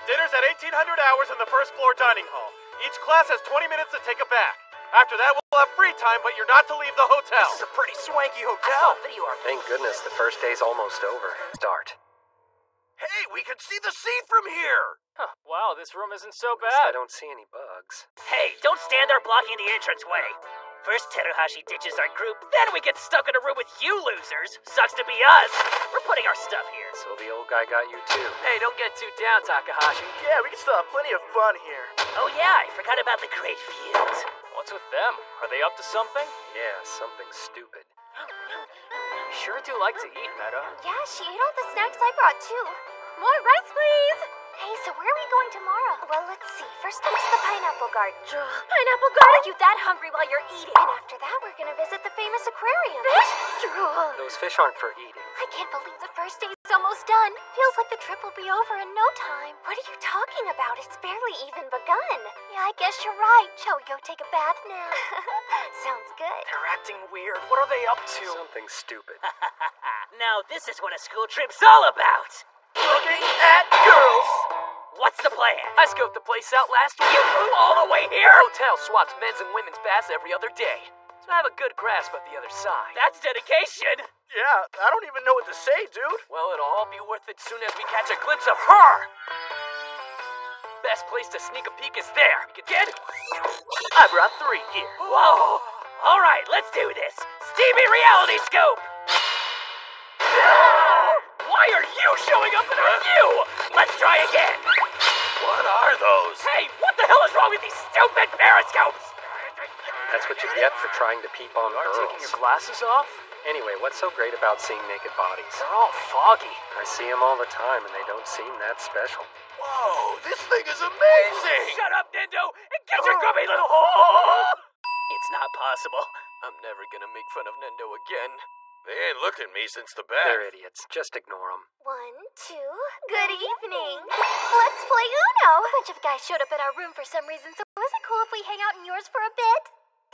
Dinner's at 1800 hours in the first floor dining hall. Each class has 20 minutes to take a bath. After that, we'll have free time, but you're not to leave the hotel. This is a pretty swanky hotel. Video art. Thank goodness the first day's almost over. Start. Hey, we can see the sea from here. Huh, wow, this room isn't so bad. I don't see any bugs. Hey, don't stand there blocking the entranceway. First, Teruhashi ditches our group, then we get stuck in a room with you losers. Sucks to be us. We're putting our stuff here. So the old guy got you too. Hey, don't get too down, Takahashi. Yeah, we can still have plenty of fun here. Oh, yeah, I forgot about the great views. What's with them? Are they up to something? Yeah, something stupid. Oh, Sure do like to eat, Mera. Yeah, she ate all the snacks I brought too. More rice, please. Hey, so where are we going tomorrow? Well, let's see. First up is the pineapple garden. pineapple garden? Are you that hungry while you're eating? And after that, we're gonna visit the famous aquarium. Fish? Drool. Those fish aren't for eating. I can't believe the first day's almost done. Feels like the trip will be over in no time. What are you talking about? It's barely even begun. Yeah, I guess you're right. Shall we go take a bath now? Sounds good. They're acting weird. What are they up to? Something stupid. now this is what a school trip's all about. Looking at girls. What's the plan? I scoped the place out last week. You flew all the way here? Hotel swaps men's and women's baths every other day. So I have a good grasp of the other side. That's dedication. Yeah, I don't even know what to say, dude. Well, it'll all be worth it soon as we catch a glimpse of her. Best place to sneak a peek is there. Kid? I brought three here. Whoa! All right, let's do this. Stevie Reality Scope! Why are you showing up and not you? Let's try again. What are those? Hey, what the hell is wrong with these stupid periscopes? That's what you get for trying to peep on girls. Taking your glasses off? Anyway, what's so great about seeing naked bodies? They're all foggy. I see them all the time, and they don't seem that special. Whoa, this thing is amazing! Shut up, Nendo, and get your ah! grubby little hole! It's not possible. I'm never gonna make fun of Nendo again. They ain't looked at me since the bath. They're idiots. Just ignore them. One, two. Good evening. Let's play Uno. A bunch of guys showed up at our room for some reason, so was it cool if we hang out in yours for a bit?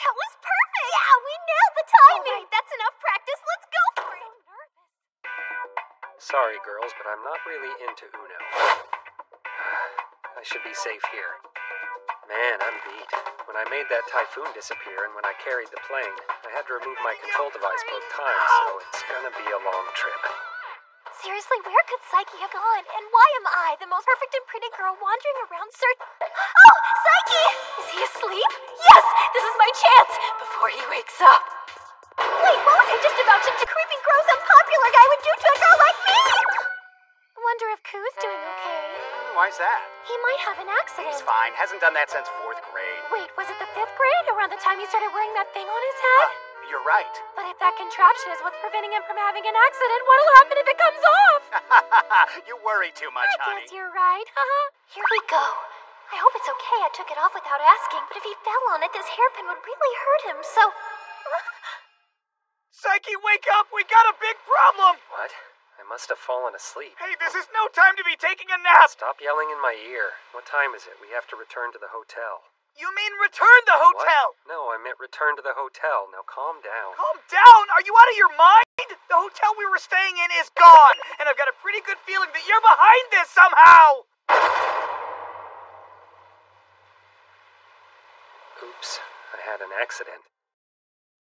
That was perfect. Yeah, we nailed the timing. All right, that's enough practice. Let's go for it. Sorry, girls, but I'm not really into Uno. I should be safe here. Man, I'm beat. When I made that typhoon disappear and when I carried the plane, I had to remove my control device both times, so it's gonna be a long trip. Seriously, where could Saiki have gone? And why am I, the most perfect and pretty girl, wandering around search? Oh, Saiki! Is he asleep? Yes! This is my chance! Before he wakes up. Wait, what was I just about to do? Creepy, gross, unpopular guy would do to a girl like me? Wonder if Koo's doing okay. Why's that? He might have an accident. He's fine. Hasn't done that since fourth grade. Wait, was it the fifth grade? Around the time he started wearing that thing on his head? Uh, you're right. But if that contraption is what's preventing him from having an accident, what'll happen if it comes off? you worry too much, I honey. guess you're right. Uh-huh. Here we go. I hope it's okay I took it off without asking, but if he fell on it, this hairpin would really hurt him, so... Saiki, wake up! We got a big problem! What? I must have fallen asleep. Hey, this is no time to be taking a nap! Stop yelling in my ear. What time is it? We have to return to the hotel. You mean return the hotel? What? No, I meant return to the hotel. Now calm down. Calm down? Are you out of your mind? The hotel we were staying in is gone, and I've got a pretty good feeling that you're behind this somehow! Oops, I had an accident.